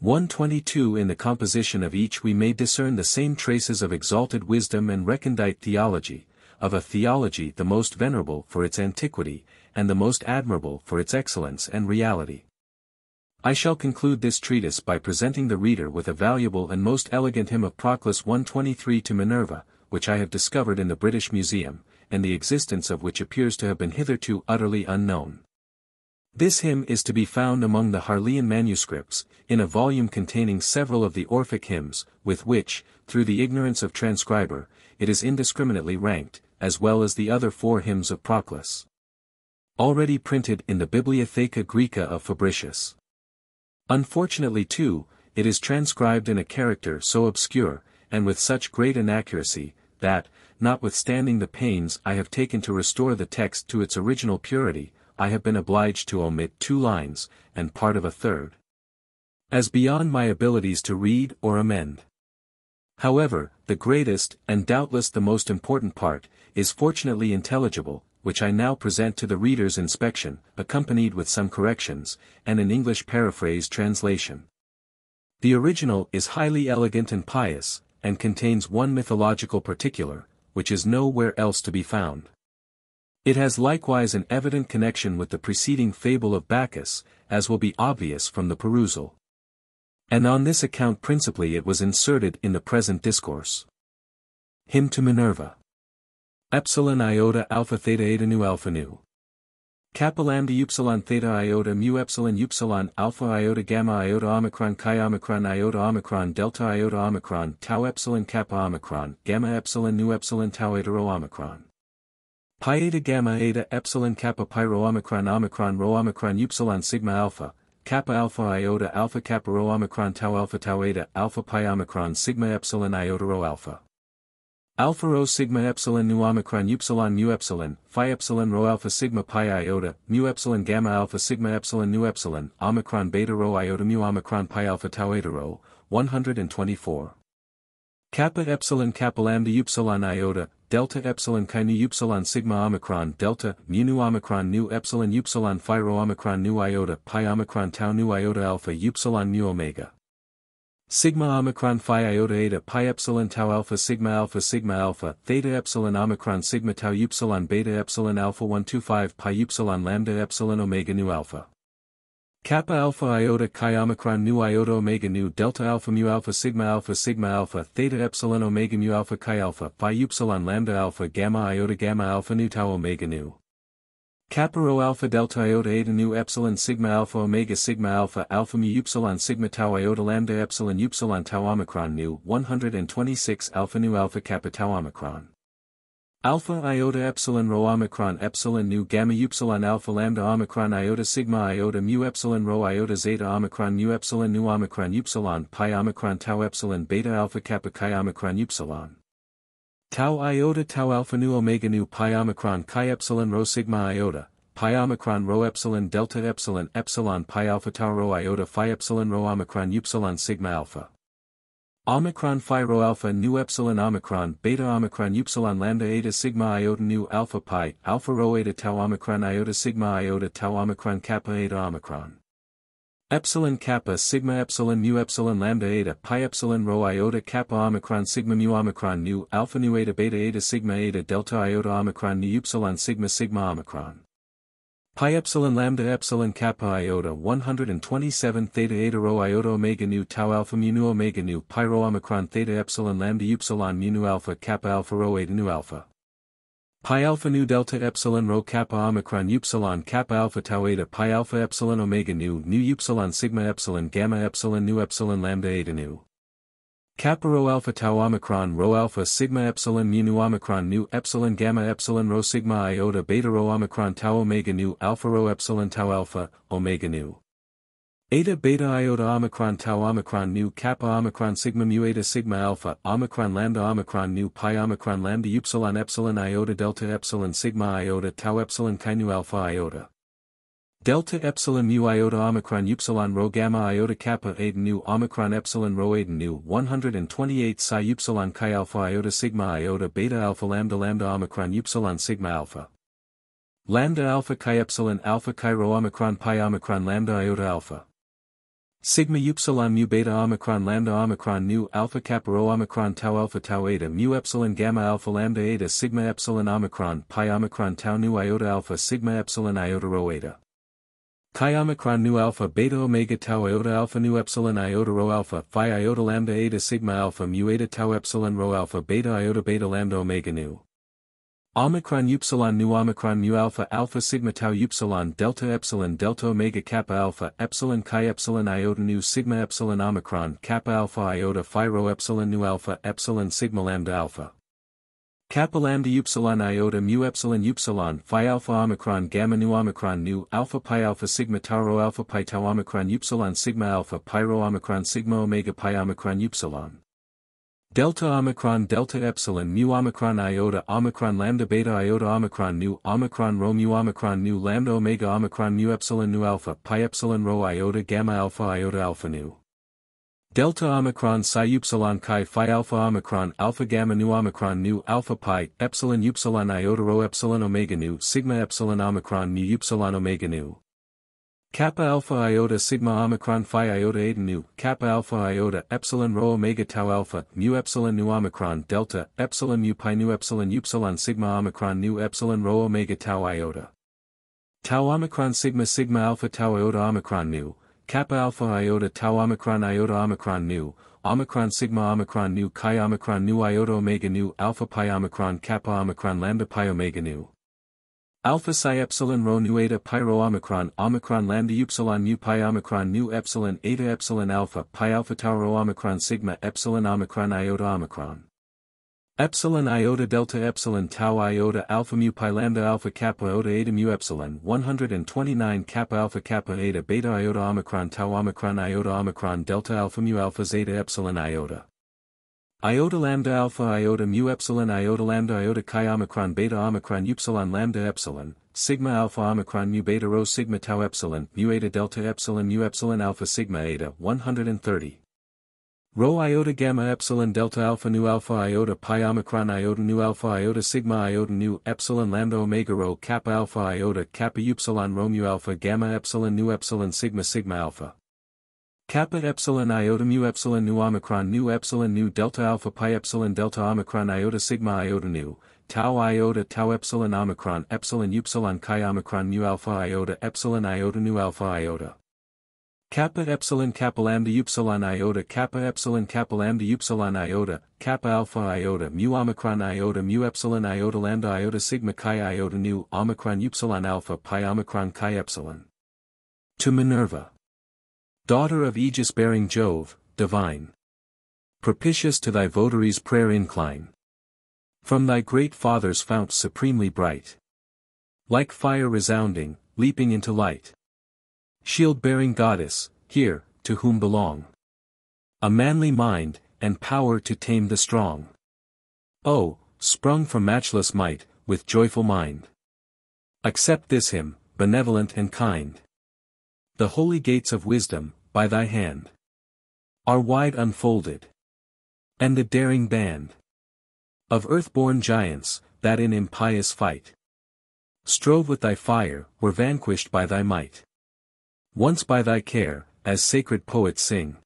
122 In the composition of each we may discern the same traces of exalted wisdom and recondite theology, of a theology the most venerable for its antiquity, and the most admirable for its excellence and reality. I shall conclude this treatise by presenting the reader with a valuable and most elegant hymn of Proclus 123 to Minerva, which I have discovered in the British Museum, and the existence of which appears to have been hitherto utterly unknown. This hymn is to be found among the Harleian manuscripts, in a volume containing several of the Orphic hymns, with which, through the ignorance of transcriber, it is indiscriminately ranked, as well as the other four hymns of Proclus. Already printed in the Bibliotheca Graeca of Fabricius. Unfortunately too, it is transcribed in a character so obscure, and with such great inaccuracy, that, notwithstanding the pains I have taken to restore the text to its original purity, I have been obliged to omit two lines, and part of a third. As beyond my abilities to read or amend. However, the greatest, and doubtless the most important part, is fortunately intelligible, which I now present to the reader's inspection, accompanied with some corrections, and an English paraphrase translation. The original is highly elegant and pious, and contains one mythological particular, which is nowhere else to be found. It has likewise an evident connection with the preceding fable of Bacchus, as will be obvious from the perusal. And on this account principally it was inserted in the present discourse. Hymn to Minerva. Epsilon iota alpha theta eta nu alpha nu. Kappa lambda upsilon theta iota mu epsilon upsilon alpha iota gamma iota omicron chi omicron iota omicron delta iota omicron tau epsilon kappa omicron gamma epsilon nu epsilon tau eta rho omicron. Pi eta gamma eta epsilon kappa pi rho omicron omicron rho omicron upsilon sigma alpha, kappa alpha iota alpha kappa rho omicron tau alpha tau eta alpha pi omicron sigma epsilon iota rho alpha. Alpha rho sigma epsilon nu omicron upsilon mu epsilon, phi epsilon rho alpha sigma pi iota, mu epsilon gamma alpha sigma epsilon nu epsilon, omicron beta rho iota mu omicron pi alpha tau eta rho, 124. Kappa epsilon kappa lambda upsilon iota, delta epsilon chi nu upsilon sigma omicron delta mu nu omicron nu epsilon upsilon phi rho omicron nu iota pi omicron tau nu iota alpha upsilon mu omega. Sigma omicron phi iota eta pi epsilon tau alpha sigma alpha sigma alpha theta epsilon omicron sigma tau upsilon beta epsilon alpha 125 pi upsilon lambda epsilon omega nu alpha. Kappa alpha iota chi omicron nu iota omega nu delta alpha mu alpha sigma alpha sigma alpha theta epsilon omega mu alpha chi alpha phi upsilon lambda alpha gamma iota gamma alpha nu tau omega nu. Kappa rho alpha delta iota eta nu epsilon sigma alpha omega sigma alpha alpha mu upsilon sigma tau iota lambda epsilon upsilon tau omicron nu 126 alpha nu alpha kappa tau omicron. Alpha iota epsilon rho omicron epsilon nu gamma upsilon alpha lambda omicron iota sigma iota mu epsilon rho iota zeta omicron mu epsilon nu omicron upsilon pi omicron tau epsilon beta alpha kappa chi omicron upsilon. Tau iota tau alpha nu omega nu pi omicron chi epsilon rho sigma iota, pi omicron rho epsilon delta epsilon epsilon pi alpha tau rho iota phi epsilon rho omicron upsilon sigma alpha. Omicron phi rho alpha nu epsilon omicron beta omicron upsilon lambda eta sigma iota nu alpha pi alpha rho eta tau omicron iota sigma iota tau omicron kappa eta omicron. Epsilon kappa sigma epsilon mu epsilon lambda eta pi epsilon rho iota kappa omicron sigma mu omicron nu alpha nu eta beta eta sigma eta delta iota omicron nu upsilon sigma sigma omicron. Pi epsilon lambda epsilon kappa iota 127 theta eta rho iota omega nu tau alpha mu nu omega nu pi rho omicron theta epsilon lambda upsilon mu nu alpha kappa alpha rho eta nu alpha. Pi alpha nu delta epsilon rho kappa omicron upsilon kappa alpha tau eta pi alpha epsilon omega nu nu upsilon sigma epsilon gamma epsilon nu epsilon lambda eta nu. Kappa rho alpha tau omicron rho alpha sigma epsilon mu nu omicron nu epsilon gamma epsilon rho sigma iota beta rho omicron tau omega nu alpha rho epsilon tau alpha, omega nu. Eta beta iota omicron tau omicron nu kappa omicron sigma mu eta sigma alpha omicron lambda omicron nu pi omicron lambda upsilon epsilon iota delta epsilon sigma iota tau epsilon chi nu alpha iota. Delta epsilon mu iota omicron upsilon rho gamma iota kappa eta nu omicron epsilon rho eta nu 128 psi upsilon chi alpha iota sigma iota beta alpha lambda lambda omicron upsilon sigma alpha. Lambda alpha chi epsilon alpha chi rho omicron pi omicron lambda iota alpha. Sigma upsilon mu beta omicron lambda omicron nu alpha kappa rho omicron tau alpha tau eta mu epsilon gamma alpha lambda eta sigma epsilon omicron pi omicron tau nu iota alpha sigma epsilon iota rho eta. Chi omicron nu alpha beta omega tau iota alpha nu epsilon iota rho alpha phi iota lambda eta sigma alpha mu eta tau epsilon rho alpha beta iota beta lambda omega nu. Omicron upsilon nu omicron mu alpha alpha sigma tau upsilon delta epsilon delta omega kappa alpha epsilon chi epsilon iota nu sigma epsilon omicron kappa alpha iota phi rho epsilon nu alpha epsilon sigma lambda alpha. Kappa lambda upsilon iota mu epsilon upsilon phi alpha omicron gamma nu omicron nu alpha pi alpha sigma tau rho alpha pi tau omicron upsilon sigma alpha pi rho omicron sigma omega pi omicron upsilon. Delta Omicron Delta Epsilon Mu Omicron Iota Omicron Lambda Beta Iota Omicron Nu Omicron Rho Mu Omicron Nu Lambda Omega Omicron Nu Epsilon Nu Alpha Pi Epsilon Rho Iota Gamma Alpha Iota Alpha Nu Delta Omicron Psi Upsilon Chi Phi Alpha Omicron Alpha Gamma Nu Omicron Nu Alpha Pi Epsilon Upsilon Iota Rho Epsilon Omega Nu Sigma Epsilon Omicron Nu Upsilon Omega Nu. Kappa Alpha Iota Sigma Omicron Phi Iota Eta Nu Kappa Alpha Iota Epsilon Rho Omega Tau Alpha Mu Epsilon Nu Omicron Delta Epsilon Mu Pi Nu Epsilon Upsilon Sigma Omicron Nu Epsilon Rho Omega Tau Iota. Tau Omicron Sigma Sigma Alpha Tau Iota Omicron Nu Kappa Alpha Iota Tau Omicron Iota Omicron Nu, Omicron Sigma Omicron Nu Chi Omicron Nu Iota Omega Nu Alpha Pi Omicron Kappa Omicron Lambda Pi Omega Nu. Alpha Psi Epsilon Rho Nu Eta Pi Rho Omicron Omicron Lambda Upsilon Nu Pi Omicron Nu Epsilon Eta Epsilon Alpha Pi Alpha Tau Rho Omicron Sigma Epsilon Omicron Iota Omicron. Epsilon iota delta epsilon tau iota alpha mu pi lambda alpha kappa iota eta mu epsilon 129 kappa alpha kappa eta beta iota omicron tau omicron iota omicron delta alpha mu alpha zeta epsilon iota. Iota lambda alpha iota mu epsilon iota lambda iota chi omicron beta omicron upsilon lambda epsilon, sigma alpha omicron mu beta rho sigma tau epsilon mu eta delta epsilon mu epsilon alpha sigma eta 130. Rho iota gamma epsilon delta alpha nu alpha iota pi omicron iota nu alpha iota sigma iota nu epsilon lambda omega rho kappa alpha iota kappa upsilon rho mu alpha gamma epsilon nu epsilon sigma sigma alpha. Kappa epsilon iota mu epsilon nu omicron nu epsilon nu delta alpha pi epsilon delta omicron iota sigma iota nu, tau iota tau epsilon omicron epsilon upsilon chi omicron nu alpha iota epsilon iota nu alpha iota. Kappa epsilon kappa lambda upsilon iota kappa epsilon kappa lambda upsilon iota, kappa alpha iota mu omicron iota mu epsilon iota lambda iota sigma chi iota nu omicron upsilon alpha pi omicron chi epsilon. To Minerva. Daughter of aegis-bearing Jove, divine. Propitious to thy votaries' prayer incline. From thy great father's fount supremely bright. Like fire resounding, leaping into light. Shield-bearing goddess, here, to whom belong a manly mind, and power to tame the strong. Oh, sprung from matchless might, with joyful mind. Accept this hymn, benevolent and kind. The holy gates of wisdom, by thy hand, are wide unfolded. And the daring band of earth-born giants, that in impious fight strove with thy fire, were vanquished by thy might. Once by thy care, as sacred poets sing.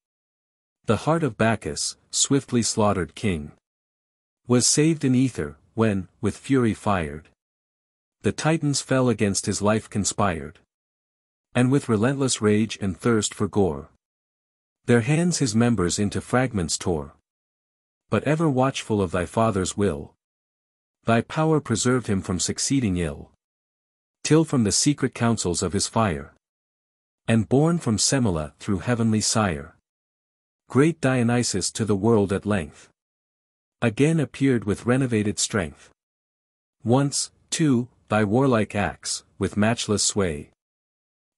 The heart of Bacchus, swiftly slaughtered king. Was saved in ether, when, with fury fired. The Titans fell against his life conspired. And with relentless rage and thirst for gore. Their hands his members into fragments tore. But ever watchful of thy father's will. Thy power preserved him from succeeding ill. Till from the secret counsels of his fire. And born from Semele through heavenly sire. Great Dionysus to the world at length. Again appeared with renovated strength. Once, too, thy warlike acts, with matchless sway.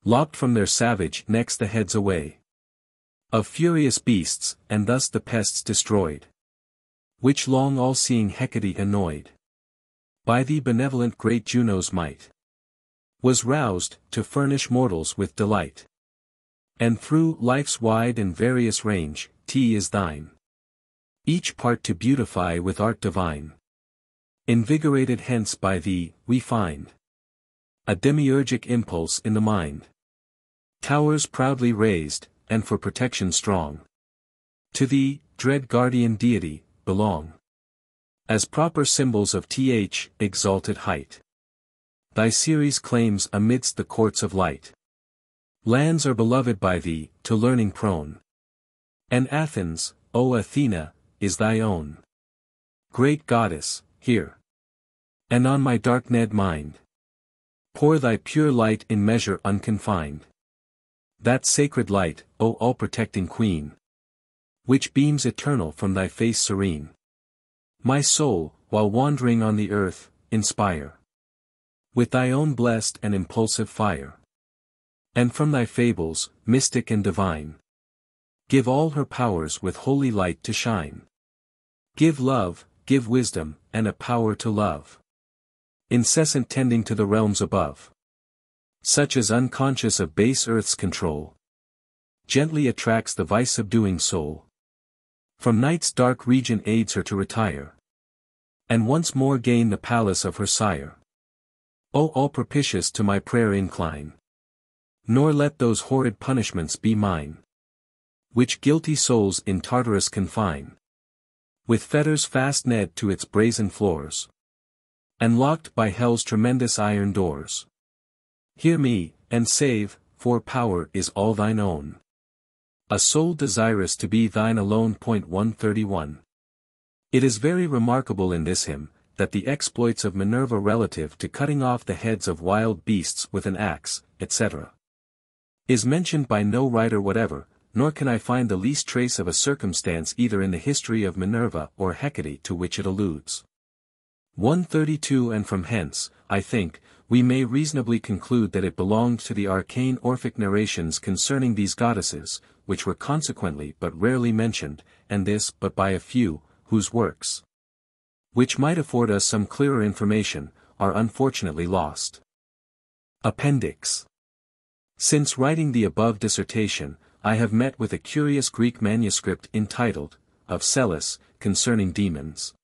Lopped from their savage necks the heads away. Of furious beasts, and thus the pests destroyed. Which long all-seeing Hecate annoyed. By thee benevolent great Juno's might was roused, to furnish mortals with delight. And through life's wide and various range, tea is thine. Each part to beautify with art divine. Invigorated hence by thee, we find. A demiurgic impulse in the mind. Towers proudly raised, and for protection strong. To thee, dread guardian deity, belong. As proper symbols of th, exalted height. Thy series claims amidst the courts of light. Lands are beloved by thee, to learning prone. And Athens, O Athena, is thy own. Great goddess, hear. And on my dark Ned mind. Pour thy pure light in measure unconfined. That sacred light, O all-protecting queen. Which beams eternal from thy face serene. My soul, while wandering on the earth, inspire. With thy own blessed and impulsive fire. And from thy fables, mystic and divine. Give all her powers with holy light to shine. Give love, give wisdom, and a power to love. Incessant tending to the realms above. Such as unconscious of base earth's control. Gently attracts the vice-subduing soul. From night's dark region aids her to retire. And once more gain the palace of her sire. O all propitious to my prayer incline. Nor let those horrid punishments be mine. Which guilty souls in Tartarus confine. With fetters fast kned to its brazen floors. And locked by hell's tremendous iron doors. Hear me, and save, for power is all thine own. A soul desirous to be thine alone. Point 131. It is very remarkable in this hymn, that the exploits of Minerva relative to cutting off the heads of wild beasts with an axe, etc. is mentioned by no writer whatever, nor can I find the least trace of a circumstance either in the history of Minerva or Hecate to which it alludes. 132 And from hence, I think, we may reasonably conclude that it belonged to the arcane Orphic narrations concerning these goddesses, which were consequently but rarely mentioned, and this but by a few, whose works, which might afford us some clearer information, are unfortunately lost. Appendix Since writing the above dissertation, I have met with a curious Greek manuscript entitled, Of Psellus, concerning demons.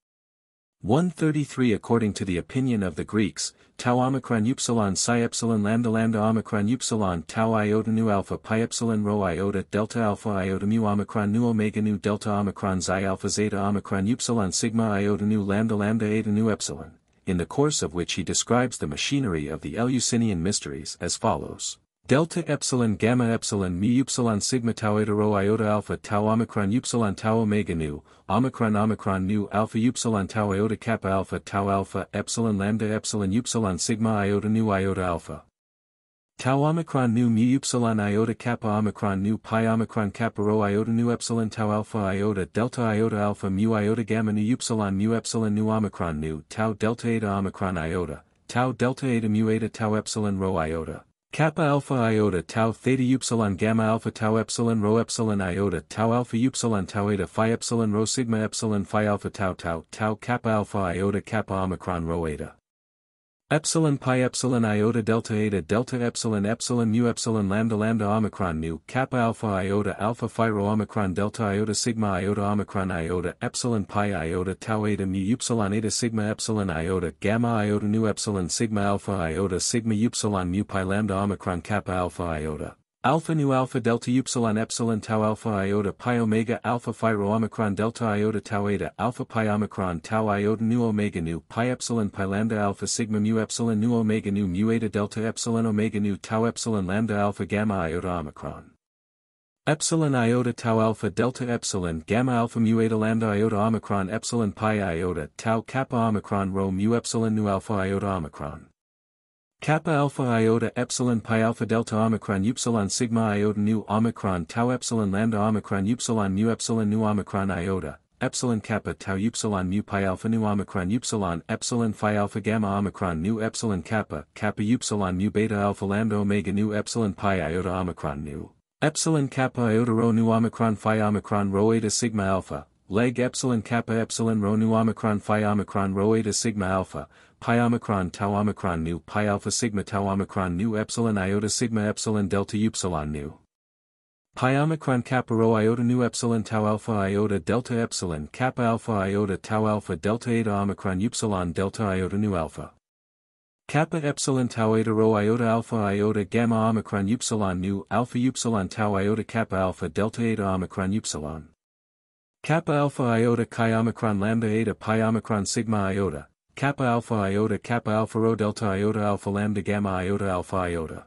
133 According to the opinion of the Greeks, tau omicron upsilon psi epsilon lambda lambda omicron upsilon tau iota nu alpha pi epsilon rho iota delta alpha iota mu omicron nu omega nu delta omicron xi alpha zeta omicron upsilon sigma iota nu lambda lambda eta nu epsilon, in the course of which he describes the machinery of the Eleusinian mysteries as follows. Delta epsilon gamma epsilon mu upsilon sigma tau eta rho iota alpha tau omicron upsilon tau omega nu, omicron omicron nu alpha upsilon tau iota kappa alpha tau alpha epsilon lambda epsilon upsilon sigma iota nu iota alpha. Tau omicron nu mu upsilon iota kappa omicron nu pi omicron kappa rho iota nu epsilon tau alpha iota delta iota alpha mu iota gamma nu upsilon mu epsilon nu omicron nu tau delta eta omicron iota, tau delta eta mu eta tau epsilon rho iota. Kappa alpha iota tau theta upsilon gamma alpha tau epsilon rho epsilon iota tau alpha upsilon tau eta phi epsilon rho sigma epsilon phi alpha tau tau tau kappa alpha iota kappa omicron rho eta. Epsilon pi epsilon iota delta eta delta epsilon epsilon mu epsilon lambda lambda omicron mu kappa alpha iota alpha phi rho omicron delta iota sigma iota omicron iota epsilon pi iota tau eta mu upsilon eta sigma epsilon iota gamma iota nu epsilon sigma alpha iota sigma upsilon mu pi lambda omicron kappa alpha iota. Alpha nu alpha delta upsilon epsilon tau alpha iota pi omega alpha phi rho omicron delta iota tau eta alpha pi omicron tau iota nu omega nu pi epsilon pi lambda alpha sigma mu epsilon nu omega nu mu eta delta epsilon omega nu tau epsilon lambda alpha gamma iota omicron. Epsilon iota tau alpha delta epsilon gamma alpha mu eta lambda iota omicron epsilon pi iota tau kappa omicron rho mu epsilon nu alpha iota omicron. Kappa alpha iota epsilon pi alpha delta omicron upsilon sigma iota nu omicron tau epsilon lambda omicron upsilon mu epsilon nu omicron iota, epsilon kappa tau upsilon mu pi alpha nu omicron upsilon epsilon phi alpha gamma omicron nu epsilon kappa kappa upsilon mu beta alpha lambda omega nu epsilon pi iota omicron nu. Epsilon kappa iota rho nu omicron phi omicron rho eta sigma alpha, leg epsilon kappa epsilon rho nu omicron phi omicron rho eta sigma alpha, pi omicron tau omicron nu pi alpha sigma tau omicron nu epsilon iota sigma epsilon delta upsilon nu. Pi omicron kappa rho iota nu epsilon tau alpha iota delta epsilon kappa alpha iota tau alpha delta eta omicron upsilon delta iota nu alpha. Kappa epsilon tau eta rho iota alpha iota gamma omicron upsilon nu alpha upsilon tau iota kappa alpha delta eta omicron upsilon. Kappa alpha iota chi omicron lambda eta pi omicron sigma iota, kappa alpha iota kappa alpha rho delta iota alpha lambda gamma iota alpha iota.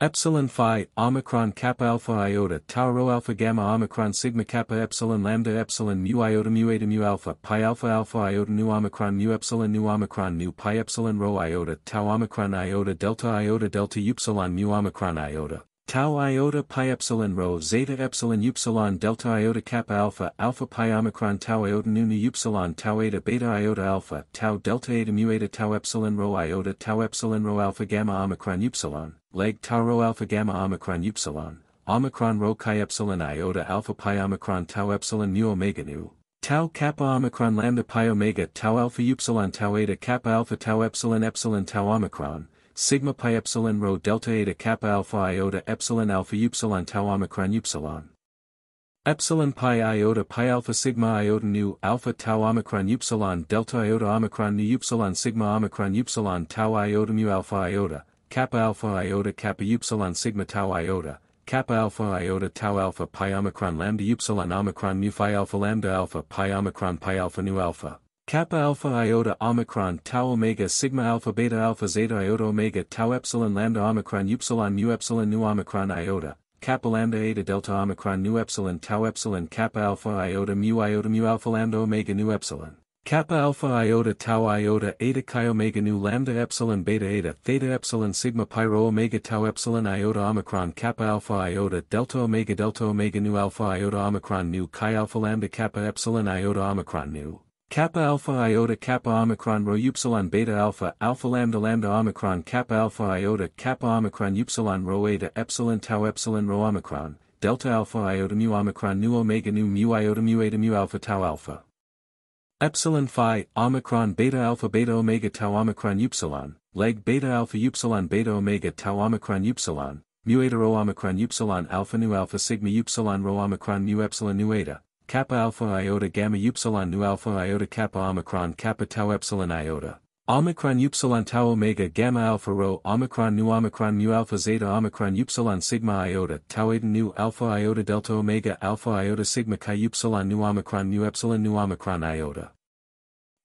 Epsilon phi, omicron kappa alpha iota tau rho alpha gamma omicron sigma kappa epsilon lambda epsilon mu iota mu eta mu alpha pi alpha alpha iota nu omicron mu epsilon nu omicron nu pi epsilon rho iota tau omicron iota delta iota delta upsilon mu omicron iota. Tau iota pi epsilon rho zeta epsilon upsilon delta iota kappa alpha alpha pi omicron tau iota nu nu upsilon tau eta beta iota alpha tau delta eta mu eta tau epsilon rho iota tau epsilon rho alpha gamma omicron upsilon leg tau rho alpha gamma omicron upsilon omicron rho chi epsilon iota alpha pi omicron tau epsilon mu omega nu Tau kappa omicron lambda pi omega tau alpha upsilon tau eta kappa alpha tau epsilon epsilon tau omicron, sigma pi epsilon rho delta eta kappa alpha iota epsilon alpha upsilon tau omicron upsilon. Epsilon pi iota pi alpha sigma iota nu alpha tau omicron upsilon delta iota omicron nu upsilon sigma omicron upsilon tau iota mu alpha iota, kappa alpha iota kappa upsilon sigma tau iota, kappa alpha iota tau alpha pi omicron lambda upsilon omicron mu phi alpha lambda alpha pi omicron pi alpha nu alpha. Kappa alpha iota omicron tau omega sigma alpha beta alpha zeta iota omega tau epsilon lambda omicron upsilon mu epsilon nu omicron iota, kappa lambda eta delta omicron nu epsilon tau epsilon kappa alpha iota mu iota mu alpha lambda omega nu epsilon. Kappa alpha iota tau iota eta chi omega nu lambda epsilon beta eta theta epsilon sigma pi rho omega tau epsilon iota omicron kappa alpha iota delta omega delta omega nu alpha iota omicron nu chi alpha lambda kappa epsilon iota omicron nu. Kappa alpha iota kappa omicron rho upsilon beta alpha alpha lambda lambda omicron kappa alpha iota kappa omicron upsilon rho eta epsilon tau epsilon rho omicron, delta alpha iota mu omicron nu omega nu mu iota mu eta mu alpha tau alpha. Epsilon phi omicron beta alpha beta omega tau omicron upsilon, leg beta alpha upsilon beta omega tau omicron upsilon, mu eta rho omicron upsilon alpha nu alpha sigma upsilon rho omicron mu epsilon nu eta kappa alpha iota gamma upsilon nu alpha iota kappa omicron kappa tau epsilon iota. Omicron upsilon tau omega gamma alpha rho omicron nu omicron mu alpha zeta omicron upsilon sigma iota tau eta nu alpha iota delta omega alpha iota sigma chi upsilon nu omicron mu epsilon nu omicron iota.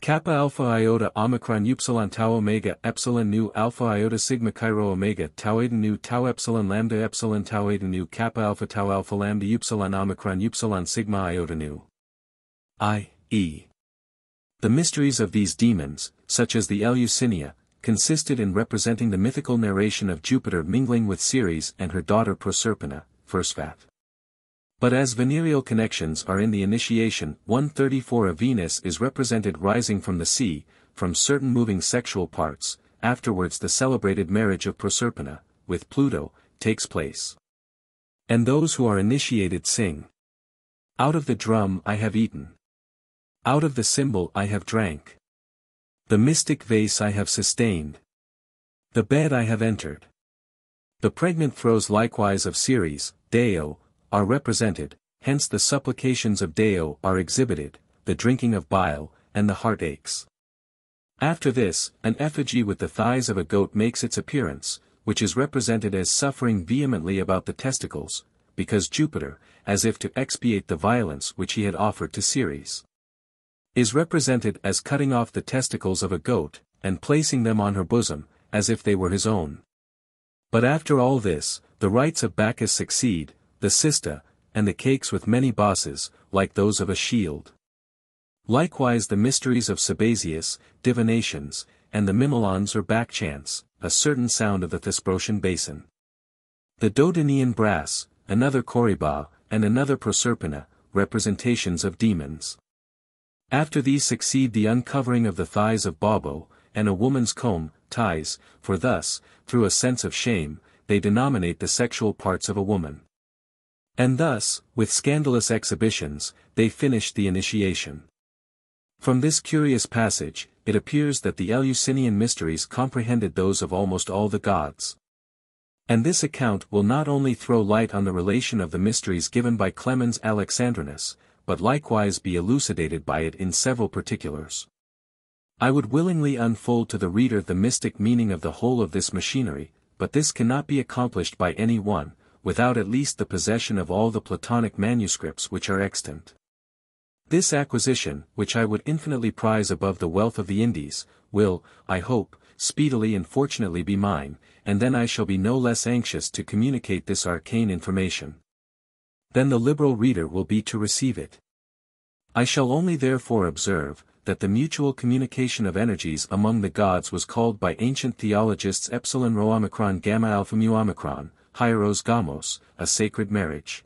Kappa alpha iota omicron upsilon tau omega epsilon nu alpha iota sigma chi rho omega tau eta nu tau epsilon lambda epsilon tau eta nu kappa alpha tau alpha lambda upsilon omicron upsilon sigma iota nu. I, E. The mysteries of these demons, such as the Eleusinia, consisted in representing the mythical narration of Jupiter mingling with Ceres and her daughter Proserpina, first fact. But as venereal connections are in the initiation, 134 of Venus is represented rising from the sea, from certain moving sexual parts, afterwards the celebrated marriage of Proserpina, with Pluto, takes place. And those who are initiated sing. Out of the drum I have eaten. Out of the cymbal I have drank. The mystic vase I have sustained. The bed I have entered. The pregnant throes likewise of Ceres, Deo, are represented, hence the supplications of Deo are exhibited, the drinking of bile, and the heart aches. After this, an effigy with the thighs of a goat makes its appearance, which is represented as suffering vehemently about the testicles, because Jupiter, as if to expiate the violence which he had offered to Ceres, is represented as cutting off the testicles of a goat, and placing them on her bosom, as if they were his own. But after all this, the rites of Bacchus succeed, the cista, and the cakes with many bosses, like those of a shield. Likewise the mysteries of Sabazius, divinations, and the Mimallones or Bacchants, a certain sound of the Thesprotian basin. The Dodonean brass, another Coryba, and another Proserpina, representations of demons. After these succeed the uncovering of the thighs of Baubo, and a woman's comb, ties, for thus, through a sense of shame, they denominate the sexual parts of a woman. And thus, with scandalous exhibitions, they finished the initiation. From this curious passage, it appears that the Eleusinian mysteries comprehended those of almost all the gods. And this account will not only throw light on the relation of the mysteries given by Clemens Alexandrinus, but likewise be elucidated by it in several particulars. I would willingly unfold to the reader the mystic meaning of the whole of this machinery, but this cannot be accomplished by any one, without at least the possession of all the Platonic manuscripts which are extant. This acquisition, which I would infinitely prize above the wealth of the Indies, will, I hope, speedily and fortunately be mine, and then I shall be no less anxious to communicate this arcane information. Then the liberal reader will be to receive it. I shall only therefore observe, that the mutual communication of energies among the gods was called by ancient theologists epsilon rho omicron gamma alpha mu omicron, hieros gamos, a sacred marriage.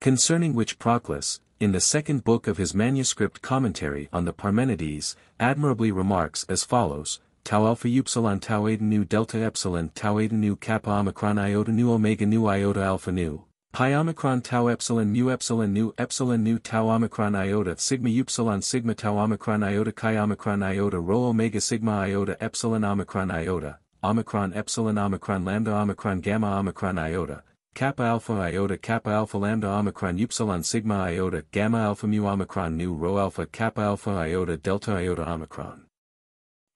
Concerning which Proclus, in the second book of his manuscript commentary on the Parmenides, admirably remarks as follows, tau alpha upsilon tau eta nu delta epsilon tau eta nu kappa omicron iota nu omega nu iota alpha nu, pi omicron tau epsilon mu epsilon nu epsilon nu tau omicron iota sigma upsilon sigma tau omicron iota chi omicron iota rho omega sigma iota epsilon omicron iota, omicron epsilon omicron lambda omicron gamma omicron iota, kappa alpha iota kappa alpha lambda omicron upsilon sigma iota gamma alpha mu omicron nu rho alpha kappa alpha iota delta iota omicron.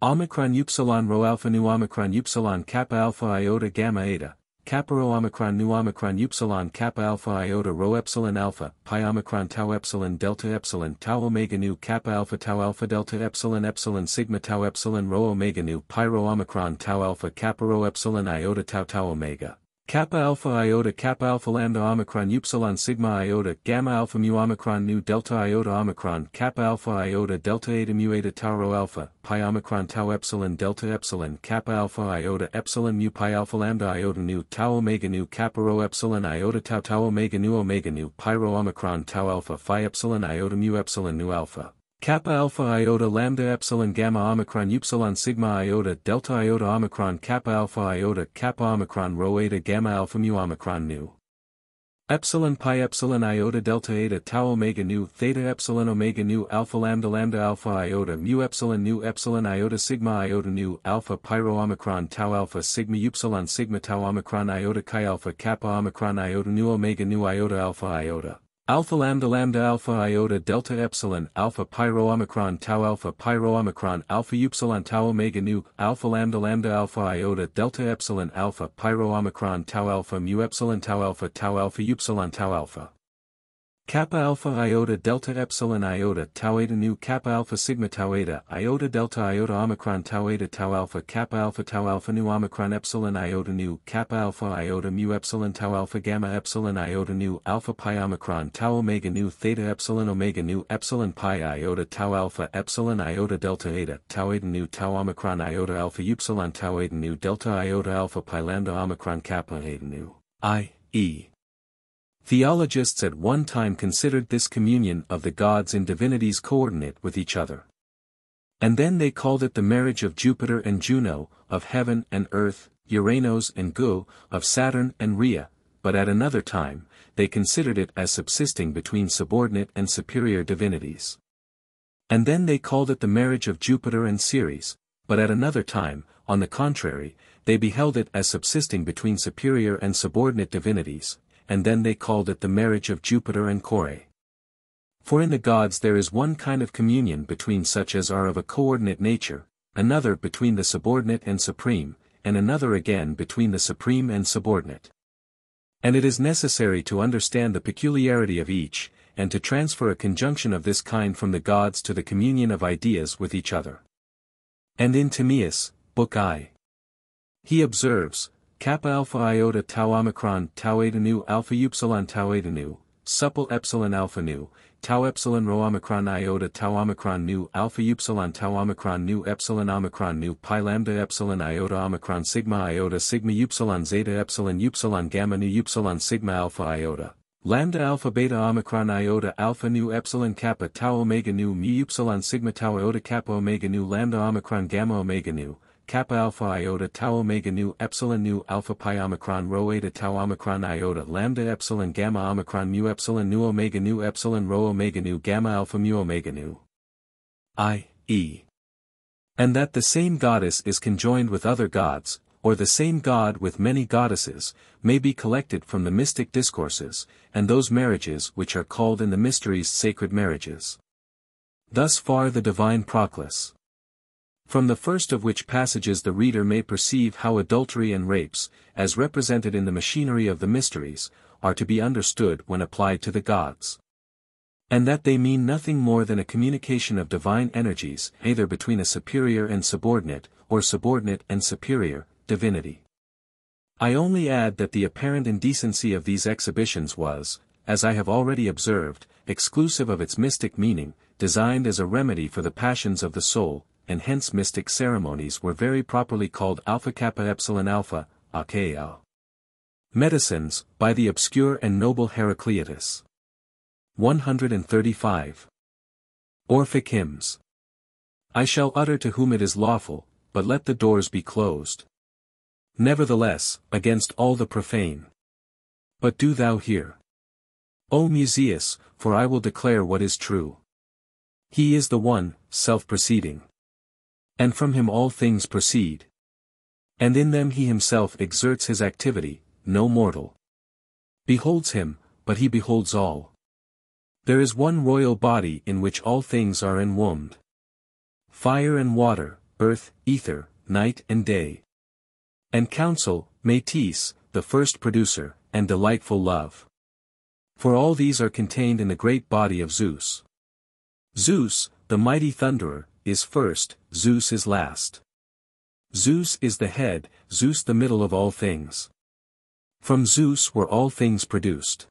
Omicron upsilon rho alpha nu omicron upsilon kappa alpha iota gamma eta, kappa rho omicron nu omicron upsilon kappa alpha iota rho epsilon alpha, pi omicron tau epsilon delta epsilon tau omega nu kappa alpha tau alpha delta epsilon epsilon sigma tau epsilon rho omega nu pi rho omicron tau alpha kappa rho epsilon iota tau tau omega. Kappa alpha iota kappa alpha lambda omicron upsilon sigma iota gamma alpha mu omicron nu delta iota omicron kappa alpha iota delta eta mu eta tau rho alpha pi omicron tau epsilon delta epsilon kappa alpha iota epsilon mu pi alpha lambda iota nu tau omega nu kappa rho epsilon iota tau tau omega nu omega nu pi rho omicron tau alpha phi epsilon iota mu epsilon nu alpha Kappa alpha iota lambda epsilon gamma omicron upsilon sigma iota delta iota omicron kappa alpha iota kappa omicron rho eta gamma alpha mu omicron nu. Epsilon pi epsilon iota delta eta tau omega nu theta epsilon omega nu alpha lambda lambda alpha iota mu epsilon nu epsilon iota sigma iota nu alpha pi rho omicron tau alpha sigma upsilon sigma tau omicron iota chi alpha kappa omicron iota nu omega nu iota alpha iota. Alpha lambda lambda alpha iota delta epsilon alpha pi rho omicron tau alpha pi rho omicron alpha upsilon tau omega nu alpha lambda lambda alpha iota delta epsilon alpha pi rho omicron tau alpha mu epsilon tau alpha tau alpha upsilon tau alpha. Kappa alpha iota delta epsilon iota tau eta nu kappa alpha sigma tau eta iota delta iota omicron tau eta tau alpha kappa alpha tau alpha nu omicron epsilon iota nu kappa alpha iota mu epsilon tau alpha gamma epsilon iota nu alpha pi omicron tau omega nu theta epsilon omega nu epsilon pi iota tau alpha epsilon iota delta eta tau eta nu tau omicron iota alpha upsilon tau eta nu delta iota alpha pi lambda omicron kappa eta nu i e Theologists at one time considered this communion of the gods and divinities coordinate with each other. And then they called it the marriage of Jupiter and Juno, of heaven and earth, Uranos and Gu, of Saturn and Rhea, but at another time, they considered it as subsisting between subordinate and superior divinities. And then they called it the marriage of Jupiter and Ceres, but at another time, on the contrary, they beheld it as subsisting between superior and subordinate divinities, and then they called it the marriage of Jupiter and Kore. For in the gods there is one kind of communion between such as are of a coordinate nature, another between the subordinate and supreme, and another again between the supreme and subordinate. And it is necessary to understand the peculiarity of each, and to transfer a conjunction of this kind from the gods to the communion of ideas with each other. And in Timaeus, Book I. He observes, kappa alpha iota tau omicron tau eta nu alpha upsilon tau eta nu, supple epsilon alpha nu, tau epsilon rho omicron iota tau omicron nu alpha upsilon tau omicron nu epsilon omicron nu pi lambda epsilon iota omicron sigma iota sigma upsilon zeta epsilon upsilon gamma nu upsilon sigma alpha iota. Lambda alpha beta omicron iota alpha nu epsilon kappa tau omega nu mu upsilon sigma tau iota kappa omega nu lambda omicron gamma omega nu, kappa alpha iota tau omega nu epsilon nu alpha pi omicron rho eta tau omicron iota lambda epsilon gamma omicron mu epsilon nu omega nu epsilon rho omega nu gamma alpha mu omega nu. I, E. And that the same goddess is conjoined with other gods, or the same god with many goddesses, may be collected from the mystic discourses, and those marriages which are called in the mysteries sacred marriages. Thus far the divine proclus. From the first of which passages the reader may perceive how adultery and rapes, as represented in the machinery of the mysteries, are to be understood when applied to the gods. And that they mean nothing more than a communication of divine energies, either between a superior and subordinate, or subordinate and superior, divinity. I only add that the apparent indecency of these exhibitions was, as I have already observed, exclusive of its mystic meaning, designed as a remedy for the passions of the soul, and hence mystic ceremonies were very properly called Alpha Kappa Epsilon Alpha, Akea. Medicines, by the obscure and noble Heraclitus. 135. Orphic Hymns. I shall utter to whom it is lawful, but let the doors be closed. Nevertheless, against all the profane. But do thou hear. O Musaeus, for I will declare what is true. He is the one, self-proceeding. And from him all things proceed. And in them he himself exerts his activity, no mortal. Beholds him, but he beholds all. There is one royal body in which all things are enwombed. Fire and water, earth, ether, night and day. And counsel, Metis, the first producer, and delightful love. For all these are contained in the great body of Zeus. Zeus, the mighty thunderer, is first, Zeus is last. Zeus is the head, Zeus the middle of all things. From Zeus were all things produced.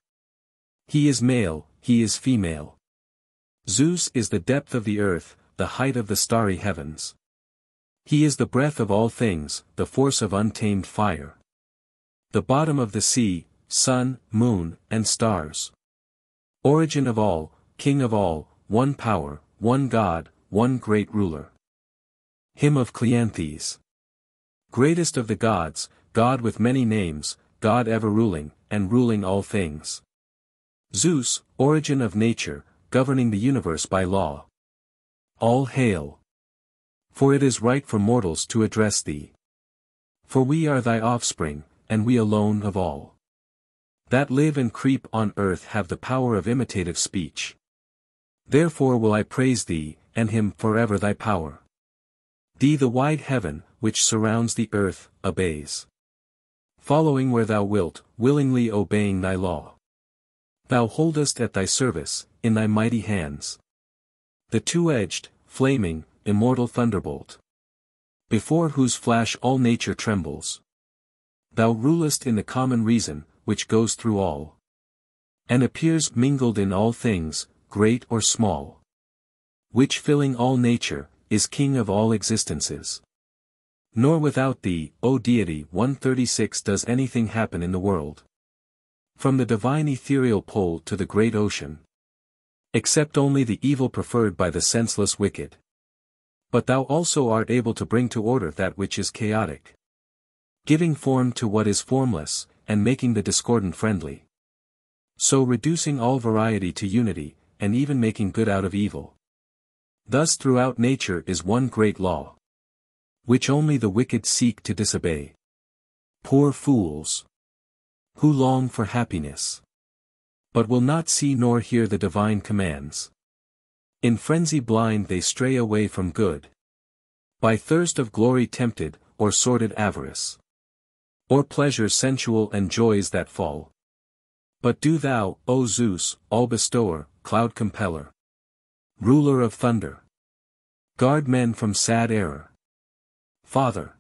He is male, he is female. Zeus is the depth of the earth, the height of the starry heavens. He is the breath of all things, the force of untamed fire. The bottom of the sea, sun, moon, and stars. Origin of all, king of all, one power, one God, one great ruler. Hymn of Cleanthes. Greatest of the gods, God with many names, God ever ruling, and ruling all things. Zeus, origin of nature, governing the universe by law. All hail. For it is right for mortals to address thee. For we are thy offspring, and we alone of all. That live and creep on earth have the power of imitative speech. Therefore will I praise thee, and him forever thy power. Thee the wide heaven, which surrounds the earth, obeys. Following where thou wilt, willingly obeying thy law. Thou holdest at thy service, in thy mighty hands. The two-edged, flaming, immortal thunderbolt. Before whose flash all nature trembles. Thou rulest in the common reason, which goes through all. And appears mingled in all things, great or small. Which filling all nature, is king of all existences. Nor without thee, O deity 136 does anything happen in the world. From the divine ethereal pole to the great ocean. Except only the evil preferred by the senseless wicked. But thou also art able to bring to order that which is chaotic. Giving form to what is formless, and making the discordant friendly. So reducing all variety to unity, and even making good out of evil. Thus throughout nature is one great law. Which only the wicked seek to disobey. Poor fools! who long for happiness. But will not see nor hear the divine commands. In frenzy blind they stray away from good. By thirst of glory tempted, or sordid avarice. Or pleasure sensual and joys that fall. But do thou, O Zeus, all bestower, cloud compeller. Ruler of thunder. Guard men from sad error. Father.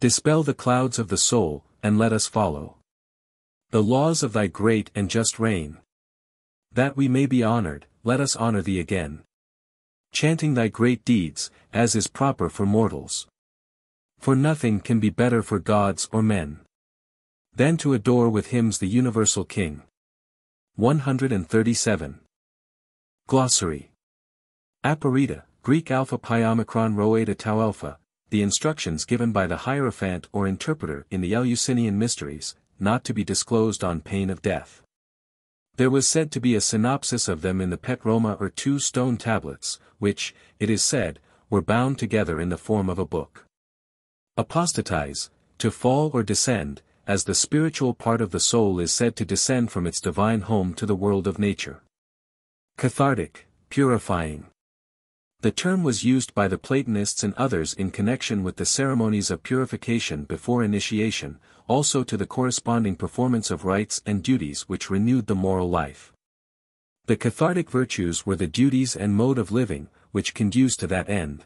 Dispel the clouds of the soul, and let us follow. The laws of thy great and just reign. That we may be honored, let us honor thee again. Chanting thy great deeds, as is proper for mortals. For nothing can be better for gods or men. Than to adore with hymns the universal King. 137. Glossary. Aporrheta, Greek alpha pi omicron rho eta tau alpha, the instructions given by the Hierophant or interpreter in the Eleusinian Mysteries, not to be disclosed on pain of death. There was said to be a synopsis of them in the Petroma or two stone tablets, which, it is said, were bound together in the form of a book. Apostatize, to fall or descend, as the spiritual part of the soul is said to descend from its divine home to the world of nature. Cathartic, purifying. The term was used by the Platonists and others in connection with the ceremonies of purification before initiation, also to the corresponding performance of rites and duties which renewed the moral life. The cathartic virtues were the duties and mode of living, which conduced to that end.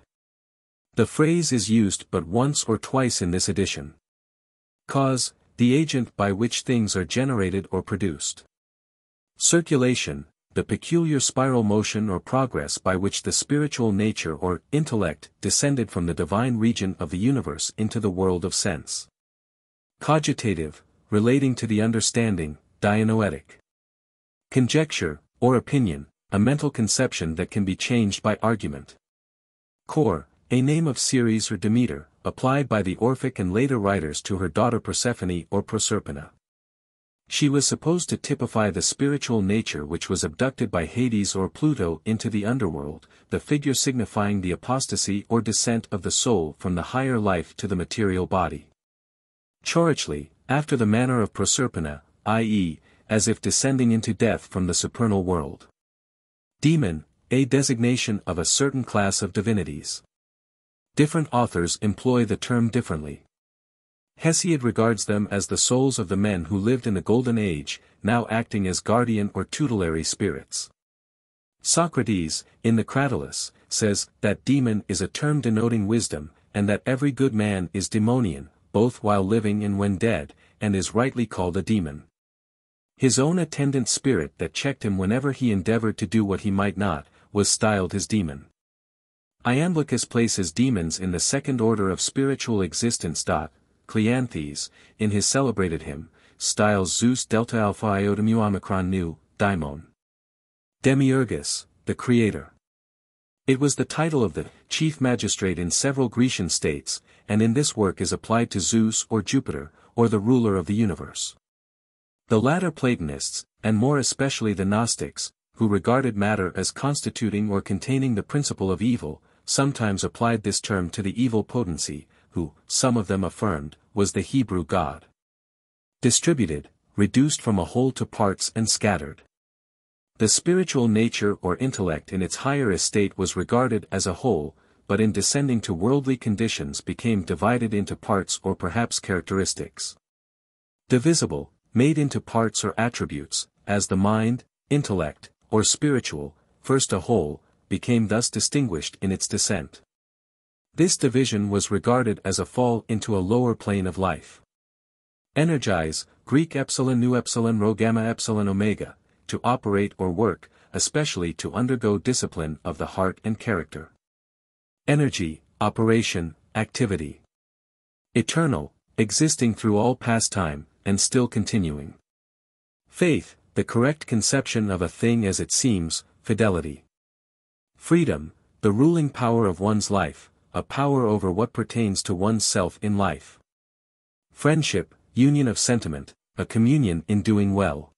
The phrase is used but once or twice in this edition. Cause, the agent by which things are generated or produced. Circulation, the peculiar spiral motion or progress by which the spiritual nature or intellect descended from the divine region of the universe into the world of sense. Cogitative, relating to the understanding, dianoetic. Conjecture, or opinion, a mental conception that can be changed by argument. Core, a name of Ceres or Demeter, applied by the Orphic and later writers to her daughter Persephone or Proserpina. She was supposed to typify the spiritual nature which was abducted by Hades or Pluto into the underworld, the figure signifying the apostasy or descent of the soul from the higher life to the material body. Corically, after the manner of Proserpina, i.e., as if descending into death from the supernal world. Demon, a designation of a certain class of divinities. Different authors employ the term differently. Hesiod regards them as the souls of the men who lived in the Golden Age, now acting as guardian or tutelary spirits. Socrates, in the Cratylus, says that demon is a term denoting wisdom, and that every good man is demonian, both while living and when dead, and is rightly called a demon. His own attendant spirit that checked him whenever he endeavored to do what he might not, was styled his demon. Iamblichus places demons in the second order of spiritual existence. Cleanthes, in his celebrated hymn, styles Zeus delta alpha iota mu omicron nu, daimon. Demiurgus, the creator. It was the title of the chief magistrate in several Grecian states, and in this work is applied to Zeus or Jupiter, or the ruler of the universe. The latter Platonists, and more especially the Gnostics, who regarded matter as constituting or containing the principle of evil, sometimes applied this term to the evil potency, who, some of them affirmed, was the Hebrew God. Distributed, reduced from a whole to parts and scattered. The spiritual nature or intellect in its higher estate was regarded as a whole, but in descending to worldly conditions became divided into parts or perhaps characteristics. Divisible, made into parts or attributes, as the mind, intellect, or spiritual, first a whole, became thus distinguished in its descent. This division was regarded as a fall into a lower plane of life. Energize, Greek epsilon nu epsilon rho gamma epsilon omega, to operate or work, especially to undergo discipline of the heart and character. Energy, operation, activity. Eternal, existing through all past time, and still continuing. Faith, the correct conception of a thing as it seems, fidelity. Freedom, the ruling power of one's life, a power over what pertains to one's self in life. Friendship, union of sentiment, a communion in doing well.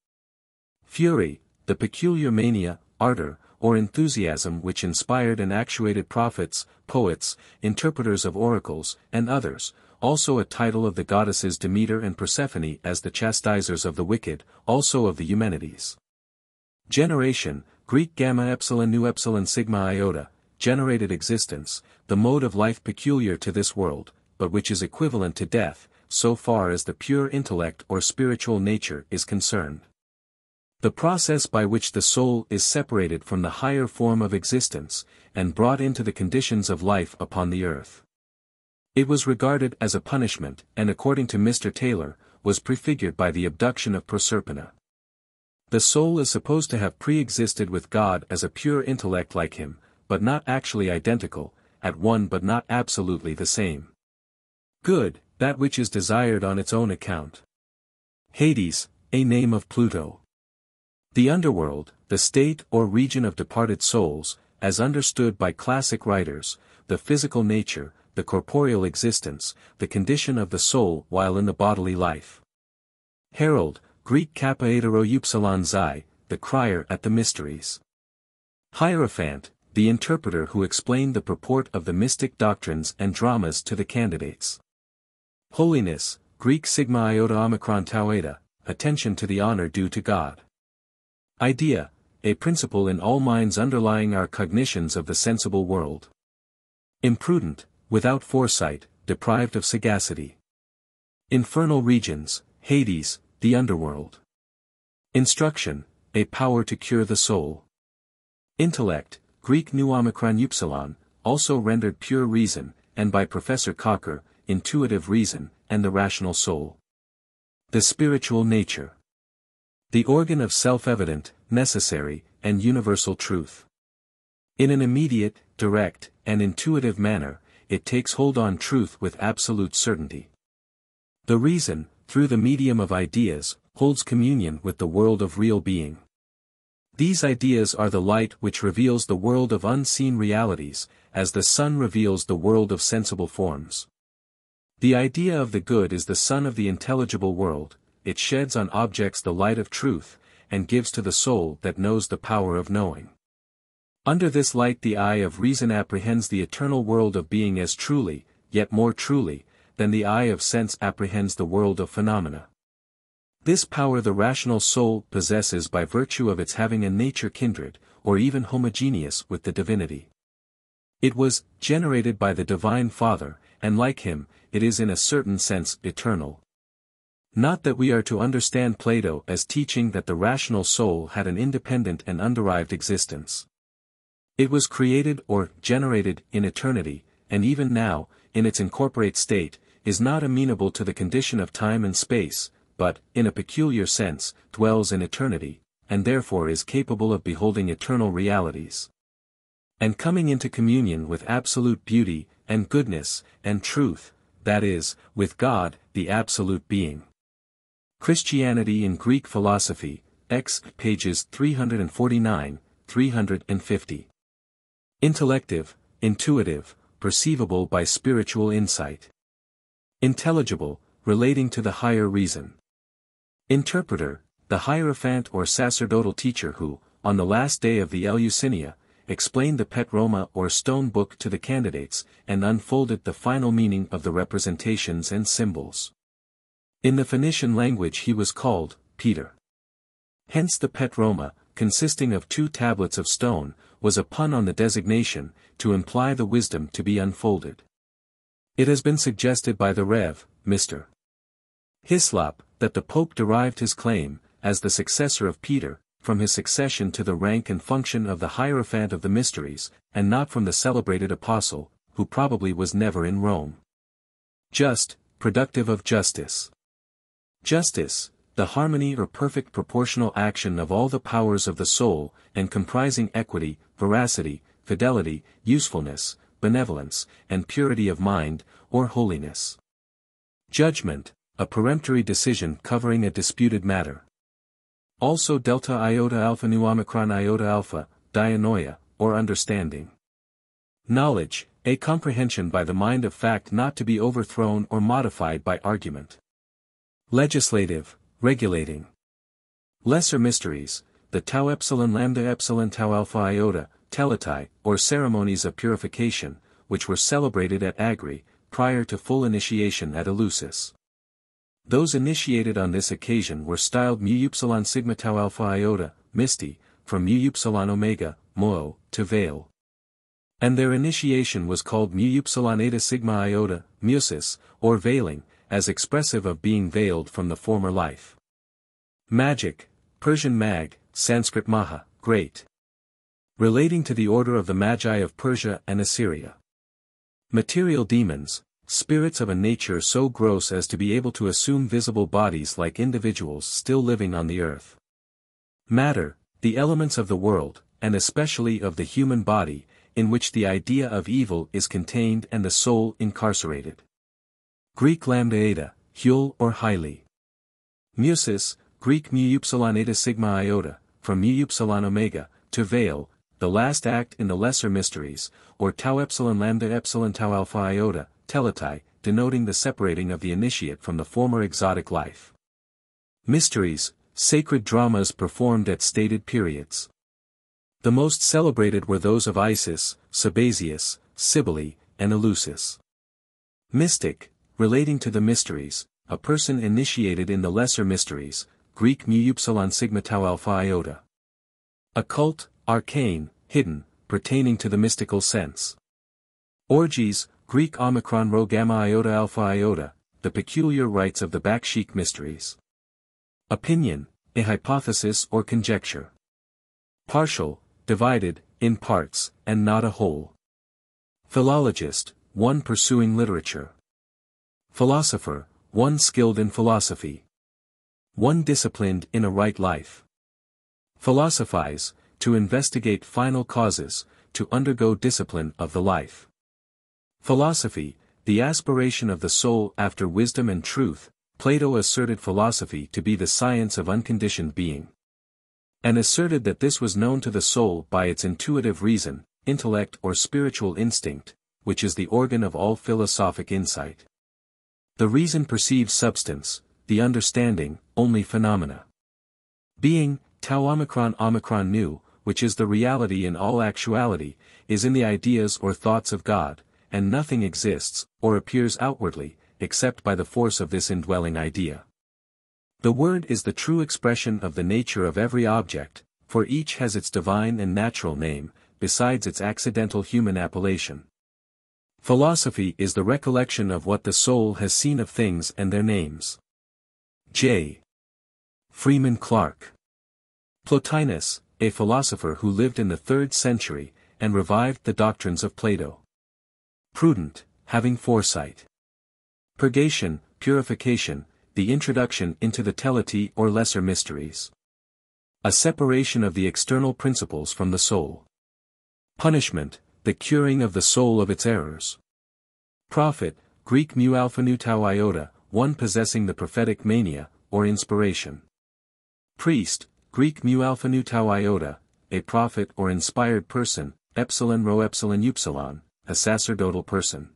Fury, the peculiar mania, ardor, or enthusiasm which inspired and actuated prophets, poets, interpreters of oracles, and others, also a title of the goddesses Demeter and Persephone as the chastisers of the wicked, also of the Eumenides. Generation, Greek gamma epsilon nu epsilon sigma iota, generated existence, the mode of life peculiar to this world, but which is equivalent to death, so far as the pure intellect or spiritual nature is concerned. The process by which the soul is separated from the higher form of existence, and brought into the conditions of life upon the earth. It was regarded as a punishment, and according to Mr. Taylor, was prefigured by the abduction of Proserpina. The soul is supposed to have pre-existed with God as a pure intellect like him, but not actually identical, at one but not absolutely the same. Good, that which is desired on its own account. Hades, a name of Pluto. The underworld, the state or region of departed souls, as understood by classic writers, the physical nature, the corporeal existence, the condition of the soul while in the bodily life. Herald, Greek kappa upsilon xi, the crier at the mysteries. Hierophant, the interpreter who explained the purport of the mystic doctrines and dramas to the candidates. Holiness, Greek sigma iota omicron tau eta, attention to the honor due to God. Idea, a principle in all minds underlying our cognitions of the sensible world. Imprudent, without foresight, deprived of sagacity. Infernal regions, Hades, the underworld. Instruction, a power to cure the soul. Intellect, Greek nu omicron upsilon, also rendered pure reason, and by Professor Cocker, intuitive reason, and the rational soul. The spiritual nature. The organ of self-evident, necessary, and universal truth. In an immediate, direct, and intuitive manner, it takes hold on truth with absolute certainty. The reason, through the medium of ideas, holds communion with the world of real being. These ideas are the light which reveals the world of unseen realities, as the sun reveals the world of sensible forms. The idea of the good is the sun of the intelligible world, it sheds on objects the light of truth, and gives to the soul that knows the power of knowing. Under this light the eye of reason apprehends the eternal world of being as truly, yet more truly, than the eye of sense apprehends the world of phenomena. This power the rational soul possesses by virtue of its having a nature kindred, or even homogeneous with the divinity. It was generated by the Divine Father, and like him, it is in a certain sense eternal. Not that we are to understand Plato as teaching that the rational soul had an independent and underived existence. It was created or generated in eternity, and even now, in its incorporate state, is not amenable to the condition of time and space, but, in a peculiar sense, dwells in eternity, and therefore is capable of beholding eternal realities. And coming into communion with absolute beauty, and goodness, and truth, that is, with God, the absolute being. Christianity in Greek Philosophy, X, pages 349, 350. Intellective, intuitive, perceivable by spiritual insight. Intelligible, relating to the higher reason. Interpreter, the hierophant or sacerdotal teacher who, on the last day of the Eleusinia, explained the Petroma or stone book to the candidates, and unfolded the final meaning of the representations and symbols. In the Phoenician language he was called, Peter. Hence the Petroma, consisting of two tablets of stone, was a pun on the designation, to imply the wisdom to be unfolded. It has been suggested by the Rev. Mr. Hislop, that the Pope derived his claim, as the successor of Peter, from his succession to the rank and function of the Hierophant of the Mysteries, and not from the celebrated apostle, who probably was never in Rome. Just, productive of justice. Justice, the harmony or perfect proportional action of all the powers of the soul, and comprising equity, veracity, fidelity, usefulness, benevolence, and purity of mind, or holiness. Judgment, a peremptory decision covering a disputed matter. Also delta iota alpha nu omicron iota alpha, dianoia, or understanding. Knowledge, a comprehension by the mind of fact not to be overthrown or modified by argument. Legislative, regulating. Lesser mysteries, the tau epsilon lambda epsilon tau alpha iota, teletai, or ceremonies of purification, which were celebrated at Agrae, prior to full initiation at Eleusis. Those initiated on this occasion were styled mu upsilon sigma tau alpha iota, mystae, from mu upsilon omega, Mo, to veil. And their initiation was called mu upsilon eta sigma iota, Musis, or veiling, as expressive of being veiled from the former life. Magic, Persian mag, Sanskrit maha, great. Relating to the order of the Magi of Persia and Assyria. Material demons, spirits of a nature so gross as to be able to assume visible bodies like individuals still living on the earth. Matter, the elements of the world, and especially of the human body, in which the idea of evil is contained and the soul incarcerated. Greek lambda eta, Hule or highly. Musis, Greek mu upsilon eta sigma iota, from mu upsilon omega, to veil, the last act in the lesser mysteries, or tau epsilon lambda epsilon tau alpha iota, teletai, denoting the separating of the initiate from the former exotic life. Mysteries, sacred dramas performed at stated periods. The most celebrated were those of Isis, Sabazius, Cybele, and Eleusis. Mystic, relating to the mysteries, a person initiated in the lesser mysteries, Greek mu upsilon sigma tau alpha iota. Occult, arcane, hidden, pertaining to the mystical sense. Orgies, Greek omicron rho gamma iota alpha iota, the peculiar rites of the Bacchic mysteries. Opinion, a hypothesis or conjecture. Partial, divided, in parts, and not a whole. Philologist, one pursuing literature. Philosopher, one skilled in philosophy. One disciplined in a right life. Philosophize, to investigate final causes, to undergo discipline of the life. Philosophy, the aspiration of the soul after wisdom and truth, Plato asserted philosophy to be the science of unconditioned being. And asserted that this was known to the soul by its intuitive reason, intellect or spiritual instinct, which is the organ of all philosophic insight. The reason perceives substance, the understanding, only phenomena. Being, tau omicron omicron nu, which is the reality in all actuality, is in the ideas or thoughts of God, and nothing exists, or appears outwardly, except by the force of this indwelling idea. The word is the true expression of the nature of every object, for each has its divine and natural name, besides its accidental human appellation. Philosophy is the recollection of what the soul has seen of things and their names. J. Freeman Clarke. Plotinus, a philosopher who lived in the third century, and revived the doctrines of Plato. Prudent, having foresight. Purgation, purification, the introduction into the teleitai or lesser mysteries. A separation of the external principles from the soul. Punishment, the curing of the soul of its errors. Prophet, Greek mu alpha nu tau iota, one possessing the prophetic mania, or inspiration. Priest, Greek mu alpha nu tau iota, a prophet or inspired person, epsilon rho epsilon upsilon, a sacerdotal person.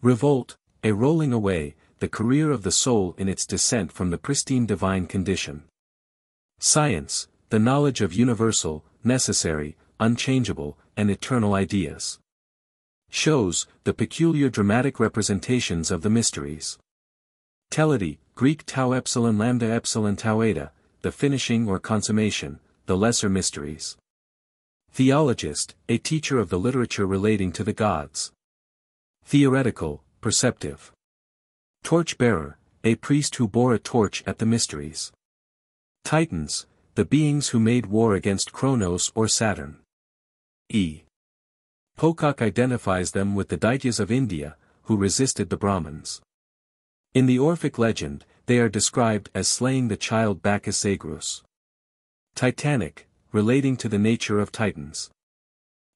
Revolt, a rolling away, the career of the soul in its descent from the pristine divine condition. Science, the knowledge of universal, necessary, unchangeable, and eternal ideas. Shows, the peculiar dramatic representations of the mysteries. Teleitai, Greek tau epsilon lambda epsilon tau eta, the finishing or consummation, the lesser mysteries. Theologist, a teacher of the literature relating to the gods. Theoretical, perceptive. Torch-bearer, a priest who bore a torch at the mysteries. Titans, the beings who made war against Kronos or Saturn. E. Pocock identifies them with the Daityas of India, who resisted the Brahmins. In the Orphic legend, they are described as slaying the child Bacchus Zagreus. Titanic, relating to the nature of Titans.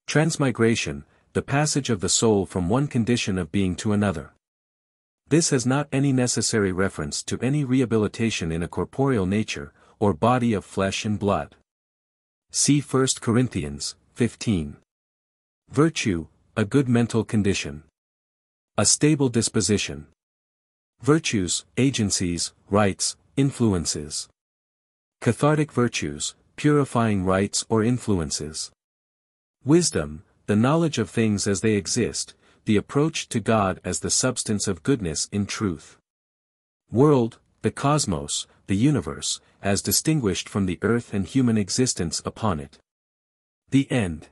Transmigration, the passage of the soul from one condition of being to another. This has not any necessary reference to any rehabilitation in a corporeal nature, or body of flesh and blood. See 1 Corinthians, 15. Virtue, a good mental condition. A stable disposition. Virtues, agencies, rights, influences. Cathartic virtues, purifying rites or influences. Wisdom, the knowledge of things as they exist, the approach to God as the substance of goodness in truth. World, the cosmos, the universe, as distinguished from the earth and human existence upon it. The end.